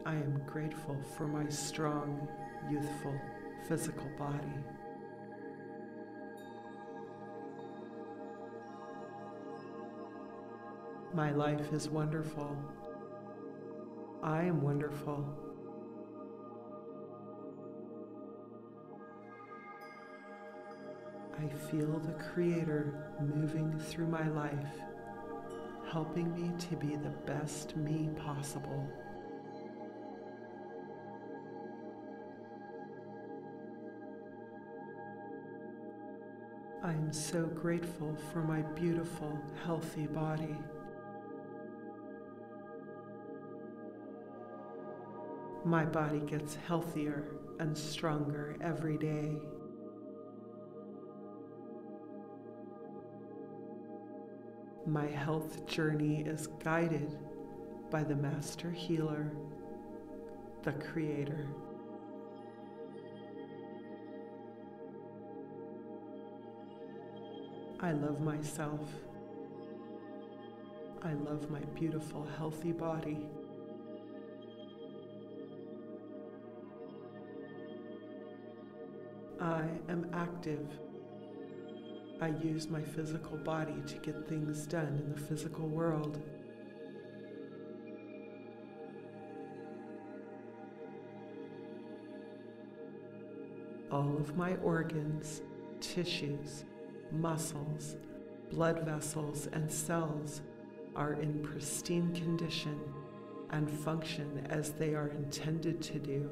I am grateful for my strong, youthful, physical body. My life is wonderful. I am wonderful. I feel the Creator moving through my life, helping me to be the best me possible. I am so grateful for my beautiful, healthy body. My body gets healthier and stronger every day. My health journey is guided by the Master Healer, the Creator. I love myself. I love my beautiful, healthy body. I am active. I use my physical body to get things done in the physical world. All of my organs, tissues, muscles, blood vessels, and cells are in pristine condition and function as they are intended to do.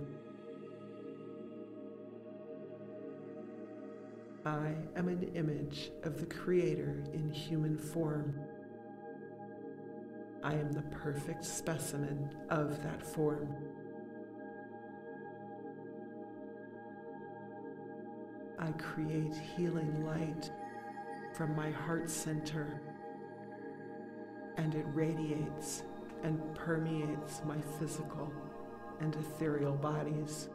I am an image of the Creator in human form. I am the perfect specimen of that form. I create healing light from my heart center, and it radiates and permeates my physical and ethereal bodies.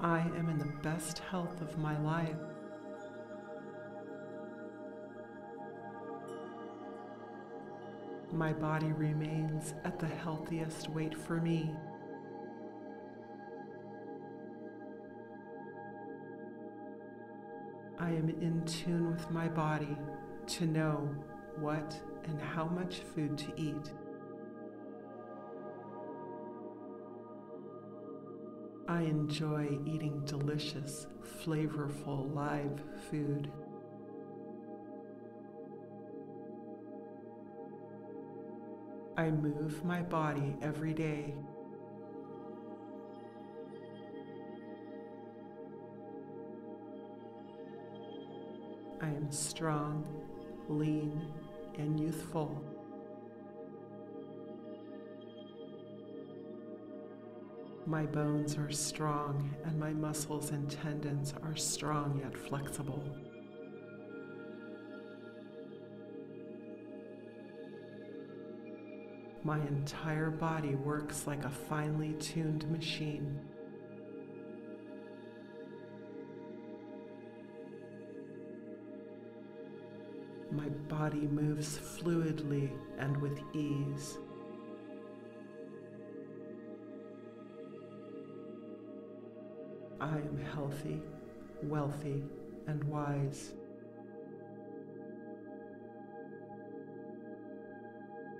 I am in the best health of my life. My body remains at the healthiest weight for me. I am in tune with my body to know what and how much food to eat. I enjoy eating delicious, flavorful live food. I move my body every day. I am strong, lean, and youthful. My bones are strong, and my muscles and tendons are strong yet flexible. My entire body works like a finely tuned machine. My body moves fluidly and with ease. I am healthy, wealthy, and wise.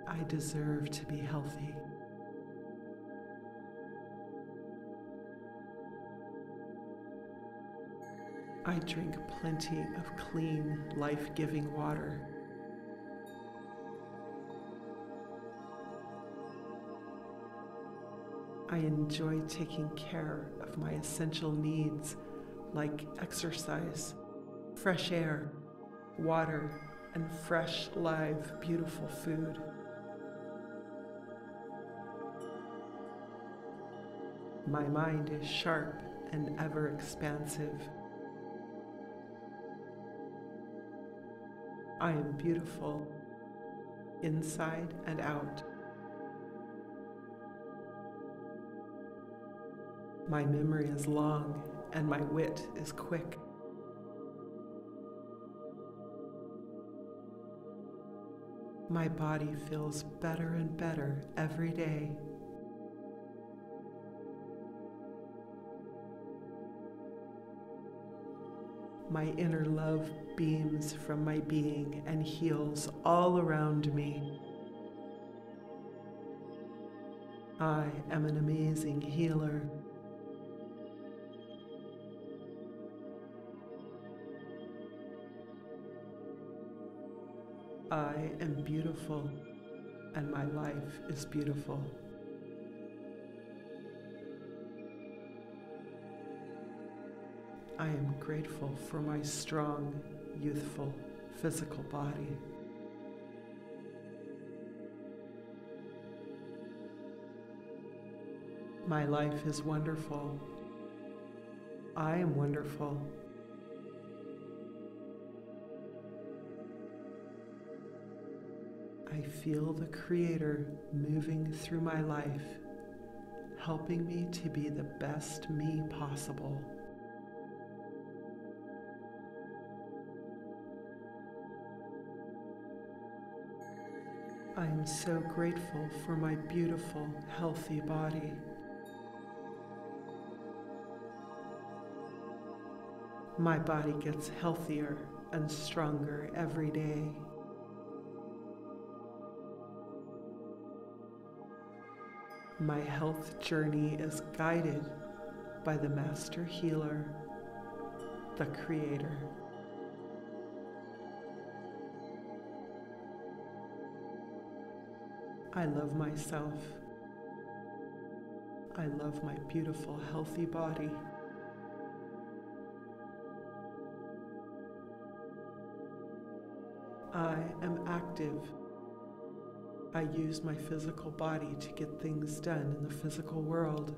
I deserve to be healthy. I drink plenty of clean, life giving water. I enjoy taking care of my essential needs like exercise, fresh air, water, and fresh, live, beautiful food. My mind is sharp and ever expansive. I am beautiful inside and out. My memory is long and my wit is quick. My body feels better and better every day. My inner love beams from my being and heals all around me. I am an amazing healer. I am beautiful and my life is beautiful. I am grateful for my strong, youthful, physical body. My life is wonderful. I am wonderful. I feel the Creator moving through my life, helping me to be the best me possible. I am so grateful for my beautiful, healthy body. My body gets healthier and stronger every day. My health journey is guided by the Master Healer, the Creator. I love myself. I love my beautiful, healthy body. I am active. I use my physical body to get things done in the physical world.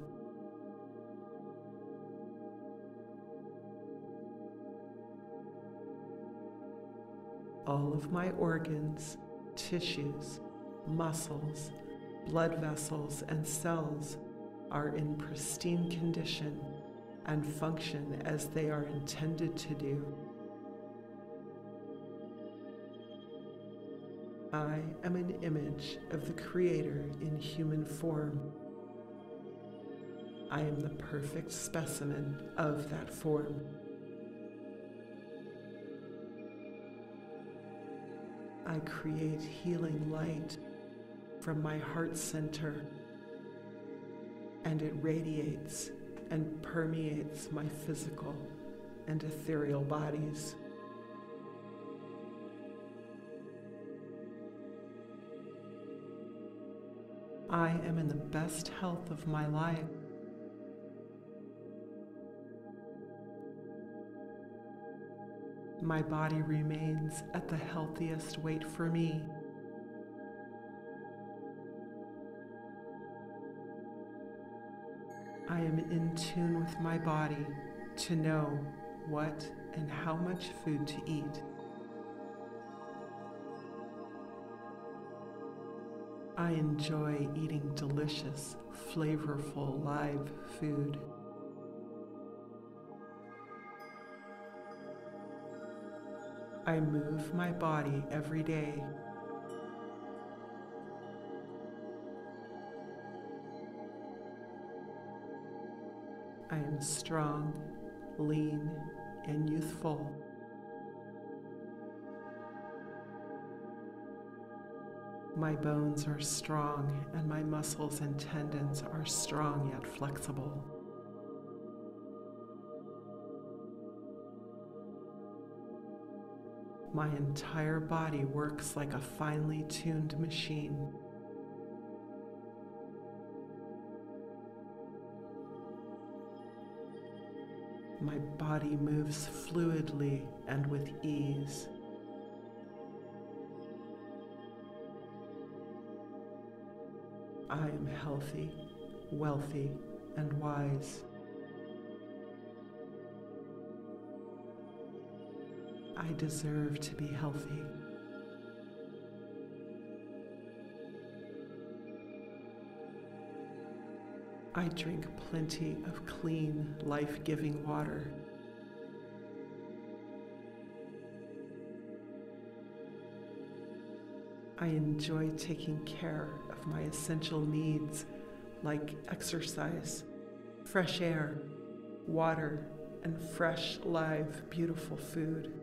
All of my organs, tissues, muscles, blood vessels, and cells are in pristine condition and function as they are intended to do. I am an image of the Creator in human form. I am the perfect specimen of that form. I create healing light from my heart center, and it radiates and permeates my physical and ethereal bodies. I am in the best health of my life. My body remains at the healthiest weight for me. I am in tune with my body to know what and how much food to eat. I enjoy eating delicious, flavorful live food. I move my body every day. I am strong, lean, and youthful. My bones are strong, and my muscles and tendons are strong yet flexible. My entire body works like a finely tuned machine. My body moves fluidly and with ease. I am healthy, wealthy, and wise. I deserve to be healthy. I drink plenty of clean, life giving water. I enjoy taking care of my essential needs like exercise, fresh air, water, and fresh, live, beautiful food.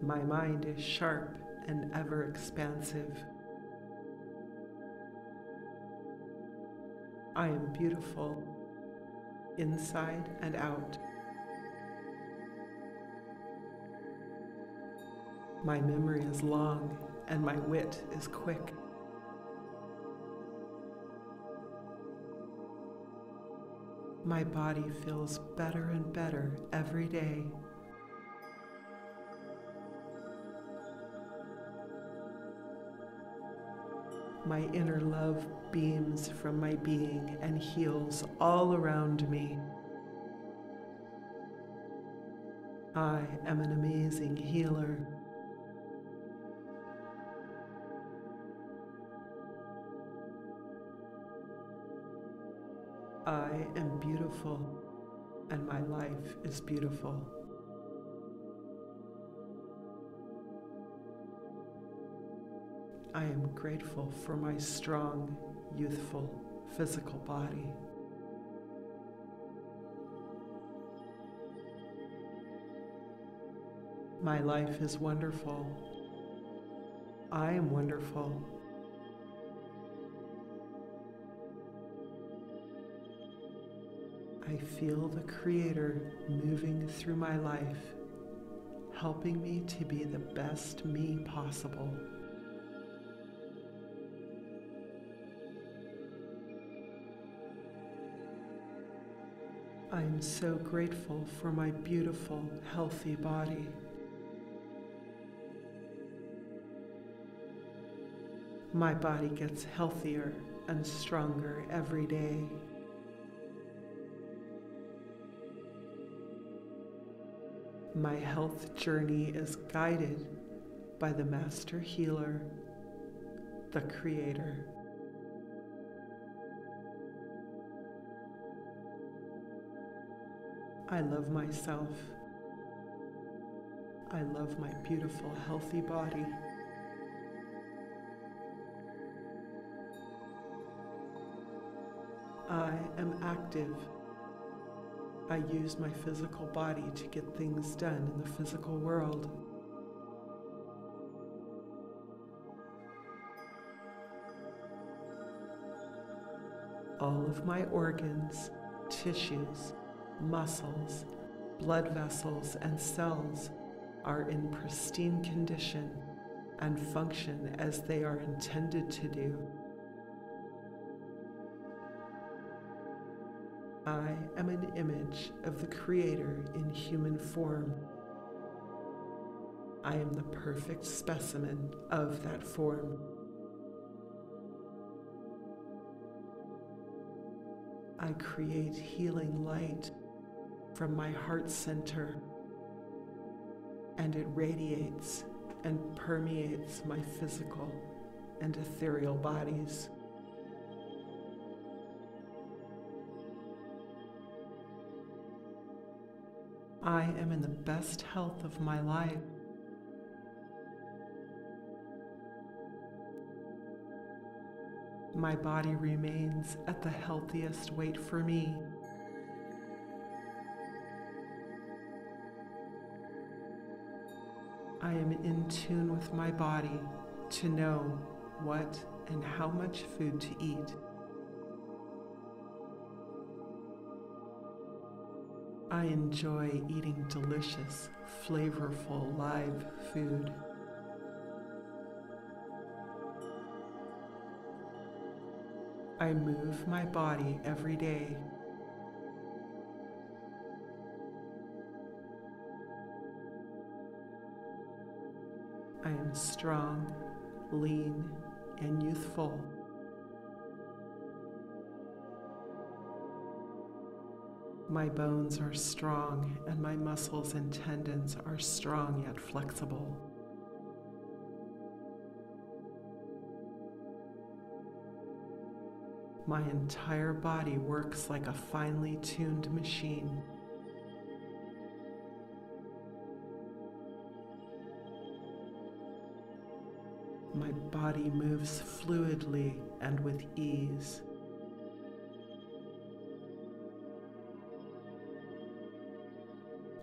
My mind is sharp and ever expansive. I am beautiful inside and out. My memory is long and my wit is quick. My body feels better and better every day. My inner love beams from my being and heals all around me. I am an amazing healer. I am beautiful and my life is beautiful. I am grateful for my strong, youthful physical body. My life is wonderful. I am wonderful I feel the Creator moving through my life, helping me to be the best me possible. I am so grateful for my beautiful, healthy body. My body gets healthier and stronger every day. My health journey is guided by the Master Healer, the Creator. I love myself. I love my beautiful, healthy body. I am active. I use my physical body to get things done in the physical world. All of my organs, tissues, muscles, blood vessels, and cells are in pristine condition and function as they are intended to do. I am an image of the Creator in human form. I am the perfect specimen of that form. I create healing light from my heart center, and it radiates and permeates my physical and ethereal bodies. I am in the best health of my life. My body remains at the healthiest weight for me. I am in tune with my body to know what and how much food to eat. I enjoy eating delicious, flavorful live food. I move my body every day. I am strong, lean, and youthful. My bones are strong, and my muscles and tendons are strong yet flexible. My entire body works like a finely tuned machine. My body moves fluidly and with ease.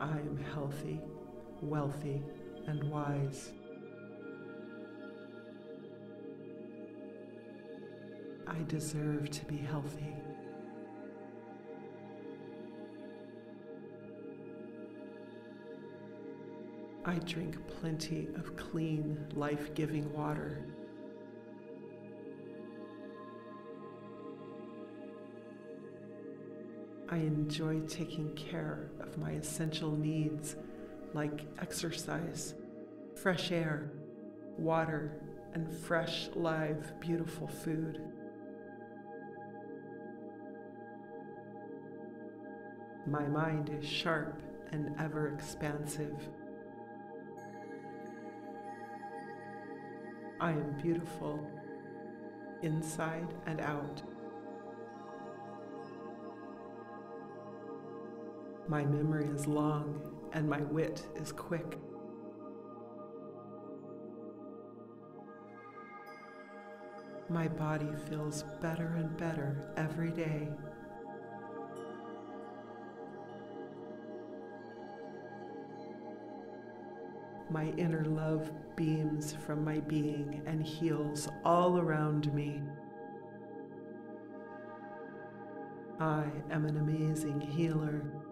I am healthy, wealthy, and wise. I deserve to be healthy. I drink plenty of clean, life giving water. I enjoy taking care of my essential needs like exercise, fresh air, water, and fresh, live, beautiful food. My mind is sharp and ever expansive. I am beautiful inside and out. My memory is long and my wit is quick. My body feels better and better every day. My inner love beams from my being and heals all around me. I am an amazing healer.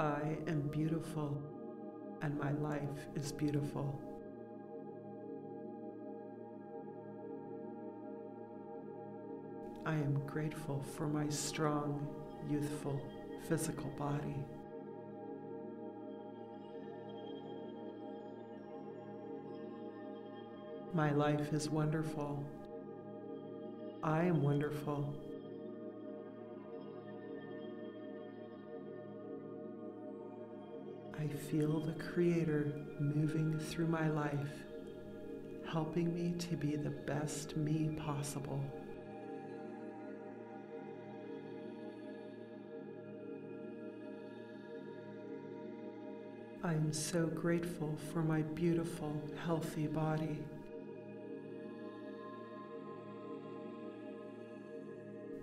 I am beautiful and my life is beautiful. I am grateful for my strong, youthful, physical body. My life is wonderful. I am wonderful. I feel the Creator moving through my life, helping me to be the best me possible. I am so grateful for my beautiful, healthy body.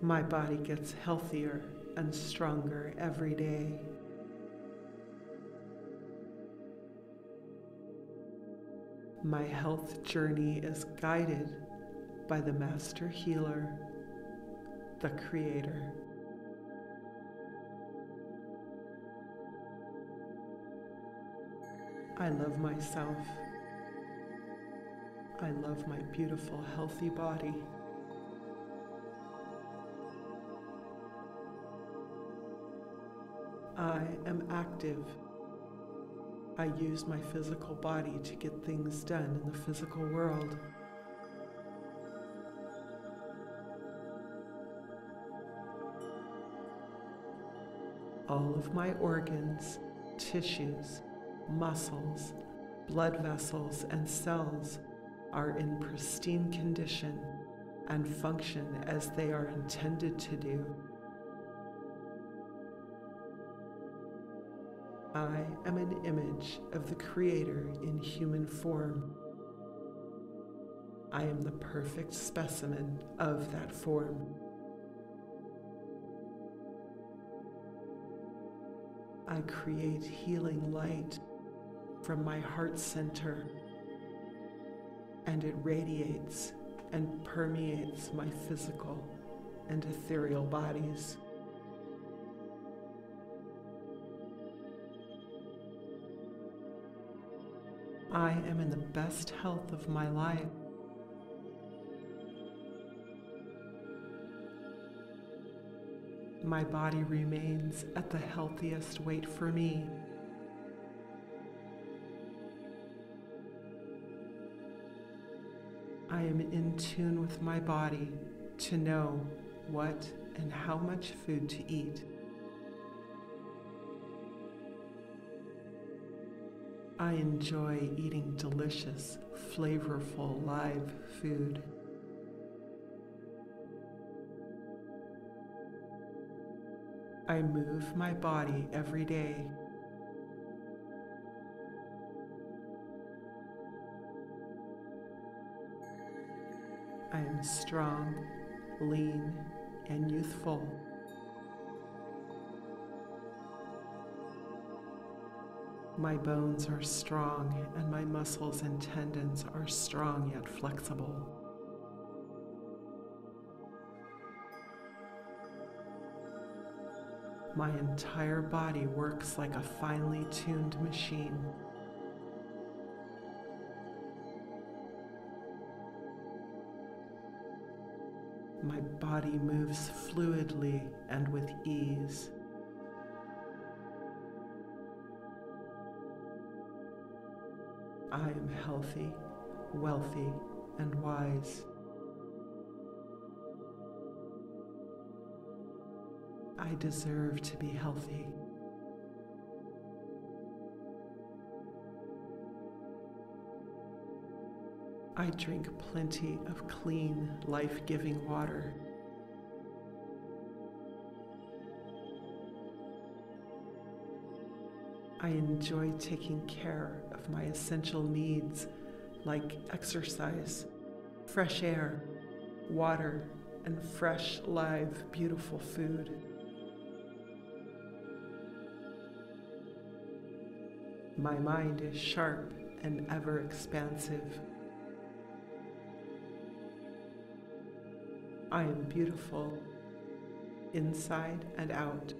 My body gets healthier and stronger every day. My health journey is guided by the Master Healer, the Creator. I love myself. I love my beautiful, healthy body. I am active. I use my physical body to get things done in the physical world. All of my organs, tissues, muscles, blood vessels, and cells are in pristine condition and function as they are intended to do. I am an image of the Creator in human form. I am the perfect specimen of that form. I create healing light from my heart center, and it radiates and permeates my physical and ethereal bodies. I am in the best health of my life. My body remains at the healthiest weight for me. I am in tune with my body to know what and how much food to eat. I enjoy eating delicious, flavorful live food. I move my body every day. I am strong, lean, and youthful. My bones are strong, and my muscles and tendons are strong yet flexible. My entire body works like a finely tuned machine. My body moves fluidly and with ease. I am healthy, wealthy, and wise. I deserve to be healthy. I drink plenty of clean, life giving water. I enjoy taking care of my essential needs like exercise, fresh air, water, and fresh, live, beautiful food. My mind is sharp and ever expansive. I am beautiful inside and out.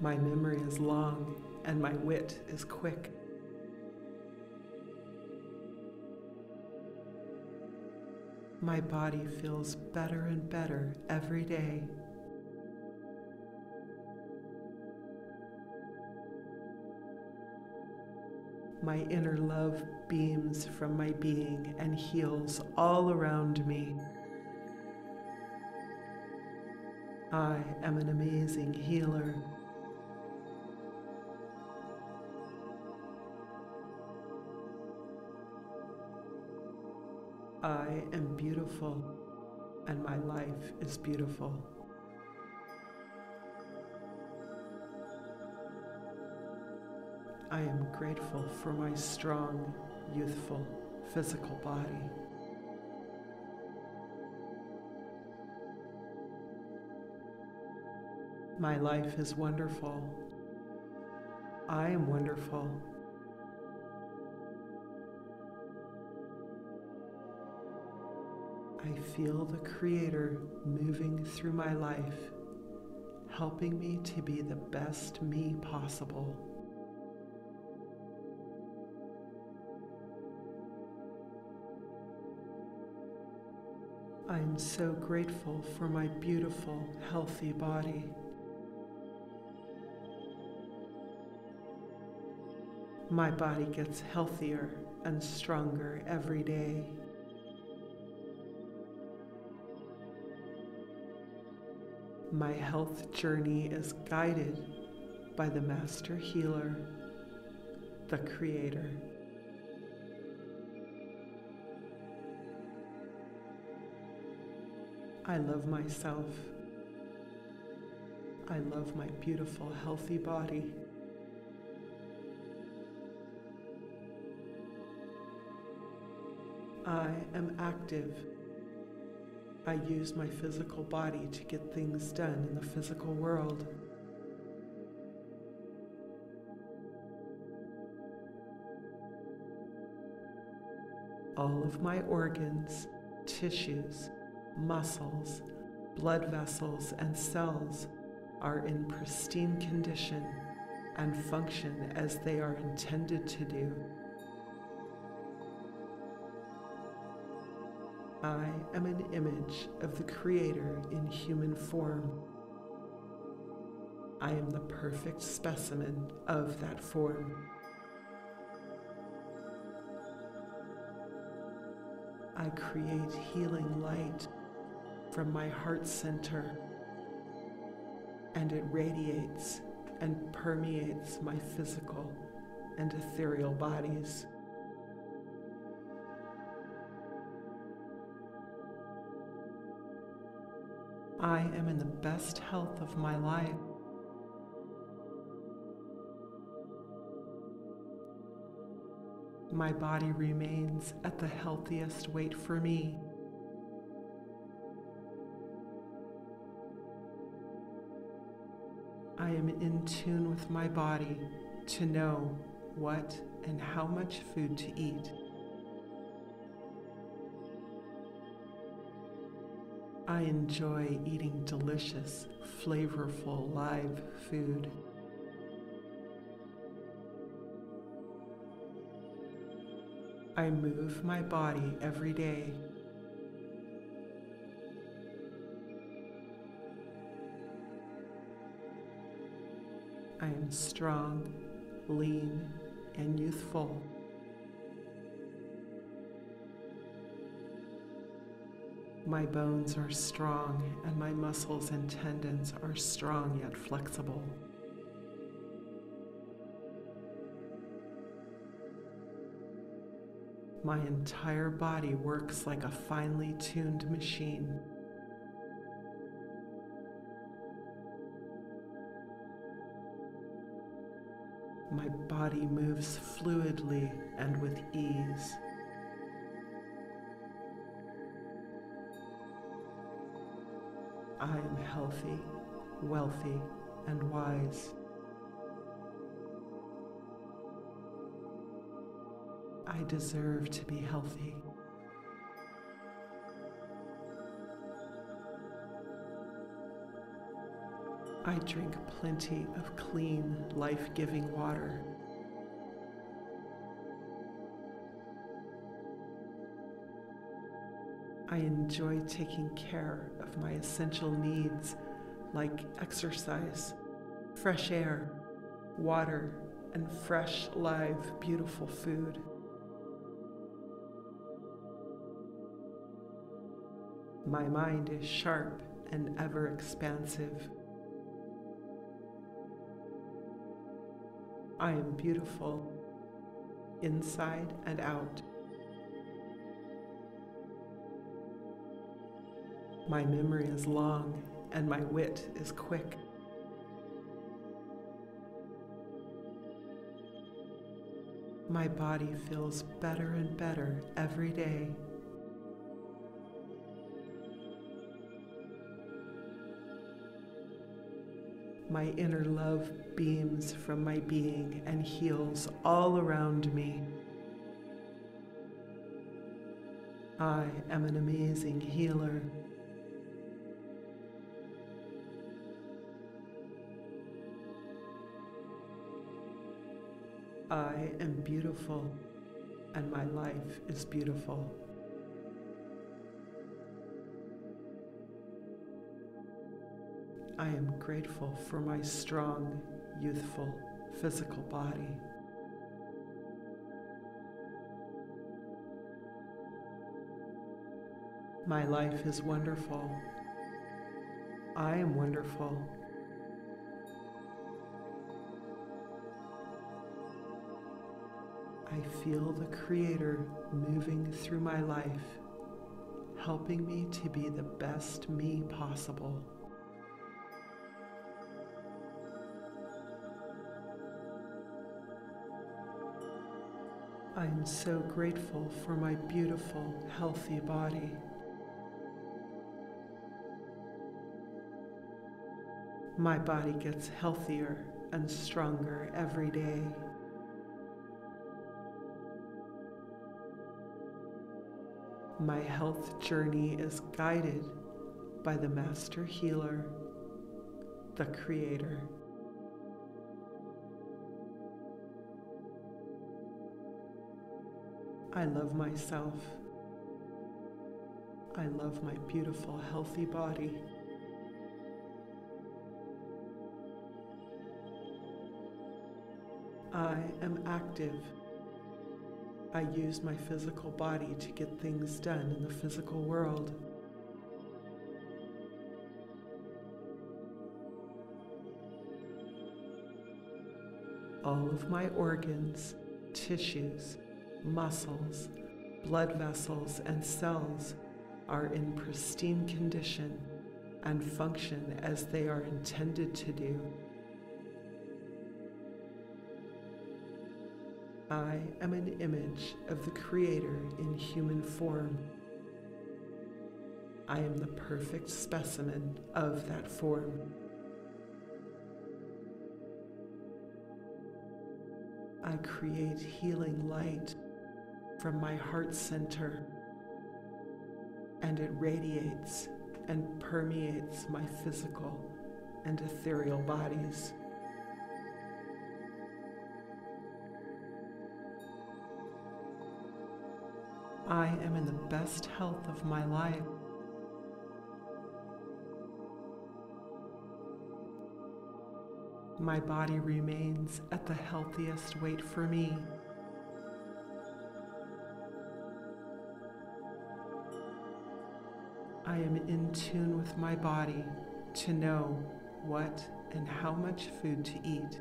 My memory is long and my wit is quick. My body feels better and better every day. My inner love beams from my being and heals all around me. I am an amazing healer. I am beautiful and my life is beautiful. I am grateful for my strong, youthful, physical body. My life is wonderful. I am wonderful. I feel the Creator moving through my life, helping me to be the best me possible. I am so grateful for my beautiful, healthy body. My body gets healthier and stronger every day. My health journey is guided by the Master Healer, the Creator. I love myself. I love my beautiful, healthy body. I am active. I use my physical body to get things done in the physical world. All of my organs, tissues, muscles, blood vessels, and cells are in pristine condition and function as they are intended to do. I am an image of the Creator in human form. I am the perfect specimen of that form. I create healing light from my heart center, and it radiates and permeates my physical and ethereal bodies. I am in the best health of my life. My body remains at the healthiest weight for me. I am in tune with my body to know what and how much food to eat. I enjoy eating delicious, flavorful live food. I move my body every day. I am strong, lean, and youthful. My bones are strong, and my muscles and tendons are strong yet flexible. My entire body works like a finely tuned machine. My body moves fluidly and with ease. I am healthy, wealthy, and wise. I deserve to be healthy. I drink plenty of clean, life giving water. I enjoy taking care of my essential needs like exercise, fresh air, water, and fresh, live, beautiful food. My mind is sharp and ever expansive. I am beautiful inside and out. My memory is long and my wit is quick. My body feels better and better every day. My inner love beams from my being and heals all around me. I am an amazing healer. I am beautiful and my life is beautiful. I am grateful for my strong, youthful, physical body. My life is wonderful. I am wonderful. I feel the Creator moving through my life, helping me to be the best me possible. I am so grateful for my beautiful, healthy body. My body gets healthier and stronger every day. My health journey is guided by the Master Healer, the Creator. I love myself. I love my beautiful, healthy body. I am active. I use my physical body to get things done in the physical world. All of my organs, tissues, muscles, blood vessels, and cells are in pristine condition and function as they are intended to do. I am an image of the Creator in human form. I am the perfect specimen of that form. I create healing light from my heart center, and it radiates and permeates my physical and ethereal bodies. I am in the best health of my life. My body remains at the healthiest weight for me. I am in tune with my body to know what and how much food to eat.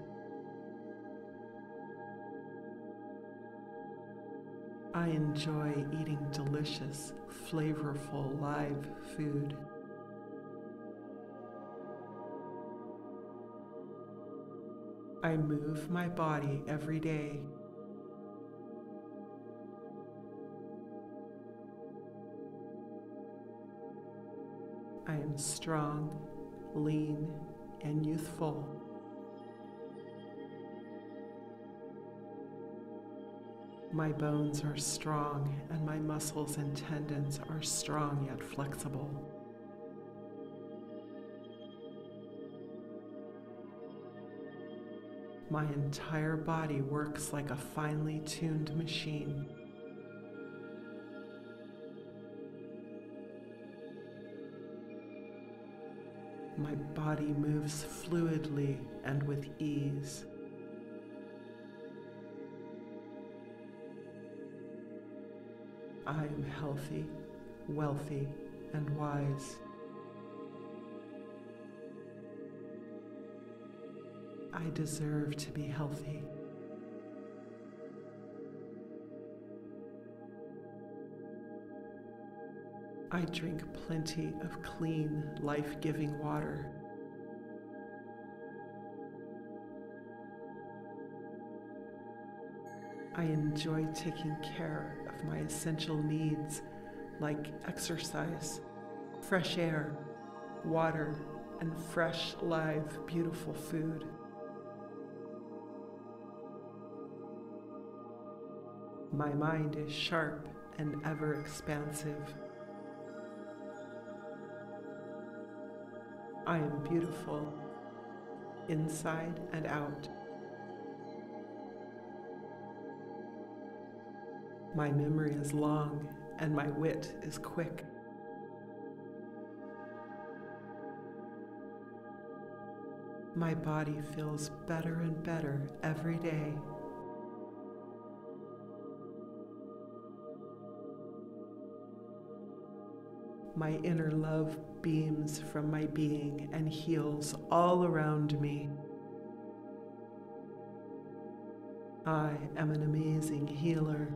I enjoy eating delicious, flavorful live food. I move my body every day. I am strong, lean, and youthful. My bones are strong, and my muscles and tendons are strong yet flexible. My entire body works like a finely tuned machine. My body moves fluidly and with ease. I am healthy, wealthy, and wise. I deserve to be healthy. I drink plenty of clean, life giving water. I enjoy taking care of my essential needs like exercise, fresh air, water, and fresh, live, beautiful food. My mind is sharp and ever expansive. I am beautiful inside and out. My memory is long and my wit is quick. My body feels better and better every day. My inner love beams from my being and heals all around me. I am an amazing healer.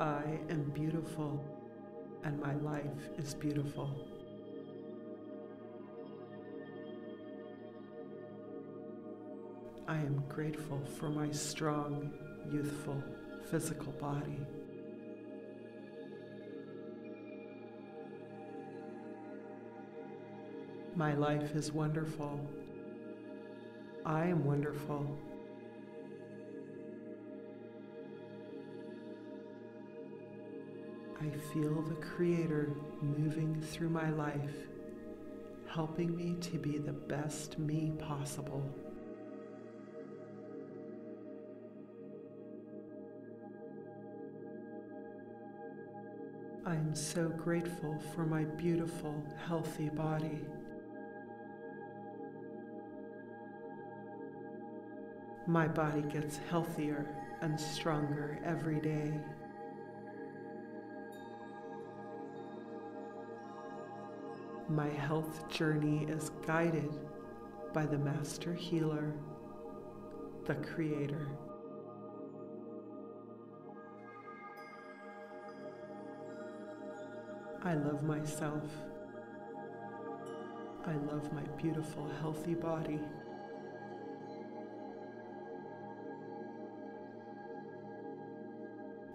I am beautiful and my life is beautiful. I am grateful for my strong, youthful, physical body. My life is wonderful. I am wonderful. I feel the Creator moving through my life, helping me to be the best me possible. I am so grateful for my beautiful, healthy body. My body gets healthier and stronger every day. My health journey is guided by the Master Healer, the Creator. I love myself. I love my beautiful, healthy body.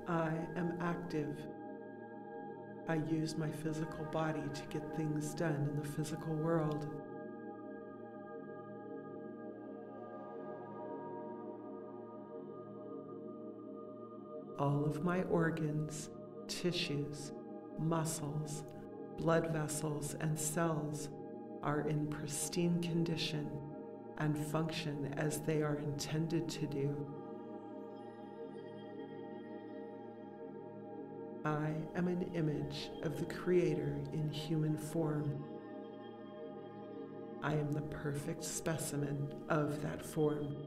I am active. I use my physical body to get things done in the physical world. All of my organs, tissues, muscles, blood vessels, and cells are in pristine condition and function as they are intended to do. I am an image of the Creator in human form. I am the perfect specimen of that form.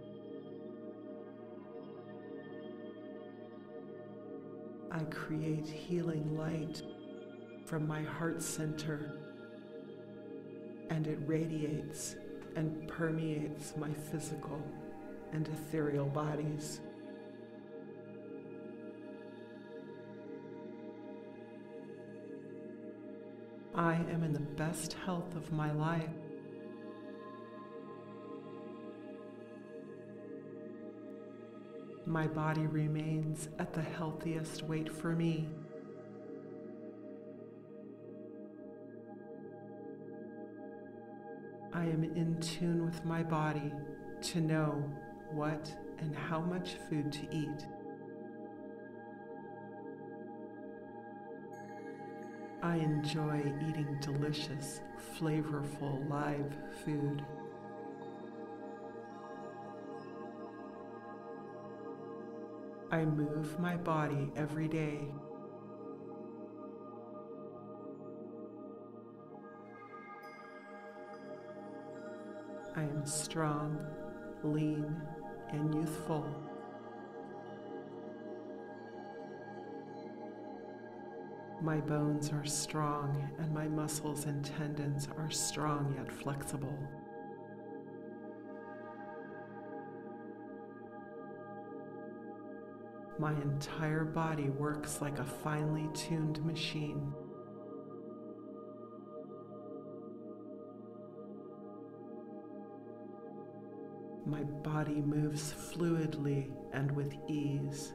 I create healing light from my heart center, and it radiates and permeates my physical and ethereal bodies. I am in the best health of my life. My body remains at the healthiest weight for me. I am in tune with my body to know what and how much food to eat. I enjoy eating delicious, flavorful live food. I move my body every day. I am strong, lean, and youthful. My bones are strong, and my muscles and tendons are strong yet flexible. My entire body works like a finely tuned machine. My body moves fluidly and with ease.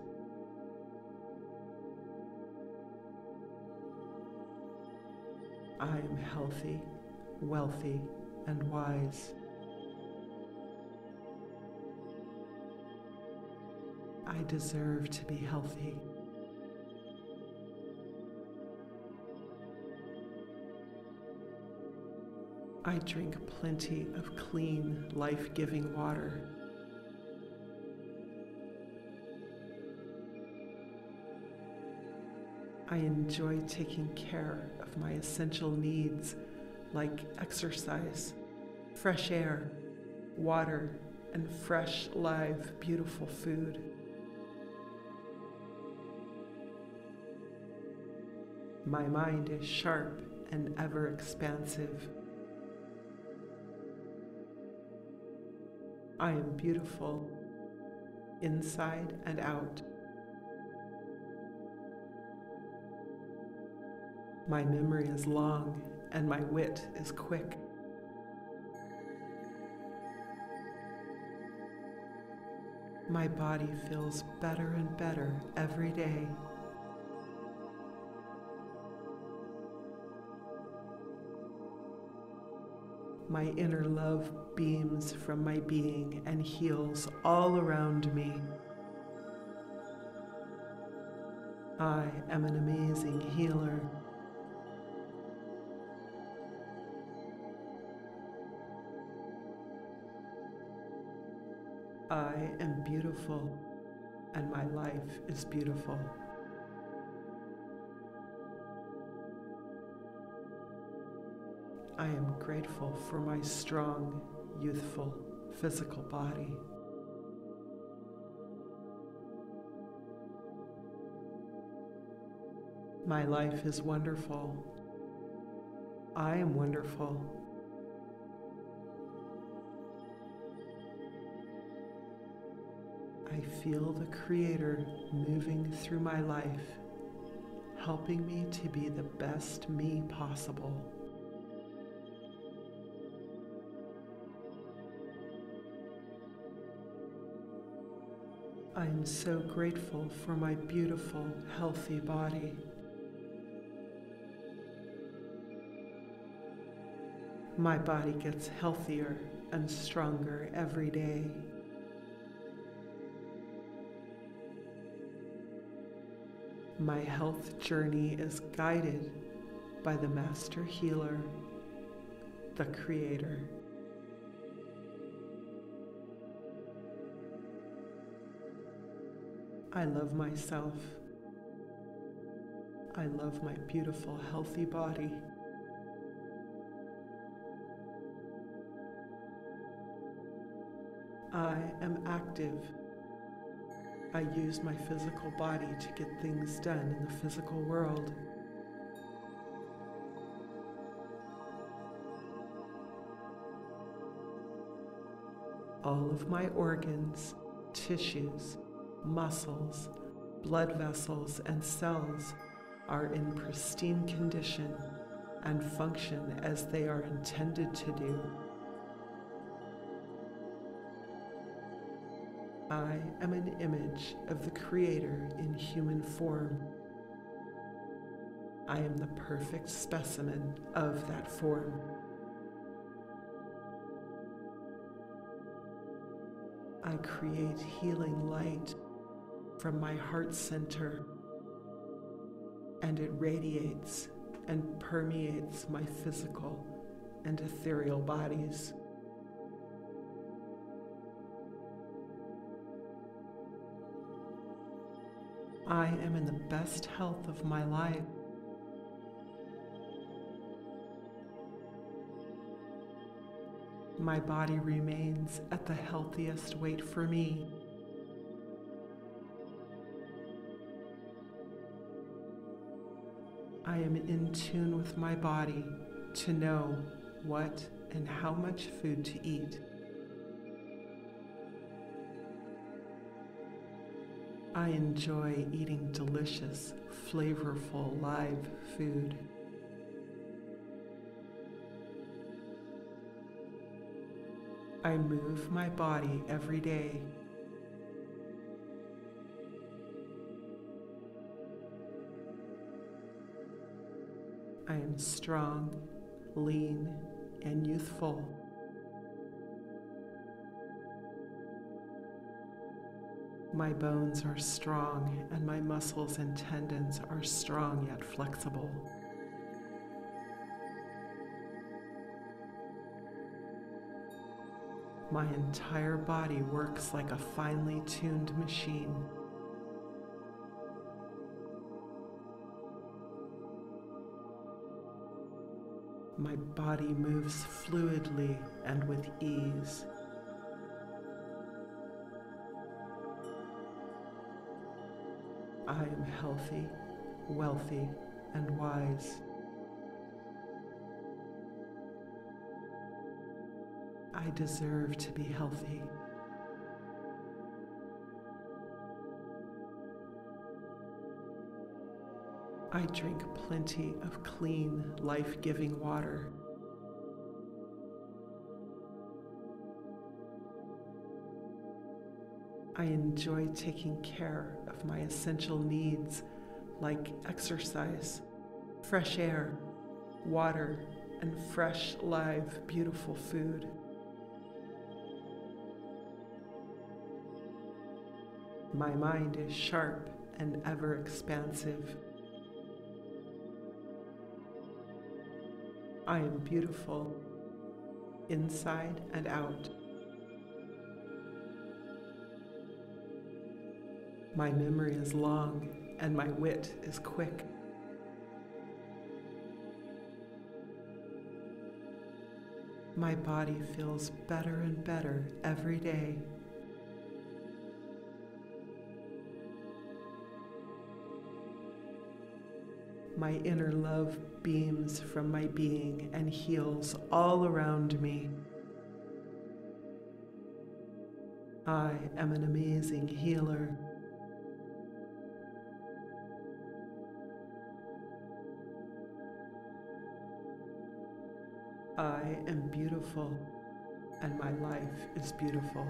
I am healthy, wealthy, and wise. I deserve to be healthy. I drink plenty of clean, life giving water. I enjoy taking care of my essential needs like exercise, fresh air, water, and fresh, live, beautiful food. My mind is sharp and ever expansive. I am beautiful inside and out. My memory is long and my wit is quick. My body feels better and better every day. My inner love beams from my being and heals all around me. I am an amazing healer. I am beautiful and my life is beautiful. I am grateful for my strong, youthful, physical body. My life is wonderful. I am wonderful. I feel the Creator moving through my life, helping me to be the best me possible. I am so grateful for my beautiful, healthy body. My body gets healthier and stronger every day. My health journey is guided by the Master Healer, the Creator. I love myself. I love my beautiful, healthy body. I am active. I use my physical body to get things done in the physical world. All of my organs, tissues, muscles, blood vessels, and cells are in pristine condition and function as they are intended to do. I am an image of the Creator in human form. I am the perfect specimen of that form. I create healing light from my heart center, and it radiates and permeates my physical and ethereal bodies. I am in the best health of my life. My body remains at the healthiest weight for me. I am in tune with my body to know what and how much food to eat. I enjoy eating delicious, flavorful live food. I move my body every day. I am strong, lean, and youthful. My bones are strong, and my muscles and tendons are strong yet flexible. My entire body works like a finely tuned machine. My body moves fluidly and with ease. I am healthy, wealthy, and wise. I deserve to be healthy. I drink plenty of clean, life giving water. I enjoy taking care of my essential needs like exercise, fresh air, water, and fresh, live, beautiful food. My mind is sharp and ever expansive. I am beautiful inside and out. My memory is long and my wit is quick. My body feels better and better every day. My inner love beams from my being and heals all around me. I am an amazing healer. I am beautiful and my life is beautiful.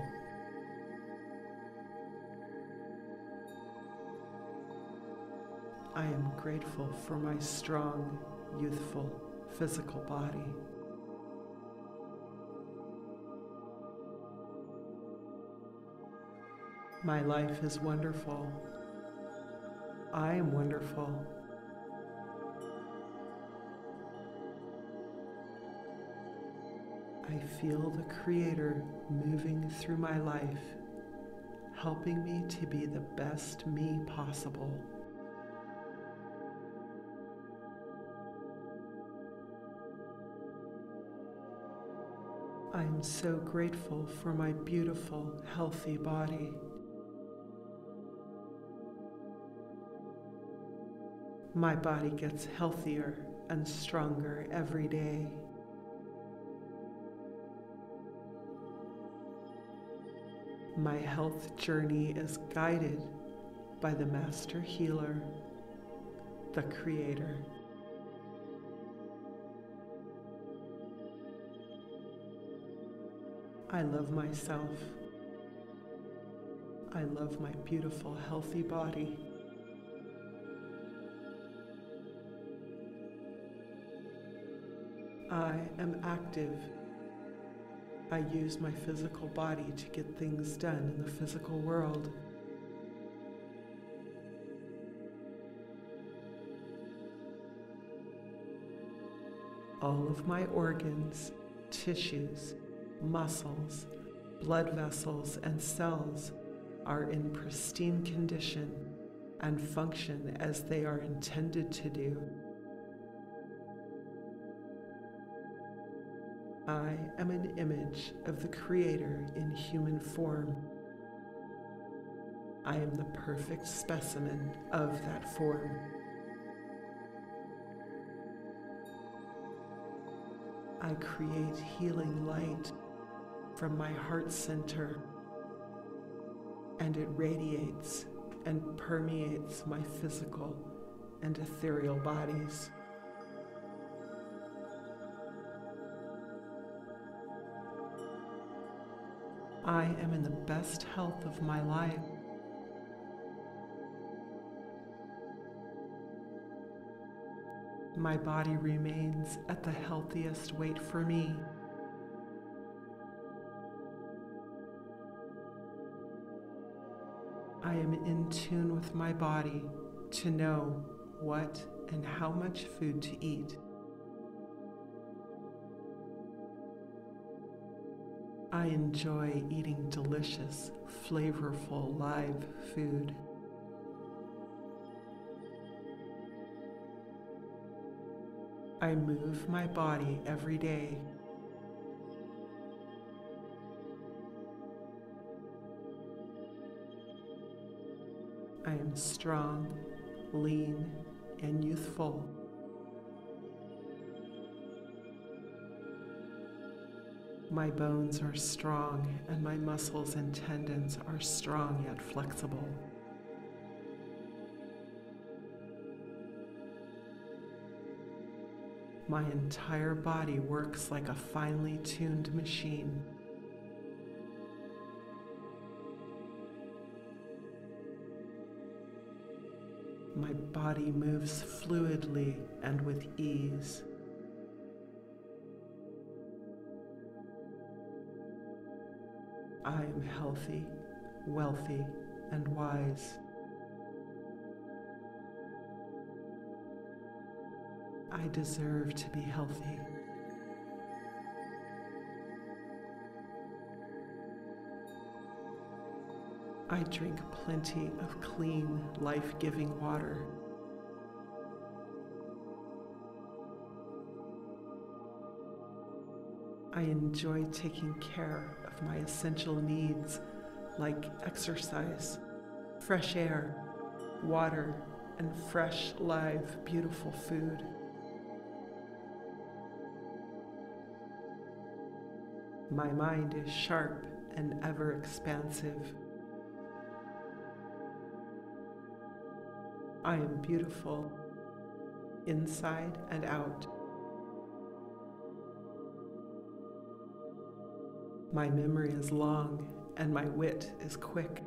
I am grateful for my strong, youthful, physical body. My life is wonderful. I am wonderful. I feel the Creator moving through my life, helping me to be the best me possible. I'm so grateful for my beautiful, healthy body. My body gets healthier and stronger every day. My health journey is guided by the Master Healer, the Creator. I love myself. I love my beautiful, healthy body. I am active I use my physical body to get things done in the physical world. All of my organs, tissues, muscles, blood vessels, and cells are in pristine condition and function as they are intended to do. I am an image of the Creator in human form. I am the perfect specimen of that form. I create healing light from my heart center, and it radiates and permeates my physical and ethereal bodies. I am in the best health of my life. My body remains at the healthiest weight for me. I am in tune with my body to know what and how much food to eat. I enjoy eating delicious, flavorful live food. I move my body every day. I am strong, lean, and youthful. My bones are strong, and my muscles and tendons are strong yet flexible. My entire body works like a finely tuned machine. My body moves fluidly and with ease. I am healthy, wealthy, and wise. I deserve to be healthy. I drink plenty of clean, life giving water. Enjoy taking care of my essential needs like exercise, fresh air, water, and fresh, live, beautiful food. My mind is sharp and ever expansive. I am beautiful inside and out. My memory is long and my wit is quick.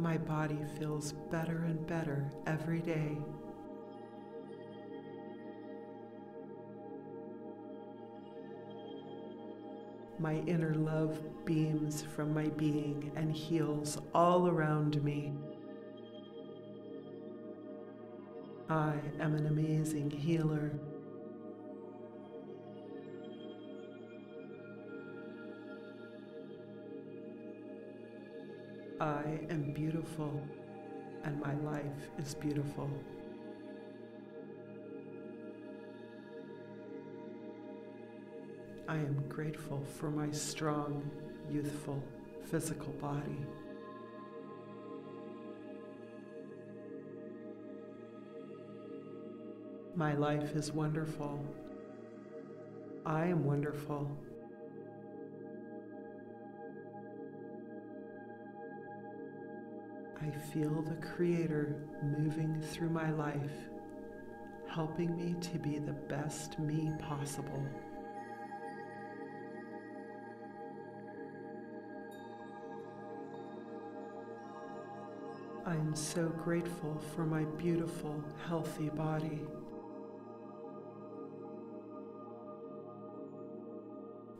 My body feels better and better every day. My inner love beams from my being and heals all around me. I am an amazing healer. I am beautiful and my life is beautiful. I am grateful for my strong, youthful, physical body. My life is wonderful. I am wonderful. I feel the Creator moving through my life, helping me to be the best me possible. I am so grateful for my beautiful, healthy body.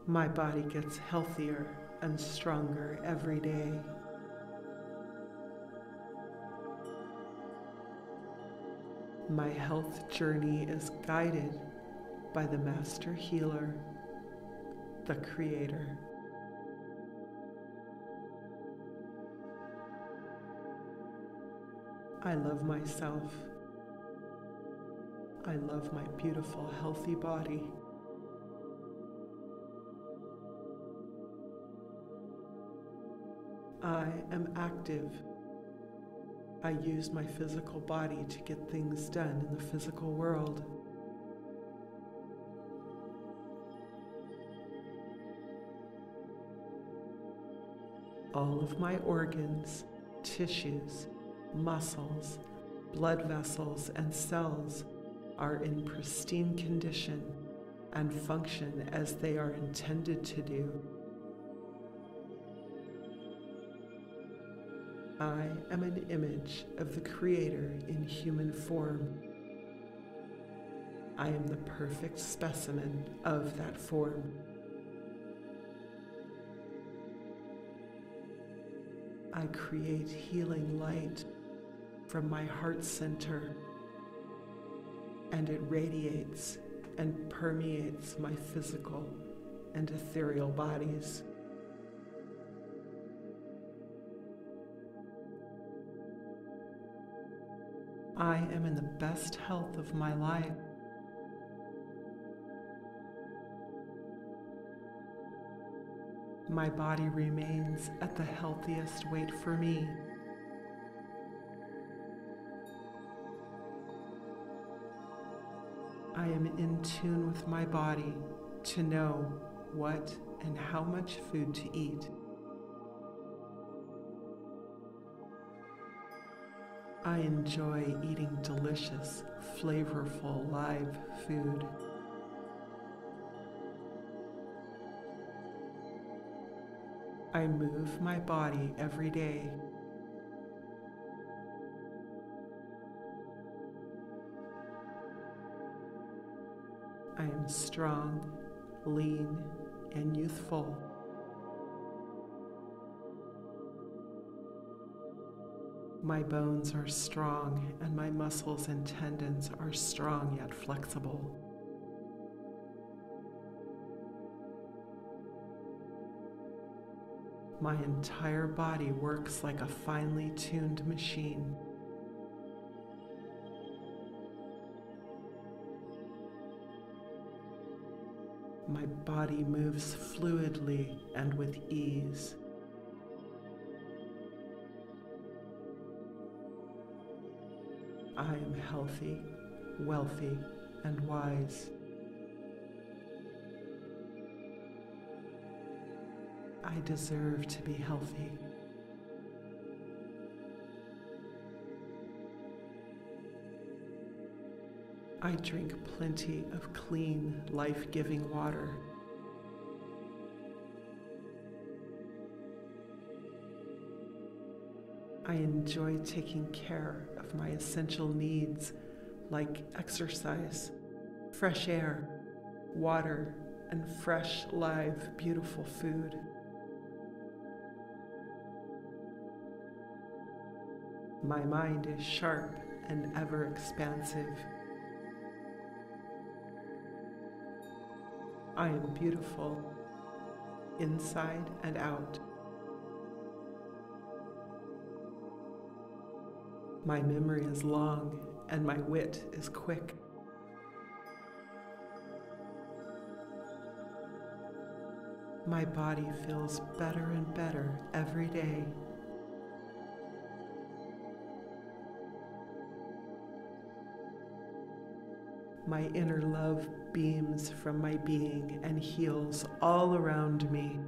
My body gets healthier and stronger every day. My health journey is guided by the Master Healer, the Creator. I love myself. I love my beautiful, healthy body. I am active. I use my physical body to get things done in the physical world. All of my organs, tissues, muscles, blood vessels, and cells are in pristine condition and function as they are intended to do. I am an image of the Creator in human form. I am the perfect specimen of that form. I create healing light from my heart center, and it radiates and permeates my physical and ethereal bodies. I am in the best health of my life. My body remains at the healthiest weight for me. I am in tune with my body to know what and how much food to eat. I enjoy eating delicious, flavorful live food. I move my body every day. I am strong, lean, and youthful. My bones are strong, and my muscles and tendons are strong yet flexible. My entire body works like a finely tuned machine. My body moves fluidly and with ease. I am healthy, wealthy, and wise. I deserve to be healthy. I drink plenty of clean, life giving water. I enjoy taking care of my essential needs like exercise, fresh air, water, and fresh, live, beautiful food. My mind is sharp and ever expansive. I am beautiful inside and out. My memory is long and my wit is quick. My body feels better and better every day. My inner love beams from my being and heals all around me.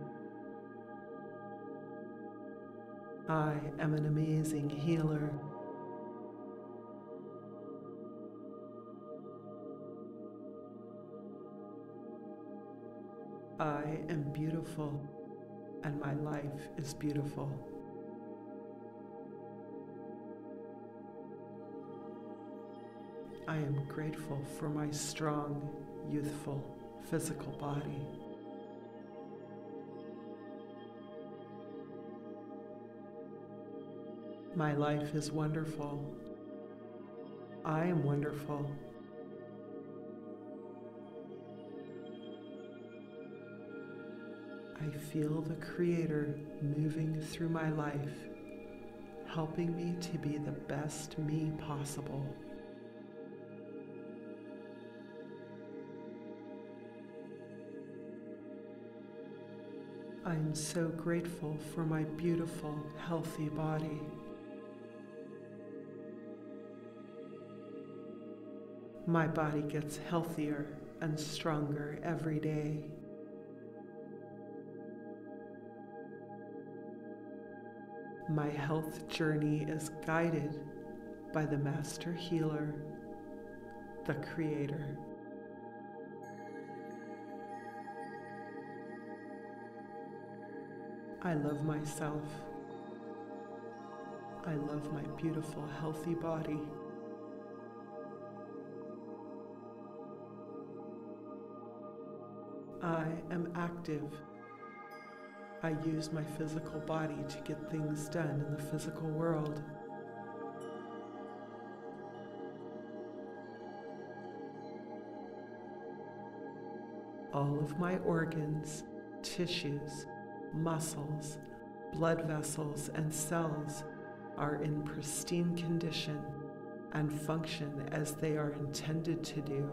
I am an amazing healer. I am beautiful, and my life is beautiful. I am grateful for my strong, youthful, physical body. My life is wonderful. I am wonderful. I feel the Creator moving through my life, helping me to be the best me possible. I am so grateful for my beautiful, healthy body. My body gets healthier and stronger every day. My health journey is guided by the Master Healer, the Creator. I love myself. I love my beautiful, healthy body. I am active. I use my physical body to get things done in the physical world. All of my organs, tissues, muscles, blood vessels, and cells are in pristine condition and function as they are intended to do.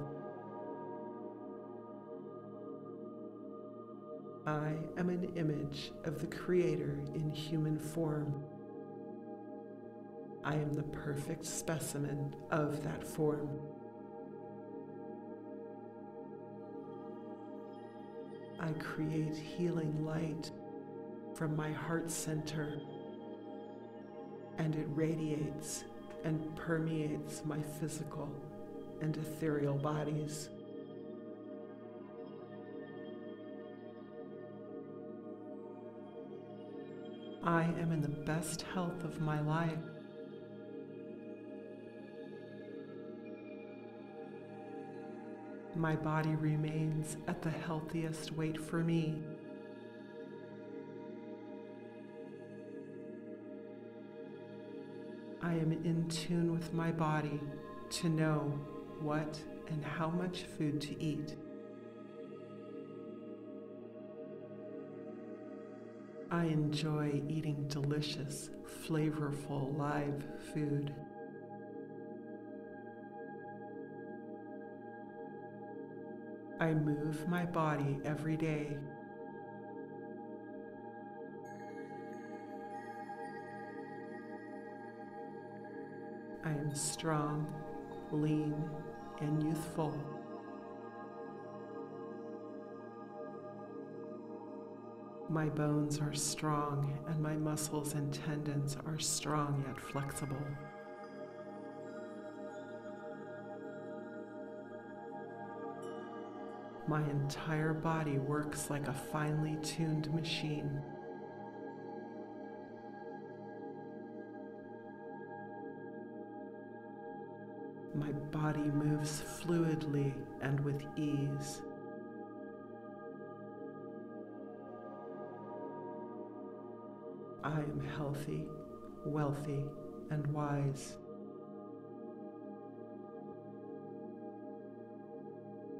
I am an image of the Creator in human form. I am the perfect specimen of that form. I create healing light from my heart center, and it radiates and permeates my physical and ethereal bodies. I am in the best health of my life. My body remains at the healthiest weight for me. I am in tune with my body to know what and how much food to eat. I enjoy eating delicious, flavorful live food. I move my body every day. I am strong, lean, and youthful. My bones are strong, and my muscles and tendons are strong yet flexible. My entire body works like a finely tuned machine. My body moves fluidly and with ease. I am healthy, wealthy, and wise.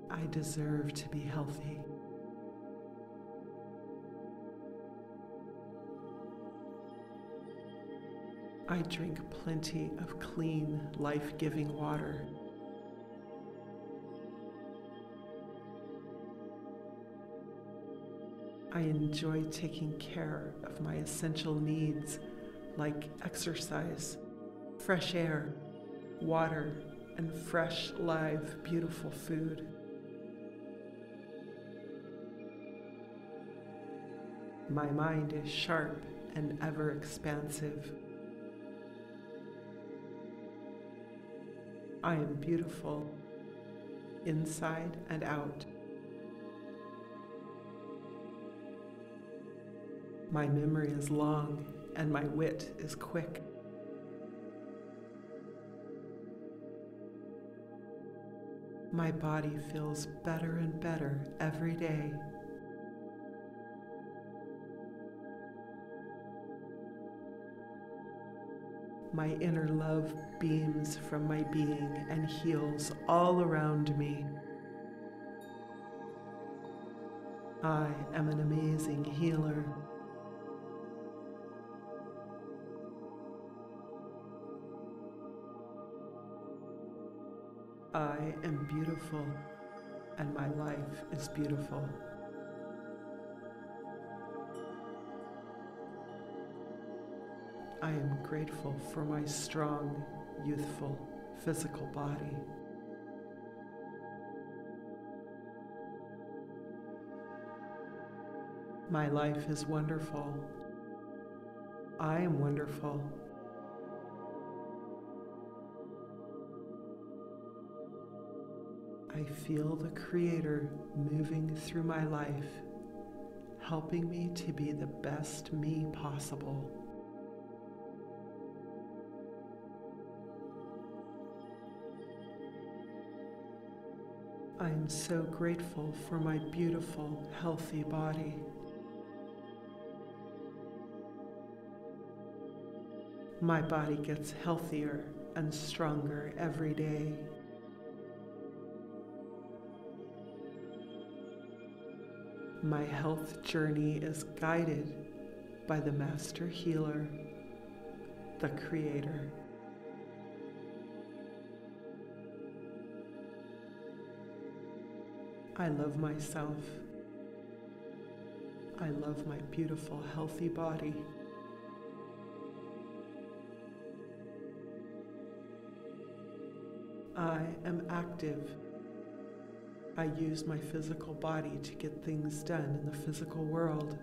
I deserve to be healthy. I drink plenty of clean, life giving water. I enjoy taking care of my essential needs like exercise, fresh air, water, and fresh, live, beautiful food. My mind is sharp and ever expansive. I am beautiful inside and out. My memory is long and my wit is quick. My body feels better and better every day. My inner love beams from my being and heals all around me. I am an amazing healer. I am beautiful and my life is beautiful. I am grateful for my strong, youthful, physical body. My life is wonderful. I am wonderful. I feel the Creator moving through my life, helping me to be the best me possible. I am so grateful for my beautiful, healthy body. My body gets healthier and stronger every day. My health journey is guided by the Master Healer, the Creator. I love myself. I love my beautiful, healthy body. I am active. I use my physical body to get things done in the physical world.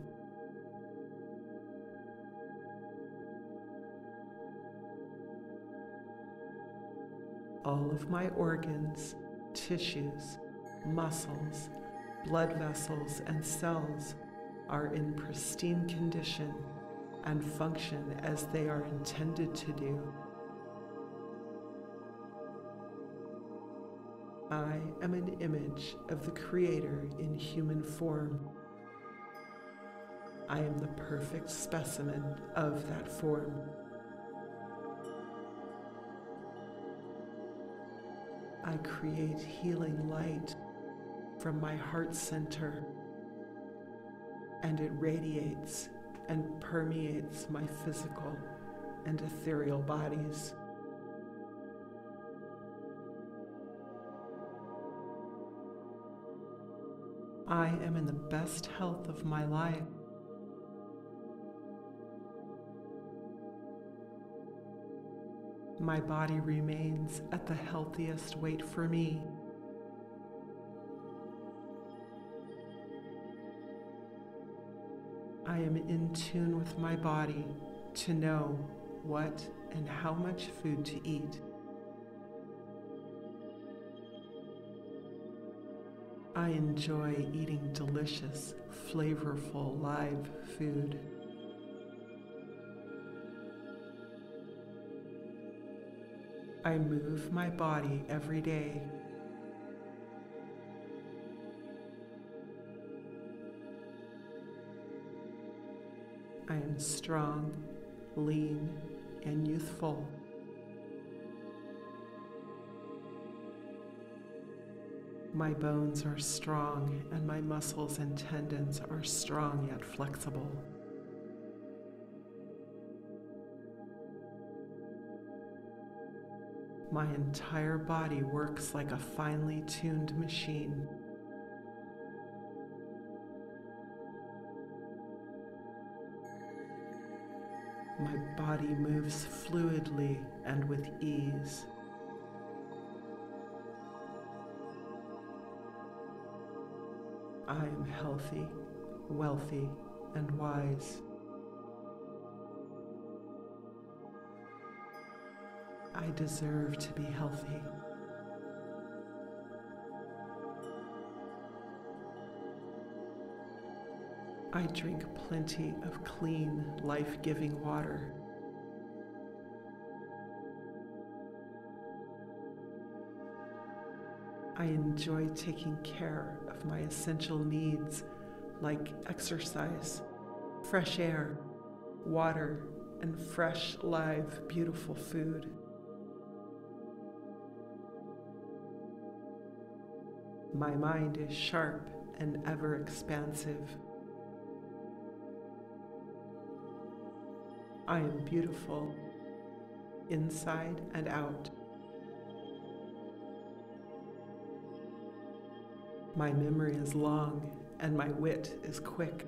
All of my organs, tissues, muscles, blood vessels, and cells are in pristine condition and function as they are intended to do. I am an image of the Creator in human form. I am the perfect specimen of that form. I create healing light from my heart center, and it radiates and permeates my physical and ethereal bodies. I am in the best health of my life. My body remains at the healthiest weight for me. I am in tune with my body to know what and how much food to eat. I enjoy eating delicious, flavorful live food. I move my body every day. I am strong, lean, and youthful. My bones are strong, and my muscles and tendons are strong yet flexible. My entire body works like a finely tuned machine. My body moves fluidly and with ease. I am healthy, wealthy, and wise. I deserve to be healthy. I drink plenty of clean, life giving water. I enjoy taking care of my essential needs like exercise, fresh air, water, and fresh, live, beautiful food. My mind is sharp and ever expansive. I am beautiful inside and out. My memory is long and my wit is quick.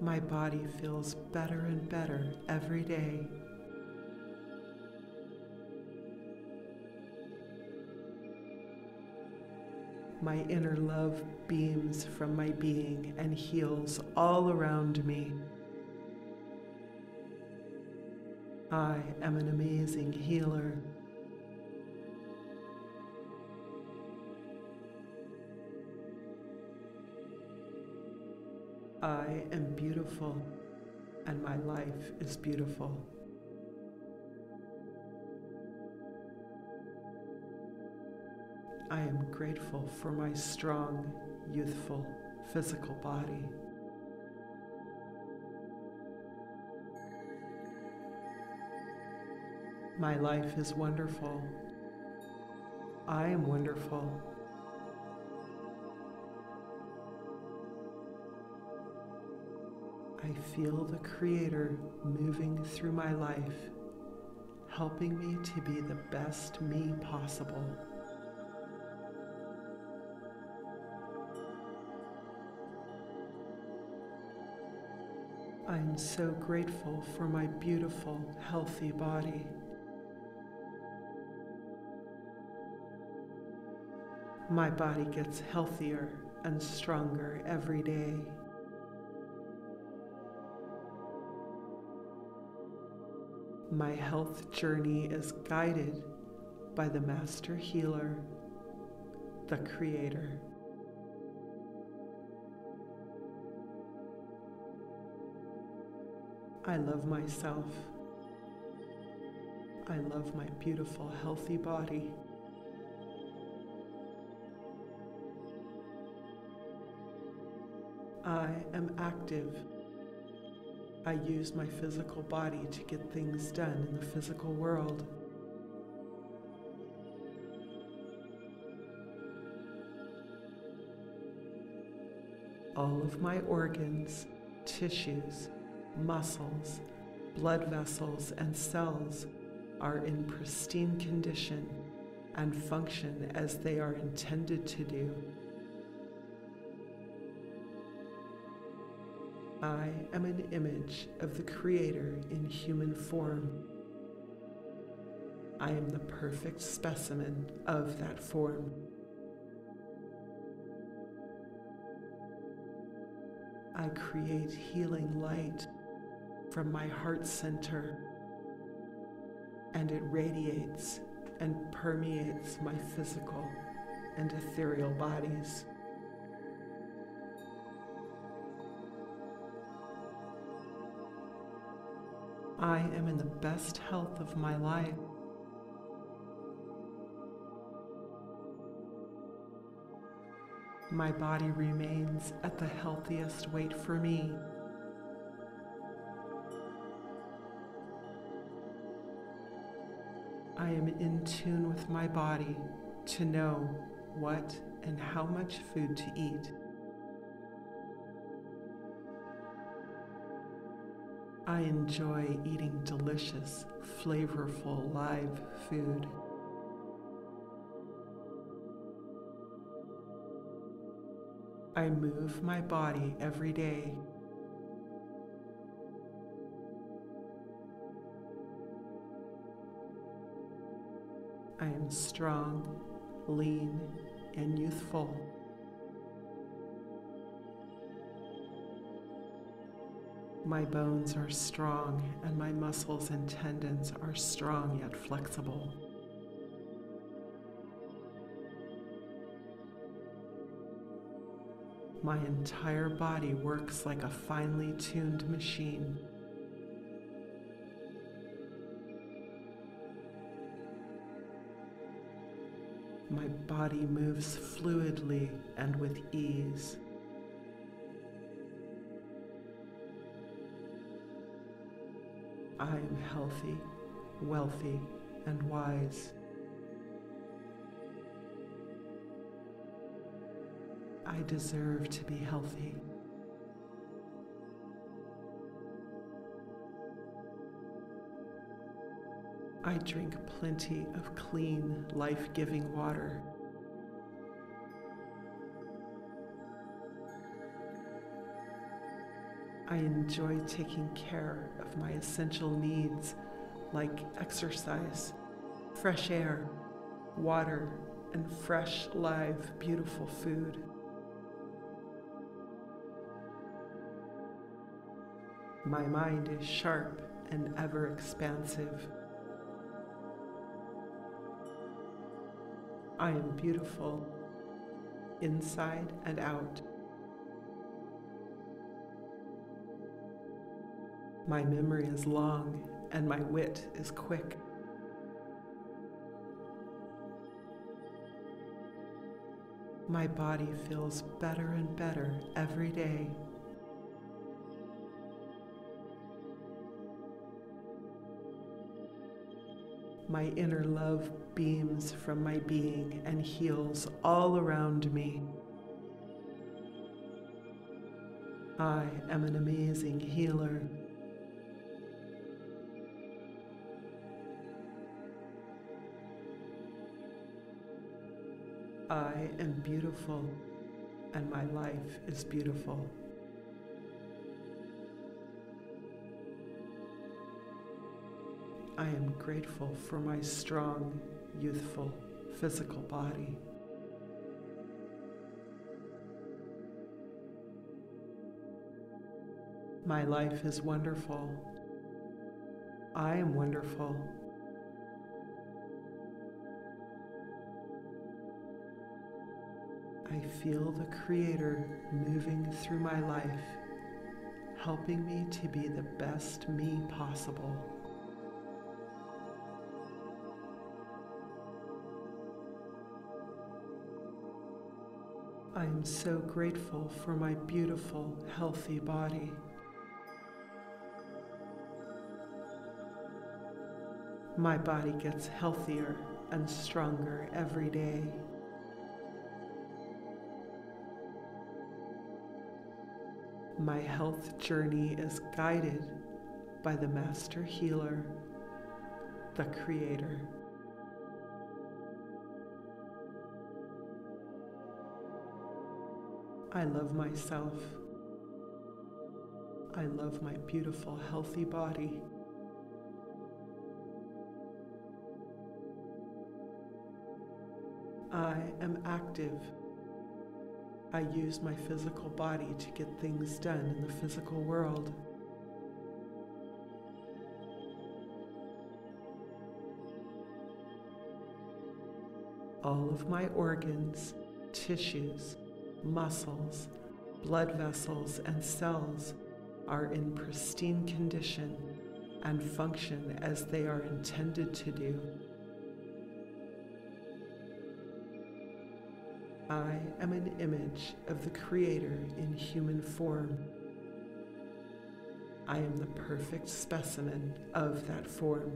My body feels better and better every day. My inner love beams from my being and heals all around me. I am an amazing healer. I am beautiful and my life is beautiful. I am grateful for my strong, youthful, physical body. My life is wonderful. I am wonderful. I feel the Creator moving through my life, helping me to be the best me possible. I am so grateful for my beautiful, healthy body. My body gets healthier and stronger every day. My health journey is guided by the Master Healer, the Creator. I love myself. I love my beautiful, healthy body. I am active. I use my physical body to get things done in the physical world. All of my organs, tissues, muscles, blood vessels, and cells are in pristine condition and function as they are intended to do. I am an image of the Creator in human form. I am the perfect specimen of that form. I create healing light from my heart center, and it radiates and permeates my physical and ethereal bodies. I am in the best health of my life. My body remains at the healthiest weight for me. I am in tune with my body to know what and how much food to eat. I enjoy eating delicious, flavorful live food. I move my body every day. I am strong, lean, and youthful. My bones are strong, and my muscles and tendons are strong yet flexible. My entire body works like a finely tuned machine. My body moves fluidly and with ease. I am healthy, wealthy, and wise. I deserve to be healthy. I drink plenty of clean, life giving water. I enjoy taking care of my essential needs like exercise, fresh air, water, and fresh, live, beautiful food. My mind is sharp and ever expansive. I am beautiful inside and out. My memory is long and my wit is quick. My body feels better and better every day. My inner love beams from my being and heals all around me. I am an amazing healer. I am beautiful and my life is beautiful. I am grateful for my strong, youthful, physical body. My life is wonderful. I am wonderful. I feel the Creator moving through my life, helping me to be the best me possible. I am so grateful for my beautiful, healthy body. My body gets healthier and stronger every day. My health journey is guided by the Master Healer, the Creator. I love myself. I love my beautiful, healthy body. I am active. I use my physical body to get things done in the physical world. All of my organs, tissues, muscles, blood vessels, and cells are in pristine condition and function as they are intended to do. I am an image of the Creator in human form. I am the perfect specimen of that form.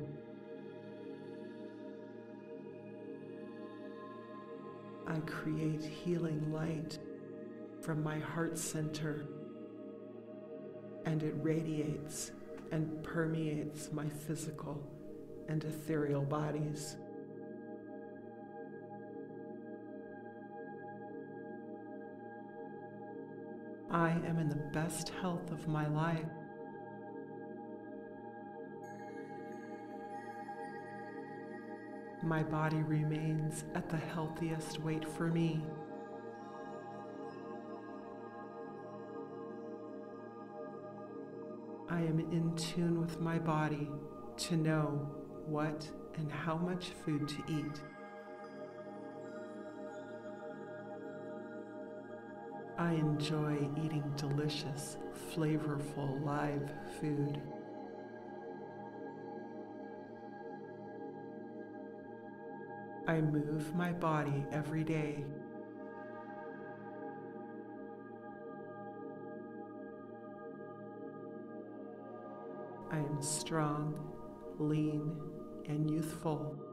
I create healing light from my heart center, and it radiates and permeates my physical and ethereal bodies. I am in the best health of my life. My body remains at the healthiest weight for me. I am in tune with my body to know what and how much food to eat. I enjoy eating delicious, flavorful live food. I move my body every day. I am strong, lean, and youthful.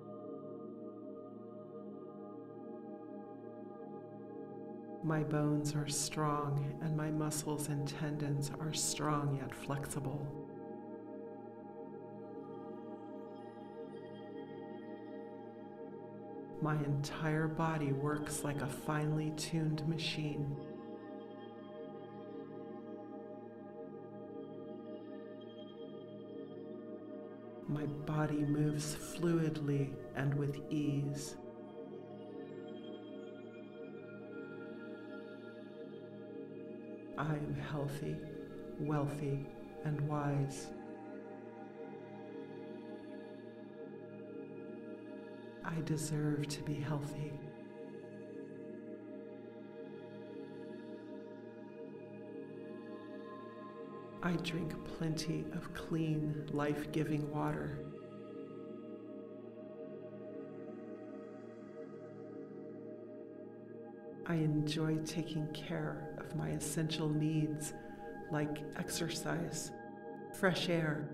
My bones are strong, and my muscles and tendons are strong yet flexible. My entire body works like a finely tuned machine. My body moves fluidly and with ease. I am healthy, wealthy, and wise. I deserve to be healthy. I drink plenty of clean, life giving water. I enjoy taking care of my essential needs like exercise, fresh air,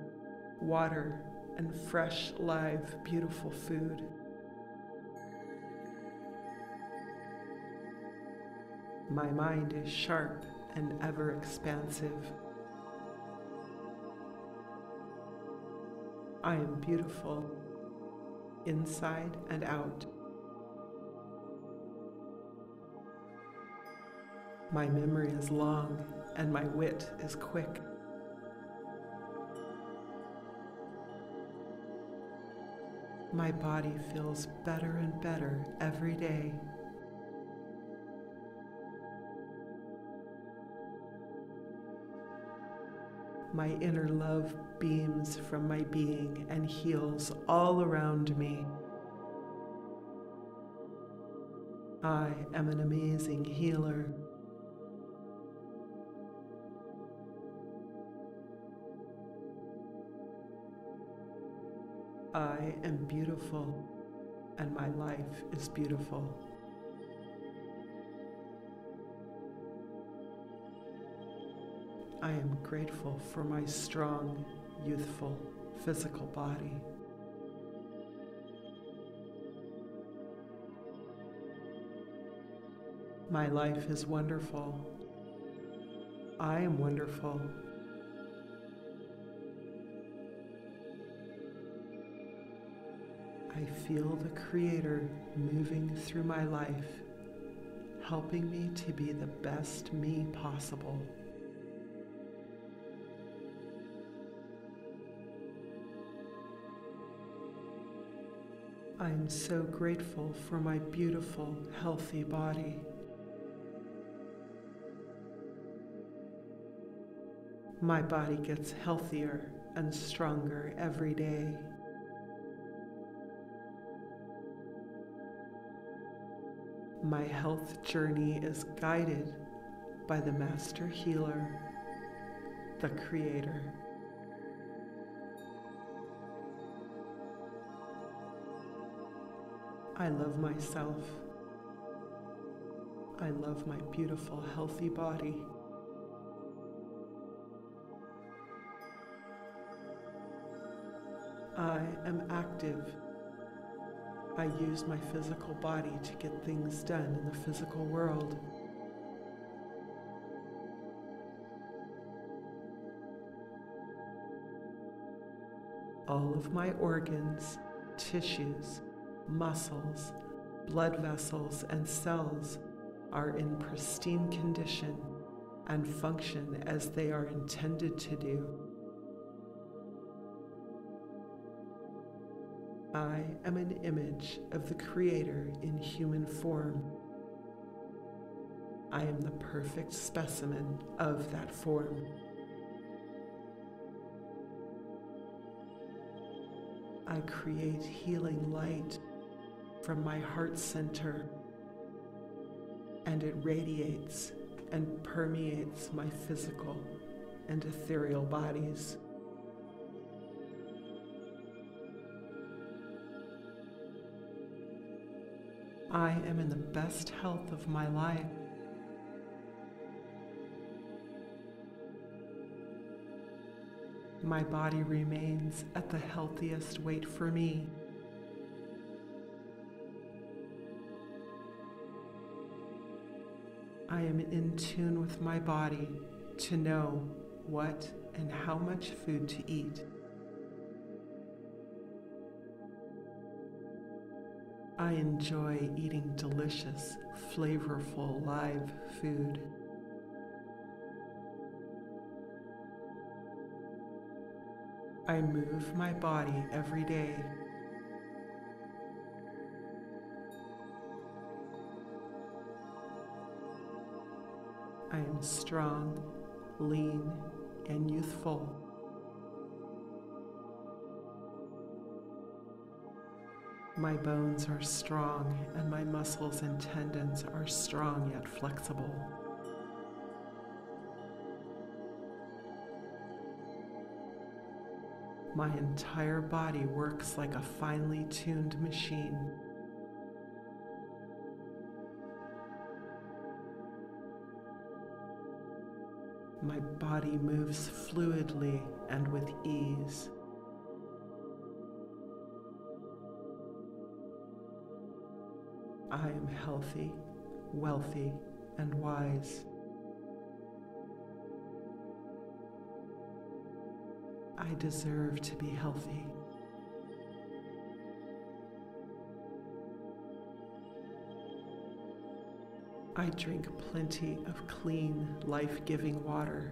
water, and fresh, live, beautiful food. My mind is sharp and ever expansive. I am beautiful inside and out. My memory is long and my wit is quick. My body feels better and better every day. My inner love beams from my being and heals all around me. I am an amazing healer. I am beautiful and my life is beautiful. I am grateful for my strong, youthful, physical body. My life is wonderful. I am wonderful. I feel the Creator moving through my life, helping me to be the best me possible. I am so grateful for my beautiful, healthy body. My body gets healthier and stronger every day. My health journey is guided by the Master Healer, the Creator. I love myself. I love my beautiful, healthy body. I am active. I use my physical body to get things done in the physical world. All of my organs, tissues, muscles, blood vessels, and cells are in pristine condition and function as they are intended to do. I am an image of the Creator in human form. I am the perfect specimen of that form. I create healing light from my heart center, and it radiates and permeates my physical and ethereal bodies. I am in the best health of my life. My body remains at the healthiest weight for me. I am in tune with my body to know what and how much food to eat. I enjoy eating delicious, flavorful live food. I move my body every day. I am strong, lean, and youthful. My bones are strong, and my muscles and tendons are strong yet flexible. My entire body works like a finely tuned machine. My body moves fluidly and with ease. I am healthy, wealthy, and wise. I deserve to be healthy. I drink plenty of clean, life giving water.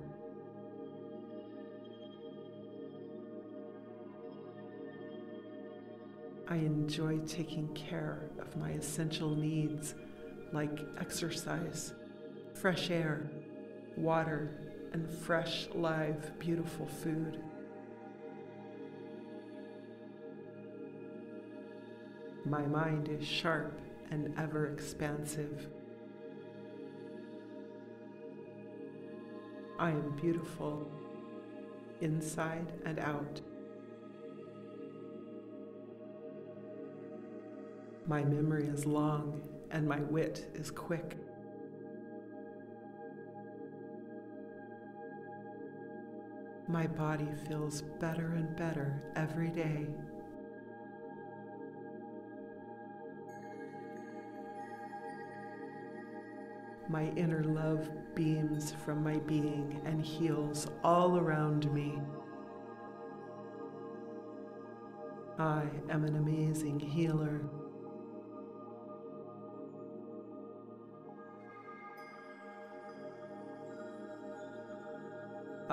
I enjoy taking care of my essential needs like exercise, fresh air, water, and fresh, live, beautiful food. My mind is sharp and ever expansive. I am beautiful inside and out. My memory is long and my wit is quick. My body feels better and better every day. My inner love beams from my being and heals all around me. I am an amazing healer.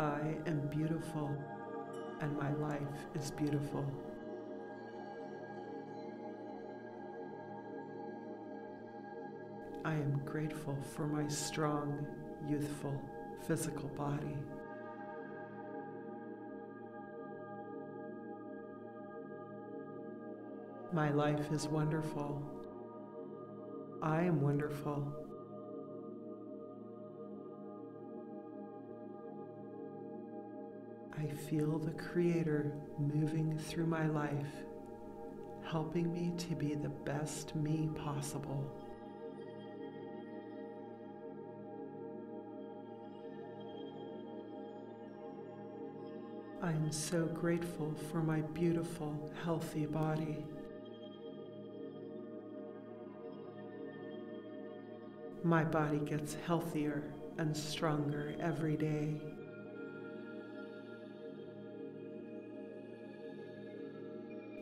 I am beautiful and my life is beautiful. I am grateful for my strong, youthful, physical body. My life is wonderful. I am wonderful. I feel the Creator moving through my life, helping me to be the best me possible. I'm so grateful for my beautiful, healthy body. My body gets healthier and stronger every day.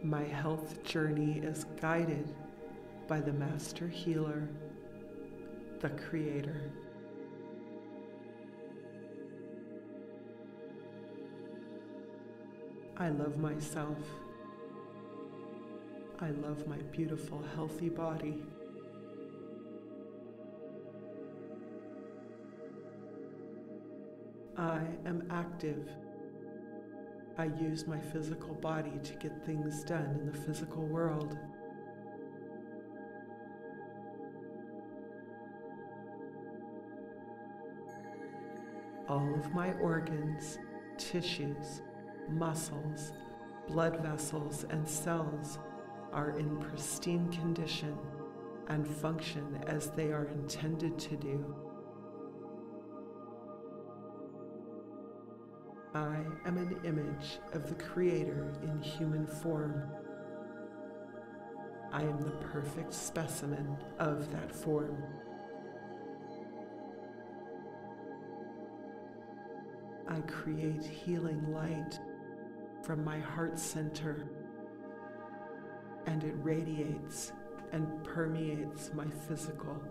My health journey is guided by the Master Healer, the Creator. I love myself. I love my beautiful, healthy body. I am active. I use my physical body to get things done in the physical world. All of my organs, tissues, muscles, blood vessels, and cells are in pristine condition and function as they are intended to do. I am an image of the Creator in human form. I am the perfect specimen of that form. I create healing light from my heart center, and it radiates and permeates my physical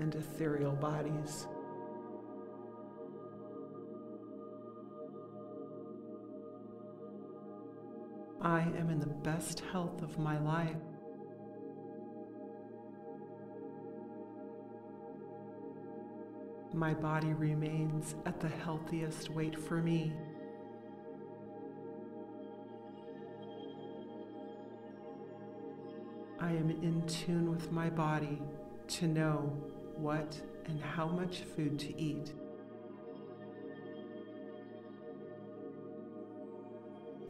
and ethereal bodies. I am in the best health of my life. My body remains at the healthiest weight for me. I am in tune with my body to know what and how much food to eat.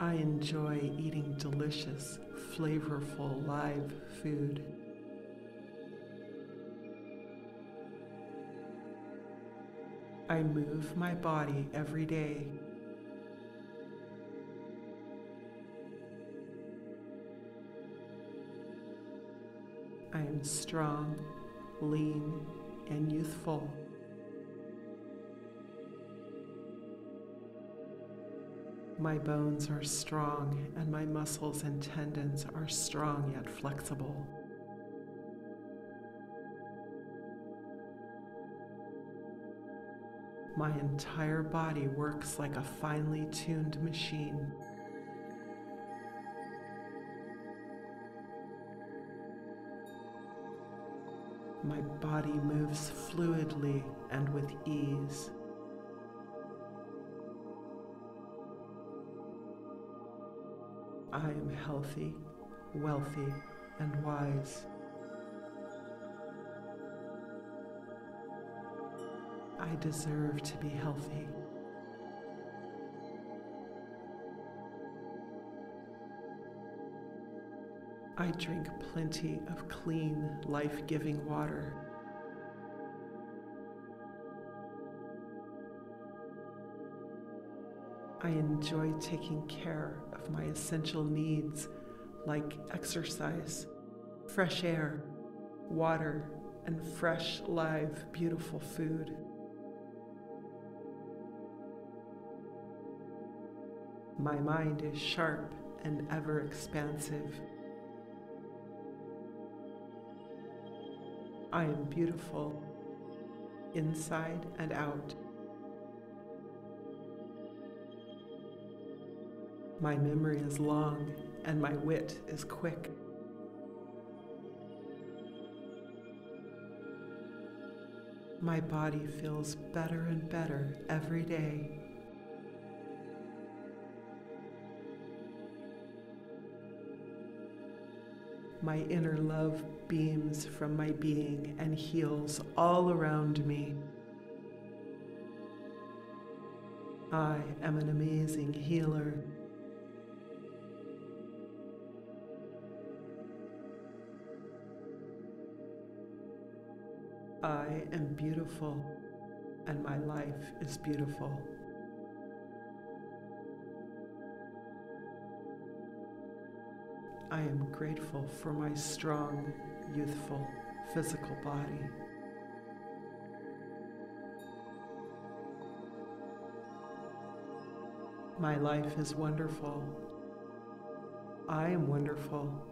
I enjoy eating delicious, flavorful live food. I move my body every day. I am strong, lean, and youthful. My bones are strong, and my muscles and tendons are strong yet flexible. My entire body works like a finely tuned machine. My body moves fluidly and with ease. I am healthy, wealthy, and wise. I deserve to be healthy. I drink plenty of clean, life giving water. I enjoy taking care of my essential needs like exercise, fresh air, water, and fresh, live, beautiful food. My mind is sharp and ever expansive. I am beautiful inside and out. My memory is long and my wit is quick. My body feels better and better every day. My inner love beams from my being and heals all around me. I am an amazing healer. I am beautiful and my life is beautiful. I am grateful for my strong, youthful, physical body. My life is wonderful. I am wonderful.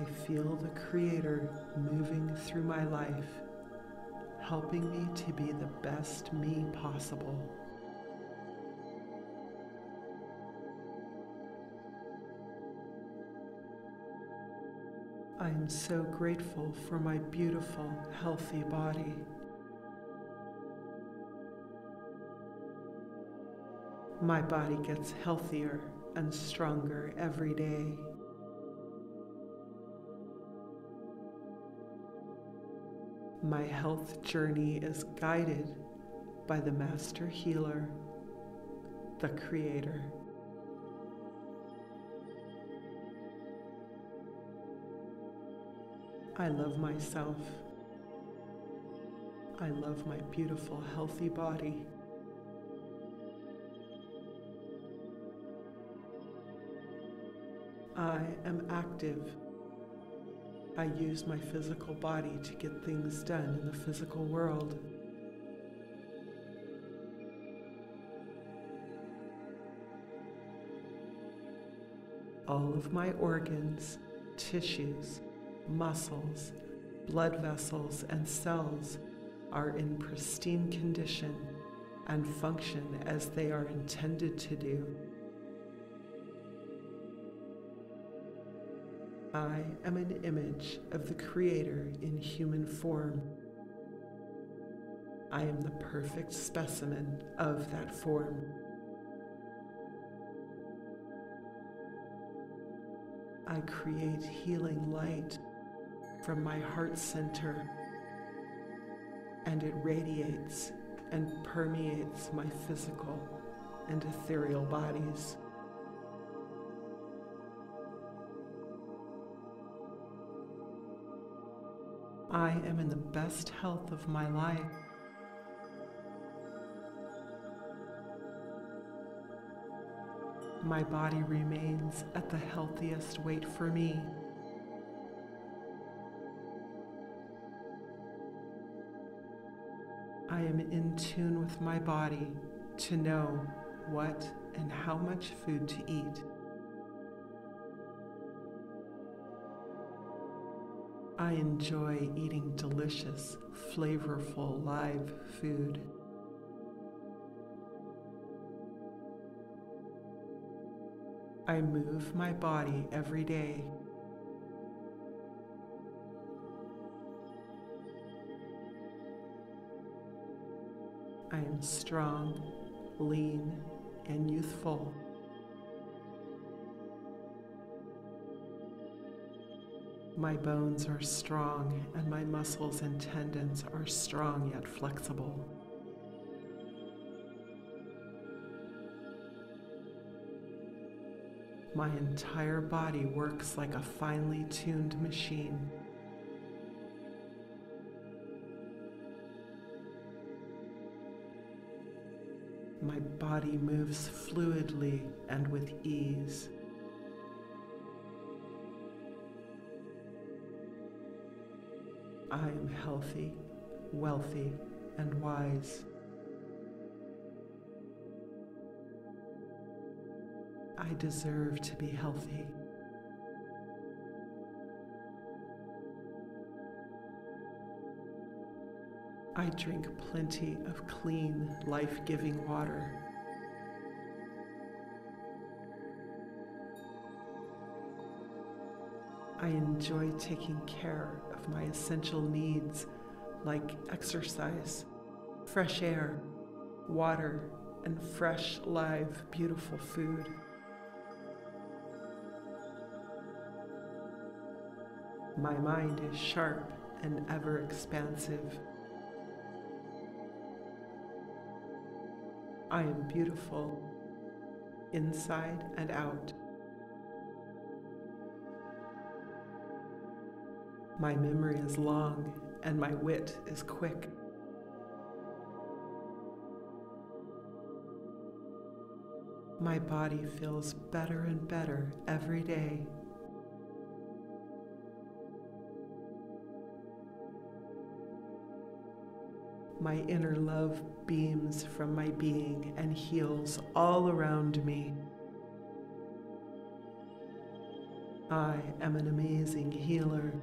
I feel the Creator moving through my life, helping me to be the best me possible. I am so grateful for my beautiful, healthy body. My body gets healthier and stronger every day. My health journey is guided by the Master Healer, the Creator. I love myself. I love my beautiful, healthy body. I am active. I use my physical body to get things done in the physical world. All of my organs, tissues, muscles, blood vessels, and cells are in pristine condition and function as they are intended to do. I am an image of the Creator in human form. I am the perfect specimen of that form. I create healing light from my heart center, and it radiates and permeates my physical and ethereal bodies. I am in the best health of my life. My body remains at the healthiest weight for me. I am in tune with my body to know what and how much food to eat. I enjoy eating delicious, flavorful live food. I move my body every day. I am strong, lean, and youthful. My bones are strong, and my muscles and tendons are strong yet flexible. My entire body works like a finely tuned machine. My body moves fluidly and with ease. I am healthy, wealthy, and wise. I deserve to be healthy. I drink plenty of clean, life giving water. Enjoy taking care of my essential needs like exercise, fresh air, water, and fresh, live, beautiful food. My mind is sharp and ever expansive. I am beautiful inside and out. My memory is long and my wit is quick. My body feels better and better every day. My inner love beams from my being and heals all around me. I am an amazing healer.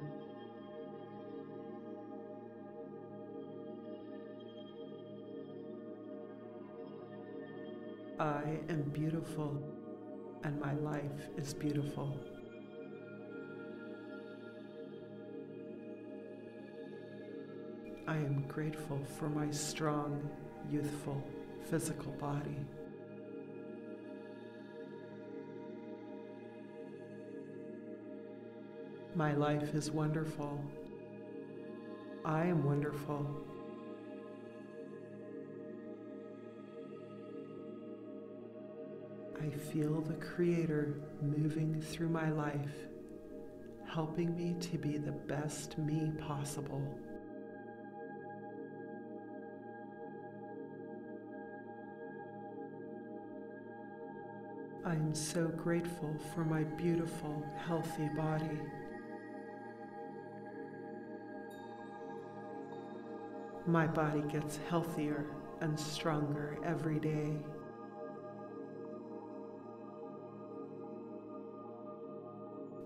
I am beautiful and my life is beautiful. I am grateful for my strong, youthful, physical body. My life is wonderful. I am wonderful. I feel the Creator moving through my life, helping me to be the best me possible. I am so grateful for my beautiful, healthy body. My body gets healthier and stronger every day.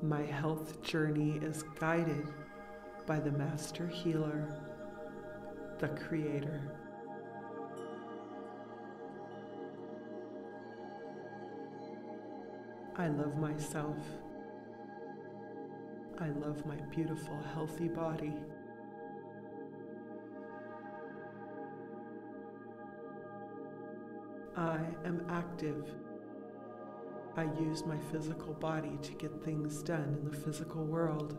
My health journey is guided by the Master Healer, the Creator. I love myself. I love my beautiful, healthy body. I am active. I use my physical body to get things done in the physical world.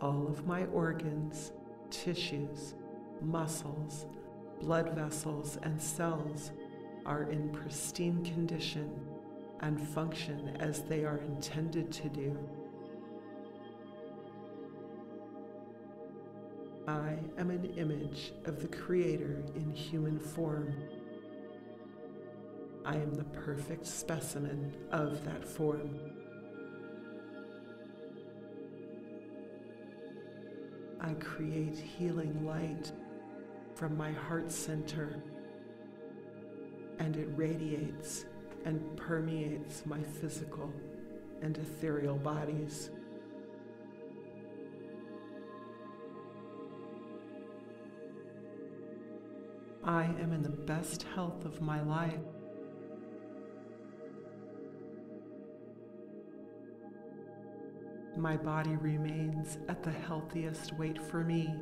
All of my organs, tissues, muscles, blood vessels, and cells are in pristine condition and function as they are intended to do. I am an image of the Creator in human form. I am the perfect specimen of that form. I create healing light from my heart center, and it radiates and permeates my physical and ethereal bodies. I am in the best health of my life. My body remains at the healthiest weight for me.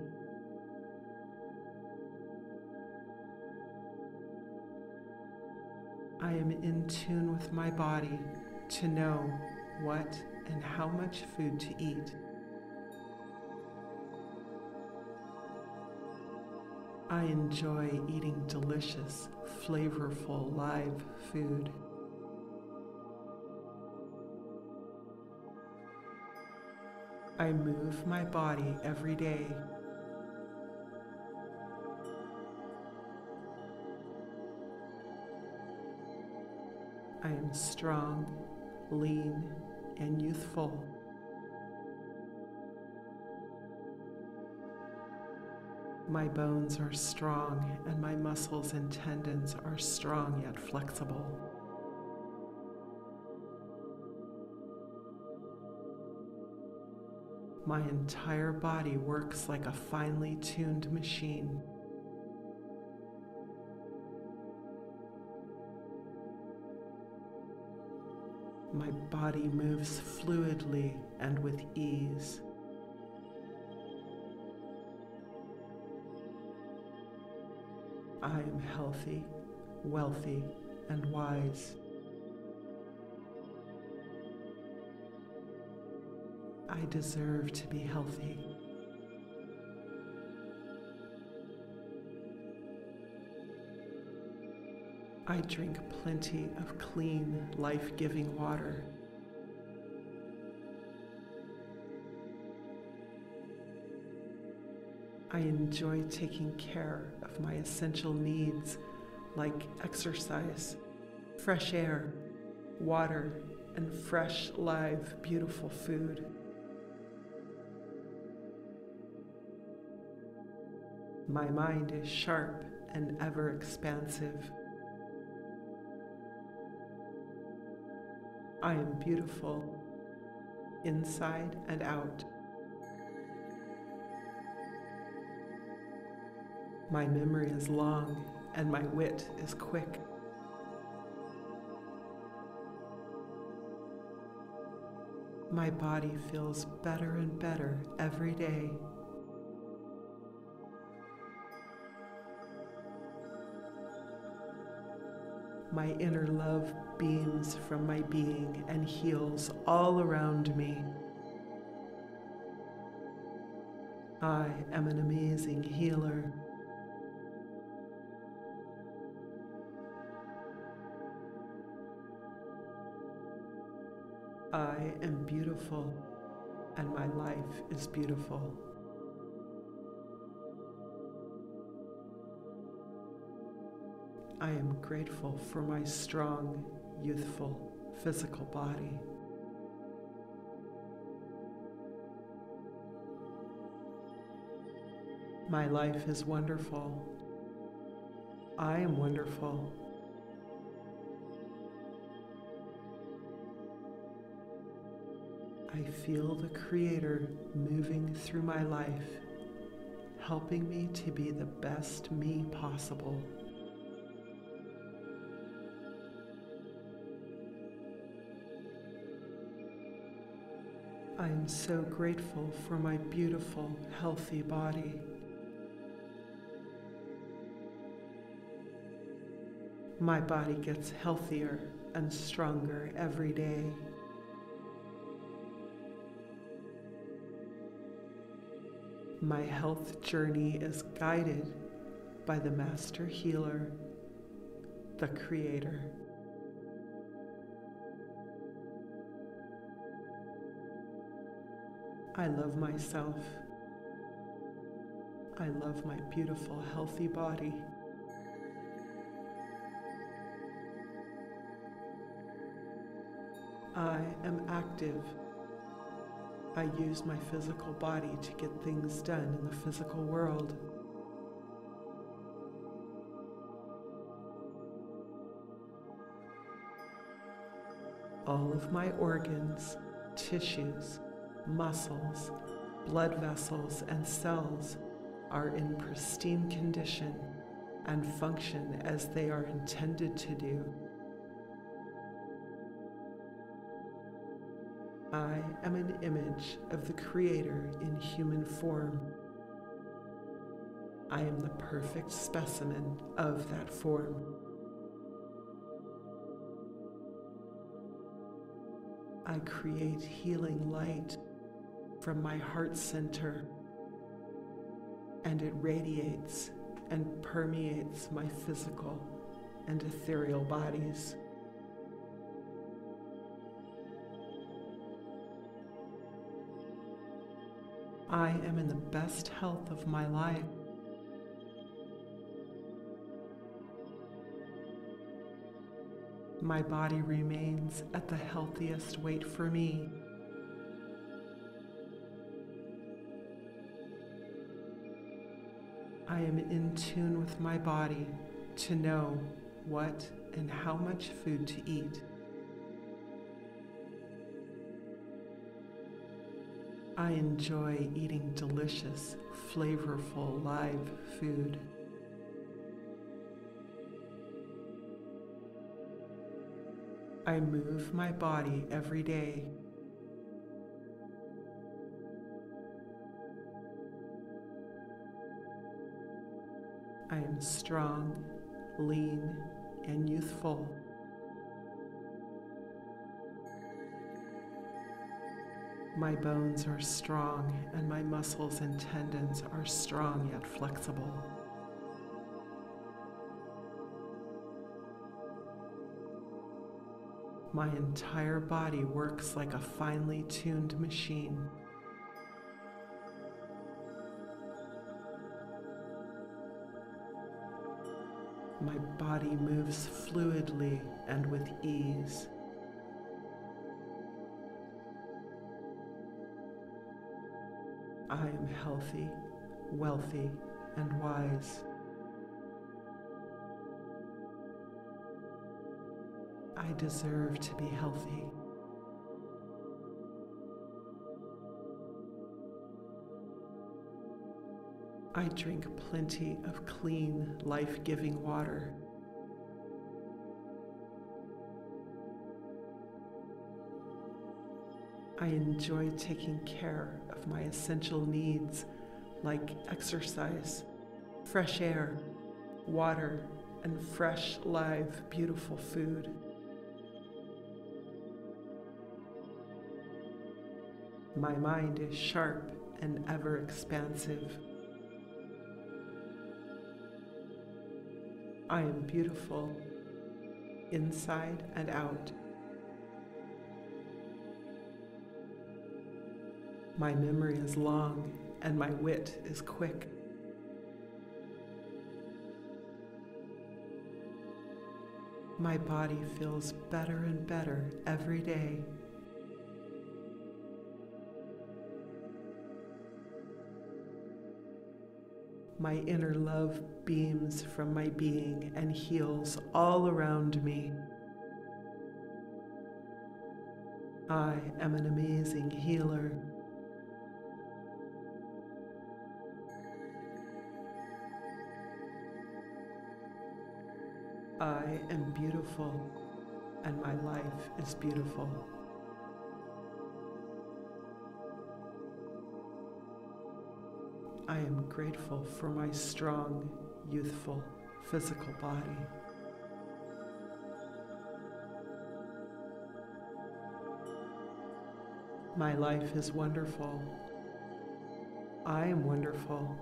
I am in tune with my body to know what and how much food to eat. I enjoy eating delicious, flavorful live food. I move my body every day. I am strong, lean, and youthful. My bones are strong, and my muscles and tendons are strong yet flexible. My entire body works like a finely tuned machine. My body moves fluidly and with ease. I am healthy, wealthy, and wise. I deserve to be healthy. I drink plenty of clean, life giving water. I enjoy taking care of my essential needs like exercise, fresh air, water, and fresh, live, beautiful food. My mind is sharp and ever expansive. I am beautiful inside and out. My memory is long and my wit is quick. My body feels better and better every day. My inner love beams from my being and heals all around me. I am an amazing healer. I am beautiful and my life is beautiful. I am grateful for my strong, youthful, physical body. My life is wonderful. I am wonderful. I feel the Creator moving through my life, helping me to be the best me possible. I am so grateful for my beautiful, healthy body. My body gets healthier and stronger every day. My health journey is guided by the Master Healer, the Creator. I love myself. I love my beautiful, healthy body. I am active. I use my physical body to get things done in the physical world. All of my organs, tissues, muscles, blood vessels, and cells are in pristine condition and function as they are intended to do. I am an image of the Creator in human form. I am the perfect specimen of that form. I create healing light from my heart center, and it radiates and permeates my physical and ethereal bodies. I am in the best health of my life. My body remains at the healthiest weight for me. I am in tune with my body to know what and how much food to eat. I enjoy eating delicious, flavorful live food. I move my body every day. I am strong, lean, and youthful. My bones are strong, and my muscles and tendons are strong yet flexible. My entire body works like a finely tuned machine. My body moves fluidly and with ease. I am healthy, wealthy, and wise. I deserve to be healthy. I drink plenty of clean, life giving water. I enjoy taking care of my essential needs like exercise, fresh air, water, and fresh, live, beautiful food. My mind is sharp and ever expansive. I am beautiful inside and out. My memory is long and my wit is quick. My body feels better and better every day. My inner love beams from my being and heals all around me. I am an amazing healer. I am beautiful and my life is beautiful. I am grateful for my strong, youthful, physical body. My life is wonderful. I am wonderful.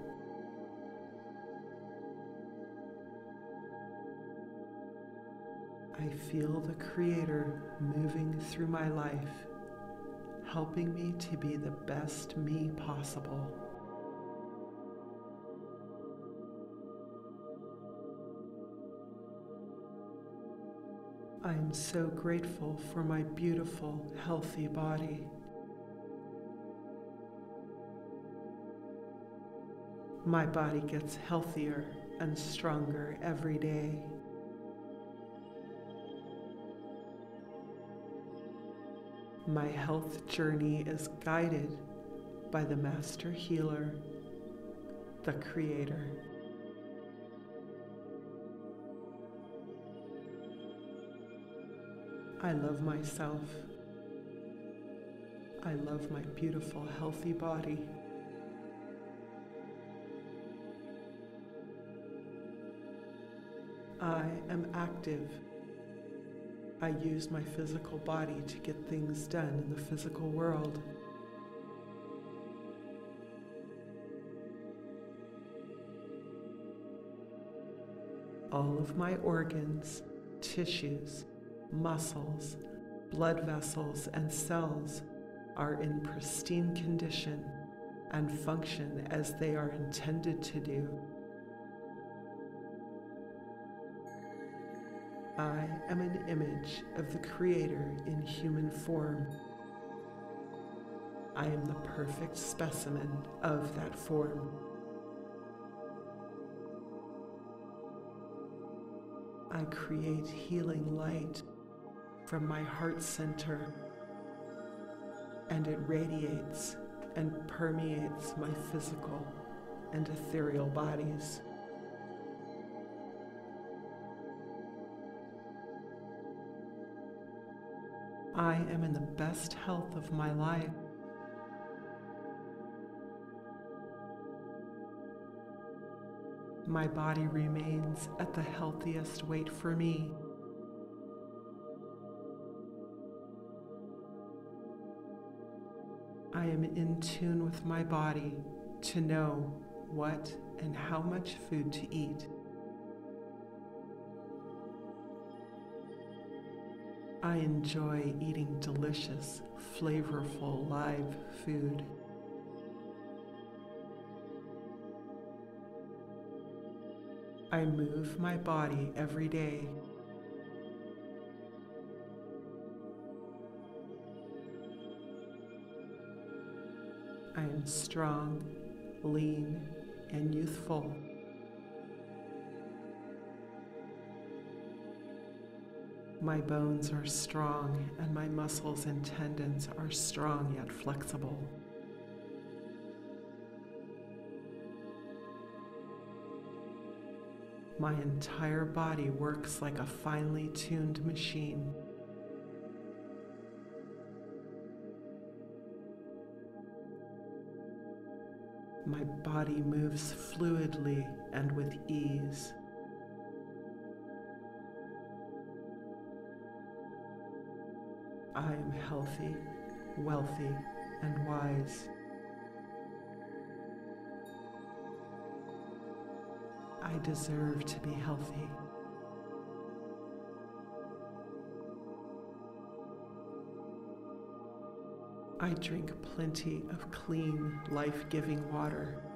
I feel the Creator moving through my life, helping me to be the best me possible. I am so grateful for my beautiful, healthy body. My body gets healthier and stronger every day. My health journey is guided by the Master Healer, the Creator. I love myself. I love my beautiful, healthy body. I am active. I use my physical body to get things done in the physical world. All of my organs, tissues, muscles, blood vessels, and cells are in pristine condition and function as they are intended to do. I am an image of the Creator in human form. I am the perfect specimen of that form. I create healing light from my heart center, and it radiates and permeates my physical and ethereal bodies. I am in the best health of my life. My body remains at the healthiest weight for me. I am in tune with my body to know what and how much food to eat. I enjoy eating delicious, flavorful live food. I move my body every day. I am strong, lean, and youthful. My bones are strong, and my muscles and tendons are strong yet flexible. My entire body works like a finely tuned machine. My body moves fluidly and with ease. I am healthy, wealthy, and wise. I deserve to be healthy. I drink plenty of clean, life giving water.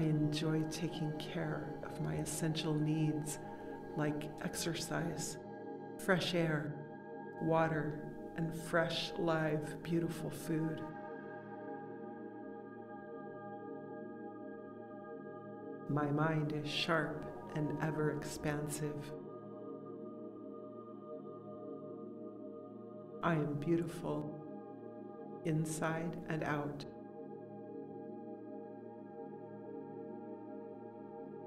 I enjoy taking care of my essential needs like exercise, fresh air, water, and fresh, live, beautiful food. My mind is sharp and ever expansive. I am beautiful inside and out.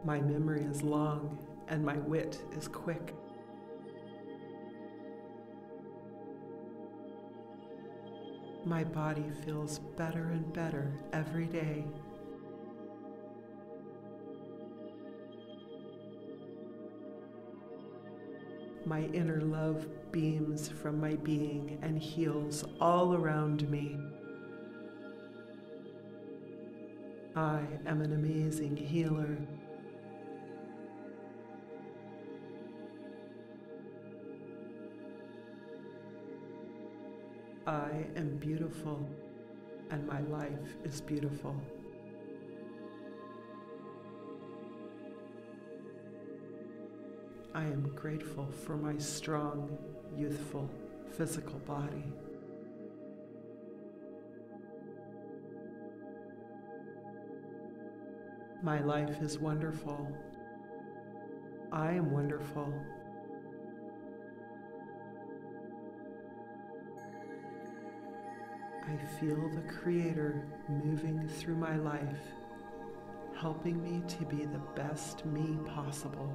My memory is long and my wit is quick. My body feels better and better every day. My inner love beams from my being and heals all around me. I am an amazing healer. I am beautiful and my life is beautiful. I am grateful for my strong, youthful, physical body. My life is wonderful. I am wonderful. I feel the Creator moving through my life, helping me to be the best me possible.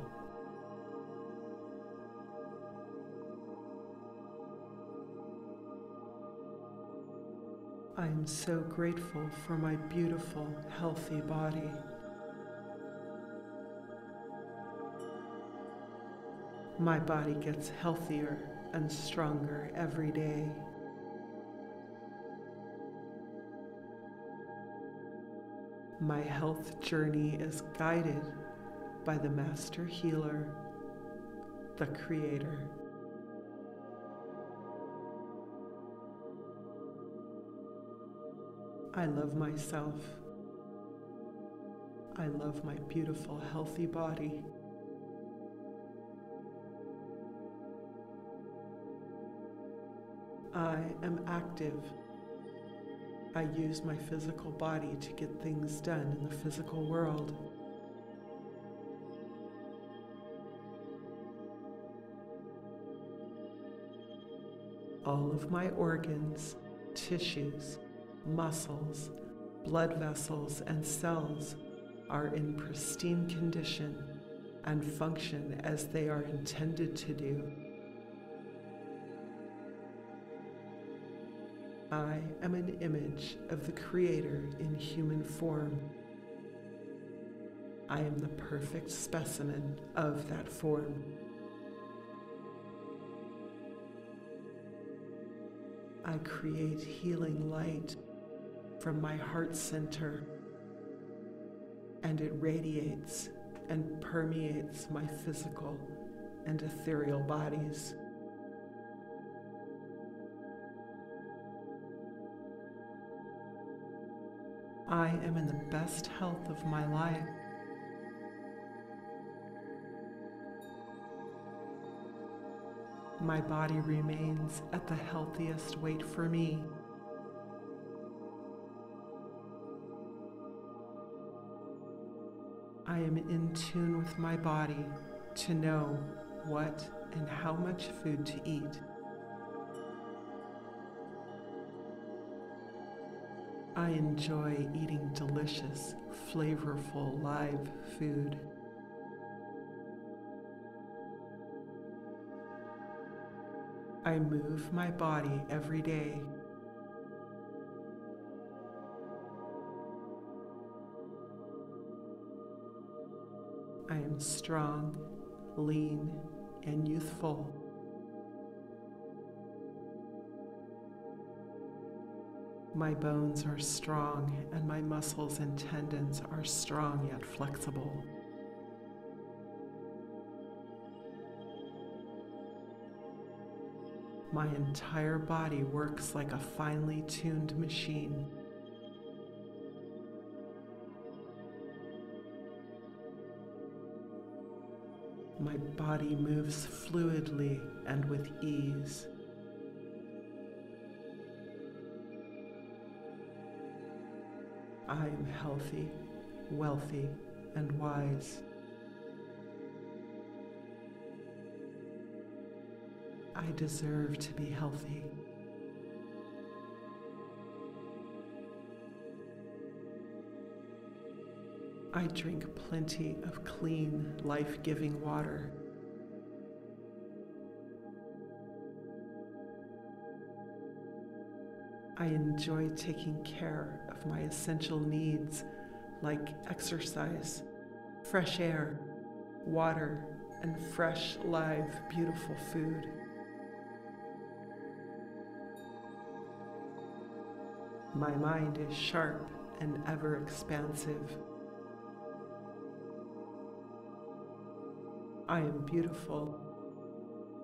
I am so grateful for my beautiful, healthy body. My body gets healthier and stronger every day. My health journey is guided by the Master Healer, the Creator. I love myself. I love my beautiful, healthy body. I am active. I use my physical body to get things done in the physical world. All of my organs, tissues, muscles, blood vessels, and cells are in pristine condition and function as they are intended to do. I am an image of the Creator in human form. I am the perfect specimen of that form. I create healing light from my heart center, and it radiates and permeates my physical and ethereal bodies. I am in the best health of my life. My body remains at the healthiest weight for me. I am in tune with my body to know what and how much food to eat. I enjoy eating delicious, flavorful live food. I move my body every day. I am strong, lean, and youthful. My bones are strong, and my muscles and tendons are strong yet flexible. My entire body works like a finely tuned machine. My body moves fluidly and with ease. I am healthy, wealthy, and wise. I deserve to be healthy. I drink plenty of clean, life giving water. I enjoy taking care of my essential needs like exercise, fresh air, water, and fresh, live, beautiful food. My mind is sharp and ever expansive. I am beautiful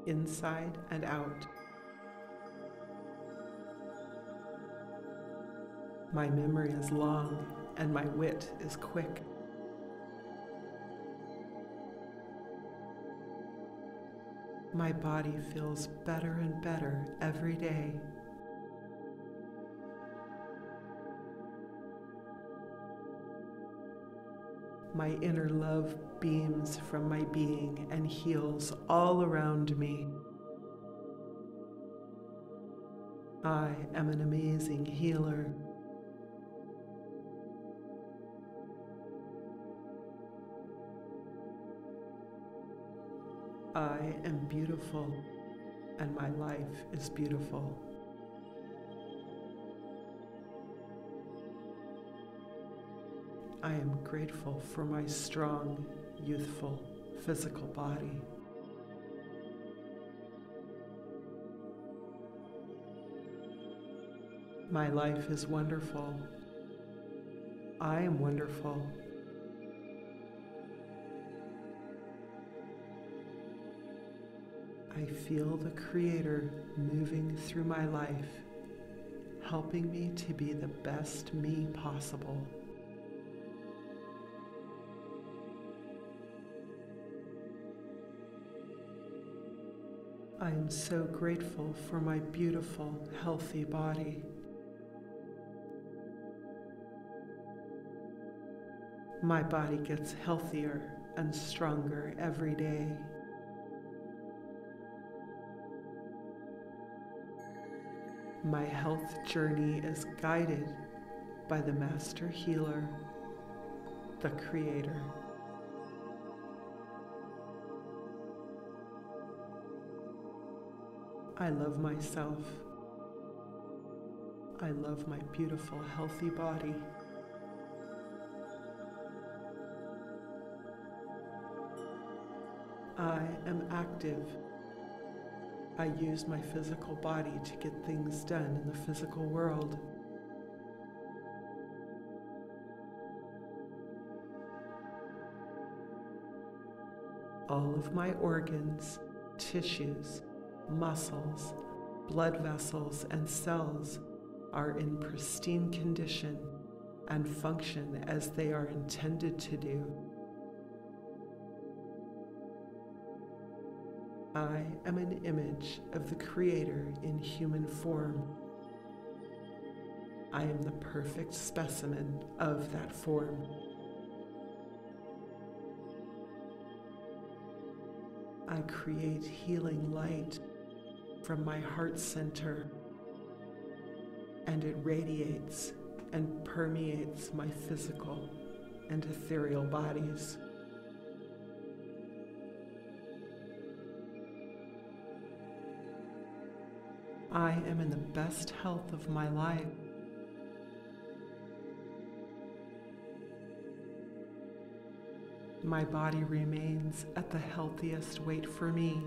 inside and out. My memory is long and my wit is quick. My body feels better and better every day. My inner love beams from my being and heals all around me. I am an amazing healer. I am beautiful and my life is beautiful. I am grateful for my strong, youthful, physical body. My life is wonderful. I am wonderful. I feel the Creator moving through my life, helping me to be the best me possible. I am so grateful for my beautiful, healthy body. My body gets healthier and stronger every day. My health journey is guided by the Master Healer, the Creator. I love myself. I love my beautiful, healthy body. I am active. I use my physical body to get things done in the physical world. All of my organs, tissues, muscles, blood vessels, and cells are in pristine condition and function as they are intended to do. I am an image of the Creator in human form. I am the perfect specimen of that form. I create healing light from my heart center, and it radiates and permeates my physical and ethereal bodies. I am in the best health of my life. my body remains at the healthiest weight for me.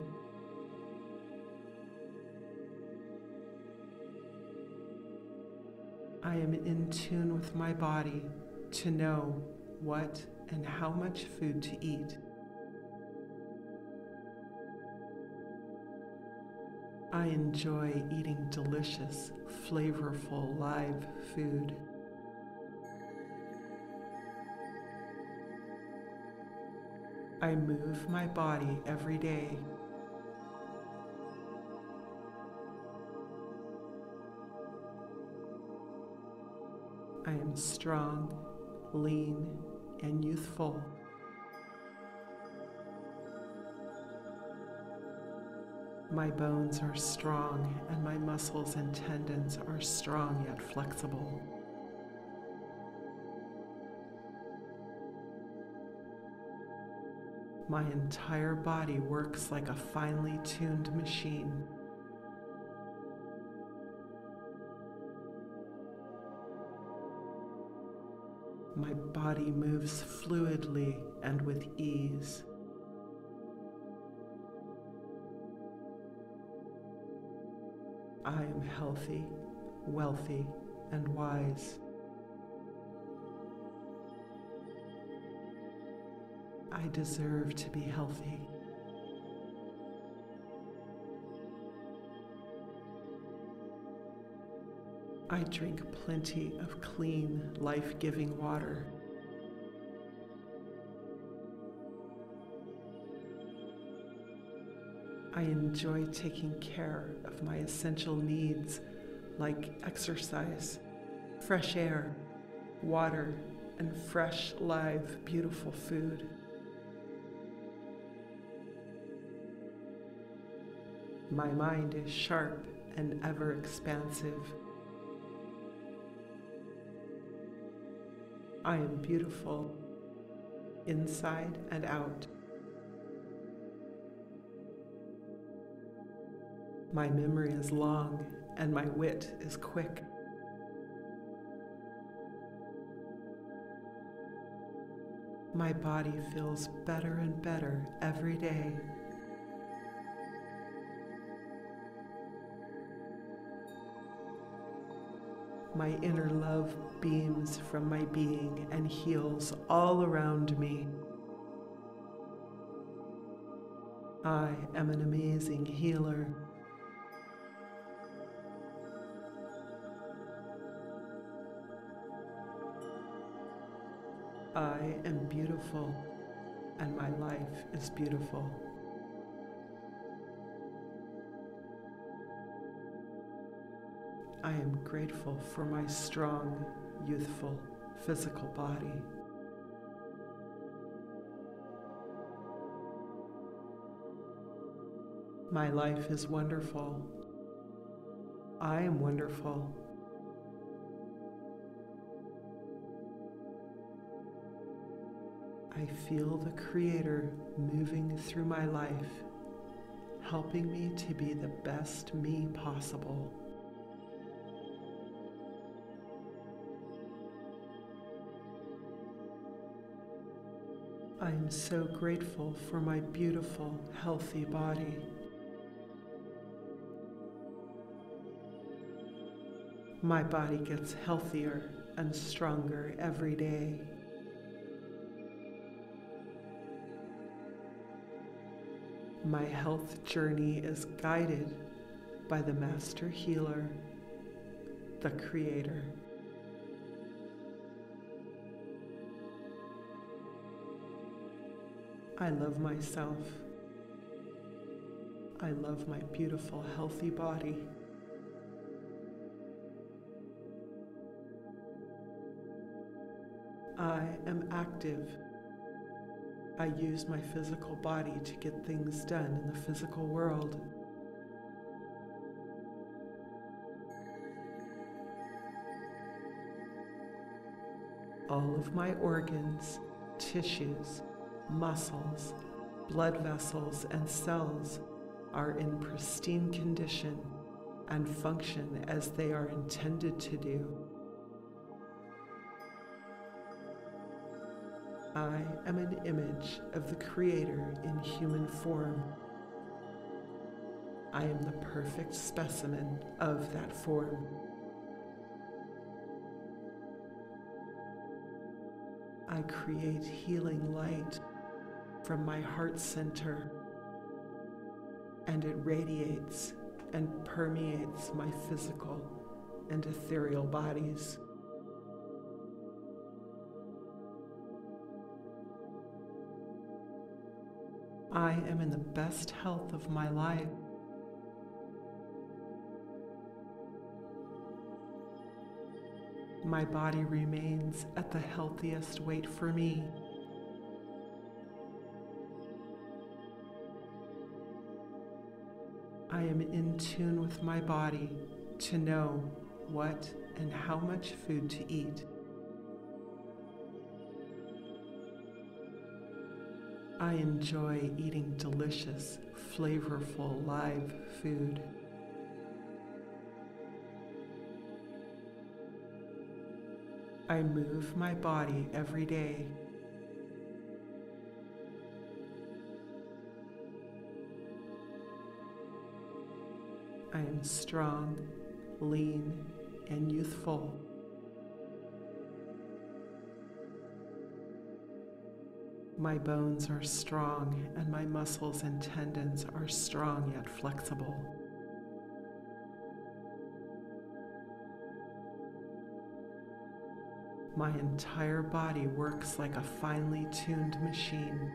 I am in tune with my body to know what and how much food to eat. I enjoy eating delicious, flavorful live food. I move my body every day. I am strong, lean, and youthful. My bones are strong, and my muscles and tendons are strong yet flexible. My entire body works like a finely tuned machine. My body moves fluidly and with ease. I am healthy, wealthy, and wise. I deserve to be healthy. I drink plenty of clean, life giving water. I enjoy taking care of my essential needs like exercise, fresh air, water, and fresh, live, beautiful food. My mind is sharp and ever expansive. I am beautiful inside and out. My memory is long and my wit is quick. My body feels better and better every day. My inner love beams from my being and heals all around me. I am an amazing healer. I am beautiful and my life is beautiful. I am grateful for my strong, youthful, physical body. My life is wonderful. I am wonderful. I feel the Creator moving through my life, helping me to be the best me possible. I am so grateful for my beautiful, healthy body. My body gets healthier and stronger every day. My health journey is guided by the Master Healer, the Creator. I love myself. I love my beautiful, healthy body. I am active. I use my physical body to get things done in the physical world. All of my organs, tissues, muscles, blood vessels, and cells are in pristine condition and function as they are intended to do. I am an image of the Creator in human form. I am the perfect specimen of that form. I create healing light from my heart center, and it radiates and permeates my physical and ethereal bodies. I am in the best health of my life. My body remains at the healthiest weight for me. I am in tune with my body to know what and how much food to eat. I enjoy eating delicious, flavorful live food. I move my body every day. I am strong, lean, and youthful. My bones are strong, and my muscles and tendons are strong yet flexible. My entire body works like a finely tuned machine.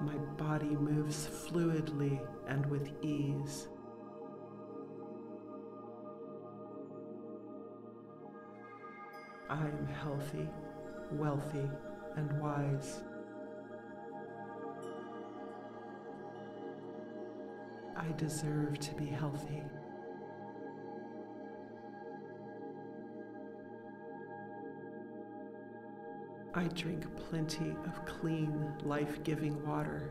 My body moves fluidly and with ease. I am healthy, wealthy, and wise. I deserve to be healthy. I drink plenty of clean, life giving water.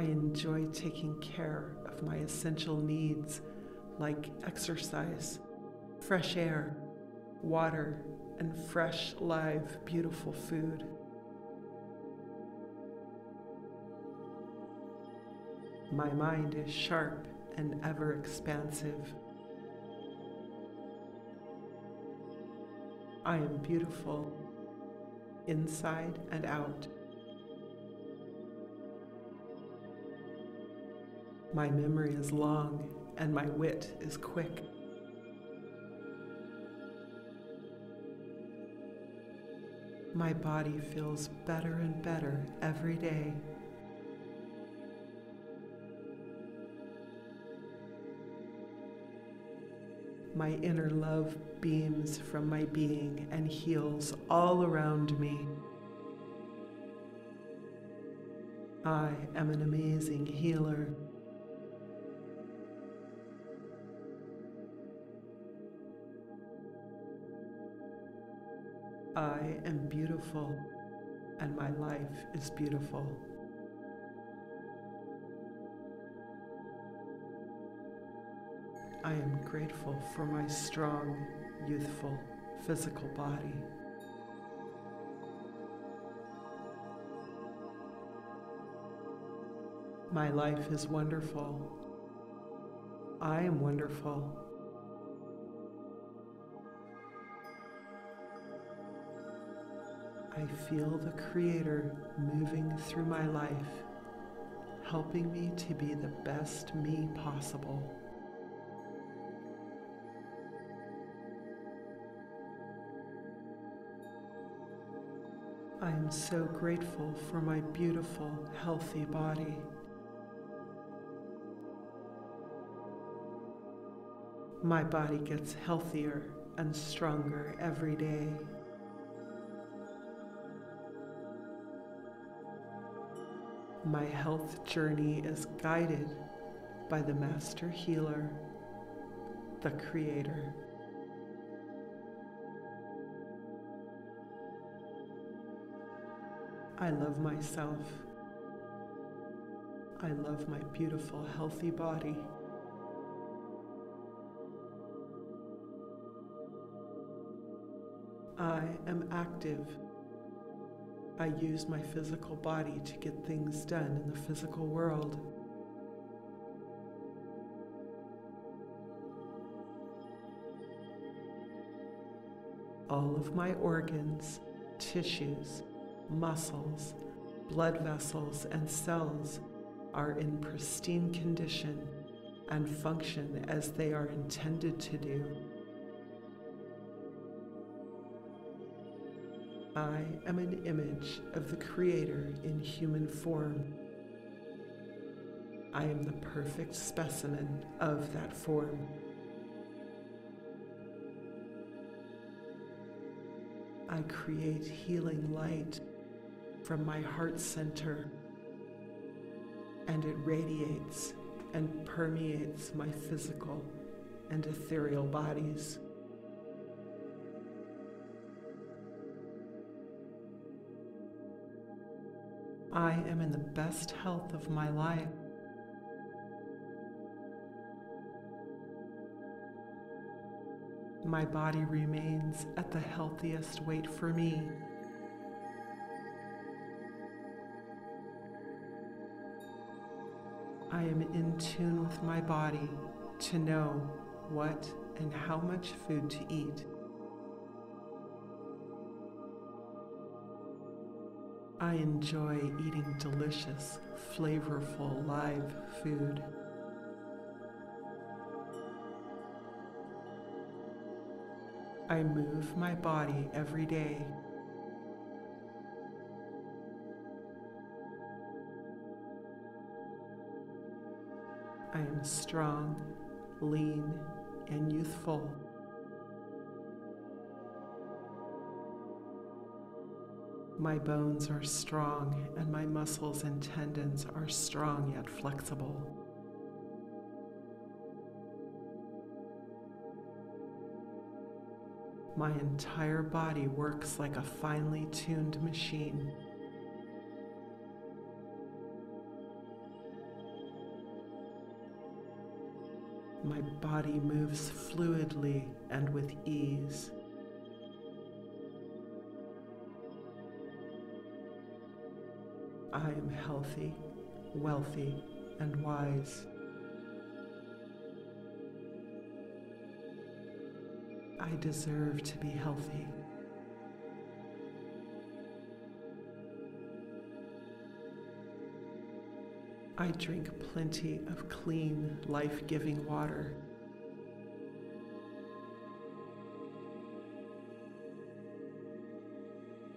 I enjoy taking care of my essential needs like exercise, fresh air, water, and fresh, live, beautiful food. My mind is sharp and ever expansive. I am beautiful inside and out. My memory is long and my wit is quick. My body feels better and better every day. My inner love beams from my being and heals all around me. I am an amazing healer. I am beautiful and my life is beautiful. I am grateful for my strong, youthful, physical body. My life is wonderful. I am wonderful. I feel the Creator moving through my life, helping me to be the best me possible. I am so grateful for my beautiful, healthy body. My body gets healthier and stronger every day. My health journey is guided by the Master Healer, the Creator. I love myself. I love my beautiful, healthy body. I am active. I use my physical body to get things done in the physical world. All of my organs, tissues, muscles, blood vessels, and cells are in pristine condition and function as they are intended to do. I am an image of the Creator in human form. I am the perfect specimen of that form. I create healing light from my heart center, and it radiates and permeates my physical and ethereal bodies. I am in the best health of my life. My body remains at the healthiest weight for me. I am in tune with my body to know what and how much food to eat. I enjoy eating delicious, flavorful live food. I move my body every day. I am strong, lean, and youthful. My bones are strong, and my muscles and tendons are strong yet flexible. My entire body works like a finely tuned machine. My body moves fluidly and with ease. I am healthy, wealthy, and wise. I deserve to be healthy. I drink plenty of clean, life giving water.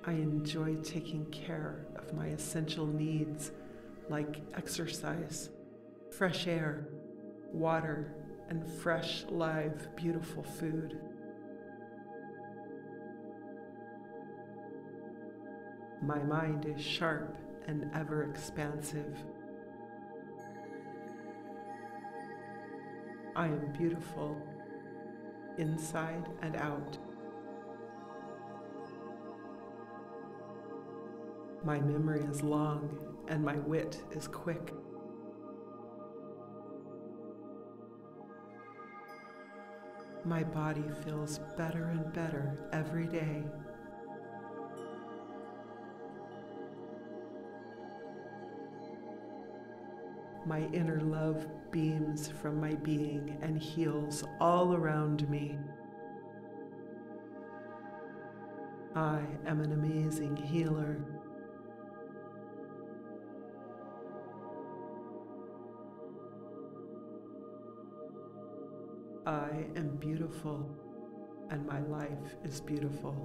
I enjoy taking care of my essential needs like exercise, fresh air, water, and fresh, live, beautiful food. My mind is sharp and ever expansive. I am beautiful inside and out. My memory is long and my wit is quick. My body feels better and better every day. My inner love beams from my being and heals all around me. I am an amazing healer. I am beautiful and my life is beautiful.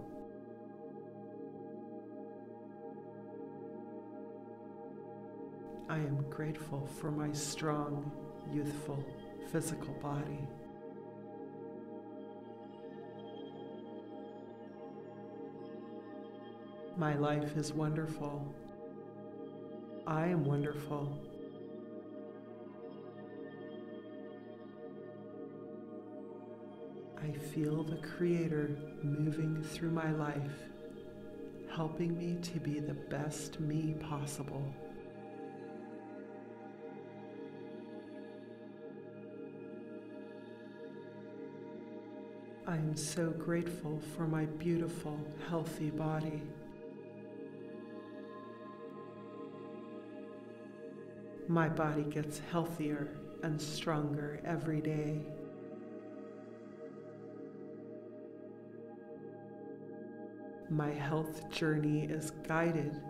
I am grateful for my strong, youthful, physical body. My life is wonderful. I am wonderful. I feel the Creator moving through my life, helping me to be the best me possible. I am so grateful for my beautiful, healthy body. My body gets healthier and stronger every day. My health journey is guided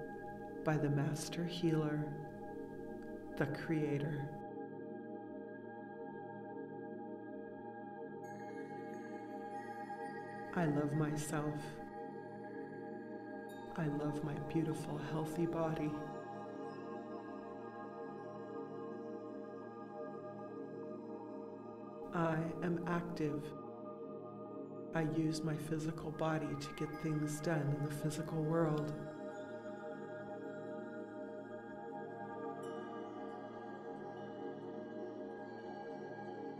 by the Master Healer, the Creator. I love myself. I love my beautiful, healthy body. I am active. I use my physical body to get things done in the physical world.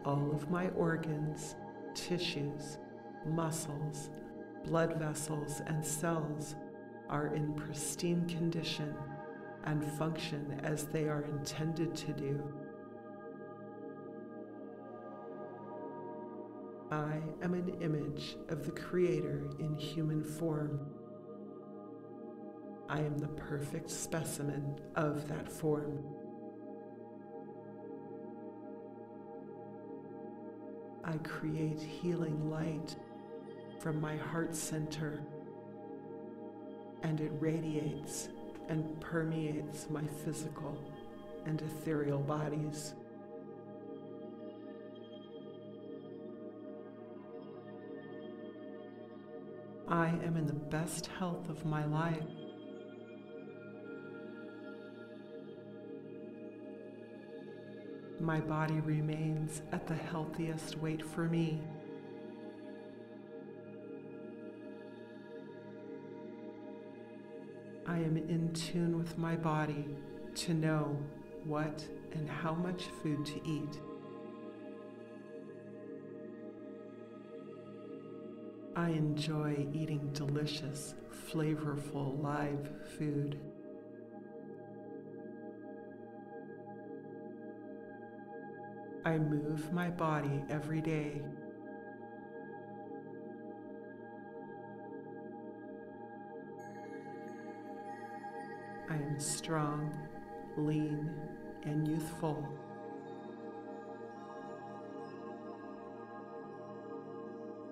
All of my organs, tissues, muscles, blood vessels, and cells are in pristine condition and function as they are intended to do. I am an image of the Creator in human form. I am the perfect specimen of that form. I create healing light from my heart center, and it radiates and permeates my physical and ethereal bodies. I am in the best health of my life. My body remains at the healthiest weight for me. I am in tune with my body to know what and how much food to eat. I enjoy eating delicious, flavorful live food. I move my body every day I am strong, lean, and youthful.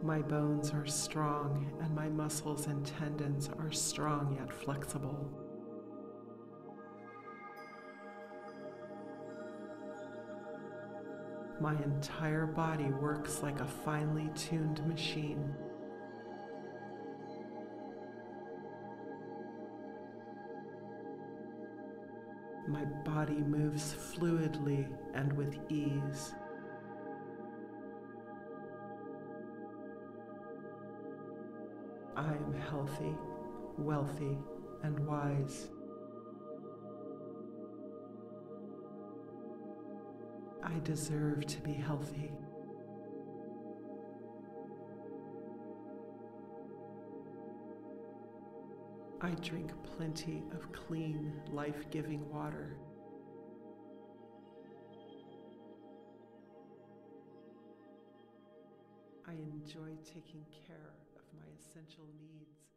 My bones are strong, and my muscles and tendons are strong yet flexible. My entire body works like a finely tuned machine. My body moves fluidly and with ease. I am healthy, wealthy, and wise. I deserve to be healthy. I drink plenty of clean, life giving water. I enjoy taking care my essential needs.